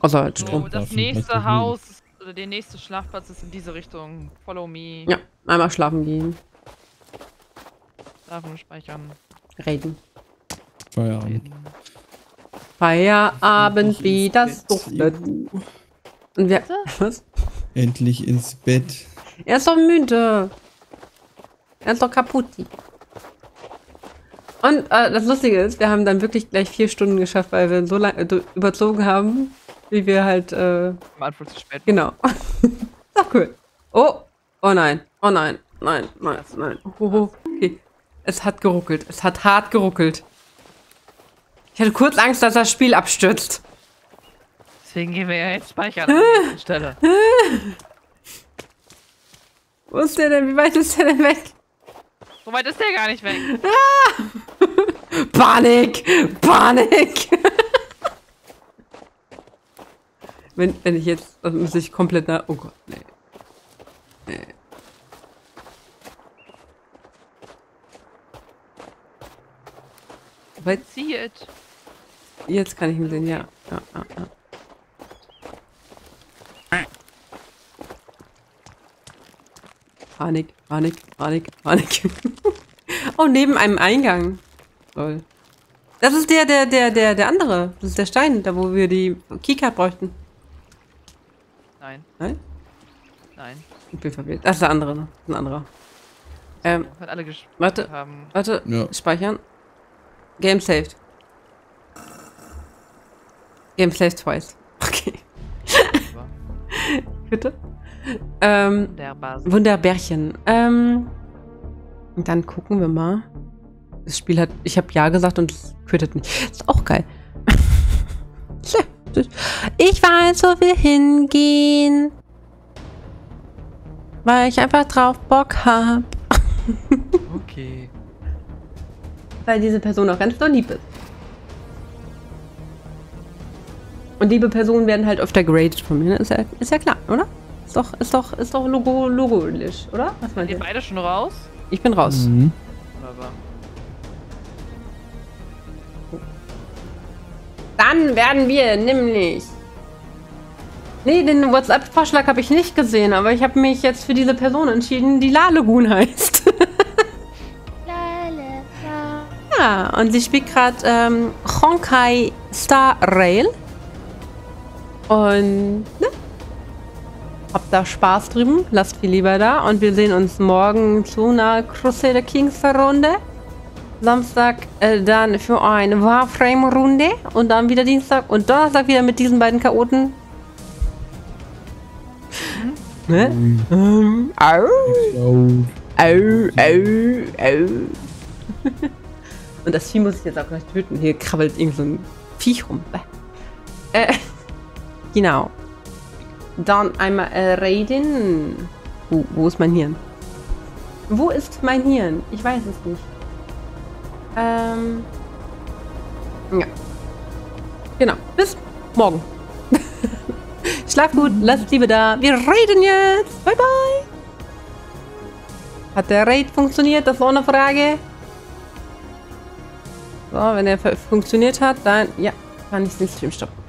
Außer halt Strom. So, das nächste Haus, oder der nächste Schlafplatz ist in diese Richtung. Follow me. Ja, einmal schlafen gehen. Schlafen und speichern. Reden. Feierabend. Reden. Feierabend wie das duftet. Und wir. Was? Endlich ins Bett. Er ist doch müde. Er ist doch kaputt. Und äh, das Lustige ist, wir haben dann wirklich gleich vier Stunden geschafft, weil wir so lange äh, überzogen haben, wie wir halt, äh, Am Anfang zu spät. genau. ist doch cool. Oh, oh nein, oh nein, nein, nein, nein. Oh, oh, okay. Es hat geruckelt, es hat hart geruckelt. Ich hatte kurz Angst, dass das Spiel abstürzt. Deswegen gehen wir ja jetzt speichern an der Stelle. Wo ist der denn? Wie weit ist der denn weg? So weit ist der gar nicht weg. Panik! Panik! wenn, wenn ich jetzt, dann muss ich komplett nach. Oh Gott, nee. nee. Weit, See it. jetzt kann ich ihn sehen, ja. ja, ja, ja. Panik, Panik, Panik, Panik. oh, neben einem Eingang. Toll. Das ist der, der, der, der, der andere. Das ist der Stein, da wo wir die Keycard bräuchten. Nein, Nein? nein. Ich bin verwirrt. Das ist der andere, ne? Das ist ein anderer. Ähm, Hat alle warte, haben. warte. Ja. Speichern. Game saved. Game saved twice. Okay, bitte. Ähm. Wunderbärchen. Ähm, dann gucken wir mal. Das Spiel hat, ich habe ja gesagt und es quittet nicht. Ist auch geil. Ich weiß, wo wir hingehen. Weil ich einfach drauf Bock hab. Okay. Weil diese Person auch ganz doll lieb ist. Und liebe Personen werden halt öfter geradet von mir, ne? Ist ja, ist ja klar, oder? Ist doch, ist doch, ist doch logo, logisch, oder? Was meint Ihr ihr? beide schon raus? Ich bin raus. Mhm. Wunderbar. Dann werden wir nämlich. Nee, den WhatsApp-Vorschlag habe ich nicht gesehen, aber ich habe mich jetzt für diese Person entschieden, die La Lagoon heißt. La, la, la. ja, und sie spielt gerade ähm, Honkai Star Rail. Und, ne? Habt da Spaß drüben, lasst viel lieber da und wir sehen uns morgen zu einer Crusader Kings Runde. Samstag äh, dann für eine Warframe-Runde und dann wieder Dienstag und Donnerstag wieder mit diesen beiden Chaoten. Ne? Ähm, au, au, au, au. und das Vieh muss ich jetzt auch gleich töten. Hier krabbelt irgend so ein Viech rum. Äh, genau. Dann einmal äh, Raiden. Wo, wo ist mein Hirn? Wo ist mein Hirn? Ich weiß es nicht. Ähm. Ja. Genau. Bis morgen. Schlaf gut, lasst Liebe da. Wir reden jetzt. Bye bye. Hat der Raid funktioniert? Das war eine Frage. So, wenn er funktioniert hat, dann ja, kann ich den Stream stoppen.